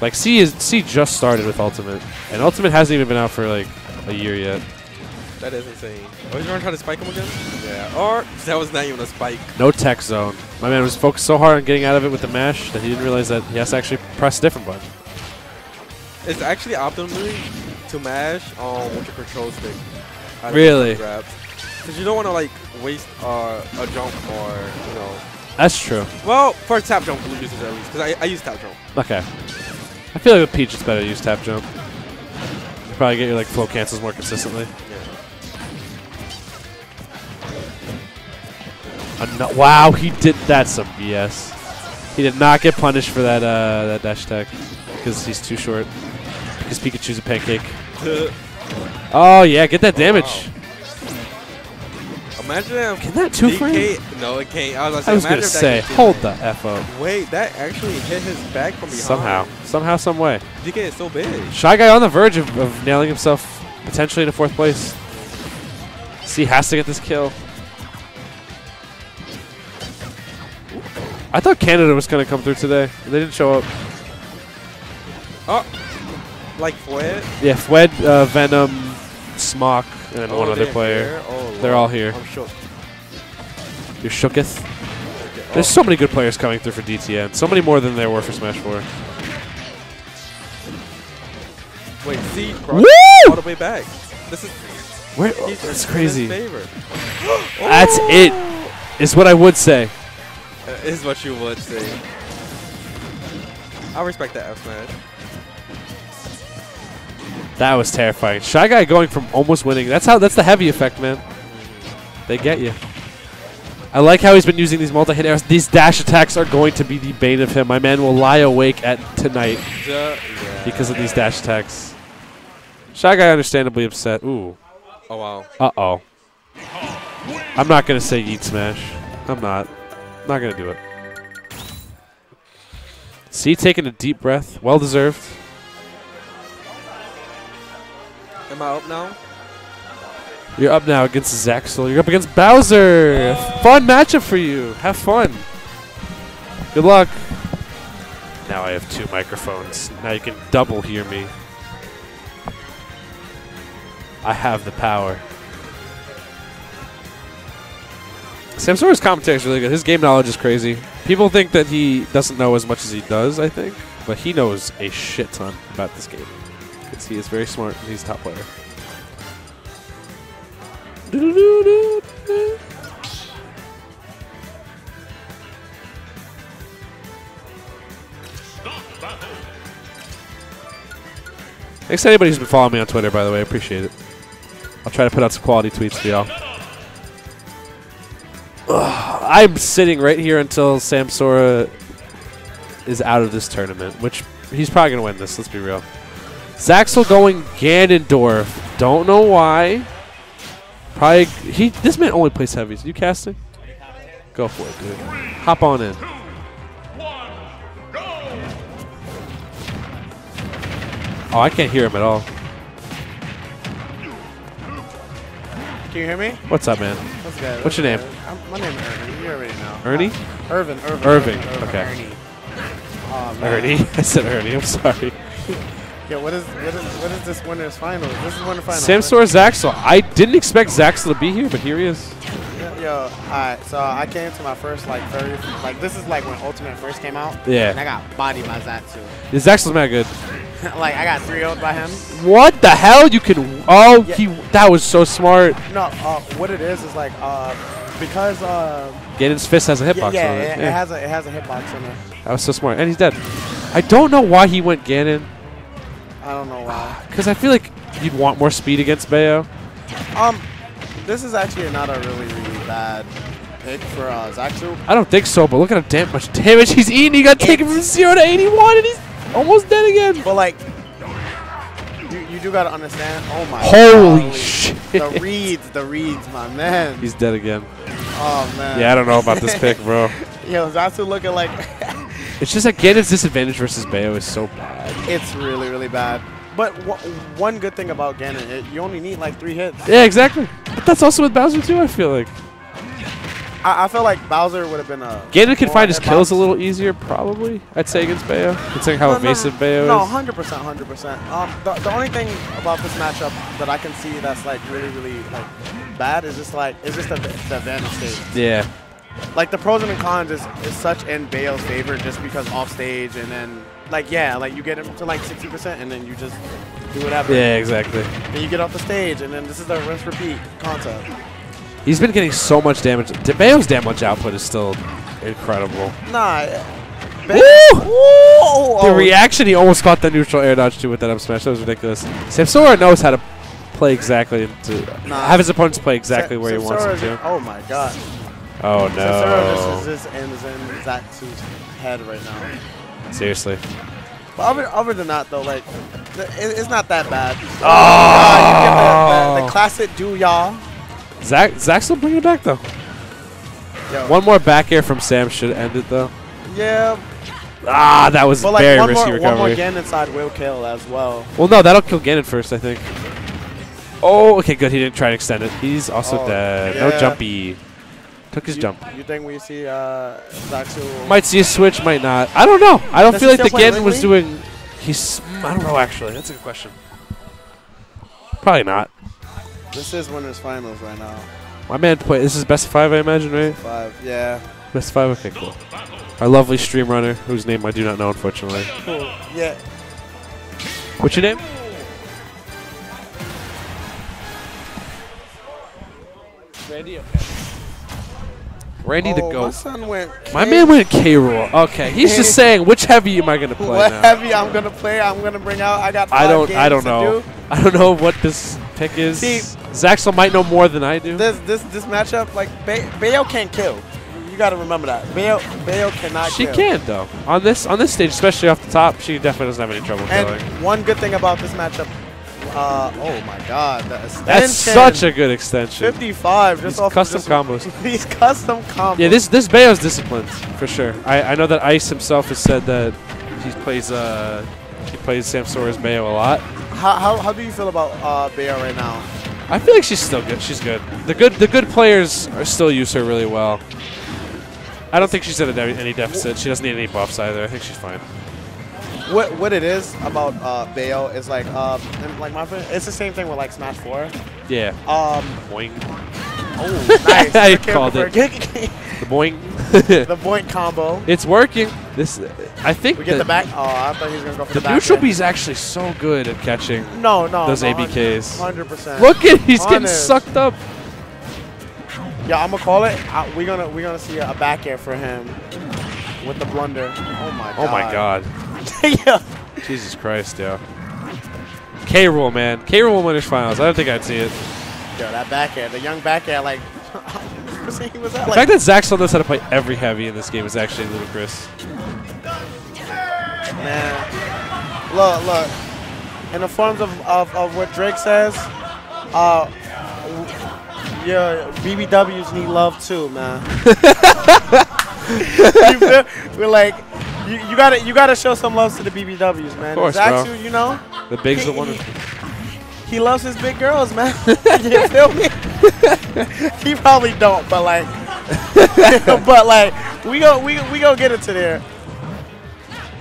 Like C is C just started with Ultimate, and Ultimate hasn't even been out for like a year yet. That is insane. Oh, you gonna try to spike him again? Yeah. Or that was not even a spike. No tech zone. My man was focused so hard on getting out of it with the mash that he didn't realize that he has to actually press a different button. It's actually optimally to mash um with your control stick. Really? Because you don't want to like waste uh, a jump or you know. That's true. Well, for tap jump users at least, because I, I use tap jump. Okay. I feel like with Peach, it's better to use tap jump. You probably get your like float cancels more consistently. Wow, he did that's some BS. He did not get punished for that uh, that dash attack because he's too short. Because Pikachu's a pancake. oh yeah, get that damage. Imagine if Can that two? DK No, it can't. I was, I was gonna say, say, imagine if that hold the f up. Wait, that actually hit his back from behind. Somehow, somehow, some way. DK is so big. Shy Guy on the verge of, of nailing himself potentially into fourth place. C has to get this kill. I thought Canada was going to come through today. They didn't show up. Oh, like Fwed? Yeah, Fwed, uh, Venom, Smock, and Oh, one other player. Oh, They're all here. I'm shook. You're shooketh. There's so many good players coming through for DTN. So many more than there were for Smash 4. Wait, see, Woo! all the way back. This is. Where- he's that's crazy. That's it. Is what I would say. Is what you would say. I respect that F smash. That was terrifying. Shy Guy going from almost winning. That's how. That's the heavy effect, man. They get you. I like how he's been using these multi-hit arrows. These dash attacks are going to be the bane of him. My man will lie awake at tonight Yeah. because of these dash attacks. Shy Guy understandably upset. Ooh. Oh wow. Uh oh. I'm not gonna say Yeet Smash. I'm not. Not gonna do it. See, taking a deep breath. Well deserved. Am I up now? You're up now against Zaxel. You're up against Bowser. Fun matchup for you. Have fun. Good luck. Now I have two microphones. Now you can double hear me. I have the power. Samsora's commentary is really good. His game knowledge is crazy. People think that he doesn't know as much as he does, I think. But he knows a shit ton about this game. Because he is very smart and he's a top player. Thanks to anybody who's been following me on Twitter, by the way. I appreciate it. I'll try to put out some quality tweets for y'all. Ugh, I'm sitting right here until Samsora is out of this tournament, which he's probably going to win this, let's be real. Zaxel going Ganondorf. Don't know why. Probably he. This man only plays heavies. You casting? Go for it, dude. Hop on in. Oh, I can't hear him at all. Can you hear me? What's up, man? What's good? What's your name? I'm, my name is Ernie. You already know. Ernie? Uh, Irvin. Irvin. Irving. Irvin, Okay. Ernie. Oh. Ernie. I said Ernie. I'm sorry. Yeah, what is what is what is this winner's final? This is winner final. Sam right? Sora Zaxel. I didn't expect Zaxel to be here, but here he is. Yo, yo, alright, so I came to my first like 30, like this is like when Ultimate first came out. Yeah. And I got bodied by Zatsu. Yeah, Zaxel's mad good. like I got 3 0 by him. What the hell? You can. Oh, Yeah. he. That was so smart. No, uh, what it is is like uh, because uh, Ganon's fist has a hitbox yeah, on yeah, it. it, it has a it has a hitbox on it. That was so smart. And he's dead. I don't know why he went Ganon. I don't know why. Because I feel like you'd want more speed against Bayo. Um, this is actually not a really really bad pick for uh, Zaxu. I don't think so, but look at how damn much damage he's eating. He got taken from 0 to 81, and he's almost dead again. But like, you, you do gotta understand. Oh my. Holy golly. shit. The reads, the reads, my man. He's dead again. Oh man. Yeah, I don't know about this pick, bro. Yo, Zatsu looking like It's just that Ganon's disadvantage versus Bayo is so bad. it's really really bad. But w- one good thing about Ganon, it, you only need like three hits. Yeah, exactly. But that's also with Bowser too. I feel like I, I feel like Bowser would have been a. Ganon can more find his kills a little easier, probably. I'd say against Bayo, considering how No, no, evasive Bayo No, is. hundred percent, hundred percent. Um, the, the only thing about this matchup that I can see that's like really, really like bad is just like is just the, the advantage state. Yeah. Like the pros and the cons is, is such in Bayo's favor just because off stage and then like yeah, like you get him to like sixty percent and then you just do whatever. Yeah, exactly. Then you get off the stage and then this is the rinse repeat concept. He's been getting so much damage. DeBeo's damage output is still incredible. Nah. Woo! Woo! The reaction, he almost caught the neutral air dodge too with that up smash. That was ridiculous. Samsora knows how to play exactly to Nah. have his opponents play exactly where he wants them to. Oh my god. Oh Samsora no! just is, in, is in Zaxu's head right now. Seriously. But other, other than that, though, like, it, it's not that bad. Oh! The, the, the classic do y'all. Zach, Zach's will bring it back though. Yo. One more back air from Sam should end it though. Yeah. Ah, that was but like very one risky more, One more recovery. again inside will kill as well. Well, no, that'll kill Ganon first, I think. Oh, okay, good. He didn't try to extend it. He's also Oh, dead. No jumpy. Took his you, jump. You think we see uh, Zaxu? Might see a switch, might not. I don't know. I don't Does feel like the still Ganon was doing. He's. I don't know actually. That's a good question. Probably not. This is winners finals right now. My man play. This is best five, I imagine, right? Five, yeah. Best five. Okay, cool. Our lovely stream runner, whose name I do not know, unfortunately. Cool. Yeah. What's your name? Randy. Okay. Randy the Oh, goat. My son went. My man went K. Rool. Okay, he's just saying which heavy am I gonna play What now? heavy I'm gonna play? I'm gonna bring out. I got. I don't. I don't know. do. I don't know what this pick is. See- Zaxel might know more than I do. This this this matchup, like Ba- Bayo can't kill. You got to remember that. Bayo Bayo cannot. She kill. can though. On this on this stage, especially off the top, she definitely doesn't have any trouble And killing. one good thing about this matchup, uh, oh my God, extension. That's such a good extension. 55 just These off of custom combos. These custom combos. Yeah, this this Bayo's disciplined for sure. I, I know that Ice himself has said that he plays uh he plays Samsora's Bayo a lot. How, how, how do you feel about uh, Bayo right now? I feel like she's still good. She's good. The good the good players are still use her really well. I don't think she's at de- any deficit. She doesn't need any buffs either. I think she's fine. What what it is about uh, Bayo is like uh, and like my friend, it's the same thing with like Smash 4. Yeah. Um, Boing. Oh, nice. I Okay, called it. The boing. the point combo. It's working. This, I think. We get the that back. Oh, I thought he was gonna go for The the, back. neutral end. B's actually so good at catching. No, no, Those no, ABKs. 100%. Look at he's getting sucked up. Yeah, I'm gonna call it. Uh, we're gonna we're gonna see a back air for him with the blunder. Oh my god. Oh my god. yeah. Jesus Christ, yeah. K. Rool, man. K. Rool winners finals. I don't think I'd see it. Yo, that back air, the young back air, like. he was at, The like fact that Zaxel knows how to play every heavy in this game is actually ludicrous. Man, look, look. In the forms of, of, of what Drake says, uh, yeah, BBWs need love too, man. You feel- We're like, you, you gotta you gotta show some love to the BBWs, man. Of course, Zaxu, bro. you know, The bigs he, are one of he, he loves his big girls, man. you feel me? he probably don't, but like, but like, we go we we go get it to there.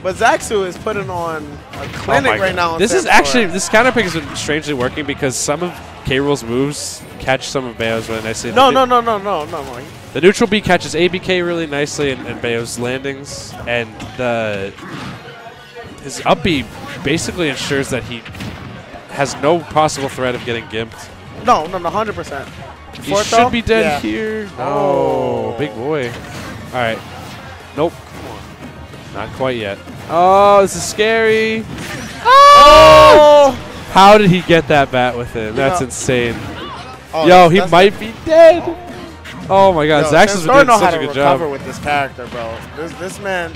But Zaxu is putting on a Oh clinic my right now. This is actually this counter pick has been strangely working because some of K Rool's moves catch some of Bayo's really nicely. No, no, no, no, no, no, no. The neutral B catches ABK really nicely and, and Bayo's landings, and the his up B basically ensures that he has no possible threat of getting gimped. No, no, no, hundred percent. He should be dead here. No, Oh. big boy. All right. Nope. Not quite yet. Oh, this is scary. Oh! How did he get that Bat Within? That's know- insane. Oh, Yo, that's- he that's might be dead. Oh my God, Yo, Zax Samsora doing such a good job. with this character, bro. This this man.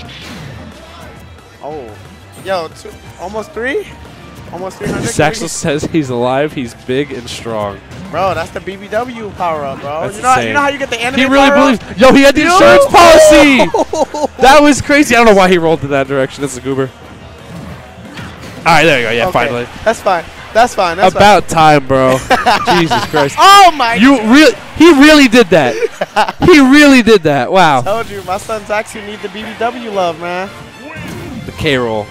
Oh, yo, two, almost three, almost three hundred. Zaxel says he's alive. He's big and strong. Bro, that's the BBW power up, bro. That's you know, insane. you know how you get the anime He really power up? believes. Yo, he had the Yo! insurance policy. that was crazy. I don't know why he rolled in that direction. That's a goober. All right, there you go. Yeah, Okay, finally. That's fine. That's fine. That's About time, bro. Jesus Christ. Oh my! You really? He really did that. he really did that. Wow. I Told you, my son's actually need the BBW love, man. The K. Rool.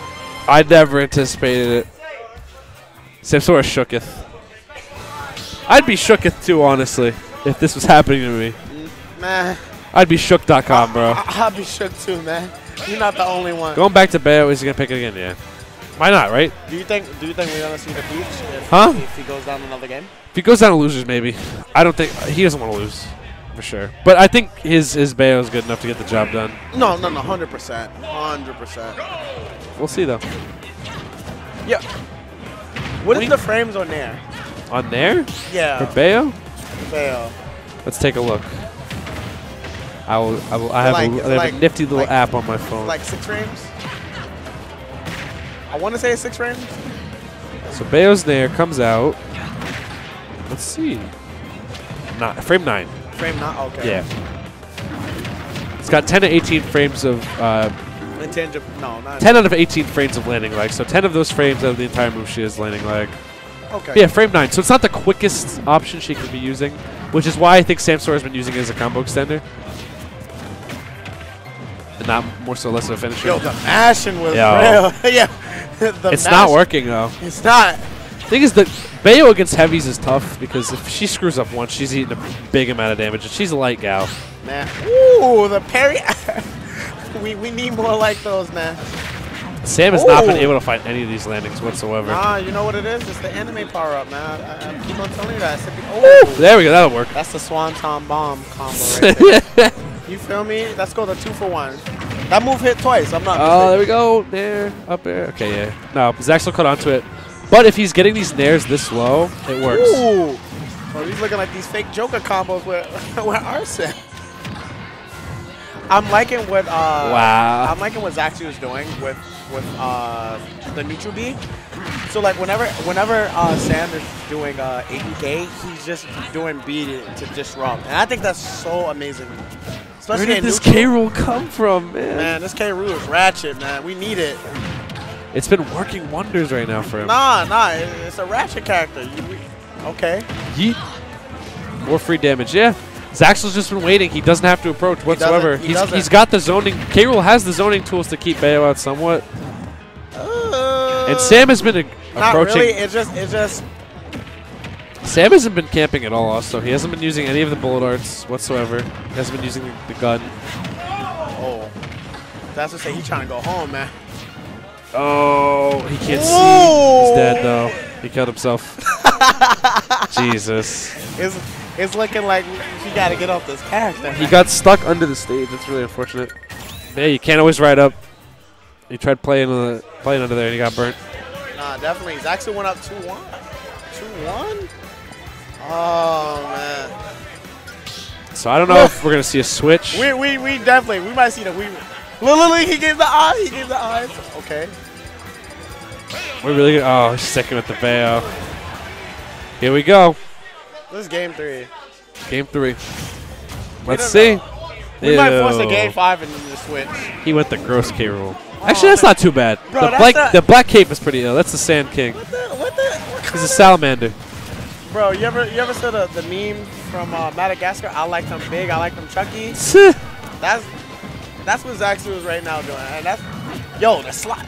I never anticipated it. Samsora shooketh. I'd be shooketh too, honestly, if this was happening to me. Man, I'd be shook.com, bro. I- I'll be shook too, man. You're not the only one. Going back to Bayo, is he gonna pick it again? Yeah. Why not, right? Do you think? Do you think we're gonna see the peach if, Huh? if he goes down another game? If he goes down to losers, maybe. I don't think he doesn't want to lose, for sure. But I think his his Bayo is good enough to get the job done. No, no, no, hundred percent, hundred percent. We'll see though. Yeah. What What is the frames on there? On there? Yeah. For Bayo? Fail. Let's take a look. I will. I, will, I have, Like- a, I have like- a nifty little like- app on my phone. Like six frames. I want to say it's six frames. So Bayo's there, comes out. Let's see. Not frame nine. Frame nine. okay. Yeah. It's got 10 to 18 frames of. Uh, Intangible. No, not. 10 out of 18 frames of landing leg. So 10 of those frames out of the entire move she is landing leg. Okay. Yeah, frame 9. So it's not the quickest option she could be using, which is why I think Samsora has been using it as a combo extender. Not more so less of a finisher. Yo, the mashing was Yo. real. yeah. It's not working though. It's not. The Thing is that Bayo against heavies is tough because if she screws up once, she's eating a big amount of damage, and she's a light gal. Man. Ooh, the parry. we we need more like those, man. Sam has not been able to find any of these landings whatsoever. Ah, you know what it is? It's the anime power up, man. I, I keep on telling you that. I said, oh, There we go. That'll work. That's the Swanton Bomb combo right there. you feel me? Let's go the two for one. That move hit twice. I'm not. Oh, there we go. There, up there. Okay, yeah. No, Zax will cut onto it. But if he's getting these nairs this low, it works. Ooh. Oh, he's looking like these fake Joker combos with with Arsene. I'm liking what uh Wow. I'm liking what Zaxi was doing with with uh the neutral B. So like whenever whenever uh Sam is doing uh ABK, he's just doing B to, to disrupt. And I think that's so amazing. Where did this. K. Rool come from, man? Man, this K. Rool is ratchet, man. We need it. It's been working wonders right now for him. Nah, nah, it's a ratchet character. You, okay. Yeet. More free damage, yeah. Zaxel's just been waiting. He doesn't have to approach whatsoever. he he's, he's got the zoning. K. Rool has the zoning tools to keep Bayo out somewhat. Uh, and Sam has been a, Not approaching. really. It's just it's just Sam hasn't been camping at all, also. He hasn't been using any of the bullet arts whatsoever. He hasn't been using the, the gun. oh. That's to say he's trying to go home, man. Oh, he can't see. He's dead, though. He killed himself. Jesus. It's it's looking like he got to get off this character. He got stuck under the stage. That's really unfortunate. Yeah, you can't always ride up. He tried playing uh, playing under there and he got burnt. Nah, definitely. He's actually went up 2-1. 2 1. 2 1? Oh, man. So I don't know if we're gonna see a switch. We, we, we definitely, we might see the. We, look, he gave the eye. He gave the eyes. Okay. We're really good. Oh, second with the Bayo. Here we go. This is game three. Game three. Let's see. We might force a game five and then the switch. He went the gross K. Rool. Oh, Actually, that's not too bad. Bro, the black the black cape is pretty ill. That's the Sand King. What the? What the? What He's a salamander. Bro, you ever you ever saw the, the meme from uh, Madagascar? I like them big, I like them chunky. that's that's what Zaxu is right now doing, and that's yo the slot.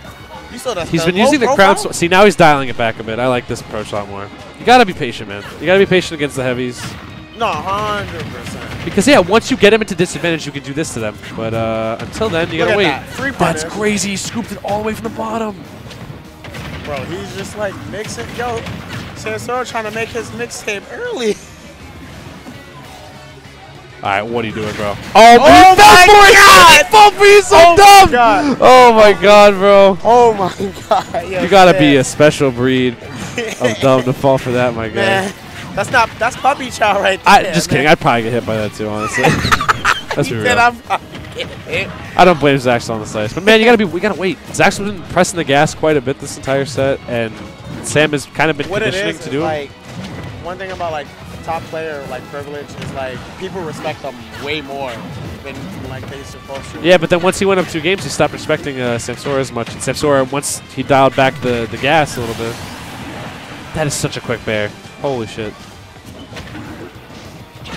You saw the He's been using the profile? crowd. See, now he's dialing it back a bit. I like this approach a lot more. You gotta be patient, man. You gotta be patient against the heavies. No, hundred percent. Because yeah, once you get him into disadvantage, you can do this to them. But uh, until then, you Look gotta wait. that. That's crazy. He scooped it all the way from the bottom. Bro, he's just like mixing. Yo, Samsora trying to make his mixtape early. All right, what are you doing, bro? Oh, Oh, my God! Full for you, so Oh my dumb! God. Oh my god, bro. Oh my god. Yo, You gotta be a special breed of dumb to fall for that, my guy. Man, that's not that's puppy chow right there. I just kidding. I'd probably get hit by that too, honestly. Let's be He real. said I'm probably getting hit. I don't blame Zax on the slice, but man, you gotta be. We gotta wait. Zax's been pressing the gas quite a bit this entire set, and Sam has kind of been What conditioning is, to do it. like one thing about like top player like privilege is like people respect them way more than like they supposed to. Yeah, but then once he went up two games, he stopped respecting uh, Samsora as much. And Samsora, once he dialed back the, the gas a little bit. That is such a quick bear. Holy shit.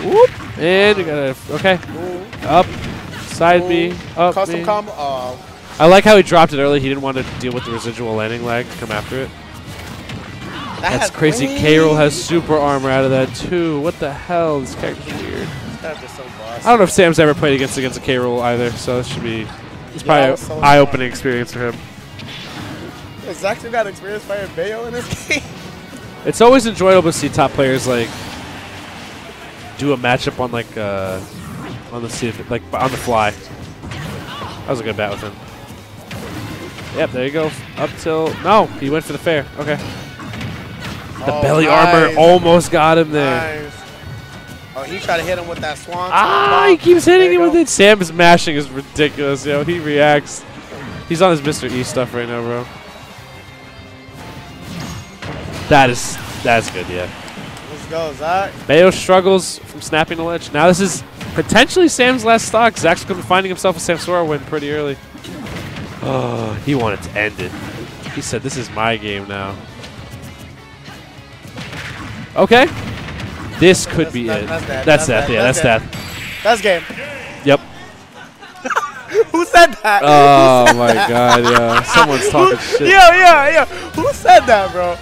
Whoop. And you gotta. Okay. Up. Side B. Up. Custom B. combo. Oh, I like how he dropped it early. He didn't want to deal with the residual landing lag come after it. That That's crazy. wings. Has super armor out of that too. What the hell? This character's weird. That's just so boss. I don't know if Sam's ever played against against a K. Rool either, so this should be. It's Yeah, probably an eye-opening experience for him. Has Zach still got experience fighting Bayo in this game? It's always enjoyable to see top players like do a matchup on like uh, on the see like on the fly. That was a good Bat Within. Yep, there you go. Up till no, he went for the fair. Okay. The Oh, belly nice. armor almost got him there. Nice. Oh, he tried to hit him with that swan. Ah, he keeps hitting him with it. Sam's mashing is ridiculous, yo. He reacts. He's on his Mr. E stuff right now, bro. That is that's good, yeah. Let's go, Zach. Bayo struggles from snapping the ledge. Now this is potentially Sam's last stock. Zach's going to be finding himself a Samsora win pretty early. Oh, he wanted to end it. He said, this is my game now. Okay. This could be that- it. that's that, That's that's death. that, Yeah, that's that's death. That's game. Yep. Who said that? Oh said my that? God, yeah. Someone's talking Who- shit. Yeah, yeah, yeah. Who said that, bro?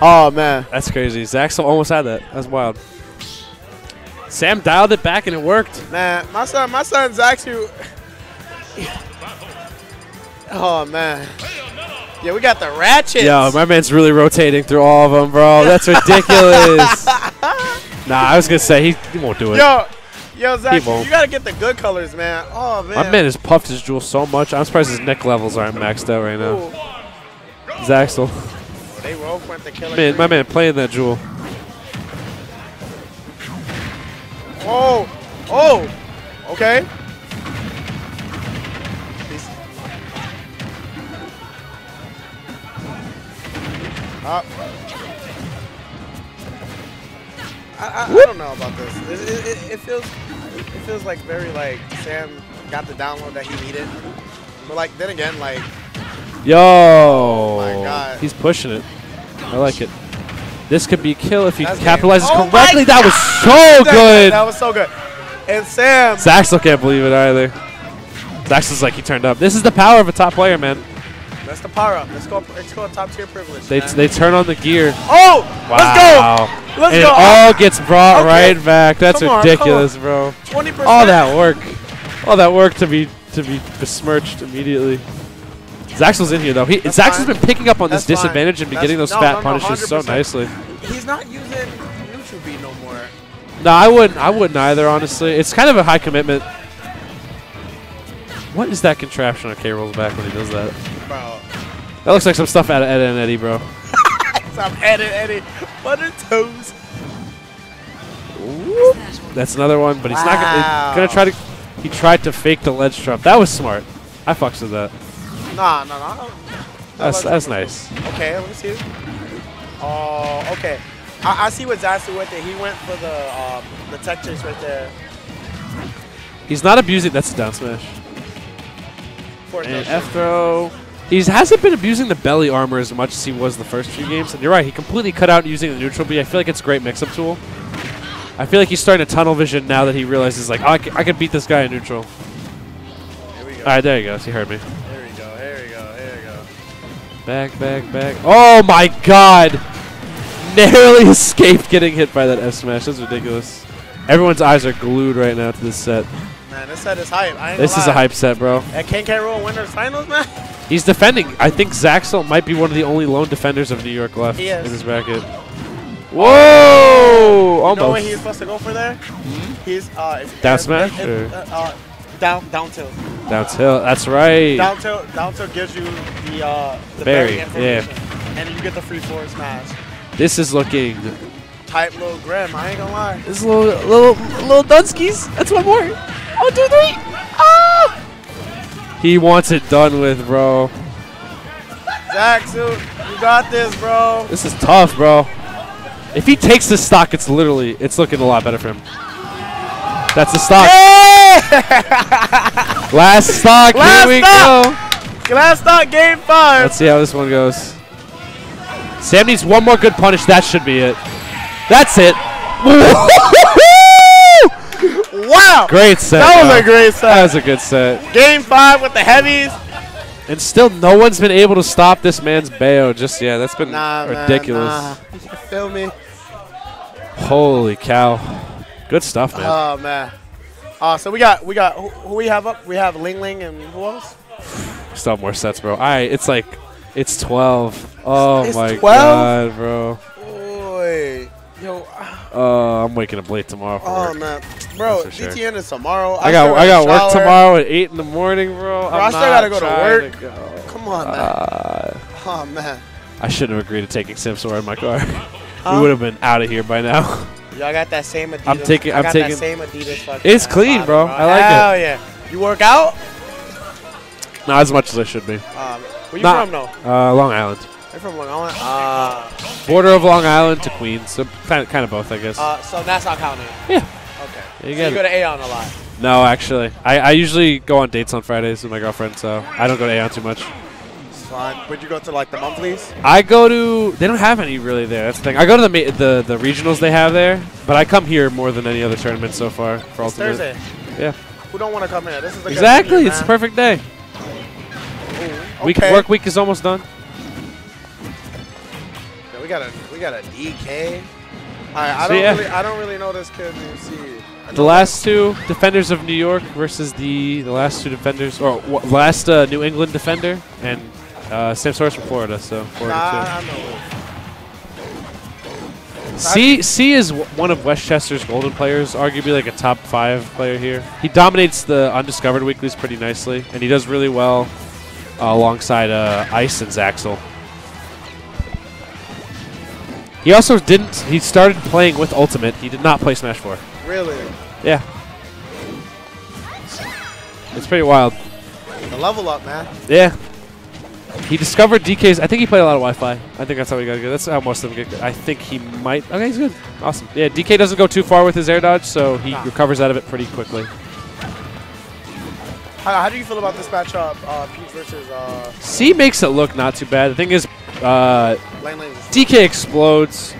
Oh man. That's crazy. Zach almost had that. That's wild. Sam dialed it back and it worked. Man, my son, my son's actually. Oh man. Yeah, we got the ratchets. Yo, my man's really rotating through all of them, bro. That's ridiculous. nah, I was gonna say he, he won't do it. Yo, yo, Zach, you gotta get the good colors, man. Oh man. My man has puffed his jewel so much. I'm surprised his neck levels aren't maxed out right now. Zaxel. They went the killer. Man, my man playing that jewel. Oh, oh, okay. Up. I, I, I don't know about this. It, it, it, it feels it feels like very like Sam got the download that he needed, but like then again like Yo! Oh my God. He's pushing it. I like it. This could be a kill if he That's capitalizes. Oh correctly. That was so good. That was so good. And Sam, Zaxel can't believe it either. Zaxel's like he turned up. This is the power of a top player, man. That's the power up. Let's go. Let's go top tier privilege. They, they turn on the gear. Oh, Wow. let's go. Let's and go. it all gets brought Okay. right back. That's Come ridiculous, on. bro. 20%. All that work. All that work to be to be besmirched immediately. Zaxel's in here though. He That's Zaxel's fine. been picking up on this That's fine. disadvantage and be That's- getting those no, fat no, no, punishes so 100%. nicely. He's not using neutral beat no more. No, I wouldn't. I wouldn't either. Honestly, it's kind of a high commitment. What is that contraption on K. Rool's back when he does that? Bro. That looks like some stuff out of Ed and Eddie, bro. Some edit, edit, butter toes. That's another one, but he's not gonna, he's gonna try to. He tried to fake the ledge trap. That was smart. I fucks with that. Nah, nah, nah. That's that's nice. Okay, let me see. Oh, okay. I, I see what Zaxu went there. He went for the um, the tech chase right there. He's not abusing. That's a down smash. And F throw. He hasn't been abusing the belly armor as much as he was the first few games. And you're right. He completely cut out using the neutral B. I feel like it's a great mix-up tool. I feel like he's starting to tunnel vision now that he realizes like, oh, I, can, I can beat this guy in neutral. Here we go. All right, there he goes. He heard me. There we go. There we go. There we go. Back, back, back. Oh my god! Narrowly escaped getting hit by that F smash. That's ridiculous. Everyone's eyes are glued right now to this set. Man, this set is hype. This is a hype set, bro. At King K. Rool Winners Finals, man. He's defending. I think Zaxel might be one of the only lone defenders of New York left in this bracket. Whoa! You know what Almost. he's supposed to go for there? He's uh, Down smash, if- or- uh, uh, down down tilt. Down tilt. That's right. Down tilt down tilt gives you the uh the Berry, yeah. information, and you get the free forward smash. This is looking. Type little Grim. I ain't gonna lie. This is little little little Dunskies. That's one more. One, two, three. Ah! He wants it done with, bro. Zaxu, you got this, bro. This is tough, bro. If he takes this stock, it's literally it's looking a lot better for him. That's the stock. Last stock. Last Here we stock. go. Last stock, game five. Let's see how this one goes. Sam needs one more good punish. That should be it. That's it. Wow. Great set. That was a great set. That was a good set. Game five with the heavies. And still, no one's been able to stop this man's Bayo just yet. That's been Nah, man, ridiculous. nah. You feel me? Holy cow. Good stuff, man. Oh man. Uh, so we got we got who, who we have up? We have Ling Ling and who else? Still more sets, bro. All right, it's like it's 12. Oh It's my 12? god, bro. Boy, yo, Uh, I'm waking up late tomorrow. For oh work. man, bro, That's for sure. DTN is tomorrow. I got still I got work tomorrow at eight in the morning, bro. Bro, I'm I still gotta go to work. go. Come on, man. Uh, oh man, I shouldn't have agreed to taking Simsor in my car. We would have been out of here by now. I got that same Adidas. I'm taking- I I'm got taking- that same Adidas. It's clean, bottom, bro. I like it. Hell yeah. You work out? Not as much as I should be. Um, where you Not- from, though? Uh, Long Island. I'm from Long Island. Uh, Border of Long Island to Queens. So kind of, kind of both, I guess. uh, so Nassau County. Yeah. Okay. You so you go to Aeon a lot. no, actually. I, I usually go on dates on Fridays with my girlfriend, so I don't go to Aeon too much. It's fine. Would you go to like the monthlies? I go to. They don't have any really there. That's the thing. I go to the ma- the the regionals they have there, but I come here more than any other tournament so far for It's Ultimate. Thursday. Yeah. Who don't want to come here? This is the Exactly. venue, It's the perfect day. Week okay. work week is almost done. Yeah, we got a we got a DK. All right, I So, don't yeah. really I don't really know this kid. Let me see. The last two defenders of New York versus the the last two defenders, or w- last uh, New England defender, and uh, Samsora from Florida. So Florida Nah, too. C C is one of Westchester's golden players, arguably like a top five player here. He dominates the undiscovered weeklies pretty nicely, and he does really well uh, alongside uh, Ice and Zaxel. He also didn't. He started playing with Ultimate. He did not play Smash 4. Really? Yeah, it's pretty wild. The level up, man. Yeah. He discovered DK's. I think he played a lot of Wi-Fi. I think that's how he got good. That's how most of them get good. I think he might. Okay, he's good. Awesome. Yeah, DK doesn't go too far with his air dodge, so he recovers out of it pretty quickly. How, how do you feel about this matchup, uh, Pete versus uh, C makes it look not too bad. The thing is, uh, Ling Ling? DK explodes,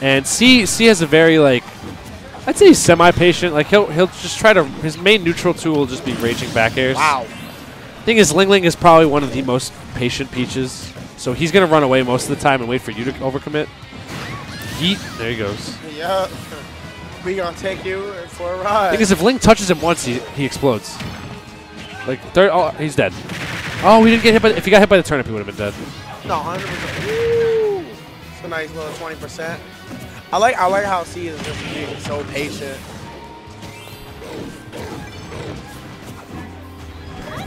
and C C has a very like, I'd say he's semi-patient. Like he'll he'll just try to. His main neutral tool will just be raging back airs. Wow. Thing is, Ling Ling is probably one of the most patient Peaches, so he's gonna run away most of the time and wait for you to overcommit. Yeet. There he goes. Yeah. We gonna take you for a ride. Thing is, if Ling touches him once, he, he explodes. Like third, oh, he's dead. Oh, he didn't get hit by. If he got hit by the turnip, he would have been dead. No, hundred percent. Woo! It's a nice little twenty percent. I like I like how C is just being so patient.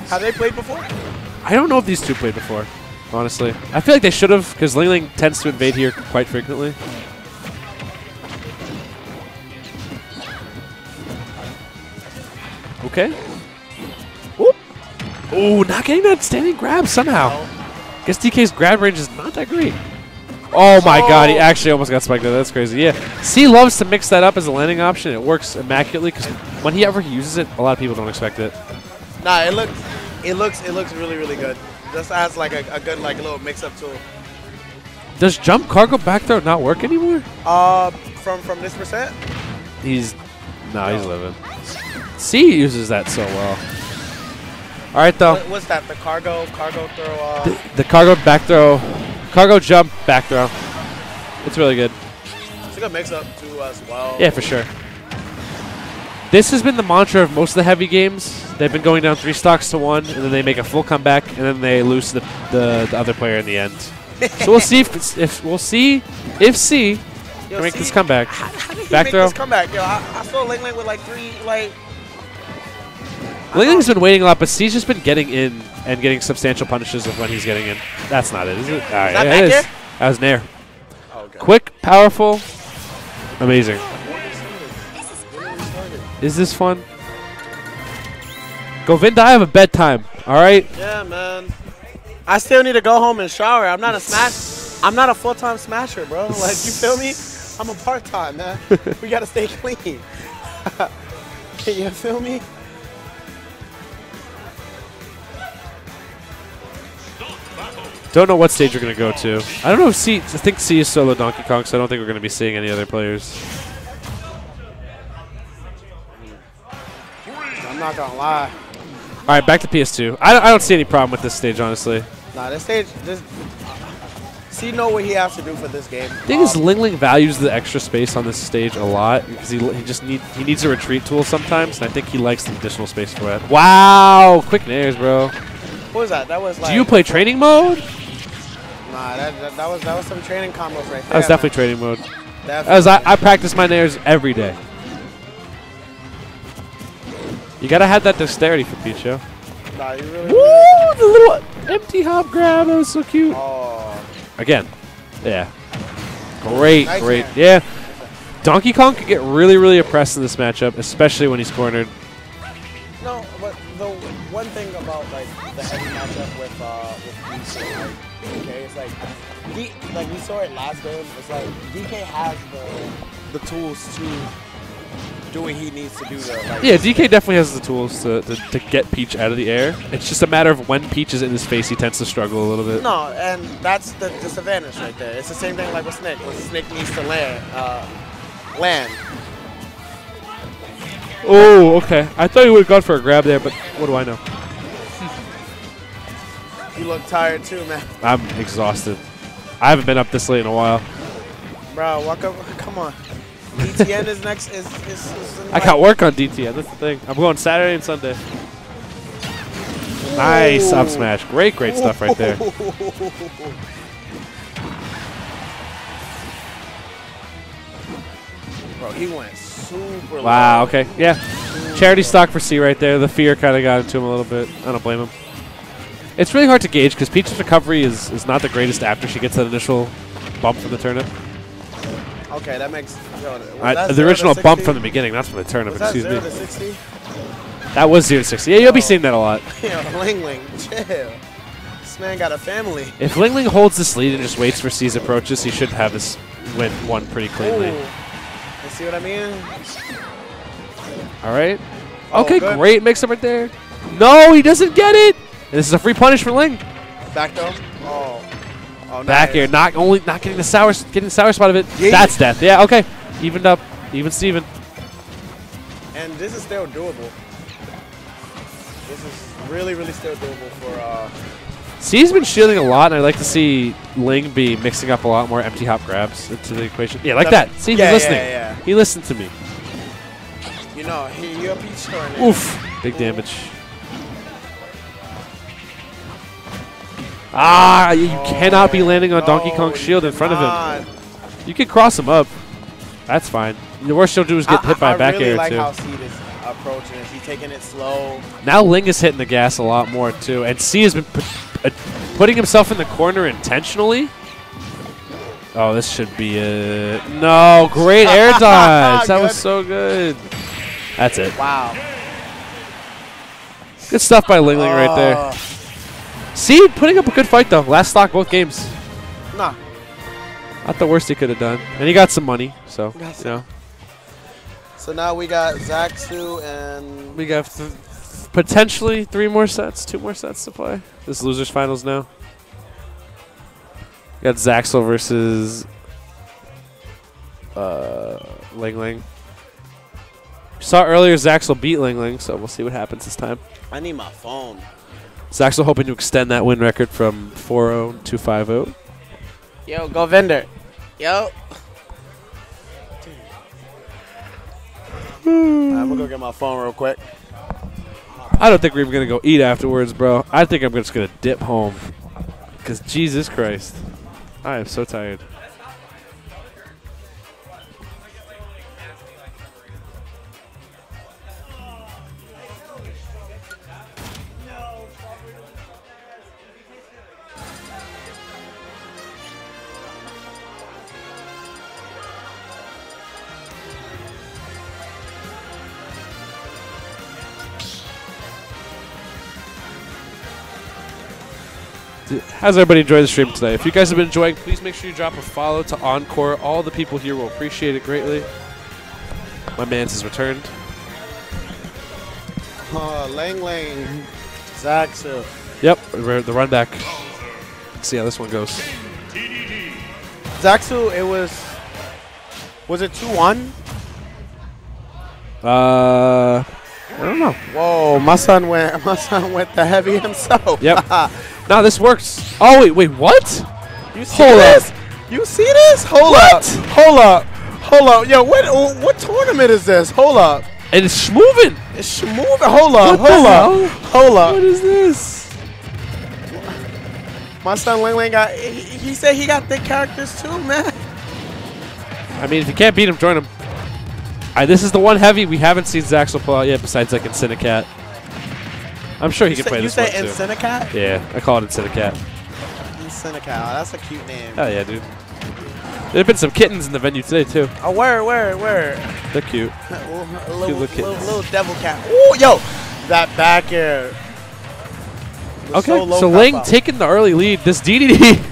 Have they played before? I don't know if these two played before, honestly. I feel like they should have, because Ling Ling tends to invade here quite frequently. Okay. Ooh, not getting that standing grab somehow. Guess DK's grab range is not that great. Oh my god, he actually almost got spiked there. That's crazy. Yeah. C loves to mix that up as a landing option. It works immaculately because when he ever uses it, a lot of people don't expect it. Nah, it looks it looks it looks really really good. Just as like a, a good like little mix up tool. Does jump cargo back throw not work anymore? Uh, from from this percent. He's no, he's living. C uses that so well. All right, though. What, what's that? The cargo cargo throw. Uh, The, the cargo back throw, cargo jump back throw. It's really good. it's a good mix up too as well. Yeah, for sure. This has been the mantra of most of the heavy games. They've been going down three stocks to one, and then they make a full comeback, and then they lose the, the, the other player in the end. so we'll see if, if we'll see if C Yo, can make C, this comeback. How did he Back make throw. this comeback? Yo, I, I saw Ling Ling with like three like. Ling Ling's been waiting a lot, but C's just been getting in and getting substantial punishes of when he's getting in. That's not it, is it? All right, that yeah, it is. air? That was Nair. Oh, okay. Quick, powerful, amazing. Is this fun? Govinda, I have a bedtime. All right. Yeah, man. I still need to go home and shower. I'm not a smash. I'm not a full time smasher, bro. Like you feel me? I'm a part time man. we gotta stay clean. Can you feel me? Don't know what stage we're gonna go to. I don't know if C. I think C is solo Donkey Kong, so I don't think we're gonna be seeing any other players. I'm not gonna lie. All right, back to PS2. I don't, I don't see any problem with this stage, honestly. Nah, this stage, this. See, know what he has to do for this game. The thing is, Um, Ling Ling values the extra space on this stage a lot because he, he just need he needs a retreat tool sometimes, and I think he likes the additional space for it. Wow, quick nairs, bro. What was that? That was like. Do you play training mode? Nah, that, that, that was that was some training combos right there. That was definitely training mode. Definitely. As I, I practice my nairs every day. You gotta have that dexterity for Picho. Nah, you really. Woo! The little empty hop grab. That was so cute. Oh. Again. Yeah. Great, Nice great. man. Yeah. Donkey Kong could get really, really oppressed in this matchup, especially when he's cornered. No, but the one thing about like the heavy matchup like we saw it last game. It's like DK has the the tools to do what he needs to do to like. Yeah, DK definitely has the tools to, to, to get Peach out of the air. It's just a matter of when Peach is in his face, he tends to struggle a little bit. No, and that's the disadvantage right there. It's the same thing like with Snake. When Snake needs to land, uh, land. Oh, okay. I thought he would have gone for a grab there, but what do I know? You look tired too, man. I'm exhausted. I haven't been up this late in a while. Bro, walk up. Come on. DTN is next. Is is, is I got work on DTN. That's the thing. I'm going Saturday and Sunday. Nice up smash. Great, great stuff right there. Bro, he went super Wow. low. Okay. Yeah. Charity stock for C right there. The fear kind of got into him a little bit. I don't blame him. It's really hard to gauge because Peach's recovery is, is not the greatest after she gets that initial bump from the turnip. Okay, that makes. Yo, was I- that the original bump from the beginning, not from the turnip. Was excuse me. to 60? That was 0 to 60. Yeah, you'll be oh. seeing that a lot. Yo, Ling Ling, chill. This man got a family. If Ling Ling holds this lead and just waits for C's approaches, he should have this win one pretty cleanly. Ooh. You see what I mean? All right. Oh, okay, good. great mix up right there. No, he doesn't get it. This is a free punish for Ling. Back though. Oh. Oh, Back nice. here, not only not getting the sour, getting the sour spot of it. Yeah. That's death. Yeah, okay, evened up, even Steven. And this is still doable. This is really, really still doable for. uh C's been shielding a lot, and I'd like to see Ling be mixing up a lot more empty hop grabs into the equation. Yeah, like that. See, Yeah, he's listening. yeah, yeah. He listened to me. You know, he, peach Oof, big damage. Ah, you cannot be landing on Donkey Kong's shield in front of him. You can cross him up. That's fine. The worst you'll do is get I, hit by I a back really air like too. how Seed is approaching it. He's taking it slow. Now Ling is hitting the gas a lot more too, and C has been put, uh, putting himself in the corner intentionally. Oh, this should be it. No, great air dodge. That was so good. That's it. Wow. Good stuff by Ling Ling right Uh. there. C putting up a good fight though. Last stock both games. Nah. Not the worst he could have done, and he got some money. So Got you know, So now we got Zaxu and we got th- potentially three more sets, two more sets to play. This losers finals now. We got Zaxel versus uh, Ling Ling. Saw earlier Zaxel beat Ling Ling, so we'll see what happens this time. I need my phone. Zaxel hoping to extend that win record from 4-0 to 5-0. Yo, go vendor. Yo. I'm gonna go get my phone real quick. I don't think we're even gonna go eat afterwards, bro. I think I'm just gonna dip home. Cause Jesus Christ, I am so tired. How's everybody enjoyed the stream today? If you guys have been enjoying, please make sure you drop a follow to Encore. All the people here will appreciate it greatly. My man's has returned. Uh, Ling Ling. Zaxu. Yep, the run back. Let's see how this one goes. Zaxu, it was. Was it 2 1? Uh, I don't know. Whoa, my son went. My son went the heavy himself. Yep. no, this works. Oh wait, wait, what? You see Hold this? up. You see this? Hold up. Hold up. Hold up. Yo, what what tournament is this? Hold up. And it's moving. It's moving. Hold up. What hold up. Hold up. What is this? My son Ling Ling got. He, he said he got thick characters too, man. I mean, if you can't beat him, join him. All right, this is the one heavy we haven't seen Zaxel pull out yet, besides like in Incinicat. I'm sure he You can say- play you this one too. Incinicat? Yeah, I call it Incinicat. Senecal. Oh, that's a cute name. Oh, yeah, dude. There have been some kittens in the venue today too. Oh, where, where, where? They're cute. Little, Cute little, little little, little devil cat. Ooh, yo, that back air. Okay, so so Ling taking the early lead. This DDD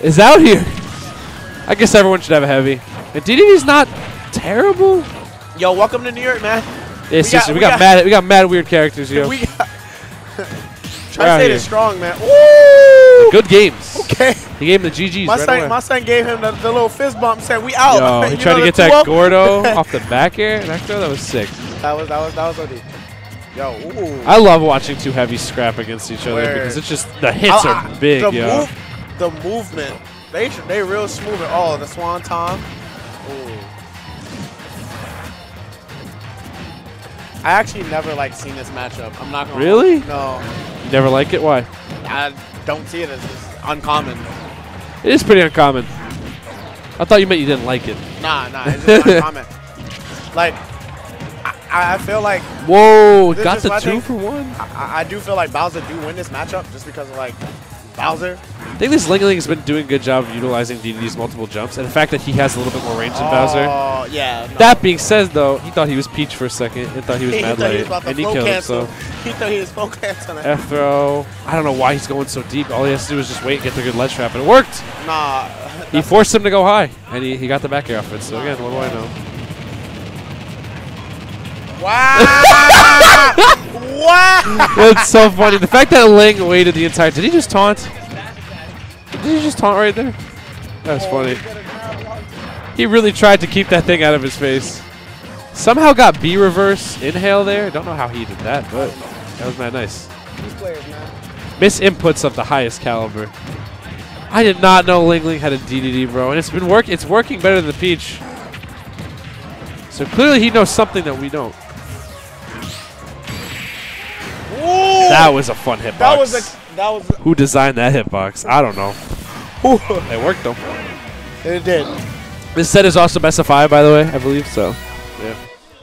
is out here. I guess everyone should have a heavy. And DDD's not terrible. Yo, welcome to New York, man. It's We just got- we got, got- mad we got mad weird characters, yo. We got. Tri-State is strong, man. Ooh. Good games. Okay. He gave him the GGs My right son, away. my son gave him the, the little fist bump. Said, "We out." Yo, he tried know to get that 2-0? Gordo off the back air. Back throw, that was sick. That was that was that was OD. Yo, ooh. I love watching two heavies scrap against each other Word. because it's just the hits I- are uh, big, the yo. move- the movement, they they real smooth. Oh, the swan I actually never like seen this matchup. I'm not gonna Really? No, You never like it? Why? I don't see it as uncommon. It is pretty uncommon. I thought you meant you didn't like it. Nah, nah, it's just uncommon. Like, I, I feel like. Whoa, got the two for one. I, I do feel like Bowser do win this matchup just because of like Bowser. I think this Ling Ling has been doing a good job of utilizing DDD's multiple jumps, and the fact that he has a little bit more range than Bowser. Oh, yeah. no. That being said, though, he thought he was Peach for a second and thought he was He mad he and he killed cancel. himself. He thought he was full cancel. F throw. I don't know why he's going so deep. All he has to do is just wait and get the good ledge trap, and it worked. Nah. He forced him to go high, and he, he got the back air off it. So again, what do I know? Wow! wow! That's so funny. The fact that Ling waited the entire. Did he just taunt? Did he just taunt right there? That's funny. He really tried to keep that thing out of his face. Somehow got B reverse inhale there. Don't know how he did that, but that was mad nice. Miss inputs of the highest caliber. I did not know Ling Ling had a DDD, bro, and it's been work. It's working better than the Peach. So clearly he knows something that we don't. That was a fun hitbox. That was a. That was. A Who designed that hitbox? I don't know. It worked though. It did. This set is also best of five, by the way, I believe. So, yeah,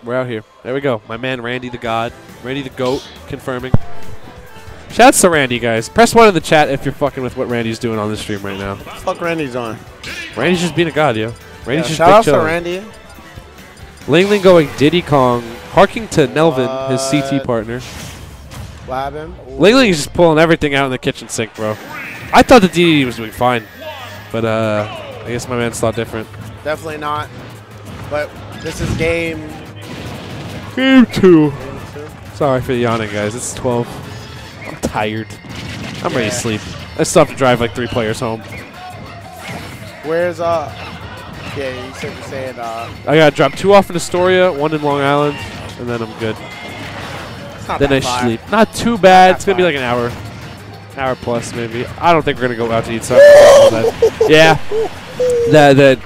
we're out here. There we go. My man Randy the God, Randy the Goat, confirming. Shouts to Randy, guys. Press one in the chat if you're fucking with what Randy's doing on the stream right now. Fuck Randy's on. Randy's just being a god, yo. Randy's Yeah, just shout big out to. Randy. Ling Ling going Diddy Kong, harking to Nelvin, his CT uh, partner. What happened? Ling Ling is just pulling everything out in the kitchen sink, bro. I thought the DDD was doing fine, but uh, I guess my man's thought different. Definitely not. But this is game. Game two. Sorry for the yawning, guys. It's 12. I'm tired. I'm ready to sleep. I still have to drive like three players home. Where's uh? Yeah, you said you're saying uh. I gotta drop two off in Astoria, one in Long Island, and then I'm good. Not then I far. sleep. Not too bad. It's gonna be like an hour, hour plus maybe. I don't think we're gonna go out to eat supper. yeah, that that.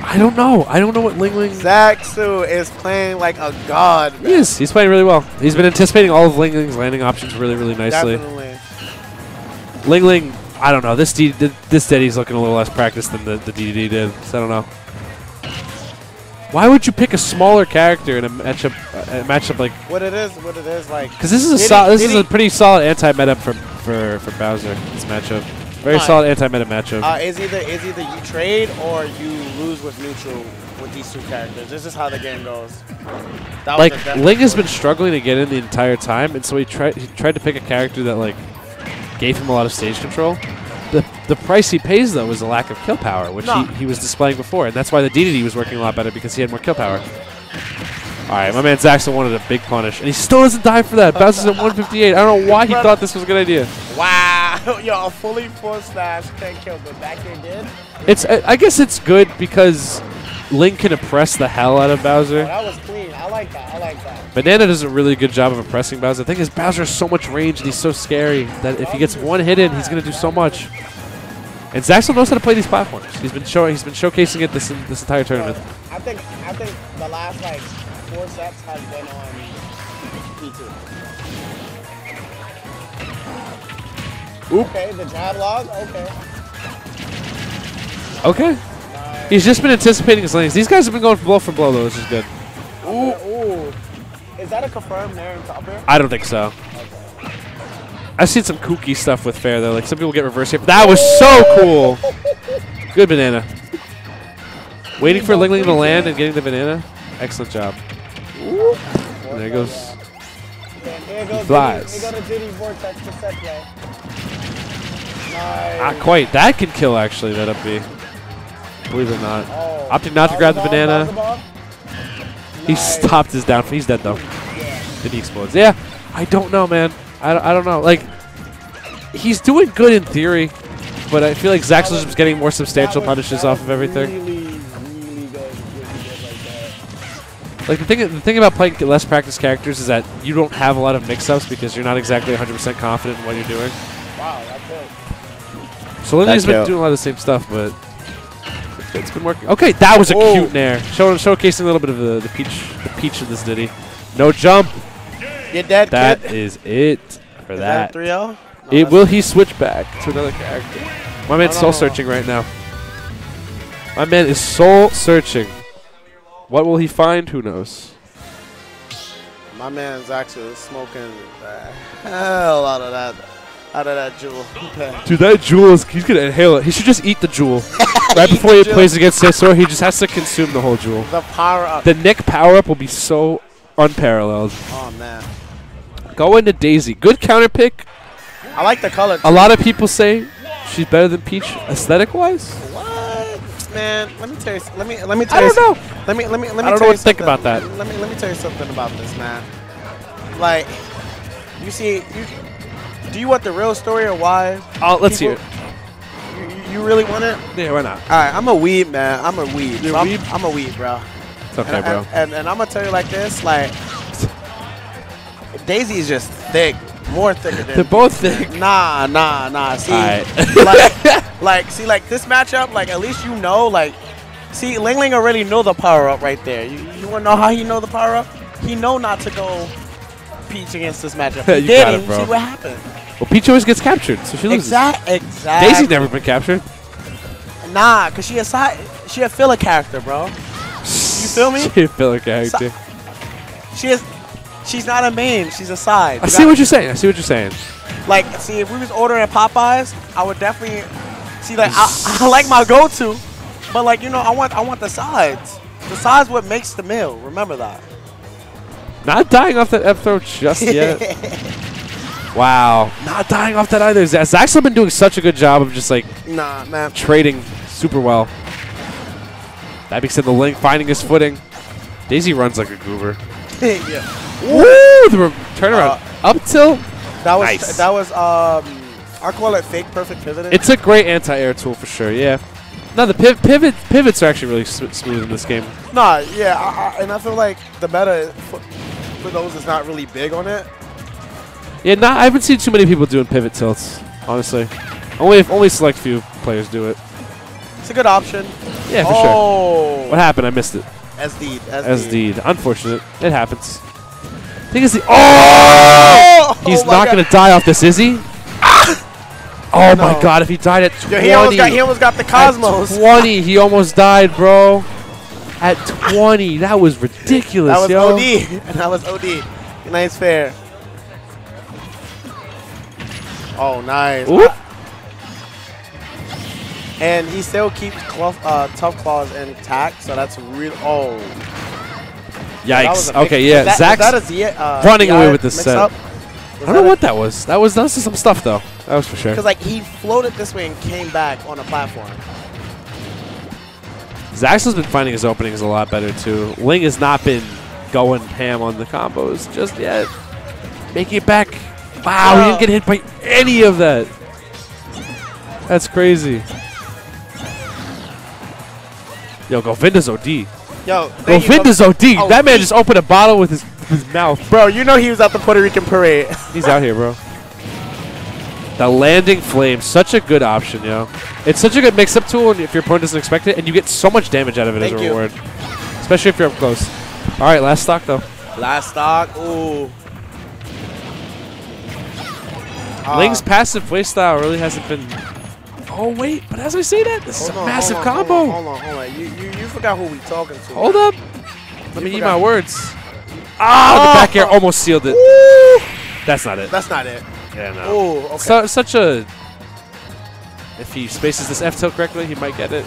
I don't know. I don't know what Ling Ling. Zaxu is playing like a god. He is. He's playing really well. He's been anticipating all of Ling Ling's landing options really, really nicely. Definitely. Ling Ling, I don't know. This D, th- this Diddy's looking a little less practiced than the, the DDD did. So I don't know. Why would you pick a smaller character in a matchup, a matchup like? What it is, what it is like. Because this is a sol- this is a pretty solid anti-meta for for for Bowser. This matchup, very solid anti-meta matchup. Uh, is either is either you trade or you lose with neutral with these two characters. This is how the game goes. That like definite has been struggling to get in the entire time, and so he tried he tried to pick a character that like gave him a lot of stage control. The the price he pays though is a lack of kill power, which No. he, he was displaying before, and that's why the DDD was working a lot better because he had more kill power. All right, my man Zaxxon wanted a big punish, and he still doesn't die for that. Bounces at 158. I don't know why he thought this was a good idea. Wow, yo, a fully force smash can't kill, but back here did. It's I I guess it's good because Link can oppress the hell out of Oh, Bowser. that was clean. I like that. I like that. Banana does a really good job of oppressing Bowser. The thing is, Bowser has so much range and he's so scary that if he gets one hit in, he's going to do so much. And Zaxel knows how to play these platforms. He's been showing, he's been showcasing it this this entire tournament. I think I think the last like sets has been on P2. Okay, the jab lock. Okay. Okay. He's just been anticipating his lanes. These guys have been going blow for blow, though, which is good. Ooh. Ooh. Is that a confirmed there in top air? I don't think so. I've seen some kooky stuff with fair, though. Like, some people get reverse hip. That was so cool. Good banana. Waiting for Ling Ling to land and getting the banana. Excellent job. There goes. Here goes Flies. Diddy, go Diddy Vortex to set play. Ah, not quite. That can kill, actually, that up B. Believe it or not. Opting not to grab the banana. He stopped his down. He's dead, though. Then he explodes. Yeah, I don't know, man. I don't, I don't know. Like, he's doing good in theory, but I feel like Zaxel's just getting more substantial punishes off of everything. Like the thing, the thing about playing less practice characters is that you don't have a lot of mix-ups because you're not exactly 100% confident in what you're doing. Wow, that's it. So Lily's been doing a lot of the same stuff, but it's been working. Okay, that was a Oh. cute nair. Show, showcasing a little bit of the, the peach the peach of this Diddy. No jump. You're dead, That kid. is it for Is that. that 3-0? No, it will he switch back to another character? My man's no, soul searching right now. My man is soul searching. What will he find? Who knows? My man's actually smoking the hell out of that, out of that Juul. Dude, that Juul is he's gonna inhale it. He should just eat the Juul. right before he Juul. plays against Sisor, he just has to consume the whole Juul. The power up. The Nick power up will be so unparalleled. oh man, Go into Daisy. Good counter pick. I like the color. A lot of people say she's better than Peach aesthetic wise. What? Man, let me tell you. Let me let me tell I you. don't s- Let me let me let me I don't tell know what to think about that. Let me let me tell you something about this, man. Like, you see, you do you want the real story or why? Oh, let's hear it. You, you really want it? Yeah, why not? All right, I'm a weed man. I'm a weed. You're So a I'm, weed? I'm a weed, bro. It's okay, and, bro. And, and, and I'm gonna tell you like this, like Daisy is just thick, more thicker than. They're both thick. Nah, nah, nah. See, Alright. like, like, see, like this matchup, like at least you know, like, see, Ling Ling already know the power up right there. You, you wanna know how he know the power up? He know not to go Peach against this matchup. You got didn't. it, bro. See what happened? Well, Peach always gets captured, so she loses. Exact, exactly. Daisy's never been captured. Nah, cause she a side, she a filler character, bro. You feel me? She a filler character. She is. She's not a main. She's a side. I You see what you're saying. I see what you're saying. Like, see, if we was ordering at Popeyes, I would definitely see. Like, I, I like my go-to, but like, you know, I want, I want the sides. The sides what makes the meal. Remember that. Not dying off that F throw just yet. wow. Not dying off that either. Zach's actually been doing such a good job of just like Nah, man. trading super well. That being said, the link finding his footing. Daisy runs like a goober. yeah. Woo! The re- turnaround. Up tilt. That was Nice. that was um. I call it fake perfect pivoting. It's a great anti-air tool for sure. Yeah. No, the piv- pivot pivots are actually really sm- smooth in this game. Nah, yeah, I, I, and I feel like the meta for, for those is not really big on it. Yeah, not, I haven't seen too many people doing pivot tilts. Honestly, only if only select few players do it. It's a good option. Yeah, for oh. sure. What happened? I missed it. SD. SD. Unfortunate. It happens. I think it's the oh! oh! He's Oh not gonna die off this, is he? Ah! Oh my god, if he died at 20. Yo, he almost got he almost got the Cosmos. At 20, he almost died, bro. At 20, that was ridiculous, That was yo. OD. And that was OD. Nice fair. Oh, nice. Oop. And he still keeps uh, tough claws intact, so that's real. Oh. Yikes. big- Okay, yeah. that- Zach's that Z- uh, running away with this set. mix-up? I don't know what that was. That was that was some stuff though. That was for sure. Because like he floated this way and came back on a platform. Zaxel's been finding his openings a lot better too. Ling has not been going ham on the combos just yet. Making it back. Wow, he didn't get hit by any of that. That's crazy. Yo, Govinda's OD. Yo, Govinda's Gov- OD. Oh, that man just opened a bottle with his, his mouth. Bro, you know he was at the Puerto Rican parade. He's out here, bro. The landing flame, such a good option, yo. It's such a good mix-up tool and if your opponent doesn't expect it, and you get so much damage out of it Thank as a you. reward. Especially if you're up close. All right, last stock, though. Last stock. Ooh. Uh, Ling's passive playstyle really hasn't been. Oh wait, but as I say that, this is a on, massive hold on, combo. Hold on, hold on, hold on. You, you, you forgot who we talking to. Hold up. Let You me eat my words. Ah, the back air almost sealed it. That's not it. That's not it. Yeah, no. Ooh, okay. So, such a. If he spaces this F tilt correctly, he might get it.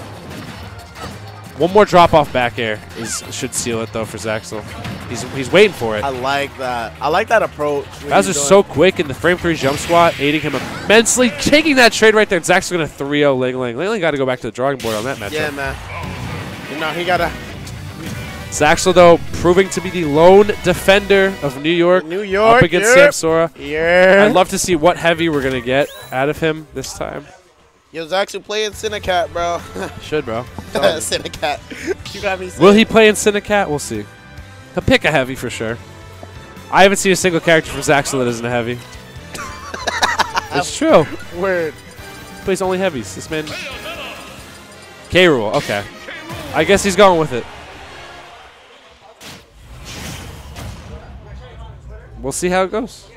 One more drop off back air is should seal it though for Zaxel. He's he's waiting for it. I like that. I like that approach. Bowser's so quick in the frame three jump squat, aiding him immensely, taking that trade right there. Zax's going to 3 0 Ling Ling. Ling Ling got to go back to the drawing board on that matchup. Yeah, man. You know, he got to. Zaxel, though, proving to be the lone defender of New York. New York, Up against yep. Samsora. Yeah. I'd love to see what heavy we're going to get out of him this time. Yo, Zach's playing Cinecat, bro. Should, bro. Cinecat. You got me. Will he play in Cinecat? We'll see. He'll pick a heavy for sure. I haven't seen a single character from Zaxel that isn't a heavy. it's true. Word. Plays only heavies. This man. K. Rool. Okay. I guess he's going with it. We'll see how it goes.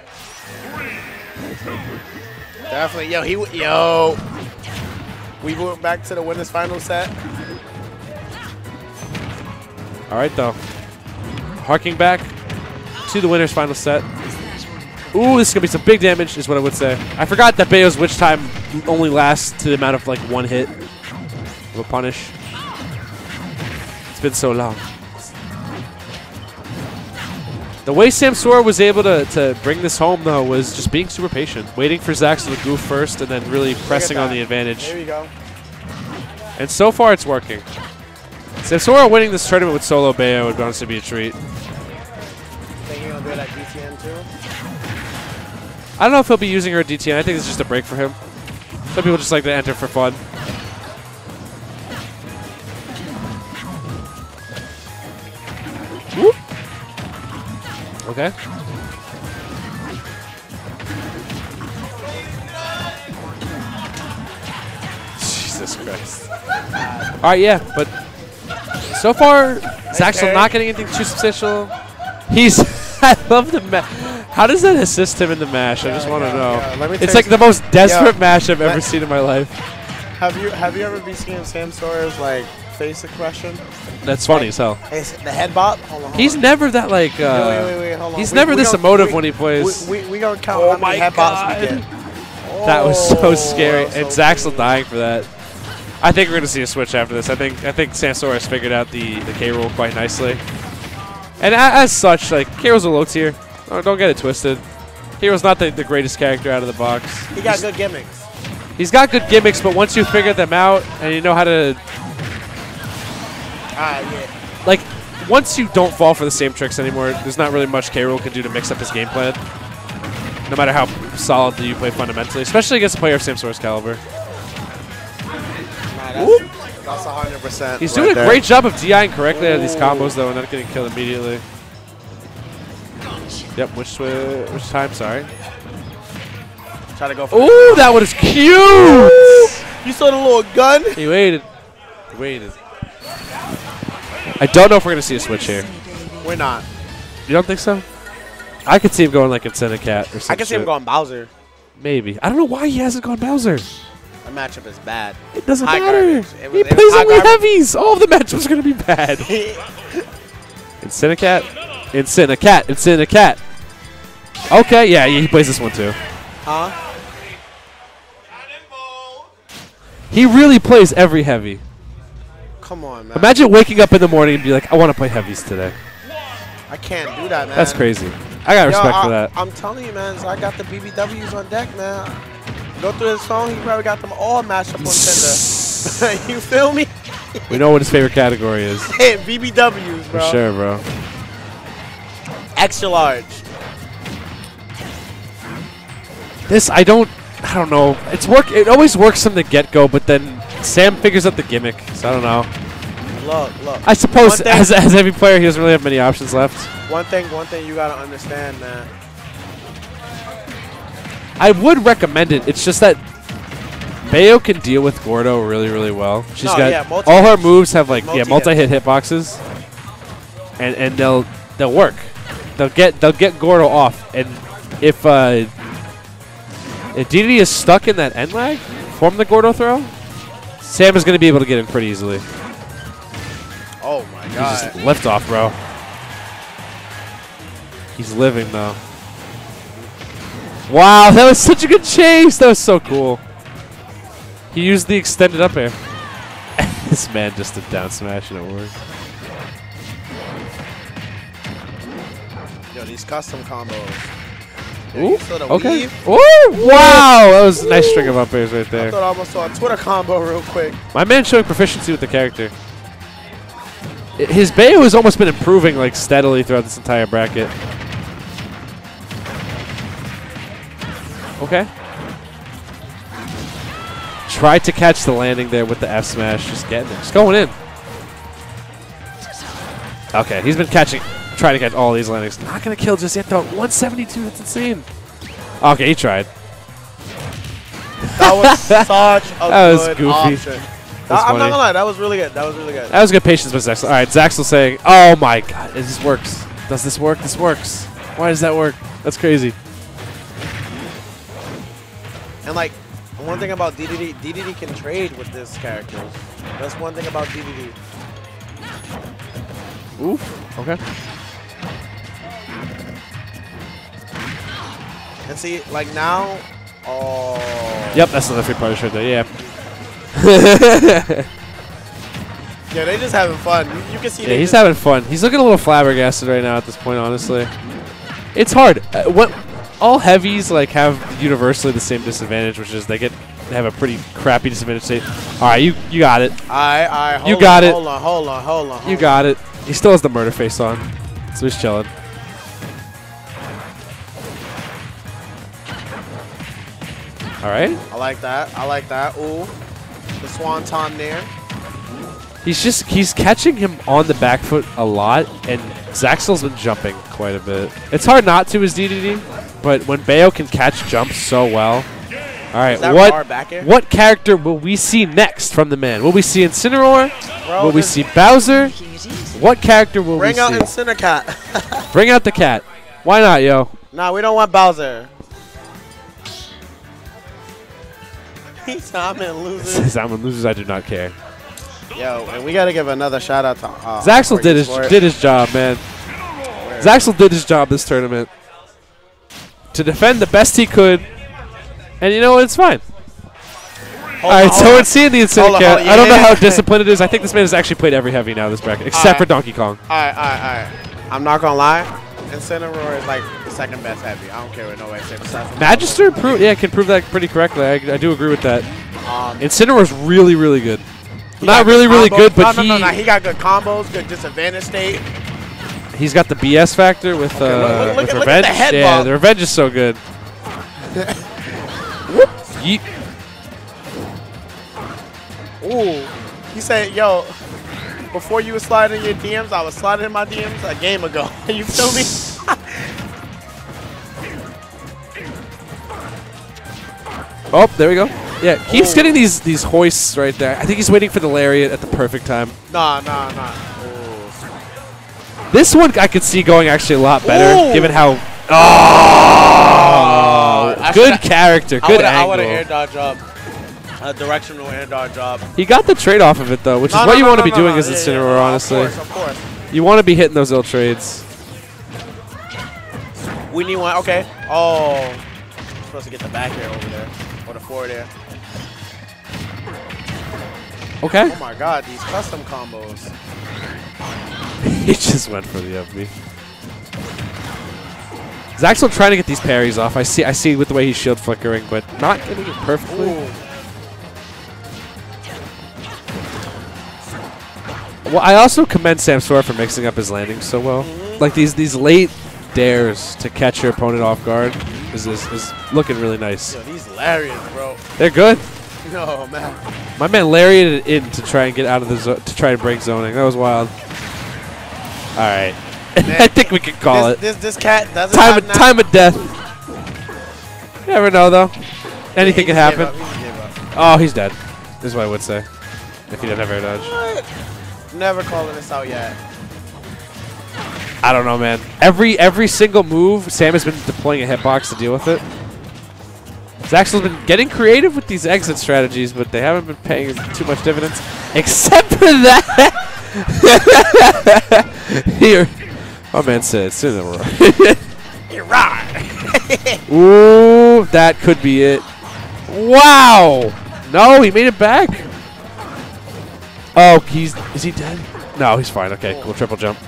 Definitely. Yo, he. w- Yo. We went back to the winners final set. All right, though. Harking back to the winner's final set. Ooh, this is going to be some big damage, is what I would say. I forgot that Bayo's witch time only lasts to the amount of, like, one hit of a punish. It's been so long. The way Samsora was able to, to bring this home, though, was just being super patient, waiting for Zax to goof first and then really pressing on the advantage. There we go. And so far, it's working. Samsora winning this tournament with solo Bayo would honestly be a treat. Think he gonna do it at DTN too? I don't know if he'll be using her at DTN. I think it's just a break for him. Some people just like to enter for fun. Whoop. Okay. Jesus Christ. All right, yeah, but so far, Zaxel not getting anything too substantial. He's. I love the mash. How does that assist him in the mash? I just want to know. yeah. Let me It's like the most desperate mash I've ever seen in my life. Have you have you ever been seeing Samsora's like face expression? That's funny as hell. It's the head bop. Hold on. Hold He's on. never that like. Uh, wait, wait, wait, hold on. He's We- never we this emotive we- when he plays. We, we, we gonna count Oh how many head bops we get. That was so Oh, scary, and was so Zaxel dying for that. I think we're gonna see a switch after this. I think I think Samsora has figured out the the K. Rool quite nicely, and as such, like K. Rool's a low tier. Oh, don't get it twisted. K. Rool's not the, the greatest character out of the box. He got good gimmicks. He's got good gimmicks, but once you figure them out and you know how to Ah, yeah. like once you don't fall for the same tricks anymore, there's not really much K. Rool can do to mix up his game plan. No matter how solidly you play fundamentally, especially against a player of Samsora's caliber. Nah, that's, that's 100. percent He's doing a great job of DIing correctly out of these combos though, and not getting killed immediately. Yep, which which time? Sorry. Try to go for Ooh, that one is cute. You saw the little gun? He waited. He waited. I don't know if we're gonna see a switch here. We're not. You don't think so? I could see him going like Cat or something. I can see him going Bowser. Maybe. I don't know why he hasn't gone Bowser. The matchup is bad. It doesn't High matter. garbage. It he was- it plays only garbage. heavies. All of the matchups are going to be bad. Incinecat? Incinecat. Incinecat. Okay, yeah, he plays this one too. Huh? He really plays every heavy. Come on, man. Imagine waking up in the morning and be like, I want to play heavies today. I can't do that, man. That's crazy. I got Yo, respect I, for that. I'm telling you, man. So I got the BBWs on deck, man. Go through his song. He probably got them all mashed up on Tinder. you feel me? We know what his favorite category is. Hey, BBWs, For sure, bro. Extra large. This I don't I don't know. It's work it always works from the get go, but then Sam figures out the gimmick. So I don't know. Look, look. I suppose as, as every player he doesn't really have many options left. One thing, one thing you gotta understand, man. I would recommend it. It's just that Bayo can deal with Gordo really, really well. She's No, got yeah, all her moves have like yeah multi-hit. hitboxes, and and they'll they'll work. They'll get they'll get Gordo off, and if uh, If DDD is stuck in that end lag from the Gordo throw, Sam is going to be able to get in pretty easily. Oh my God. He's just lift off, bro. He's living though. Wow, that was such a good chase. That was so cool. He used the extended up air. this man just did down smash and it worked. Yo, these custom combos. Ooh, okay. Ooh, wow, that was a nice string of up airs right I there. thought I almost saw a Twitter combo real quick. My man showing proficiency with the character. I- His Bayo has almost been improving like steadily throughout this entire bracket. Okay. Tried to catch the landing there with the F smash, just getting it, just going in. Okay, he's been catching, trying to catch all these landings. Not gonna kill just yet though. 172, that's insane. Okay, he tried. That was such a That was good goofy. option. That's I, am not funny. gonna lie, that was really good. That was really good. That was good patience with Zaxel. All right, Zaxel saying, "Oh my God, this works. Does this work? This works. Why does that work? That's crazy." And like, one thing about DDD, DDD can trade with this character. That's one thing about DDD. Oof. Okay. And see, like now, oh. Yep, that's another free punish right there. Yeah. Yeah, they just having fun. You, you can see. yeah, he's having fun. He's looking a little flabbergasted right now at this point. Honestly, it's hard. Uh, what all heavies like have universally the same disadvantage, which is they get they have a pretty crappy disadvantage state. All right, you you got it. Alright, alright. You hold got on, it. Hold on, hold on, hold on. You hold got it. He still has the murder face on, so he's chilling. All right. I like that. I like that. Ooh, the swanton there. He's just he's catching him on the back foot a lot, and Zaxel's been jumping quite a bit. It's hard not to his DDD, but when Bayo can catch jumps so well. All right, what back what character will we see next from the man? Will we see Incineroar? Bro, will we see Bowser? What character will Bring we see? Bring out? Incinecat. Bring out the cat. Why not, yo? nah, we don't want Bowser. He's I'm in losers. I'm a losers. I do not care. Yo, and we gotta give another shout out to uh, Zaxel did his Sport. did his job, man. Zaxel did his job this tournament to defend the best he could, and you know what? It's fine. All right, on, so hold we're seeing the Hold cat. I don't know how disciplined it is. I think this man has actually played every heavy now this bracket, except Alright. for Donkey Kong. Alright, alright, alright. I'm not gonna lie. Incineroar is like the second best heavy. I don't care what nobody says. Magister, prove yeah, can prove that pretty correctly. I, I do agree with that. Um, Incineroar's really, really good. Not really, really combos. good, but no, he no, no, no. He got good combos, good disadvantage state. he's got the BS factor with uh, look- look- with look revenge. the yeah, the revenge is so good. Yeet. Ooh, he said, "Yo, before you were sliding your DMs, I was sliding in my DMs a game ago. you feel me?" Oh, there we go. Yeah, keeps oh. getting these these hoists right there. I think he's waiting for the lariat at the perfect time. nah, nah, nah. This one I could see going actually a lot better, Ooh. given how. Oh, I good character, I good would've- I would have air dodge up, a directional air dodge up. He got the trade off of it though, which No, is no, what you want to no, be no, doing no. as Yeah, Incineroar, yeah, yeah, of honestly. course, of course. You want to be hitting those ill trades. We need one. Okay. Oh, supposed to get the back air over there or the forward air. Okay. Oh my God, these custom combos. he just went for the FB. Zaxel trying to get these parries off. I see I see with the way he's shield flickering, but not getting it perfectly. Well, I also commend Samsora for mixing up his landings so well. Like these these late dares to catch your opponent off guard is, is, is looking really nice. Yo, these lariats, bro. They're good. No man. My man lariated in to try and get out of the to try and break zoning. That was wild. All right, I think we can call this, it. This this cat doesn't Time of time of death. You never know though. Anything He can happen. he just gave up. Oh, he's dead. This is what I would say if he didn't have air dodge. What? Never calling this out yet. I don't know, man. Every every single move, Sam has been deploying a hitbox to deal with it. Zaxel's been getting creative with these exit strategies, but they haven't been paying too much dividends. Except for that! Here. My man said, it's in the row. You're right. Ooh, that could be it. Wow! No, he made it back. Oh, he's is he dead? No, he's fine. Okay, cool. Triple jump.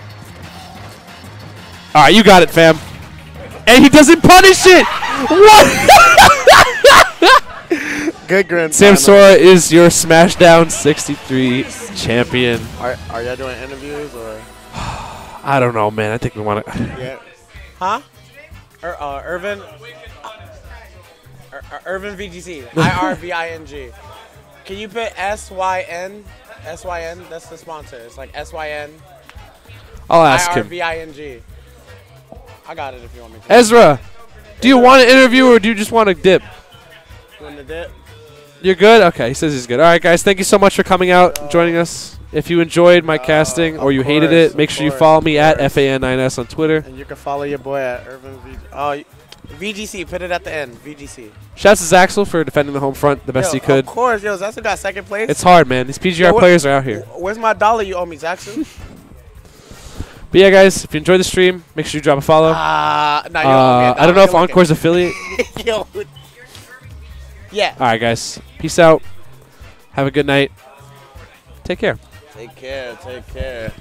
All right, you got it, fam. And he doesn't punish it. What? Good grand. Samsora is your SmashDown 63 champion. Are, are y'all doing interviews or? I don't know, man. I think we want to. Yeah. Huh? Ir- uh, Irvin. Ir- Ir- Irvin VGC. I R V I N G. Can you put S Y N? S Y N. That's the sponsor. It's like S Y N. I'll ask him. I R V I N G. I got it if you want me to. Ezra, do you want an interview or do you just want to dip? You want the dip? You're good? Okay, he says he's good. All right, guys, thank you so much for coming out and joining us. If you enjoyed my uh, casting or you hated it, make of sure you follow me at course. FAN9S on Twitter. And you can follow your boy at Irvin VG. Oh, y- VGC. Put it at the end. VGC. Shouts to Zaxel for defending the home front the best Yo, he could. Of course, yo. Zaxxon got second place. It's hard, man. These PGR Yo, players are out here. Where's my dollar you owe me, Zaxxon? But yeah, guys, if you enjoyed the stream, make sure you drop a follow. Ah, nah, you Uh, a I don't know if dollar. Encore's affiliate. Yo. Yeah. All right, guys. Peace out. Have a good night. Take care. Take care. Take care.